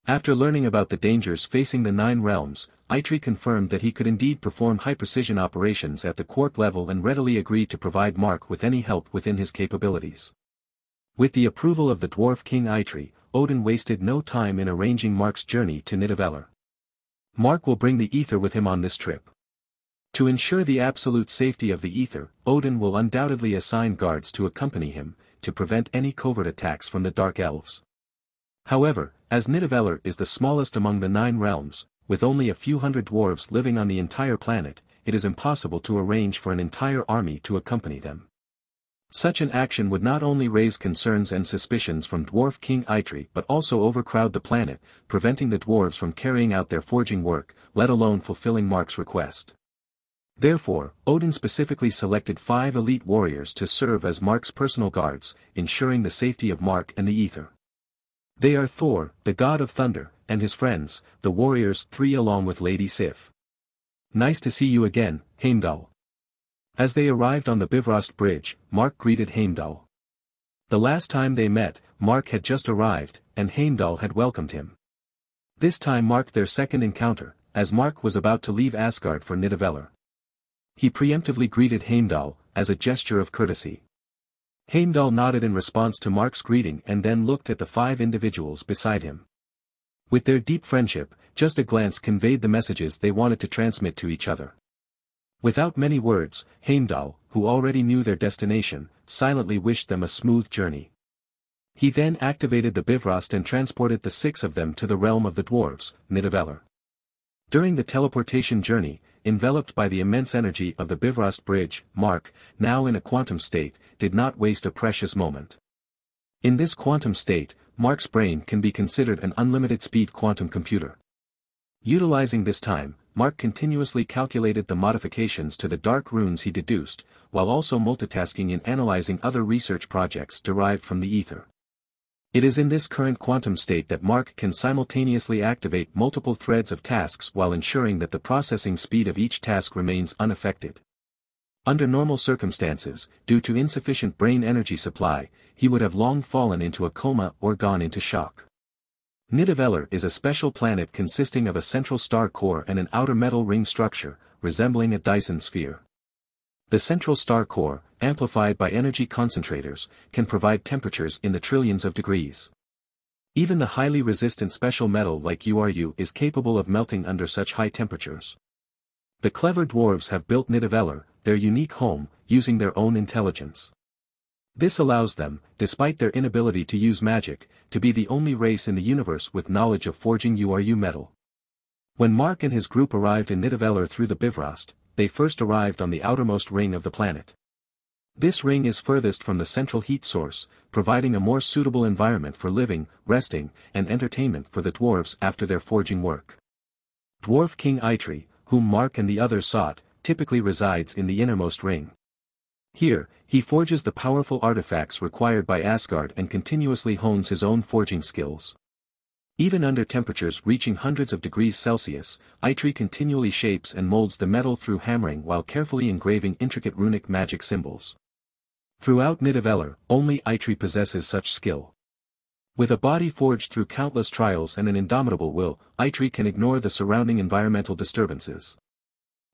After learning about the dangers facing the Nine Realms, Eitri confirmed that he could indeed perform high-precision operations at the quark level and readily agreed to provide Mark with any help within his capabilities. With the approval of the dwarf king Eitri, Odin wasted no time in arranging Mark's journey to Nidavellir. Mark will bring the ether with him on this trip. To ensure the absolute safety of the ether, Odin will undoubtedly assign guards to accompany him, to prevent any covert attacks from the Dark Elves. However, as Nidavellir is the smallest among the nine realms, with only a few hundred dwarves living on the entire planet, it is impossible to arrange for an entire army to accompany them. Such an action would not only raise concerns and suspicions from Dwarf King Eitri but also overcrowd the planet, preventing the dwarves from carrying out their forging work, let alone fulfilling Mark's request. Therefore, Odin specifically selected five elite warriors to serve as Mark's personal guards, ensuring the safety of Mark and the Ether. They are Thor, the god of thunder, and his friends, the warriors three along with Lady Sif. Nice to see you again, Heimdall. As they arrived on the Bifrost Bridge, Mark greeted Heimdall. The last time they met, Mark had just arrived, and Heimdall had welcomed him. This time marked their second encounter, as Mark was about to leave Asgard for Nidavellir. He preemptively greeted Heimdall, as a gesture of courtesy. Heimdall nodded in response to Mark's greeting and then looked at the five individuals beside him. With their deep friendship, just a glance conveyed the messages they wanted to transmit to each other. Without many words, Heimdall, who already knew their destination, silently wished them a smooth journey. He then activated the Bifrost and transported the six of them to the realm of the dwarves, Nidavellir. During the teleportation journey, enveloped by the immense energy of the Bifrost bridge, Mark, now in a quantum state, did not waste a precious moment. In this quantum state, Mark's brain can be considered an unlimited speed quantum computer. Utilizing this time, Mark continuously calculated the modifications to the dark runes he deduced, while also multitasking in analyzing other research projects derived from the ether. It is in this current quantum state that Mark can simultaneously activate multiple threads of tasks while ensuring that the processing speed of each task remains unaffected. Under normal circumstances, due to insufficient brain energy supply, he would have long fallen into a coma or gone into shock. Nidavellir is a special planet consisting of a central star core and an outer metal ring structure, resembling a Dyson sphere. The central star core, amplified by energy concentrators, can provide temperatures in the trillions of degrees. Even the highly resistant special metal like URU is capable of melting under such high temperatures. The clever dwarves have built Nidavellir, their unique home, using their own intelligence. This allows them, despite their inability to use magic, to be the only race in the universe with knowledge of forging URU metal. When Mark and his group arrived in Nidavellir through the Bifrost, they first arrived on the outermost ring of the planet. This ring is furthest from the central heat source, providing a more suitable environment for living, resting, and entertainment for the dwarves after their forging work. Dwarf King Eitri, whom Mark and the others sought, typically resides in the innermost ring. Here, he forges the powerful artifacts required by Asgard and continuously hones his own forging skills. Even under temperatures reaching hundreds of degrees Celsius, Eitri continually shapes and molds the metal through hammering while carefully engraving intricate runic magic symbols. Throughout Nidavellir, only Eitri possesses such skill. With a body forged through countless trials and an indomitable will, Eitri can ignore the surrounding environmental disturbances.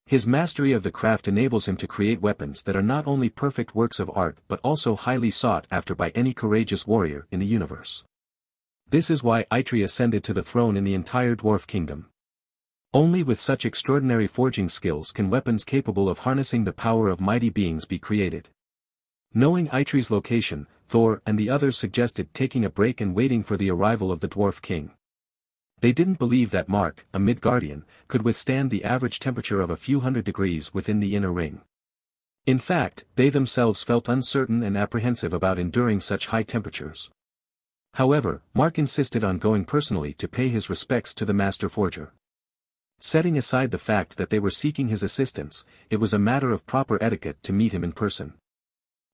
His mastery of the craft enables him to create weapons that are not only perfect works of art but also highly sought after by any courageous warrior in the universe. This is why Eitri ascended to the throne in the entire dwarf kingdom. Only with such extraordinary forging skills can weapons capable of harnessing the power of mighty beings be created. Knowing Eitri's location, Thor and the others suggested taking a break and waiting for the arrival of the Dwarf King. They didn't believe that Mark, a Midgardian, could withstand the average temperature of a few hundred degrees within the inner ring. In fact, they themselves felt uncertain and apprehensive about enduring such high temperatures. However, Mark insisted on going personally to pay his respects to the Master Forger. Setting aside the fact that they were seeking his assistance, it was a matter of proper etiquette to meet him in person.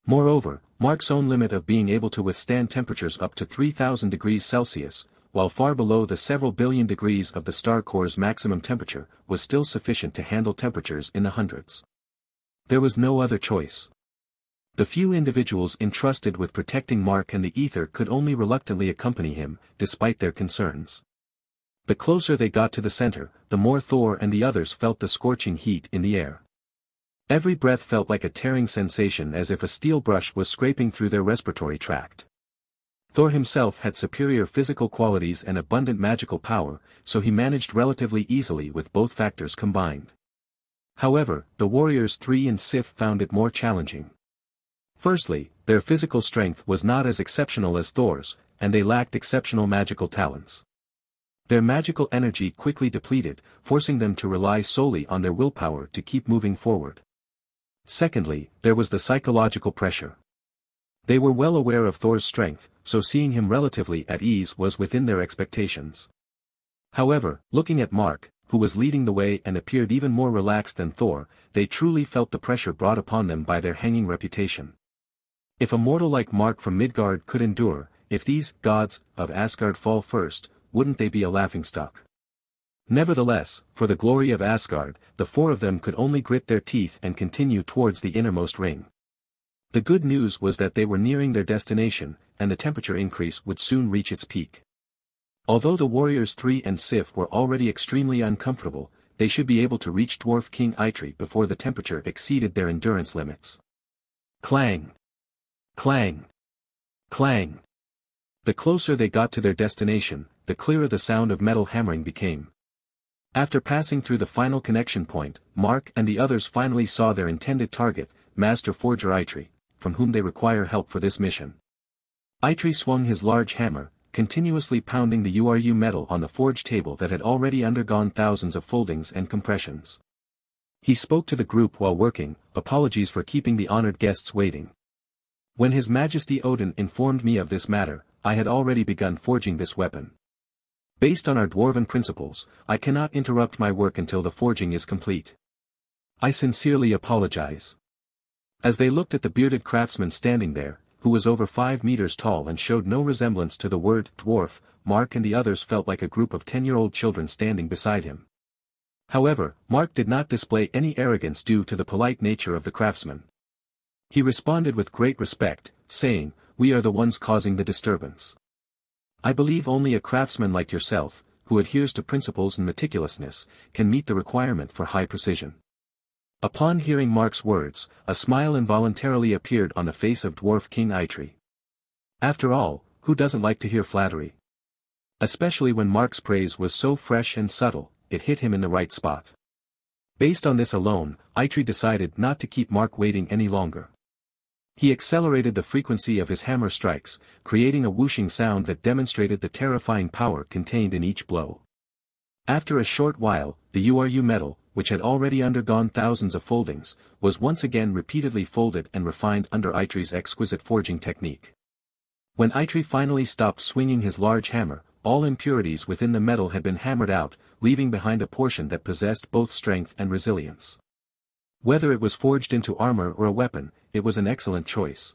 Moreover, Mark's own limit of being able to withstand temperatures up to 3000 degrees Celsius, while far below the several billion degrees of the star core's maximum temperature, was still sufficient to handle temperatures in the hundreds. There was no other choice. The few individuals entrusted with protecting Mark and the ether could only reluctantly accompany him, despite their concerns. The closer they got to the center, the more Thor and the others felt the scorching heat in the air. Every breath felt like a tearing sensation as if a steel brush was scraping through their respiratory tract. Thor himself had superior physical qualities and abundant magical power, so he managed relatively easily with both factors combined. However, the warriors 3 and Sif found it more challenging. Firstly, their physical strength was not as exceptional as Thor's, and they lacked exceptional magical talents. Their magical energy quickly depleted, forcing them to rely solely on their willpower to keep moving forward. Secondly, there was the psychological pressure. They were well aware of Thor's strength, so seeing him relatively at ease was within their expectations. However, looking at Mark, who was leading the way and appeared even more relaxed than Thor, they truly felt the pressure brought upon them by their hanging reputation. If a mortal like Mark from Midgard could endure, if these gods of Asgard fall first, wouldn't they be a laughingstock? Nevertheless, for the glory of Asgard, the four of them could only grit their teeth and continue towards the innermost ring. The good news was that they were nearing their destination, and the temperature increase would soon reach its peak. Although the warriors 3 and Sif were already extremely uncomfortable, they should be able to reach Dwarf King Eitri before the temperature exceeded their endurance limits. Clang! Clang! Clang! The closer they got to their destination, the clearer the sound of metal hammering became. After passing through the final connection point, Mark and the others finally saw their intended target, Master Forger Eitri from whom they require help for this mission. Eitri swung his large hammer, continuously pounding the URU metal on the forge table that had already undergone thousands of foldings and compressions. He spoke to the group while working, apologies for keeping the honored guests waiting. When His Majesty Odin informed me of this matter, I had already begun forging this weapon. Based on our dwarven principles, I cannot interrupt my work until the forging is complete. I sincerely apologize. As they looked at the bearded craftsman standing there, who was over five meters tall and showed no resemblance to the word dwarf, Mark and the others felt like a group of ten-year-old children standing beside him. However, Mark did not display any arrogance due to the polite nature of the craftsman. He responded with great respect, saying, We are the ones causing the disturbance. I believe only a craftsman like yourself, who adheres to principles and meticulousness, can meet the requirement for high precision. Upon hearing Mark's words, a smile involuntarily appeared on the face of Dwarf King Eitri. After all, who doesn't like to hear flattery? Especially when Mark's praise was so fresh and subtle, it hit him in the right spot. Based on this alone, Eitri decided not to keep Mark waiting any longer. He accelerated the frequency of his hammer strikes, creating a whooshing sound that demonstrated the terrifying power contained in each blow. After a short while, the URU metal, which had already undergone thousands of foldings, was once again repeatedly folded and refined under Eitri's exquisite forging technique. When Eitri finally stopped swinging his large hammer, all impurities within the metal had been hammered out, leaving behind a portion that possessed both strength and resilience. Whether it was forged into armor or a weapon, it was an excellent choice.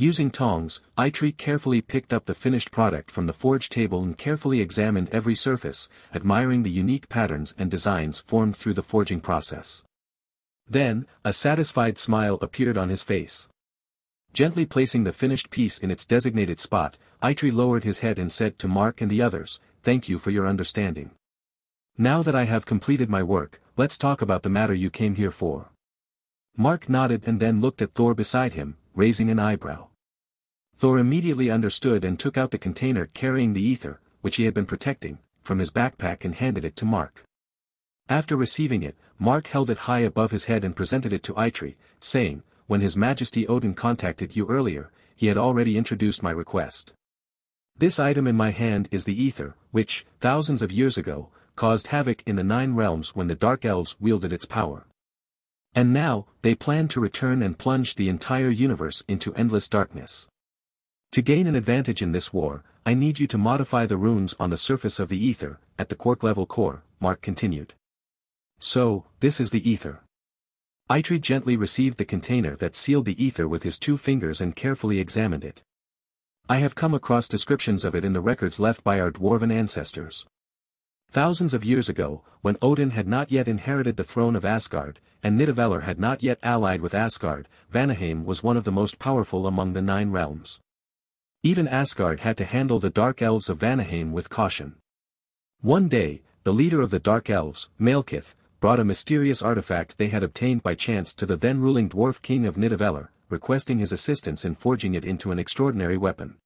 Using tongs, Eitri carefully picked up the finished product from the forge table and carefully examined every surface, admiring the unique patterns and designs formed through the forging process. Then, a satisfied smile appeared on his face. Gently placing the finished piece in its designated spot, Eitri lowered his head and said to Mark and the others, Thank you for your understanding. Now that I have completed my work, let's talk about the matter you came here for. Mark nodded and then looked at Thor beside him, raising an eyebrow. Thor immediately understood and took out the container carrying the ether, which he had been protecting, from his backpack and handed it to Mark. After receiving it, Mark held it high above his head and presented it to Eitri, saying, When His Majesty Odin contacted you earlier, he had already introduced my request. This item in my hand is the ether, which, thousands of years ago, caused havoc in the Nine Realms when the Dark Elves wielded its power. And now, they plan to return and plunge the entire universe into endless darkness. To gain an advantage in this war, I need you to modify the runes on the surface of the ether, at the quark-level core, Mark continued. So, this is the ether. Eitri gently received the container that sealed the ether with his two fingers and carefully examined it. I have come across descriptions of it in the records left by our dwarven ancestors. Thousands of years ago, when Odin had not yet inherited the throne of Asgard, and Nidavellir had not yet allied with Asgard, Vanaheim was one of the most powerful among the nine realms. Even Asgard had to handle the Dark Elves of Vanaheim with caution. One day, the leader of the Dark Elves, Malekith, brought a mysterious artifact they had obtained by chance to the then-ruling dwarf king of Nidavellir, requesting his assistance in forging it into an extraordinary weapon.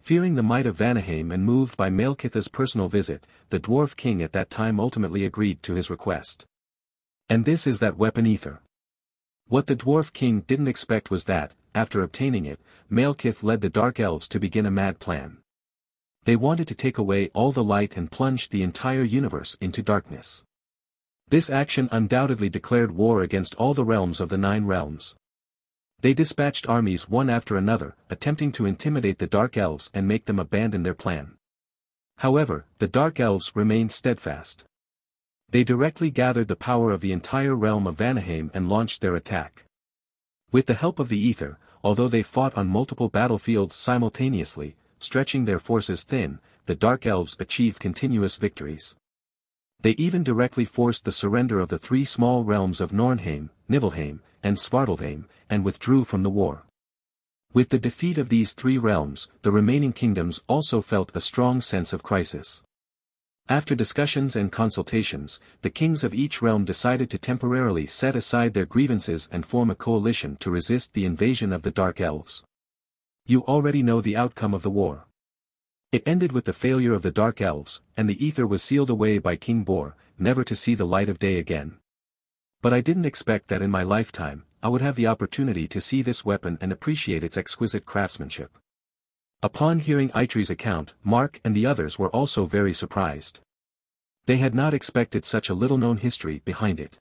Fearing the might of Vanaheim and moved by Malekith's personal visit, the dwarf king at that time ultimately agreed to his request. And this is that weapon ether. What the dwarf king didn't expect was that, after obtaining it, Malekith led the Dark Elves to begin a mad plan. They wanted to take away all the light and plunge the entire universe into darkness. This action undoubtedly declared war against all the realms of the Nine Realms. They dispatched armies one after another, attempting to intimidate the Dark Elves and make them abandon their plan. However, the Dark Elves remained steadfast. They directly gathered the power of the entire realm of Vanaheim and launched their attack. With the help of the ether, although they fought on multiple battlefields simultaneously, stretching their forces thin, the Dark Elves achieved continuous victories. They even directly forced the surrender of the three small realms of Nornheim, Nibelheim, and Svartalfheim, and withdrew from the war. With the defeat of these three realms, the remaining kingdoms also felt a strong sense of crisis. After discussions and consultations, the kings of each realm decided to temporarily set aside their grievances and form a coalition to resist the invasion of the Dark Elves. You already know the outcome of the war. It ended with the failure of the Dark Elves, and the ether was sealed away by King Bor, never to see the light of day again. But I didn't expect that in my lifetime, I would have the opportunity to see this weapon and appreciate its exquisite craftsmanship. Upon hearing Eitri's account, Mark and the others were also very surprised. They had not expected such a little-known history behind it.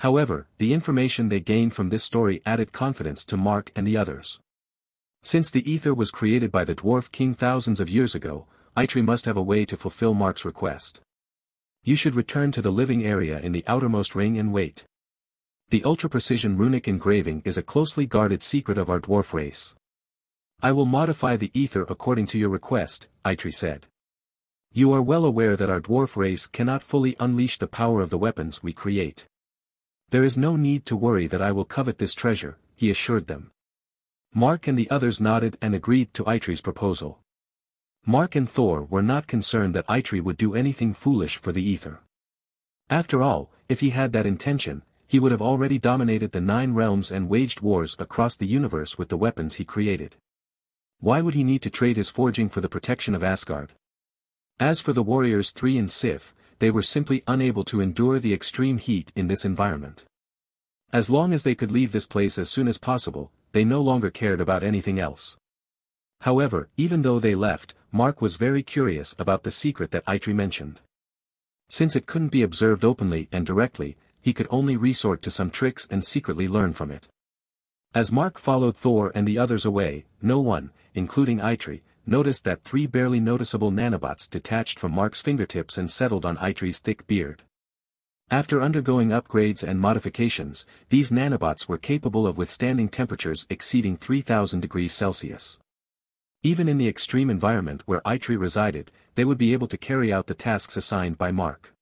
However, the information they gained from this story added confidence to Mark and the others. Since the ether was created by the Dwarf King thousands of years ago, Eitri must have a way to fulfill Mark's request. You should return to the living area in the outermost ring and wait. The ultra-precision runic engraving is a closely guarded secret of our dwarf race. I will modify the ether according to your request, Eitri said. You are well aware that our dwarf race cannot fully unleash the power of the weapons we create. There is no need to worry that I will covet this treasure, he assured them. Mark and the others nodded and agreed to Eitri's proposal. Mark and Thor were not concerned that Eitri would do anything foolish for the ether. After all, if he had that intention, he would have already dominated the Nine Realms and waged wars across the universe with the weapons he created. Why would he need to trade his forging for the protection of Asgard? As for the warriors Three and Sif, they were simply unable to endure the extreme heat in this environment. As long as they could leave this place as soon as possible, they no longer cared about anything else. However, even though they left, Mark was very curious about the secret that Eitri mentioned. Since it couldn't be observed openly and directly, he could only resort to some tricks and secretly learn from it. As Mark followed Thor and the others away, no one, including Eitri, noticed that three barely noticeable nanobots detached from Mark's fingertips and settled on Eitri's thick beard. After undergoing upgrades and modifications, these nanobots were capable of withstanding temperatures exceeding 3000 degrees Celsius. Even in the extreme environment where Eitri resided, they would be able to carry out the tasks assigned by Mark.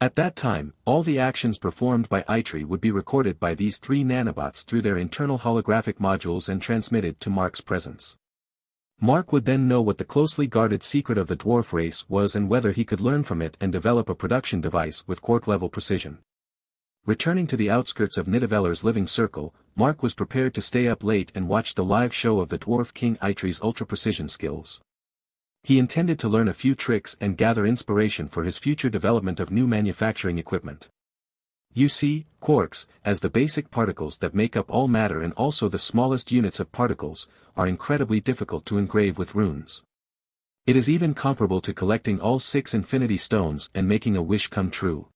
At that time, all the actions performed by Eitri would be recorded by these three nanobots through their internal holographic modules and transmitted to Mark's presence. Mark would then know what the closely guarded secret of the dwarf race was and whether he could learn from it and develop a production device with quark-level precision. Returning to the outskirts of Nidavellir's living circle, Mark was prepared to stay up late and watch the live show of the dwarf king Eitri's ultra-precision skills. He intended to learn a few tricks and gather inspiration for his future development of new manufacturing equipment. You see, quarks, as the basic particles that make up all matter and also the smallest units of particles, are incredibly difficult to engrave with runes. It is even comparable to collecting all six infinity stones and making a wish come true.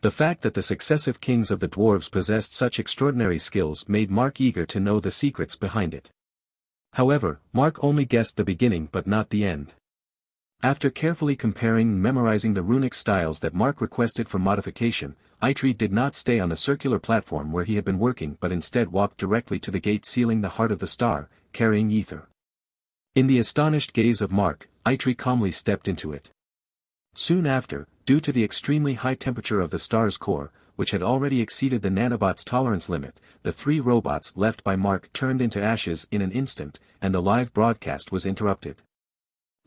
The fact that the successive kings of the dwarves possessed such extraordinary skills made Mark eager to know the secrets behind it. However, Mark only guessed the beginning but not the end. After carefully comparing and memorizing the runic styles that Mark requested for modification, Eitri did not stay on the circular platform where he had been working but instead walked directly to the gate sealing the heart of the star, carrying ether. In the astonished gaze of Mark, Eitri calmly stepped into it. Soon after, due to the extremely high temperature of the star's core, which had already exceeded the nanobot's tolerance limit, the three robots left by Mark turned into ashes in an instant, and the live broadcast was interrupted.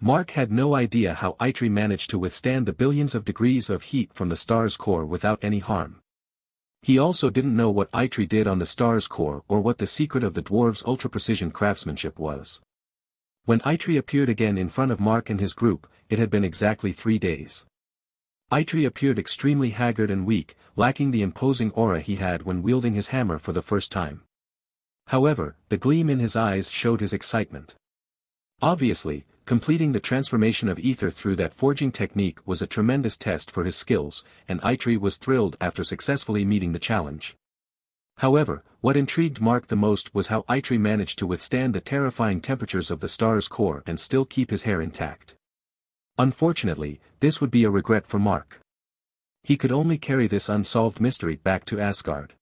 Mark had no idea how Eitri managed to withstand the billions of degrees of heat from the star's core without any harm. He also didn't know what Eitri did on the star's core or what the secret of the dwarves' ultra-precision craftsmanship was. When Eitri appeared again in front of Mark and his group, it had been exactly three days. Eitri appeared extremely haggard and weak, lacking the imposing aura he had when wielding his hammer for the first time. However, the gleam in his eyes showed his excitement. Obviously, completing the transformation of ether through that forging technique was a tremendous test for his skills, and Eitri was thrilled after successfully meeting the challenge. However, what intrigued Mark the most was how Eitri managed to withstand the terrifying temperatures of the star's core and still keep his hair intact. Unfortunately, this would be a regret for Mark. He could only carry this unsolved mystery back to Asgard.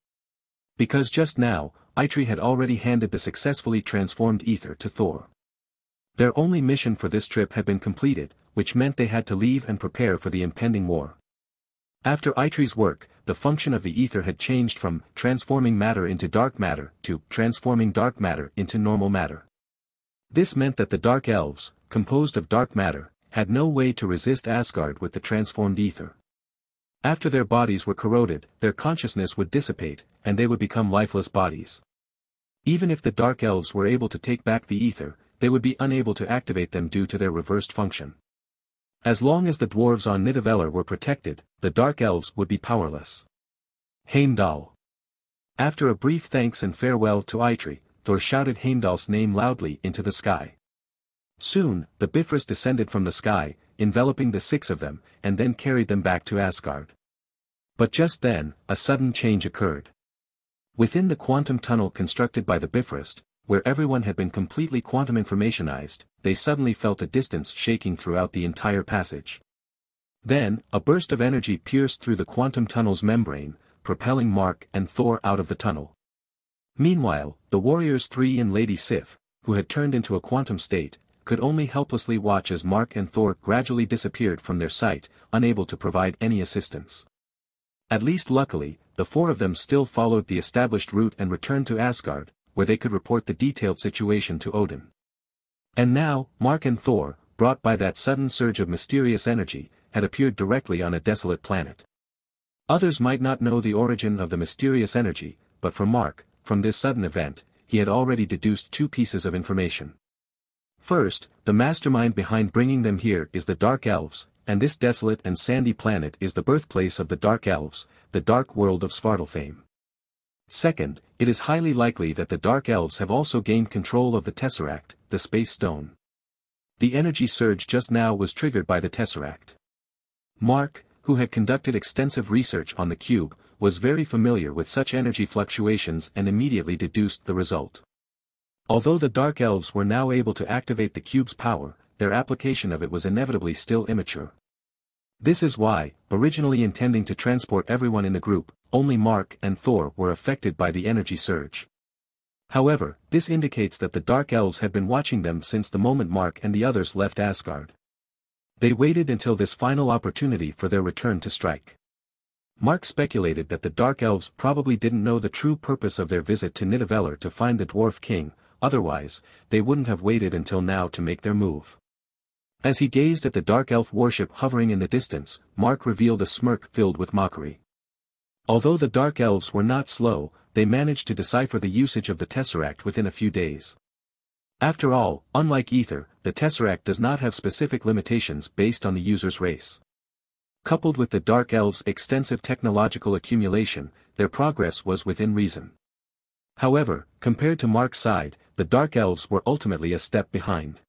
Because just now, Eitri had already handed the successfully transformed ether to Thor. Their only mission for this trip had been completed, which meant they had to leave and prepare for the impending war. After Eitri's work, the function of the ether had changed from transforming matter into dark matter to transforming dark matter into normal matter. This meant that the Dark Elves, composed of dark matter, had no way to resist Asgard with the transformed ether. After their bodies were corroded, their consciousness would dissipate, and they would become lifeless bodies. Even if the Dark Elves were able to take back the ether, they would be unable to activate them due to their reversed function. As long as the dwarves on Nidavellir were protected, the Dark Elves would be powerless. Heimdall. After a brief thanks and farewell to Eitri, Thor shouted Heimdall's name loudly into the sky. Soon, the Bifrost descended from the sky, enveloping the six of them, and then carried them back to Asgard. But just then, a sudden change occurred. Within the quantum tunnel constructed by the Bifrost, where everyone had been completely quantum informationized, they suddenly felt a distance shaking throughout the entire passage. Then, a burst of energy pierced through the quantum tunnel's membrane, propelling Mark and Thor out of the tunnel. Meanwhile, the warriors Three and Lady Sif, who had turned into a quantum state, could only helplessly watch as Mark and Thor gradually disappeared from their sight, unable to provide any assistance. At least luckily, the four of them still followed the established route and returned to Asgard, where they could report the detailed situation to Odin. And now, Mark and Thor, brought by that sudden surge of mysterious energy, had appeared directly on a desolate planet. Others might not know the origin of the mysterious energy, but for Mark, from this sudden event, he had already deduced two pieces of information. First, the mastermind behind bringing them here is the Dark Elves, and this desolate and sandy planet is the birthplace of the Dark Elves, the dark world of Svartalfheim. Second, it is highly likely that the Dark Elves have also gained control of the Tesseract, the Space Stone. The energy surge just now was triggered by the Tesseract. Mark, who had conducted extensive research on the cube, was very familiar with such energy fluctuations and immediately deduced the result. Although the Dark Elves were now able to activate the cube's power, their application of it was inevitably still immature. This is why, originally intending to transport everyone in the group, only Mark and Thor were affected by the energy surge. However, this indicates that the Dark Elves had been watching them since the moment Mark and the others left Asgard. They waited until this final opportunity for their return to strike. Mark speculated that the Dark Elves probably didn't know the true purpose of their visit to Nidavellir to find the Dwarf King, otherwise, they wouldn't have waited until now to make their move. As he gazed at the dark elf warship hovering in the distance, Mark revealed a smirk filled with mockery. Although the dark elves were not slow, they managed to decipher the usage of the Tesseract within a few days. After all, unlike Ether, the Tesseract does not have specific limitations based on the user's race. Coupled with the Dark Elves' extensive technological accumulation, their progress was within reason. However, compared to Mark's side, the Dark Elves were ultimately a step behind.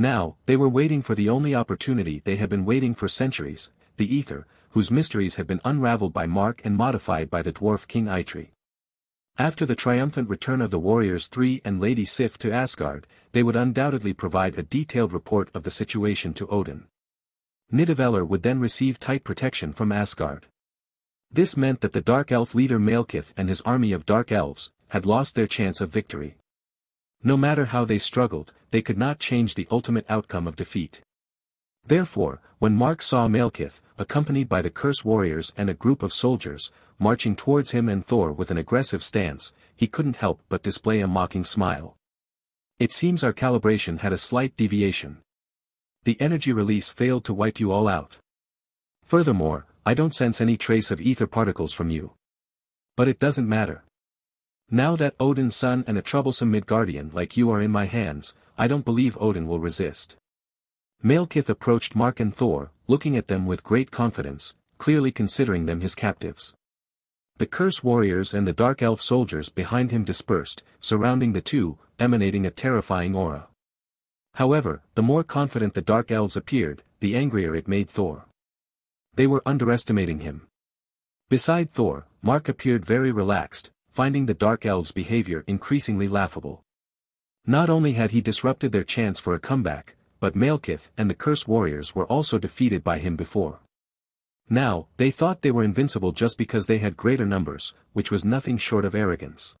Now, they were waiting for the only opportunity they had been waiting for centuries, the ether, whose mysteries had been unraveled by Mark and modified by the dwarf King Eitri. After the triumphant return of the warriors Three and Lady Sif to Asgard, they would undoubtedly provide a detailed report of the situation to Odin. Nidavellir would then receive tight protection from Asgard. This meant that the Dark Elf leader Malekith and his army of Dark Elves, had lost their chance of victory. No matter how they struggled, they could not change the ultimate outcome of defeat. Therefore, when Mark saw Malekith, accompanied by the Curse Warriors and a group of soldiers, marching towards him and Thor with an aggressive stance, he couldn't help but display a mocking smile. It seems our calibration had a slight deviation. The energy release failed to wipe you all out. Furthermore, I don't sense any trace of ether particles from you. But it doesn't matter. Now that Odin's son and a troublesome Midgardian like you are in my hands, I don't believe Odin will resist. Malekith approached Mark and Thor, looking at them with great confidence, clearly considering them his captives. The curse warriors and the dark elf soldiers behind him dispersed, surrounding the two, emanating a terrifying aura. However, the more confident the dark elves appeared, the angrier it made Thor. They were underestimating him. Beside Thor, Mark appeared very relaxed, finding the dark elves' behavior increasingly laughable. Not only had he disrupted their chance for a comeback, but Malekith and the Curse Warriors were also defeated by him before. Now, they thought they were invincible just because they had greater numbers, which was nothing short of arrogance.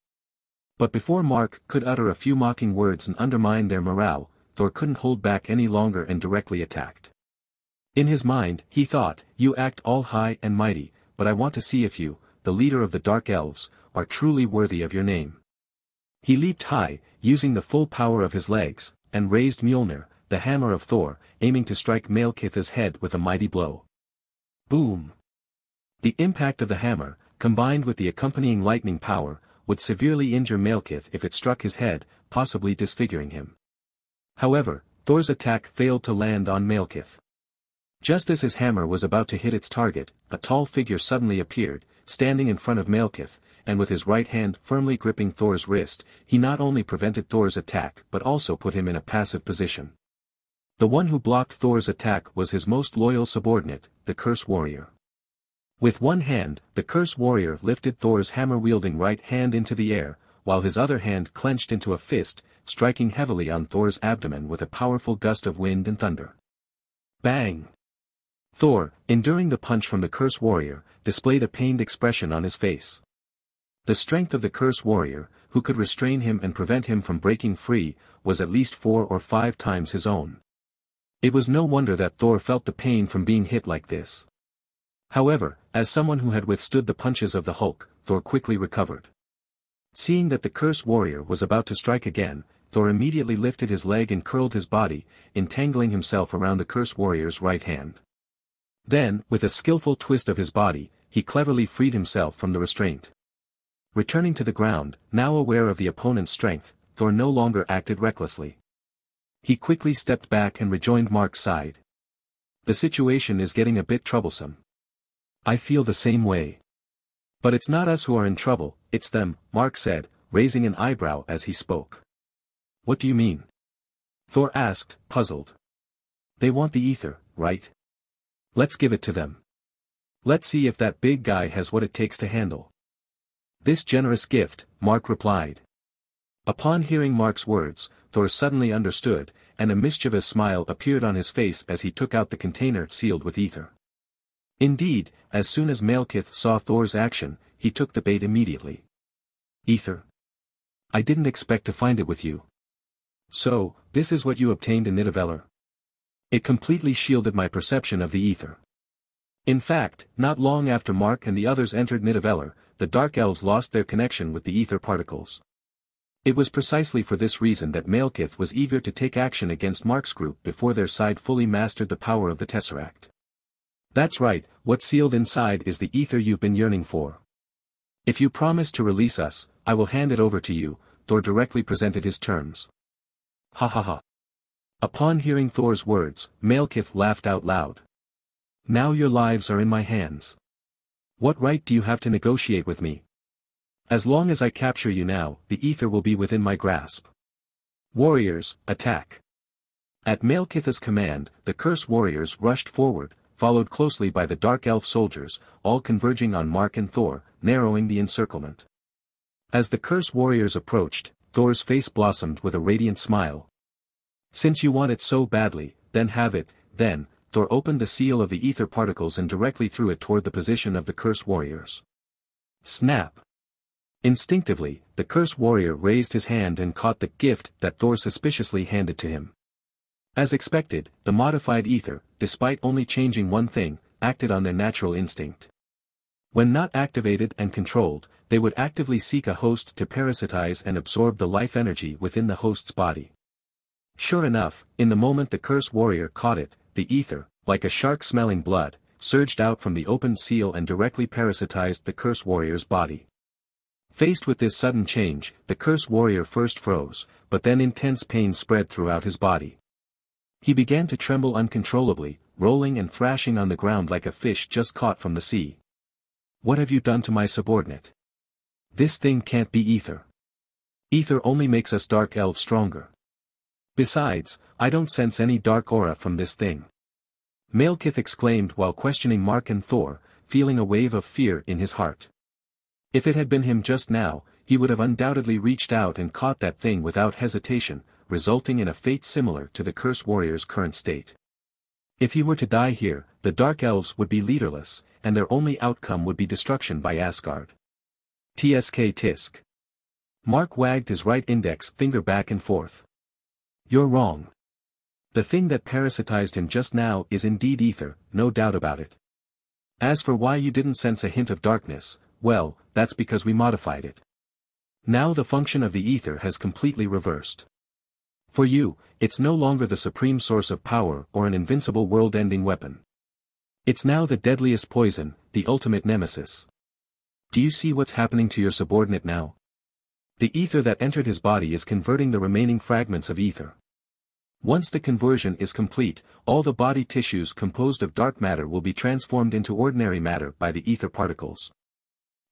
But before Mark could utter a few mocking words and undermine their morale, Thor couldn't hold back any longer and directly attacked. In his mind, he thought, you act all high and mighty, but I want to see if you, the leader of the Dark Elves, are truly worthy of your name. He leaped high, using the full power of his legs, and raised Mjolnir, the hammer of Thor, aiming to strike Malekith's head with a mighty blow. Boom! The impact of the hammer, combined with the accompanying lightning power, would severely injure Malekith if it struck his head, possibly disfiguring him. However, Thor's attack failed to land on Malekith. Just as his hammer was about to hit its target, a tall figure suddenly appeared, standing in front of Malekith, and with his right hand firmly gripping Thor's wrist, he not only prevented Thor's attack but also put him in a passive position. The one who blocked Thor's attack was his most loyal subordinate, the Curse Warrior. With one hand, the Curse Warrior lifted Thor's hammer-wielding right hand into the air, while his other hand clenched into a fist, striking heavily on Thor's abdomen with a powerful gust of wind and thunder. Bang! Thor, enduring the punch from the Curse Warrior, displayed a pained expression on his face. The strength of the Curse Warrior, who could restrain him and prevent him from breaking free, was at least four or five times his own. It was no wonder that Thor felt the pain from being hit like this. However, as someone who had withstood the punches of the Hulk, Thor quickly recovered. Seeing that the Curse Warrior was about to strike again, Thor immediately lifted his leg and curled his body, entangling himself around the Curse Warrior's right hand. Then, with a skillful twist of his body, he cleverly freed himself from the restraint. Returning to the ground, now aware of the opponent's strength, Thor no longer acted recklessly. He quickly stepped back and rejoined Mark's side. The situation is getting a bit troublesome. I feel the same way. But it's not us who are in trouble, it's them, Mark said, raising an eyebrow as he spoke. What do you mean? Thor asked, puzzled. They want the ether, right? Let's give it to them. Let's see if that big guy has what it takes to handle. This generous gift, Mark replied. Upon hearing Mark's words, Thor suddenly understood, and a mischievous smile appeared on his face as he took out the container sealed with ether. Indeed, as soon as Malekith saw Thor's action, he took the bait immediately. Ether. I didn't expect to find it with you. So, this is what you obtained in Nidavellir. It completely shielded my perception of the ether. In fact, not long after Mark and the others entered Nidavellir, the Dark Elves lost their connection with the ether particles. It was precisely for this reason that Malekith was eager to take action against Mark's group before their side fully mastered the power of the Tesseract. That's right, what's sealed inside is the ether you've been yearning for. If you promise to release us, I will hand it over to you, Thor directly presented his terms. Ha ha ha. Upon hearing Thor's words, Malekith laughed out loud. Now your lives are in my hands. What right do you have to negotiate with me? As long as I capture you now, the ether will be within my grasp. Warriors, attack. At Malekith's command, the Curse warriors rushed forward, followed closely by the Dark Elf soldiers, all converging on Mark and Thor, narrowing the encirclement. As the Curse warriors approached, Thor's face blossomed with a radiant smile. Since you want it so badly, then have it, then, Thor opened the seal of the ether particles and directly threw it toward the position of the Curse warriors. Snap! Instinctively, the curse warrior raised his hand and caught the gift that Thor suspiciously handed to him. As expected, the modified ether, despite only changing one thing, acted on their natural instinct. When not activated and controlled, they would actively seek a host to parasitize and absorb the life energy within the host's body. Sure enough, in the moment the curse warrior caught it, the ether, like a shark smelling blood, surged out from the open seal and directly parasitized the curse warrior's body. Faced with this sudden change, the curse warrior first froze, but then intense pain spread throughout his body. He began to tremble uncontrollably, rolling and thrashing on the ground like a fish just caught from the sea. What have you done to my subordinate? This thing can't be ether. Ether only makes us dark elves stronger. Besides, I don't sense any dark aura from this thing. Malekith exclaimed while questioning Mark and Thor, feeling a wave of fear in his heart. If it had been him just now, he would have undoubtedly reached out and caught that thing without hesitation, resulting in a fate similar to the Curse Warrior's current state. If he were to die here, the Dark Elves would be leaderless, and their only outcome would be destruction by Asgard. TSK Tisk. Mark wagged his right index finger back and forth. You're wrong. The thing that parasitized him just now is indeed ether, no doubt about it. As for why you didn't sense a hint of darkness, well, that's because we modified it. Now the function of the ether has completely reversed. For you, it's no longer the supreme source of power or an invincible world-ending weapon. It's now the deadliest poison, the ultimate nemesis. Do you see what's happening to your subordinate now? The ether that entered his body is converting the remaining fragments of ether. Once the conversion is complete, all the body tissues composed of dark matter will be transformed into ordinary matter by the ether particles.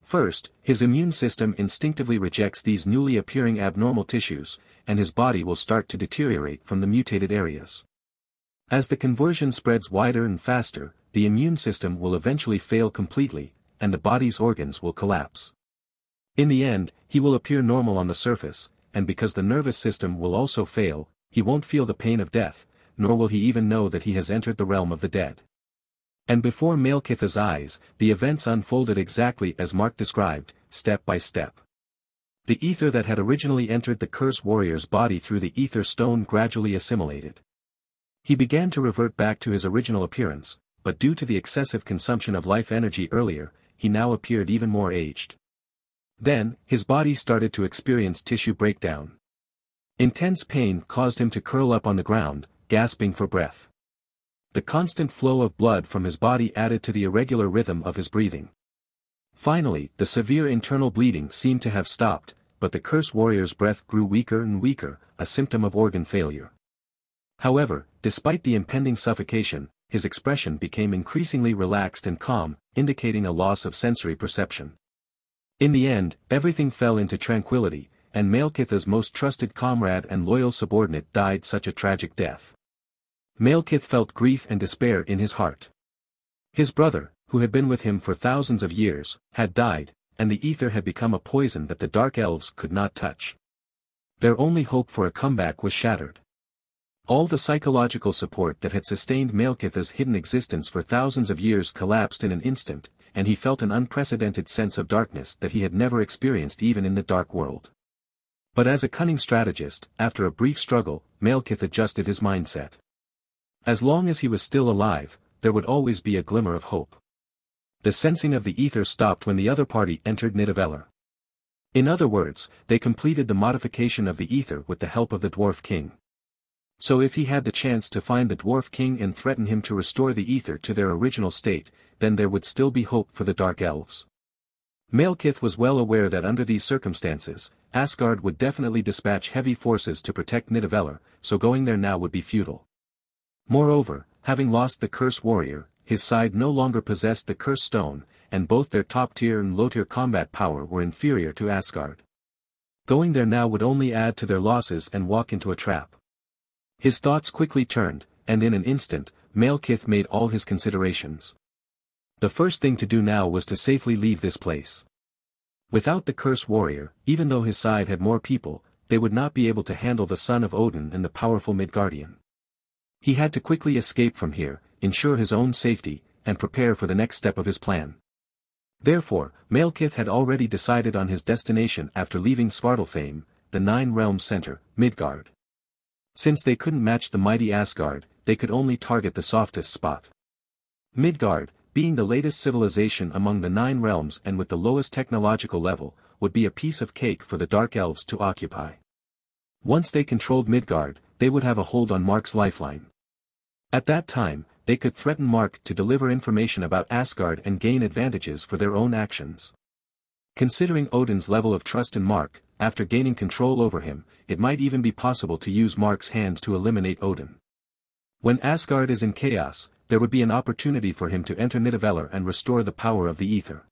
First, his immune system instinctively rejects these newly appearing abnormal tissues, and his body will start to deteriorate from the mutated areas. As the conversion spreads wider and faster, the immune system will eventually fail completely, and the body's organs will collapse. In the end, he will appear normal on the surface, and because the nervous system will also fail, he won't feel the pain of death, nor will he even know that he has entered the realm of the dead. And before Malekith's eyes, the events unfolded exactly as Mark described, step by step. The ether that had originally entered the curse warrior's body through the ether stone gradually assimilated. He began to revert back to his original appearance, but due to the excessive consumption of life energy earlier, he now appeared even more aged. Then, his body started to experience tissue breakdown. Intense pain caused him to curl up on the ground, gasping for breath. The constant flow of blood from his body added to the irregular rhythm of his breathing. Finally, the severe internal bleeding seemed to have stopped, but the curse warrior's breath grew weaker and weaker, a symptom of organ failure. However, despite the impending suffocation, his expression became increasingly relaxed and calm, indicating a loss of sensory perception. In the end, everything fell into tranquility, and Malekith's most trusted comrade and loyal subordinate died such a tragic death. Malekith felt grief and despair in his heart. His brother, who had been with him for thousands of years, had died, and the ether had become a poison that the Dark Elves could not touch. Their only hope for a comeback was shattered. All the psychological support that had sustained Malekith's hidden existence for thousands of years collapsed in an instant, and he felt an unprecedented sense of darkness that he had never experienced even in the Dark World. But as a cunning strategist, after a brief struggle, Malekith adjusted his mindset. As long as he was still alive, there would always be a glimmer of hope. The sensing of the ether stopped when the other party entered Nidavellir. In other words, they completed the modification of the ether with the help of the Dwarf King. So if he had the chance to find the Dwarf King and threaten him to restore the ether to their original state, then there would still be hope for the Dark Elves. Malekith was well aware that under these circumstances, Asgard would definitely dispatch heavy forces to protect Nidavellir, so going there now would be futile. Moreover, having lost the Curse Warrior, his side no longer possessed the Curse Stone, and both their top-tier and low-tier combat power were inferior to Asgard. Going there now would only add to their losses and walk into a trap. His thoughts quickly turned, and in an instant, Malekith made all his considerations. The first thing to do now was to safely leave this place. Without the Curse Warrior, even though his side had more people, they would not be able to handle the son of Odin and the powerful Midgardian. He had to quickly escape from here, ensure his own safety, and prepare for the next step of his plan. Therefore, Malekith had already decided on his destination after leaving Svartalfheim, the Nine Realms Center, Midgard. Since they couldn't match the mighty Asgard, they could only target the softest spot. Midgard, being the latest civilization among the Nine Realms and with the lowest technological level, would be a piece of cake for the Dark Elves to occupy. Once they controlled Midgard, they would have a hold on Mark's lifeline. At that time, they could threaten Mark to deliver information about Asgard and gain advantages for their own actions. Considering Odin's level of trust in Mark, after gaining control over him, it might even be possible to use Mark's hand to eliminate Odin. When Asgard is in chaos, there would be an opportunity for him to enter Nidavellir and restore the power of the ether.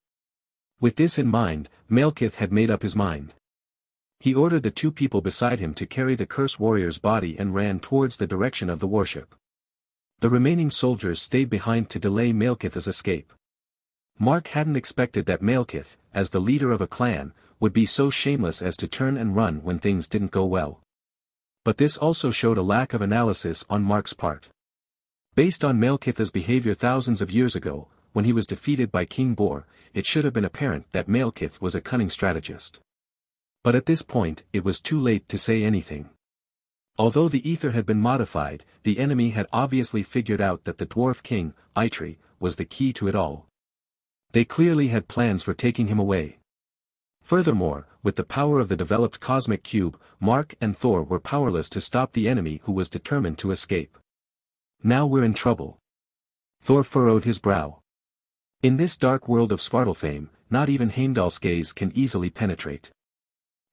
With this in mind, Malekith had made up his mind. He ordered the two people beside him to carry the curse warrior's body and ran towards the direction of the warship. The remaining soldiers stayed behind to delay Malekith's escape. Mark hadn't expected that Malekith, as the leader of a clan, would be so shameless as to turn and run when things didn't go well. But this also showed a lack of analysis on Mark's part. Based on Malekith's behavior thousands of years ago, when he was defeated by King Bor, it should have been apparent that Malekith was a cunning strategist. But at this point, it was too late to say anything. Although the ether had been modified, the enemy had obviously figured out that the dwarf king, Eitri, was the key to it all. They clearly had plans for taking him away. Furthermore, with the power of the developed cosmic cube, Mark and Thor were powerless to stop the enemy who was determined to escape. Now we're in trouble. Thor furrowed his brow. In this dark world of Svartalfheim, not even Heimdall's gaze can easily penetrate.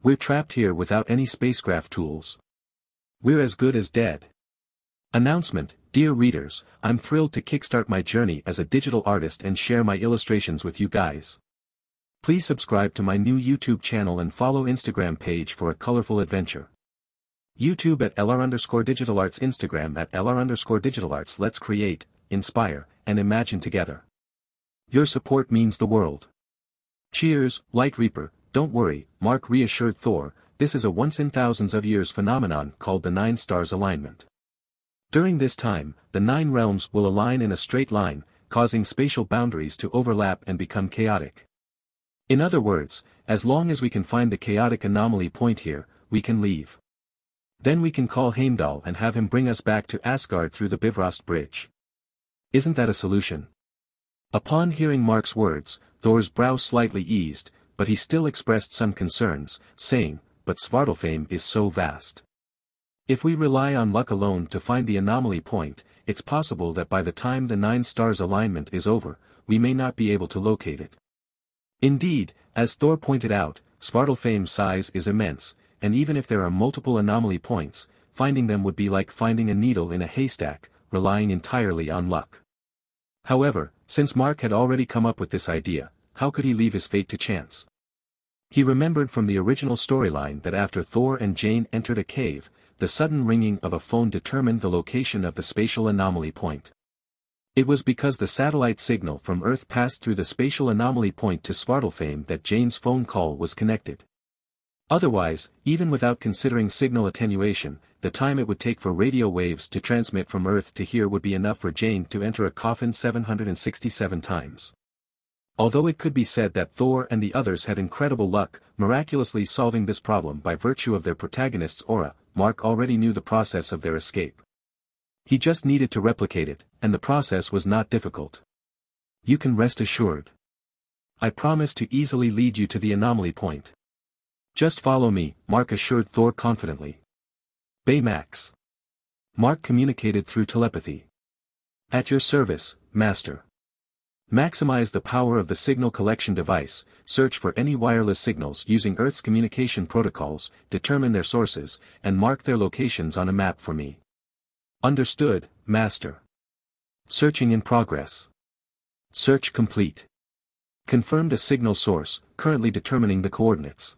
We're trapped here without any spacecraft tools. We're as good as dead. Announcement, dear readers, I'm thrilled to kickstart my journey as a digital artist and share my illustrations with you guys. Please subscribe to my new YouTube channel and follow Instagram page for a colorful adventure. YouTube at LR underscore digital arts Instagram at LR underscore digital arts let's create, inspire, and imagine together. Your support means the world. Cheers, Light Reaper, don't worry, Mark reassured Thor, this is a once-in-thousands of years phenomenon called the Nine Stars Alignment. During this time, the Nine Realms will align in a straight line, causing spatial boundaries to overlap and become chaotic. In other words, as long as we can find the chaotic anomaly point here, we can leave. Then we can call Heimdall and have him bring us back to Asgard through the Bifrost Bridge. Isn't that a solution? Upon hearing Mark's words, Thor's brow slightly eased, but he still expressed some concerns, saying, but Svartalfheim is so vast. If we rely on luck alone to find the anomaly point, it's possible that by the time the nine stars alignment is over, we may not be able to locate it. Indeed, as Thor pointed out, Svartalfheim's size is immense, and even if there are multiple anomaly points, finding them would be like finding a needle in a haystack, relying entirely on luck. However, since Mark had already come up with this idea, how could he leave his fate to chance? He remembered from the original storyline that after Thor and Jane entered a cave, the sudden ringing of a phone determined the location of the spatial anomaly point. It was because the satellite signal from Earth passed through the spatial anomaly point to Svartalfheim that Jane's phone call was connected. Otherwise, even without considering signal attenuation, the time it would take for radio waves to transmit from Earth to here would be enough for Jane to enter a coffin 767 times. Although it could be said that Thor and the others had incredible luck, miraculously solving this problem by virtue of their protagonist's aura, Mark already knew the process of their escape. He just needed to replicate it, and the process was not difficult. You can rest assured. I promise to easily lead you to the anomaly point. Just follow me, Mark assured Thor confidently. Baymax. Mark communicated through telepathy. At your service, Master. Maximize the power of the signal collection device, search for any wireless signals using Earth's communication protocols, determine their sources, and mark their locations on a map for me. Understood, Master. Searching in progress. Search complete. Confirmed a signal source, currently determining the coordinates.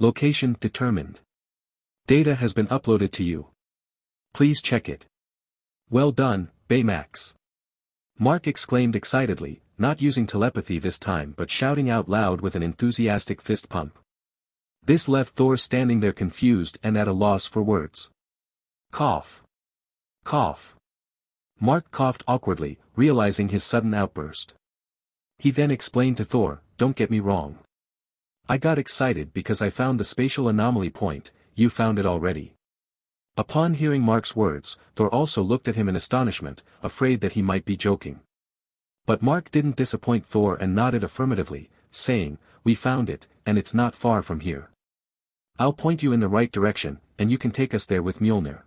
Location determined. Data has been uploaded to you. Please check it. Well done, Baymax. Mark exclaimed excitedly, not using telepathy this time but shouting out loud with an enthusiastic fist pump. This left Thor standing there confused and at a loss for words. Cough. Cough. Mark coughed awkwardly, realizing his sudden outburst. He then explained to Thor, don't get me wrong. I got excited because I found the spatial anomaly point, you found it already. Upon hearing Mark's words, Thor also looked at him in astonishment, afraid that he might be joking. But Mark didn't disappoint Thor and nodded affirmatively, saying, we found it, and it's not far from here. I'll point you in the right direction, and you can take us there with Mjolnir.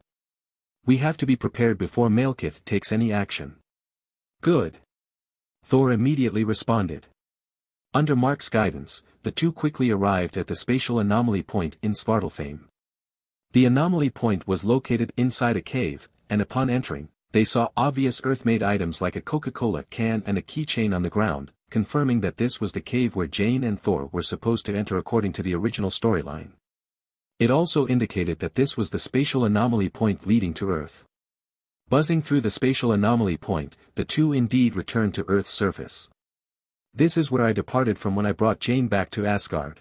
We have to be prepared before Malekith takes any action. Good. Thor immediately responded. Under Mark's guidance, the two quickly arrived at the spatial anomaly point in Svartalfheim. The anomaly point was located inside a cave, and upon entering, they saw obvious earth-made items like a Coca-Cola can and a keychain on the ground, confirming that this was the cave where Jane and Thor were supposed to enter according to the original storyline. It also indicated that this was the spatial anomaly point leading to Earth. Buzzing through the spatial anomaly point, the two indeed returned to Earth's surface. This is where I departed from when I brought Jane back to Asgard.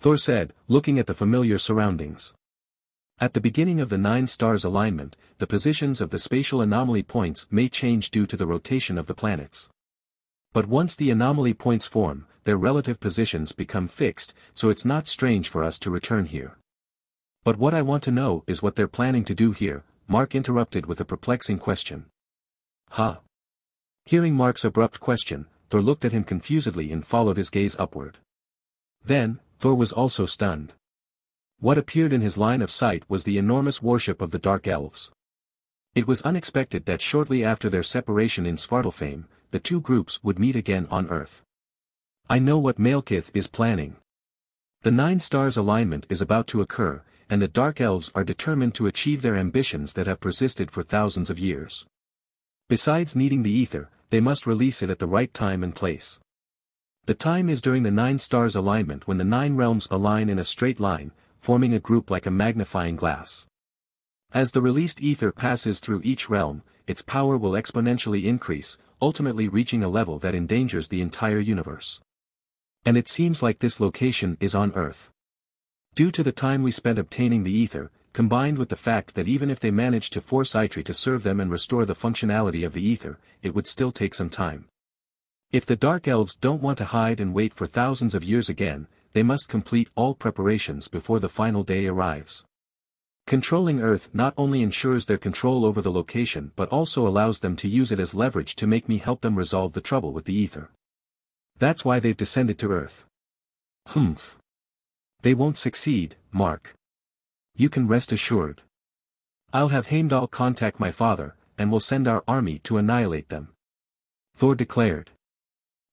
Thor said, looking at the familiar surroundings. At the beginning of the nine stars alignment, the positions of the spatial anomaly points may change due to the rotation of the planets. But once the anomaly points form, their relative positions become fixed, so it's not strange for us to return here. But what I want to know is what they're planning to do here, Mark interrupted with a perplexing question. Huh? Hearing Mark's abrupt question, Thor looked at him confusedly and followed his gaze upward. Then, Thor was also stunned. What appeared in his line of sight was the enormous worship of the Dark Elves. It was unexpected that shortly after their separation in Svartalfheim, the two groups would meet again on Earth. I know what Malekith is planning. The Nine Stars alignment is about to occur, and the Dark Elves are determined to achieve their ambitions that have persisted for thousands of years. Besides needing the ether, they must release it at the right time and place. The time is during the nine stars alignment when the nine realms align in a straight line, forming a group like a magnifying glass. As the released ether passes through each realm, its power will exponentially increase, ultimately reaching a level that endangers the entire universe. And it seems like this location is on Earth. Due to the time we spent obtaining the ether, combined with the fact that even if they managed to force Eitri to serve them and restore the functionality of the ether, it would still take some time. If the Dark Elves don't want to hide and wait for thousands of years again, they must complete all preparations before the final day arrives. Controlling Earth not only ensures their control over the location but also allows them to use it as leverage to make me help them resolve the trouble with the ether. That's why they've descended to Earth. Humph. They won't succeed, Mark. You can rest assured. I'll have Heimdall contact my father, and we'll send our army to annihilate them. Thor declared.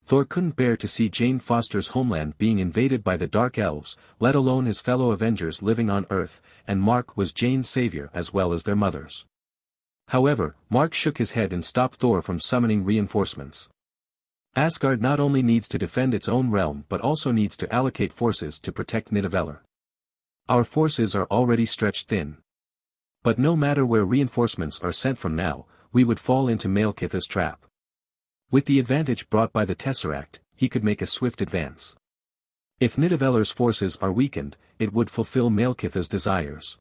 Thor couldn't bear to see Jane Foster's homeland being invaded by the Dark Elves, let alone his fellow Avengers living on Earth, and Mark was Jane's savior as well as their mother's. However, Mark shook his head and stopped Thor from summoning reinforcements. Asgard not only needs to defend its own realm but also needs to allocate forces to protect Nidavellir. Our forces are already stretched thin. But no matter where reinforcements are sent from now, we would fall into Malekith's trap. With the advantage brought by the Tesseract, he could make a swift advance. If Nidavellir's forces are weakened, it would fulfill Malekith's desires.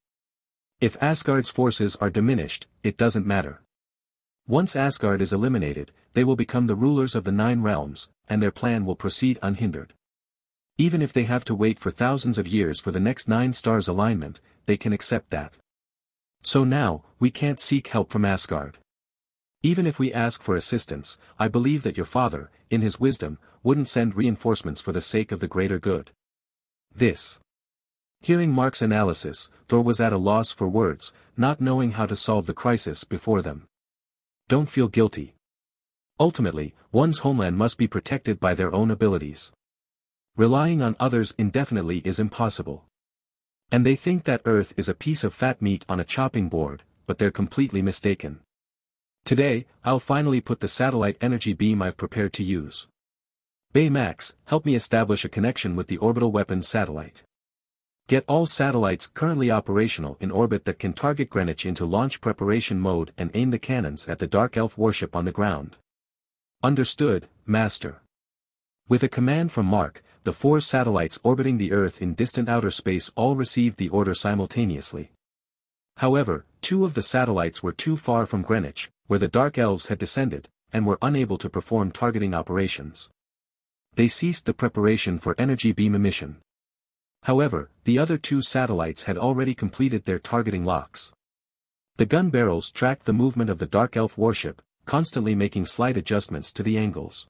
If Asgard's forces are diminished, it doesn't matter. Once Asgard is eliminated, they will become the rulers of the Nine Realms, and their plan will proceed unhindered. Even if they have to wait for thousands of years for the next nine stars alignment, they can accept that. So now, we can't seek help from Asgard. Even if we ask for assistance, I believe that your father, in his wisdom, wouldn't send reinforcements for the sake of the greater good. This. Hearing Mark's analysis, Thor was at a loss for words, not knowing how to solve the crisis before them. Don't feel guilty. Ultimately, one's homeland must be protected by their own abilities. Relying on others indefinitely is impossible. And they think that Earth is a piece of fat meat on a chopping board, but they're completely mistaken. Today, I'll finally put the satellite energy beam I've prepared to use. Baymax, help me establish a connection with the orbital weapons satellite. Get all satellites currently operational in orbit that can target Greenwich into launch preparation mode and aim the cannons at the Dark Elf warship on the ground. Understood, Master. With a command from Mark, the four satellites orbiting the Earth in distant outer space all received the order simultaneously. However, two of the satellites were too far from Greenwich, where the Dark Elves had descended, and were unable to perform targeting operations. They ceased the preparation for energy beam emission. However, the other two satellites had already completed their targeting locks. The gun barrels tracked the movement of the Dark Elf warship, constantly making slight adjustments to the angles.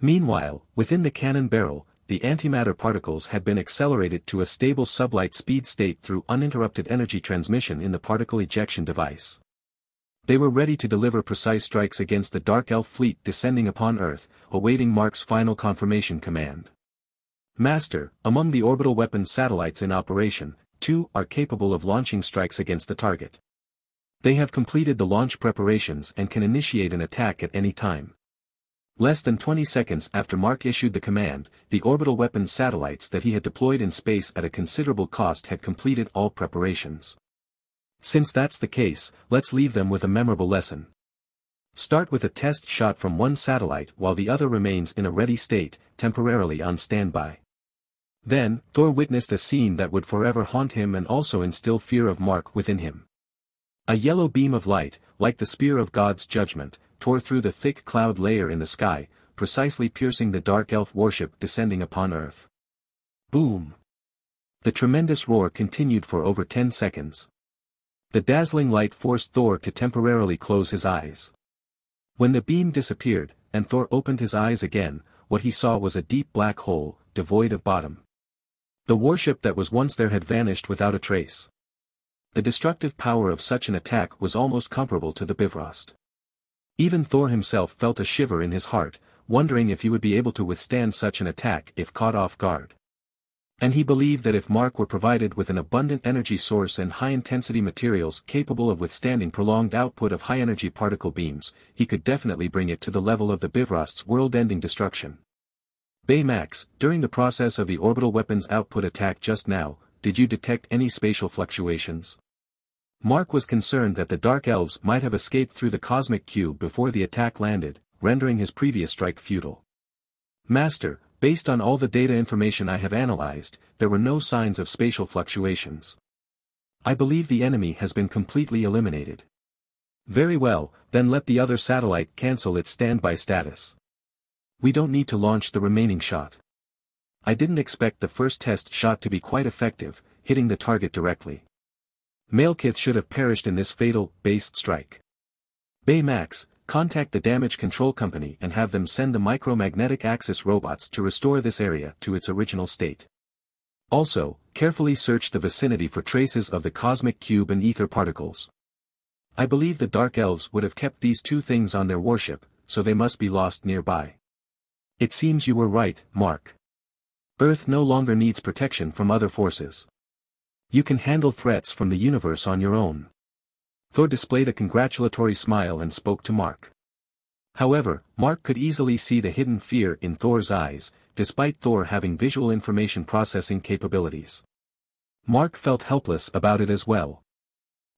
Meanwhile, within the cannon barrel, the antimatter particles had been accelerated to a stable sublight speed state through uninterrupted energy transmission in the particle ejection device. They were ready to deliver precise strikes against the Dark Elf fleet descending upon Earth, awaiting Mark's final confirmation command. Master, among the orbital weapons satellites in operation, two are capable of launching strikes against the target. They have completed the launch preparations and can initiate an attack at any time. Less than 20 seconds after Mark issued the command, the orbital weapons satellites that he had deployed in space at a considerable cost had completed all preparations. Since that's the case, let's leave them with a memorable lesson. Start with a test shot from one satellite while the other remains in a ready state, temporarily on standby. Then, Thor witnessed a scene that would forever haunt him and also instill fear of Mark within him. A yellow beam of light, like the spear of God's judgment, tore through the thick cloud layer in the sky, precisely piercing the dark elf warship descending upon Earth. Boom! The tremendous roar continued for over ten seconds. The dazzling light forced Thor to temporarily close his eyes. When the beam disappeared, and Thor opened his eyes again, what he saw was a deep black hole, devoid of bottom. The warship that was once there had vanished without a trace. The destructive power of such an attack was almost comparable to the Bifrost. Even Thor himself felt a shiver in his heart, wondering if he would be able to withstand such an attack if caught off guard. And he believed that if Mark were provided with an abundant energy source and high-intensity materials capable of withstanding prolonged output of high-energy particle beams, he could definitely bring it to the level of the Bifrost's world-ending destruction. Baymax, during the process of the orbital weapons output attack just now, did you detect any spatial fluctuations? Mark was concerned that the Dark Elves might have escaped through the cosmic cube before the attack landed, rendering his previous strike futile. Master, based on all the data information I have analyzed, there were no signs of spatial fluctuations. I believe the enemy has been completely eliminated. Very well, then let the other satellite cancel its standby status. We don't need to launch the remaining shot. I didn't expect the first test shot to be quite effective, hitting the target directly. Malekith should have perished in this fatal, based strike. Baymax, contact the damage control company and have them send the micromagnetic axis robots to restore this area to its original state. Also, carefully search the vicinity for traces of the cosmic cube and ether particles. I believe the Dark Elves would have kept these two things on their warship, so they must be lost nearby. It seems you were right, Mark. Earth no longer needs protection from other forces. You can handle threats from the universe on your own. Thor displayed a congratulatory smile and spoke to Mark. However, Mark could easily see the hidden fear in Thor's eyes, despite Thor having visual information processing capabilities. Mark felt helpless about it as well.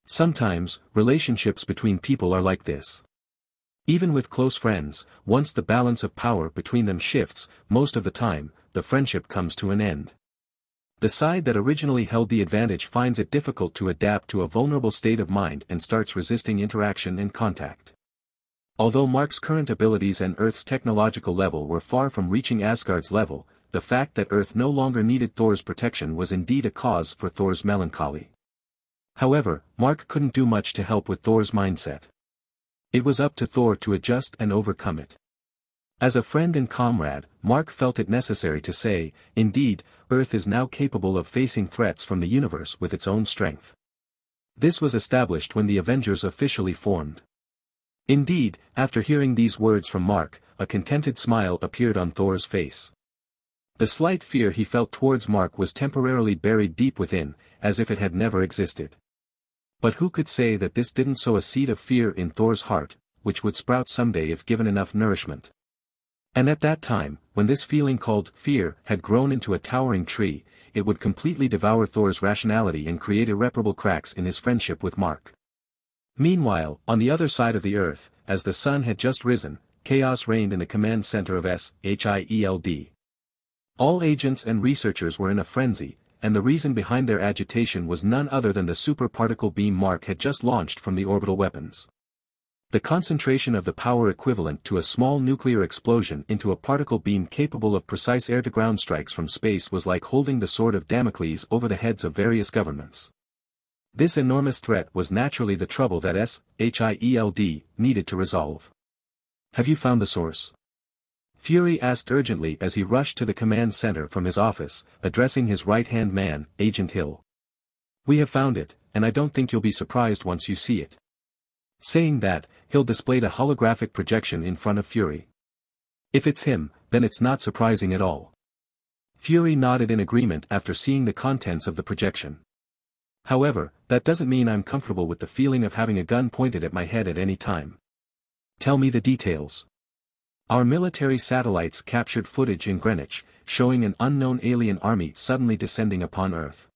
Sometimes, relationships between people are like this. Even with close friends, once the balance of power between them shifts, most of the time, the friendship comes to an end. The side that originally held the advantage finds it difficult to adapt to a vulnerable state of mind and starts resisting interaction and contact. Although Mark's current abilities and Earth's technological level were far from reaching Asgard's level, the fact that Earth no longer needed Thor's protection was indeed a cause for Thor's melancholy. However, Mark couldn't do much to help with Thor's mindset. It was up to Thor to adjust and overcome it. As a friend and comrade, Mark felt it necessary to say, indeed, Earth is now capable of facing threats from the universe with its own strength. This was established when the Avengers officially formed. Indeed, after hearing these words from Mark, a contented smile appeared on Thor's face. The slight fear he felt towards Mark was temporarily buried deep within, as if it had never existed. But who could say that this didn't sow a seed of fear in Thor's heart, which would sprout someday if given enough nourishment? And at that time, when this feeling called fear had grown into a towering tree, it would completely devour Thor's rationality and create irreparable cracks in his friendship with Mark. Meanwhile, on the other side of the earth, as the sun had just risen, chaos reigned in the command center of S-H-I-E-L-D. All agents and researchers were in a frenzy, and the reason behind their agitation was none other than the super particle beam Mark had just launched from the orbital weapons. The concentration of the power equivalent to a small nuclear explosion into a particle beam capable of precise air-to-ground strikes from space was like holding the sword of Damocles over the heads of various governments. This enormous threat was naturally the trouble that S.H.I.E.L.D. needed to resolve. Have you found the source? Fury asked urgently as he rushed to the command center from his office, addressing his right-hand man, Agent Hill. We have found it, and I don't think you'll be surprised once you see it. Saying that, Hill displayed a holographic projection in front of Fury. If it's him, then it's not surprising at all. Fury nodded in agreement after seeing the contents of the projection. However, that doesn't mean I'm comfortable with the feeling of having a gun pointed at my head at any time. Tell me the details. Our military satellites captured footage in Greenwich, showing an unknown alien army suddenly descending upon Earth.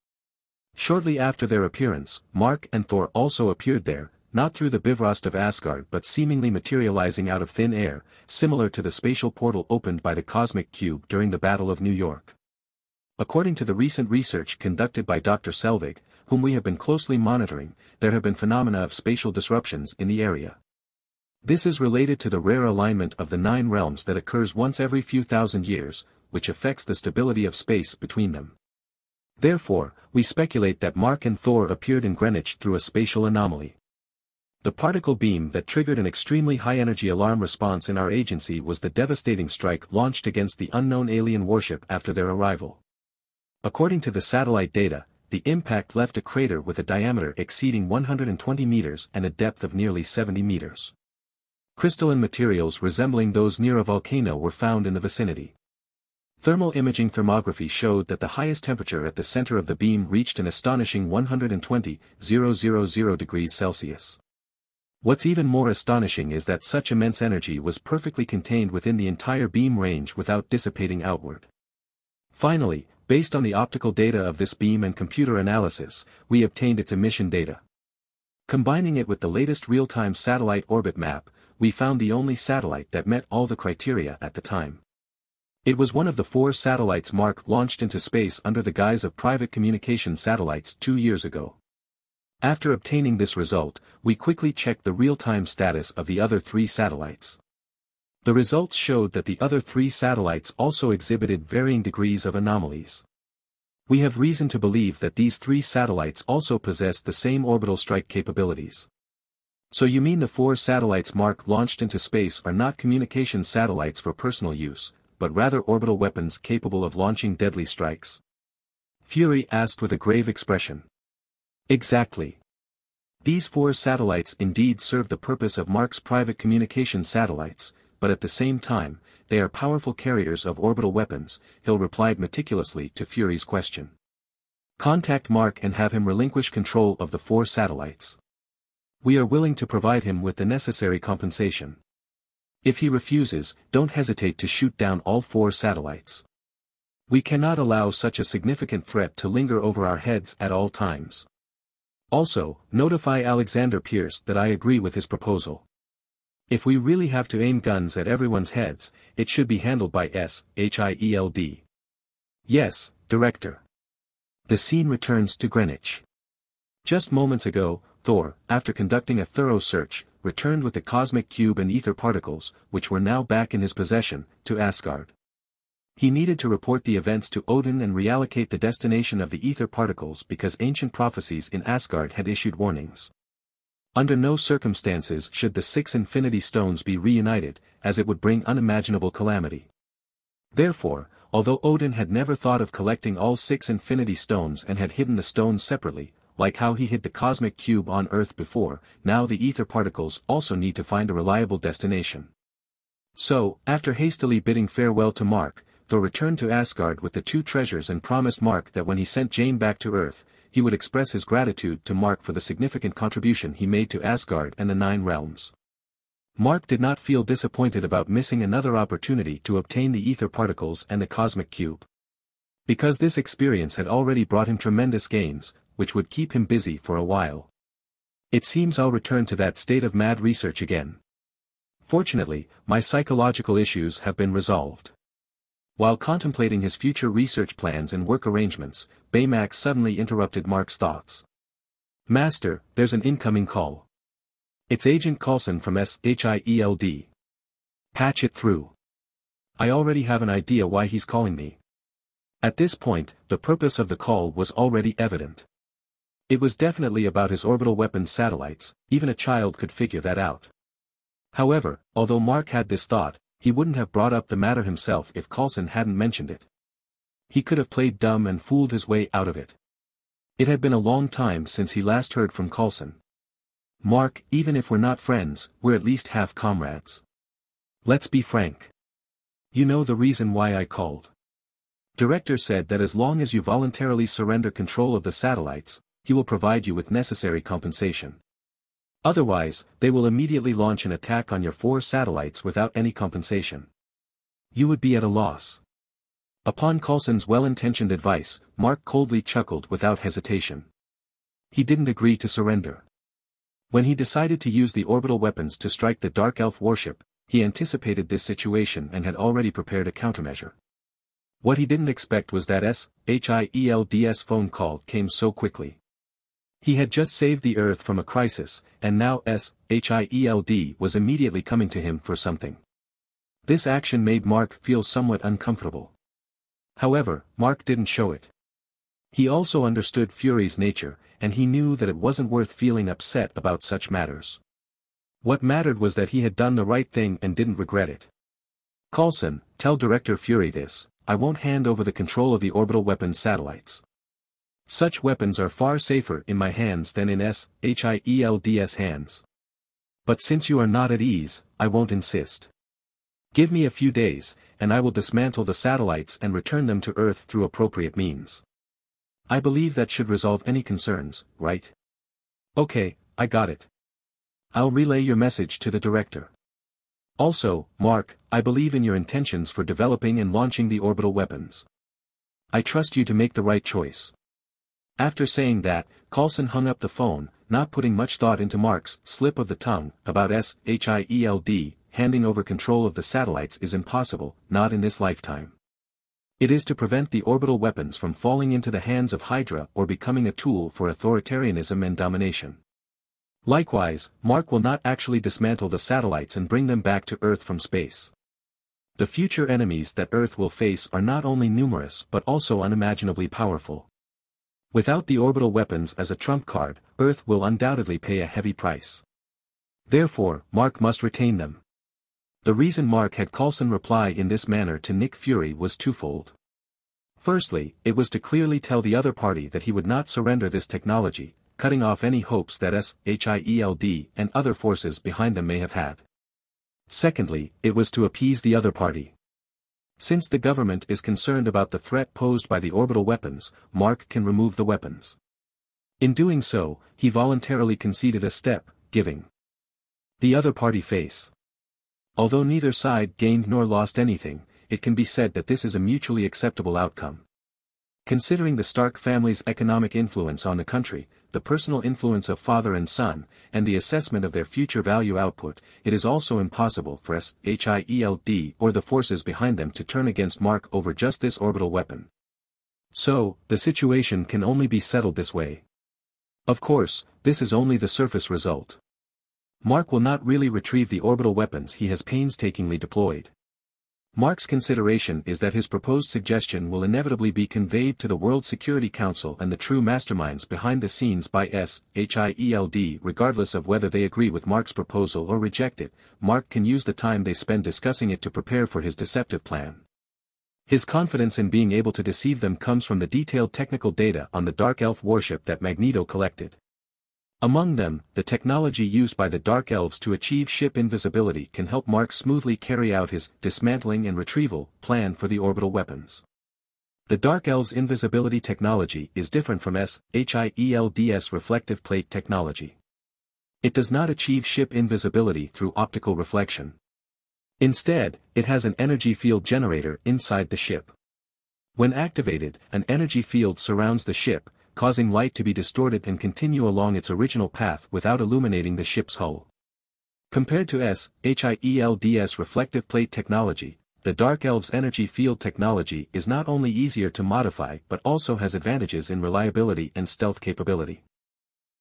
Shortly after their appearance, Mark and Thor also appeared there, not through the Bifrost of Asgard but seemingly materializing out of thin air, similar to the spatial portal opened by the Cosmic Cube during the Battle of New York. According to the recent research conducted by Dr. Selvig, whom we have been closely monitoring, there have been phenomena of spatial disruptions in the area. This is related to the rare alignment of the nine realms that occurs once every few thousand years, which affects the stability of space between them. Therefore, we speculate that Mark and Thor appeared in Greenwich through a spatial anomaly. The particle beam that triggered an extremely high-energy alarm response in our agency was the devastating strike launched against the unknown alien warship after their arrival. According to the satellite data, the impact left a crater with a diameter exceeding 120 meters and a depth of nearly 70 meters. Crystalline materials resembling those near a volcano were found in the vicinity. Thermal imaging thermography showed that the highest temperature at the center of the beam reached an astonishing 120,000 degrees Celsius. What's even more astonishing is that such immense energy was perfectly contained within the entire beam range without dissipating outward. Finally, based on the optical data of this beam and computer analysis, we obtained its emission data. Combining it with the latest real-time satellite orbit map, we found the only satellite that met all the criteria at the time. It was one of the four satellites Mark launched into space under the guise of private communication satellites two years ago. After obtaining this result, we quickly checked the real-time status of the other three satellites. The results showed that the other three satellites also exhibited varying degrees of anomalies. We have reason to believe that these three satellites also possess the same orbital strike capabilities. So you mean the four satellites Mark launched into space are not communication satellites for personal use, but rather orbital weapons capable of launching deadly strikes? Fury asked with a grave expression. Exactly. These four satellites indeed serve the purpose of Mark's private communication satellites, but at the same time, they are powerful carriers of orbital weapons, Hill replied meticulously to Fury's question. Contact Mark and have him relinquish control of the four satellites. We are willing to provide him with the necessary compensation. If he refuses, don't hesitate to shoot down all four satellites. We cannot allow such a significant threat to linger over our heads at all times. Also, notify Alexander Pierce that I agree with his proposal. If we really have to aim guns at everyone's heads, it should be handled by S.H.I.E.L.D. Yes, Director. The scene returns to Greenwich. Just moments ago, Thor, after conducting a thorough search, returned with the cosmic cube and ether particles, which were now back in his possession, to Asgard. He needed to report the events to Odin and reallocate the destination of the ether particles because ancient prophecies in Asgard had issued warnings. Under no circumstances should the six infinity stones be reunited, as it would bring unimaginable calamity. Therefore, although Odin had never thought of collecting all six infinity stones and had hidden the stones separately, like how he hid the cosmic cube on Earth before, now the ether particles also need to find a reliable destination. So, after hastily bidding farewell to Mark, Thor returned to Asgard with the two treasures and promised Mark that when he sent Jane back to Earth, he would express his gratitude to Mark for the significant contribution he made to Asgard and the Nine Realms. Mark did not feel disappointed about missing another opportunity to obtain the ether particles and the cosmic cube. Because this experience had already brought him tremendous gains, which would keep him busy for a while. It seems I'll return to that state of mad research again. Fortunately, my psychological issues have been resolved. While contemplating his future research plans and work arrangements, Baymax suddenly interrupted Mark's thoughts. Master, there's an incoming call. It's Agent Coulson from SHIELD. Patch it through. I already have an idea why he's calling me. At this point, the purpose of the call was already evident. It was definitely about his orbital weapons satellites, even a child could figure that out. However, although Mark had this thought, he wouldn't have brought up the matter himself if Coulson hadn't mentioned it. He could have played dumb and fooled his way out of it. It had been a long time since he last heard from Coulson. Mark, even if we're not friends, we're at least half comrades. Let's be frank. You know the reason why I called. Director said that as long as you voluntarily surrender control of the satellites, he will provide you with necessary compensation. Otherwise, they will immediately launch an attack on your four satellites without any compensation. You would be at a loss. Upon Coulson's well-intentioned advice, Mark coldly chuckled without hesitation. He didn't agree to surrender. When he decided to use the orbital weapons to strike the Dark Elf warship, he anticipated this situation and had already prepared a countermeasure. What he didn't expect was that S.H.I.E.L.D.'s phone call came so quickly. He had just saved the Earth from a crisis, and now S.H.I.E.L.D. was immediately coming to him for something. This action made Mark feel somewhat uncomfortable. However, Mark didn't show it. He also understood Fury's nature, and he knew that it wasn't worth feeling upset about such matters. What mattered was that he had done the right thing and didn't regret it. Coulson, tell Director Fury this, I won't hand over the control of the orbital weapons satellites. Such weapons are far safer in my hands than in S.H.I.E.L.D.'s hands. But since you are not at ease, I won't insist. Give me a few days, and I will dismantle the satellites and return them to Earth through appropriate means. I believe that should resolve any concerns, right? Okay, I got it. I'll relay your message to the director. Also, Mark, I believe in your intentions for developing and launching the orbital weapons. I trust you to make the right choice. After saying that, Coulson hung up the phone, not putting much thought into Mark's slip of the tongue about S-H-I-E-L-D, handing over control of the satellites is impossible, not in this lifetime. It is to prevent the orbital weapons from falling into the hands of Hydra or becoming a tool for authoritarianism and domination. Likewise, Mark will not actually dismantle the satellites and bring them back to Earth from space. The future enemies that Earth will face are not only numerous but also unimaginably powerful. Without the orbital weapons as a trump card, Earth will undoubtedly pay a heavy price. Therefore, Mark must retain them. The reason Mark had Coulson reply in this manner to Nick Fury was twofold. Firstly, it was to clearly tell the other party that he would not surrender this technology, cutting off any hopes that SHIELD and other forces behind them may have had. Secondly, it was to appease the other party. Since the government is concerned about the threat posed by the orbital weapons, Mark can remove the weapons. In doing so, he voluntarily conceded a step, giving the other party face. Although neither side gained nor lost anything, it can be said that this is a mutually acceptable outcome. Considering the Stark family's economic influence on the country, the personal influence of father and son, and the assessment of their future value output, it is also impossible for SHIELD or the forces behind them to turn against Mark over just this orbital weapon. So, the situation can only be settled this way. Of course, this is only the surface result. Mark will not really retrieve the orbital weapons he has painstakingly deployed. Mark's consideration is that his proposed suggestion will inevitably be conveyed to the World Security Council and the true masterminds behind the scenes by S.H.I.E.L.D. regardless of whether they agree with Mark's proposal or reject it, Mark can use the time they spend discussing it to prepare for his deceptive plan. His confidence in being able to deceive them comes from the detailed technical data on the Dark Elf warship that Magneto collected. Among them, the technology used by the Dark Elves to achieve ship invisibility can help Mark smoothly carry out his dismantling and retrieval plan for the orbital weapons. The Dark Elves' invisibility technology is different from S.H.I.E.L.D.'s reflective plate technology. It does not achieve ship invisibility through optical reflection. Instead, it has an energy field generator inside the ship. When activated, an energy field surrounds the ship, causing light to be distorted and continue along its original path without illuminating the ship's hull. Compared to S.H.I.E.L.D.'s reflective plate technology, the Dark Elves' energy field technology is not only easier to modify but also has advantages in reliability and stealth capability.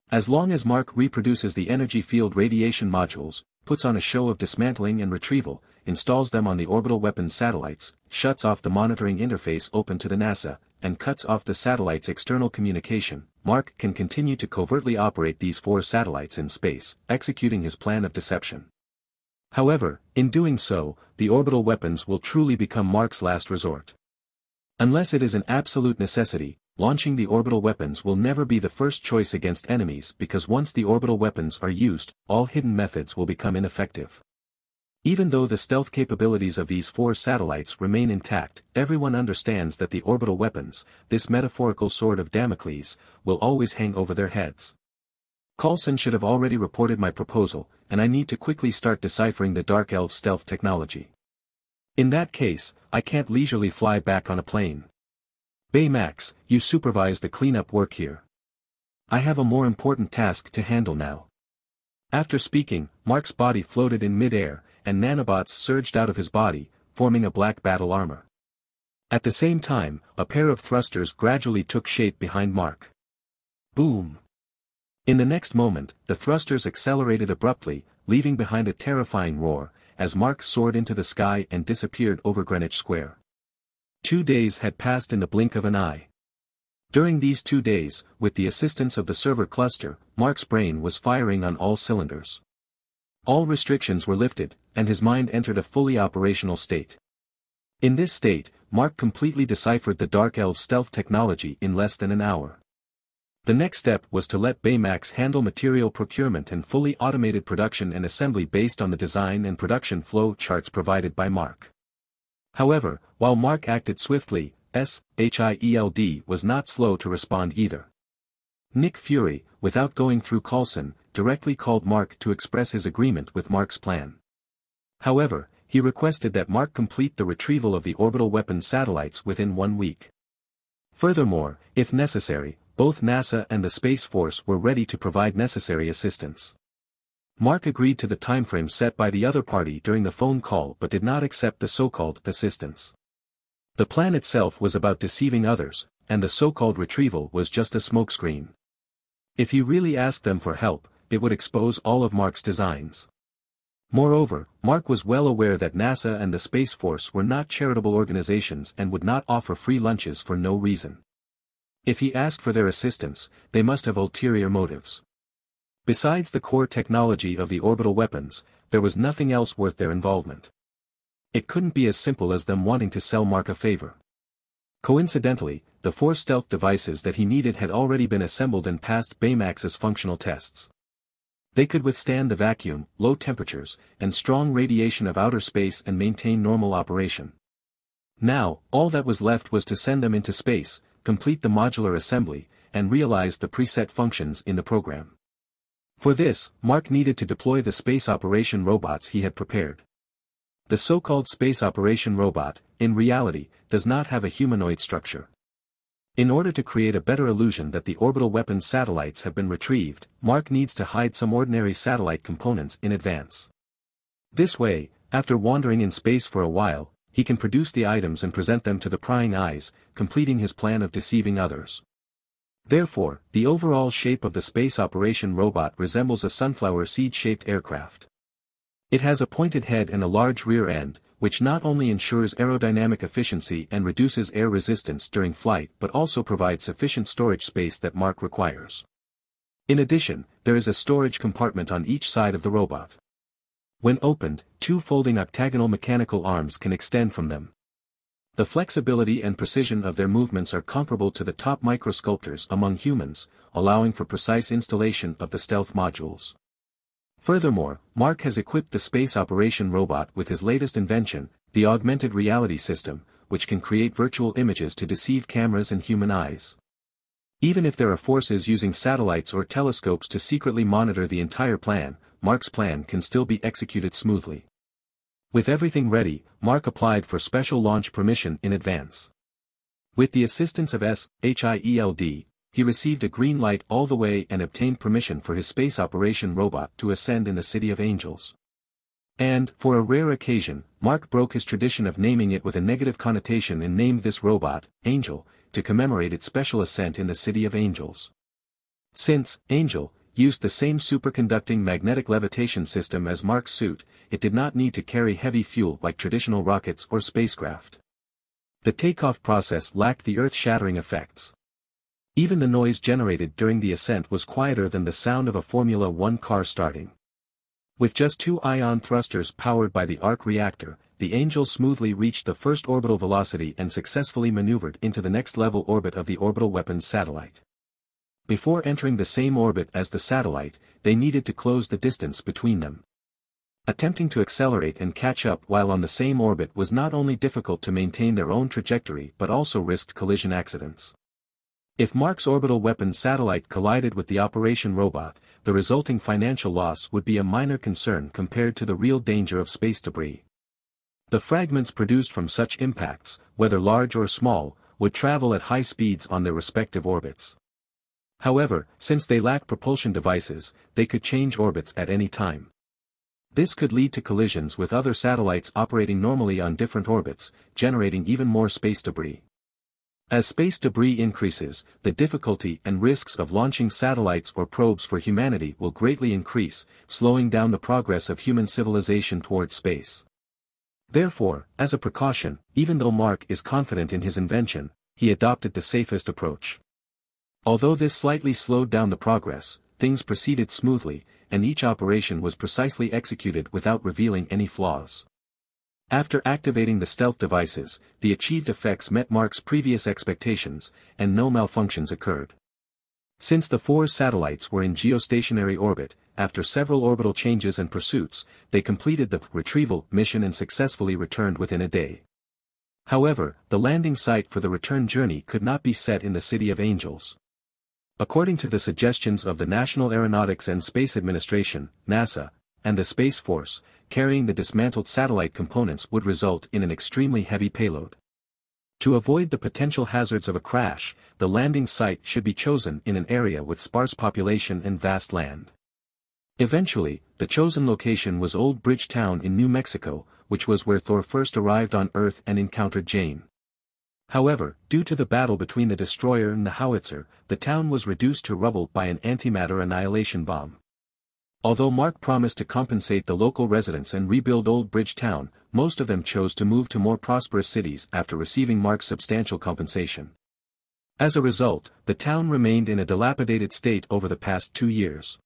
As long as Mark reproduces the energy field radiation modules, puts on a show of dismantling and retrieval, installs them on the orbital weapons satellites, shuts off the monitoring interface open to the NASA, and cuts off the satellite's external communication, Mark can continue to covertly operate these four satellites in space, executing his plan of deception. However, in doing so, the orbital weapons will truly become Mark's last resort. Unless it is an absolute necessity, launching the orbital weapons will never be the first choice against enemies because once the orbital weapons are used, all hidden methods will become ineffective. Even though the stealth capabilities of these four satellites remain intact, everyone understands that the orbital weapons, this metaphorical sword of Damocles, will always hang over their heads. Coulson should have already reported my proposal, and I need to quickly start deciphering the Dark Elf stealth technology. In that case, I can't leisurely fly back on a plane. Baymax, you supervise the cleanup work here. I have a more important task to handle now. After speaking, Mark's body floated in midair, and nanobots surged out of his body, forming a black battle armor. At the same time, a pair of thrusters gradually took shape behind Mark. Boom! In the next moment, the thrusters accelerated abruptly, leaving behind a terrifying roar, as Mark soared into the sky and disappeared over Greenwich Square. Two days had passed in the blink of an eye. During these two days, with the assistance of the server cluster, Mark's brain was firing on all cylinders. All restrictions were lifted, and his mind entered a fully operational state. In this state, Mark completely deciphered the Dark Elf stealth technology in less than an hour. The next step was to let Baymax handle material procurement and fully automated production and assembly based on the design and production flow charts provided by Mark. However, while Mark acted swiftly, S.H.I.E.L.D. was not slow to respond either. Nick Fury, without going through Coulson, directly called Mark to express his agreement with Mark's plan. However, he requested that Mark complete the retrieval of the orbital weapon satellites within one week. Furthermore, if necessary, both NASA and the Space Force were ready to provide necessary assistance. Mark agreed to the timeframe set by the other party during the phone call but did not accept the so-called assistance. The plan itself was about deceiving others, and the so-called retrieval was just a smokescreen. If he really asked them for help, it would expose all of Mark's designs. Moreover, Mark was well aware that NASA and the Space Force were not charitable organizations and would not offer free lunches for no reason. If he asked for their assistance, they must have ulterior motives. Besides the core technology of the orbital weapons, there was nothing else worth their involvement. It couldn't be as simple as them wanting to sell Mark a favor. Coincidentally, the four stealth devices that he needed had already been assembled and passed Baymax's functional tests. They could withstand the vacuum, low temperatures, and strong radiation of outer space and maintain normal operation. Now, all that was left was to send them into space, complete the modular assembly, and realize the preset functions in the program. For this, Mark needed to deploy the space operation robots he had prepared. The so-called space operation robot, in reality, does not have a humanoid structure. In order to create a better illusion that the orbital weapons satellites have been retrieved, Mark needs to hide some ordinary satellite components in advance. This way, after wandering in space for a while, he can produce the items and present them to the prying eyes, completing his plan of deceiving others. Therefore, the overall shape of the space operation robot resembles a sunflower seed-shaped aircraft. It has a pointed head and a large rear end, which not only ensures aerodynamic efficiency and reduces air resistance during flight but also provides sufficient storage space that Mark requires. In addition, there is a storage compartment on each side of the robot. When opened, two folding octagonal mechanical arms can extend from them. The flexibility and precision of their movements are comparable to the top microsculptors among humans, allowing for precise installation of the stealth modules. Furthermore, Mark has equipped the space operation robot with his latest invention, the augmented reality system, which can create virtual images to deceive cameras and human eyes. Even if there are forces using satellites or telescopes to secretly monitor the entire plan, Mark's plan can still be executed smoothly. With everything ready, Mark applied for special launch permission in advance. With the assistance of S.H.I.E.L.D., he received a green light all the way and obtained permission for his space operation robot to ascend in the City of Angels. And, for a rare occasion, Mark broke his tradition of naming it with a negative connotation and named this robot, Angel, to commemorate its special ascent in the City of Angels. Since, Angel, used the same superconducting magnetic levitation system as Mark's suit, it did not need to carry heavy fuel like traditional rockets or spacecraft. The takeoff process lacked the earth-shattering effects. Even the noise generated during the ascent was quieter than the sound of a Formula One car starting. With just two ion thrusters powered by the arc reactor, the Angel smoothly reached the first orbital velocity and successfully maneuvered into the next level orbit of the orbital weapons satellite. Before entering the same orbit as the satellite, they needed to close the distance between them. Attempting to accelerate and catch up while on the same orbit was not only difficult to maintain their own trajectory but also risked collision accidents. If Mark's orbital weapons satellite collided with the operation robot, the resulting financial loss would be a minor concern compared to the real danger of space debris. The fragments produced from such impacts, whether large or small, would travel at high speeds on their respective orbits. However, since they lack propulsion devices, they could change orbits at any time. This could lead to collisions with other satellites operating normally on different orbits, generating even more space debris. As space debris increases, the difficulty and risks of launching satellites or probes for humanity will greatly increase, slowing down the progress of human civilization towards space. Therefore, as a precaution, even though Mark is confident in his invention, he adopted the safest approach. Although this slightly slowed down the progress, things proceeded smoothly, and each operation was precisely executed without revealing any flaws. After activating the stealth devices, the achieved effects met Mark's previous expectations, and no malfunctions occurred. Since the four satellites were in geostationary orbit, after several orbital changes and pursuits, they completed the retrieval mission and successfully returned within a day. However, the landing site for the return journey could not be set in the City of Angels. According to the suggestions of the National Aeronautics and Space Administration, NASA, and the Space Force, carrying the dismantled satellite components would result in an extremely heavy payload. To avoid the potential hazards of a crash, the landing site should be chosen in an area with sparse population and vast land. Eventually, the chosen location was Old Bridge Town in New Mexico, which was where Thor first arrived on Earth and encountered Jane. However, due to the battle between the destroyer and the howitzer, the town was reduced to rubble by an antimatter annihilation bomb. Although Mark promised to compensate the local residents and rebuild Old Bridge Town, most of them chose to move to more prosperous cities after receiving Mark's substantial compensation. As a result, the town remained in a dilapidated state over the past two years.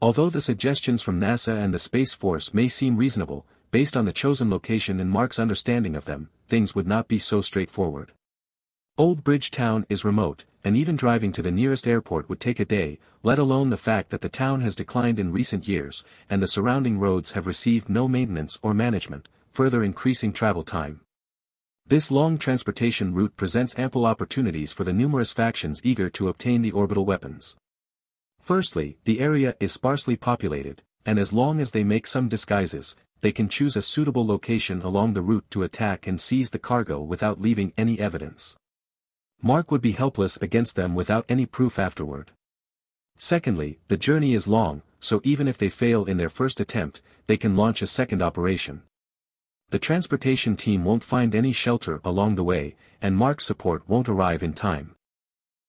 Although the suggestions from NASA and the Space Force may seem reasonable, based on the chosen location and Mark's understanding of them, things would not be so straightforward. Old Bridge Town is remote, and even driving to the nearest airport would take a day, let alone the fact that the town has declined in recent years, and the surrounding roads have received no maintenance or management, further increasing travel time. This long transportation route presents ample opportunities for the numerous factions eager to obtain the orbital weapons. Firstly, the area is sparsely populated, and as long as they make some disguises, they can choose a suitable location along the route to attack and seize the cargo without leaving any evidence. Mark would be helpless against them without any proof afterward. Secondly, the journey is long, so even if they fail in their first attempt, they can launch a second operation. The transportation team won't find any shelter along the way, and Mark's support won't arrive in time.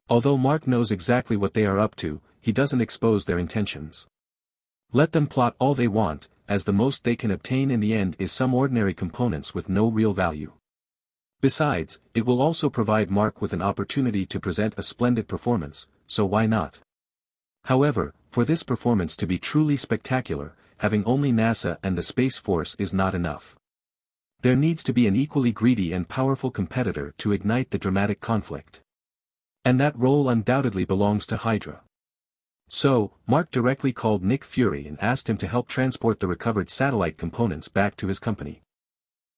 Although Mark knows exactly what they are up to, he doesn't expose their intentions. Let them plot all they want, as the most they can obtain in the end is some ordinary components with no real value. Besides, it will also provide Mark with an opportunity to present a splendid performance, so why not? However, for this performance to be truly spectacular, having only NASA and the Space Force is not enough. There needs to be an equally greedy and powerful competitor to ignite the dramatic conflict. And that role undoubtedly belongs to Hydra. So, Mark directly called Nick Fury and asked him to help transport the recovered satellite components back to his company.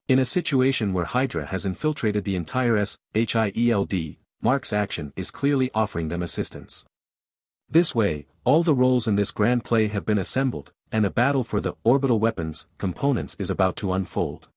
In a situation where Hydra has infiltrated the entire SHIELD, Mark's action is clearly offering them assistance. This way, all the roles in this grand play have been assembled, and a battle for the orbital weapons components is about to unfold.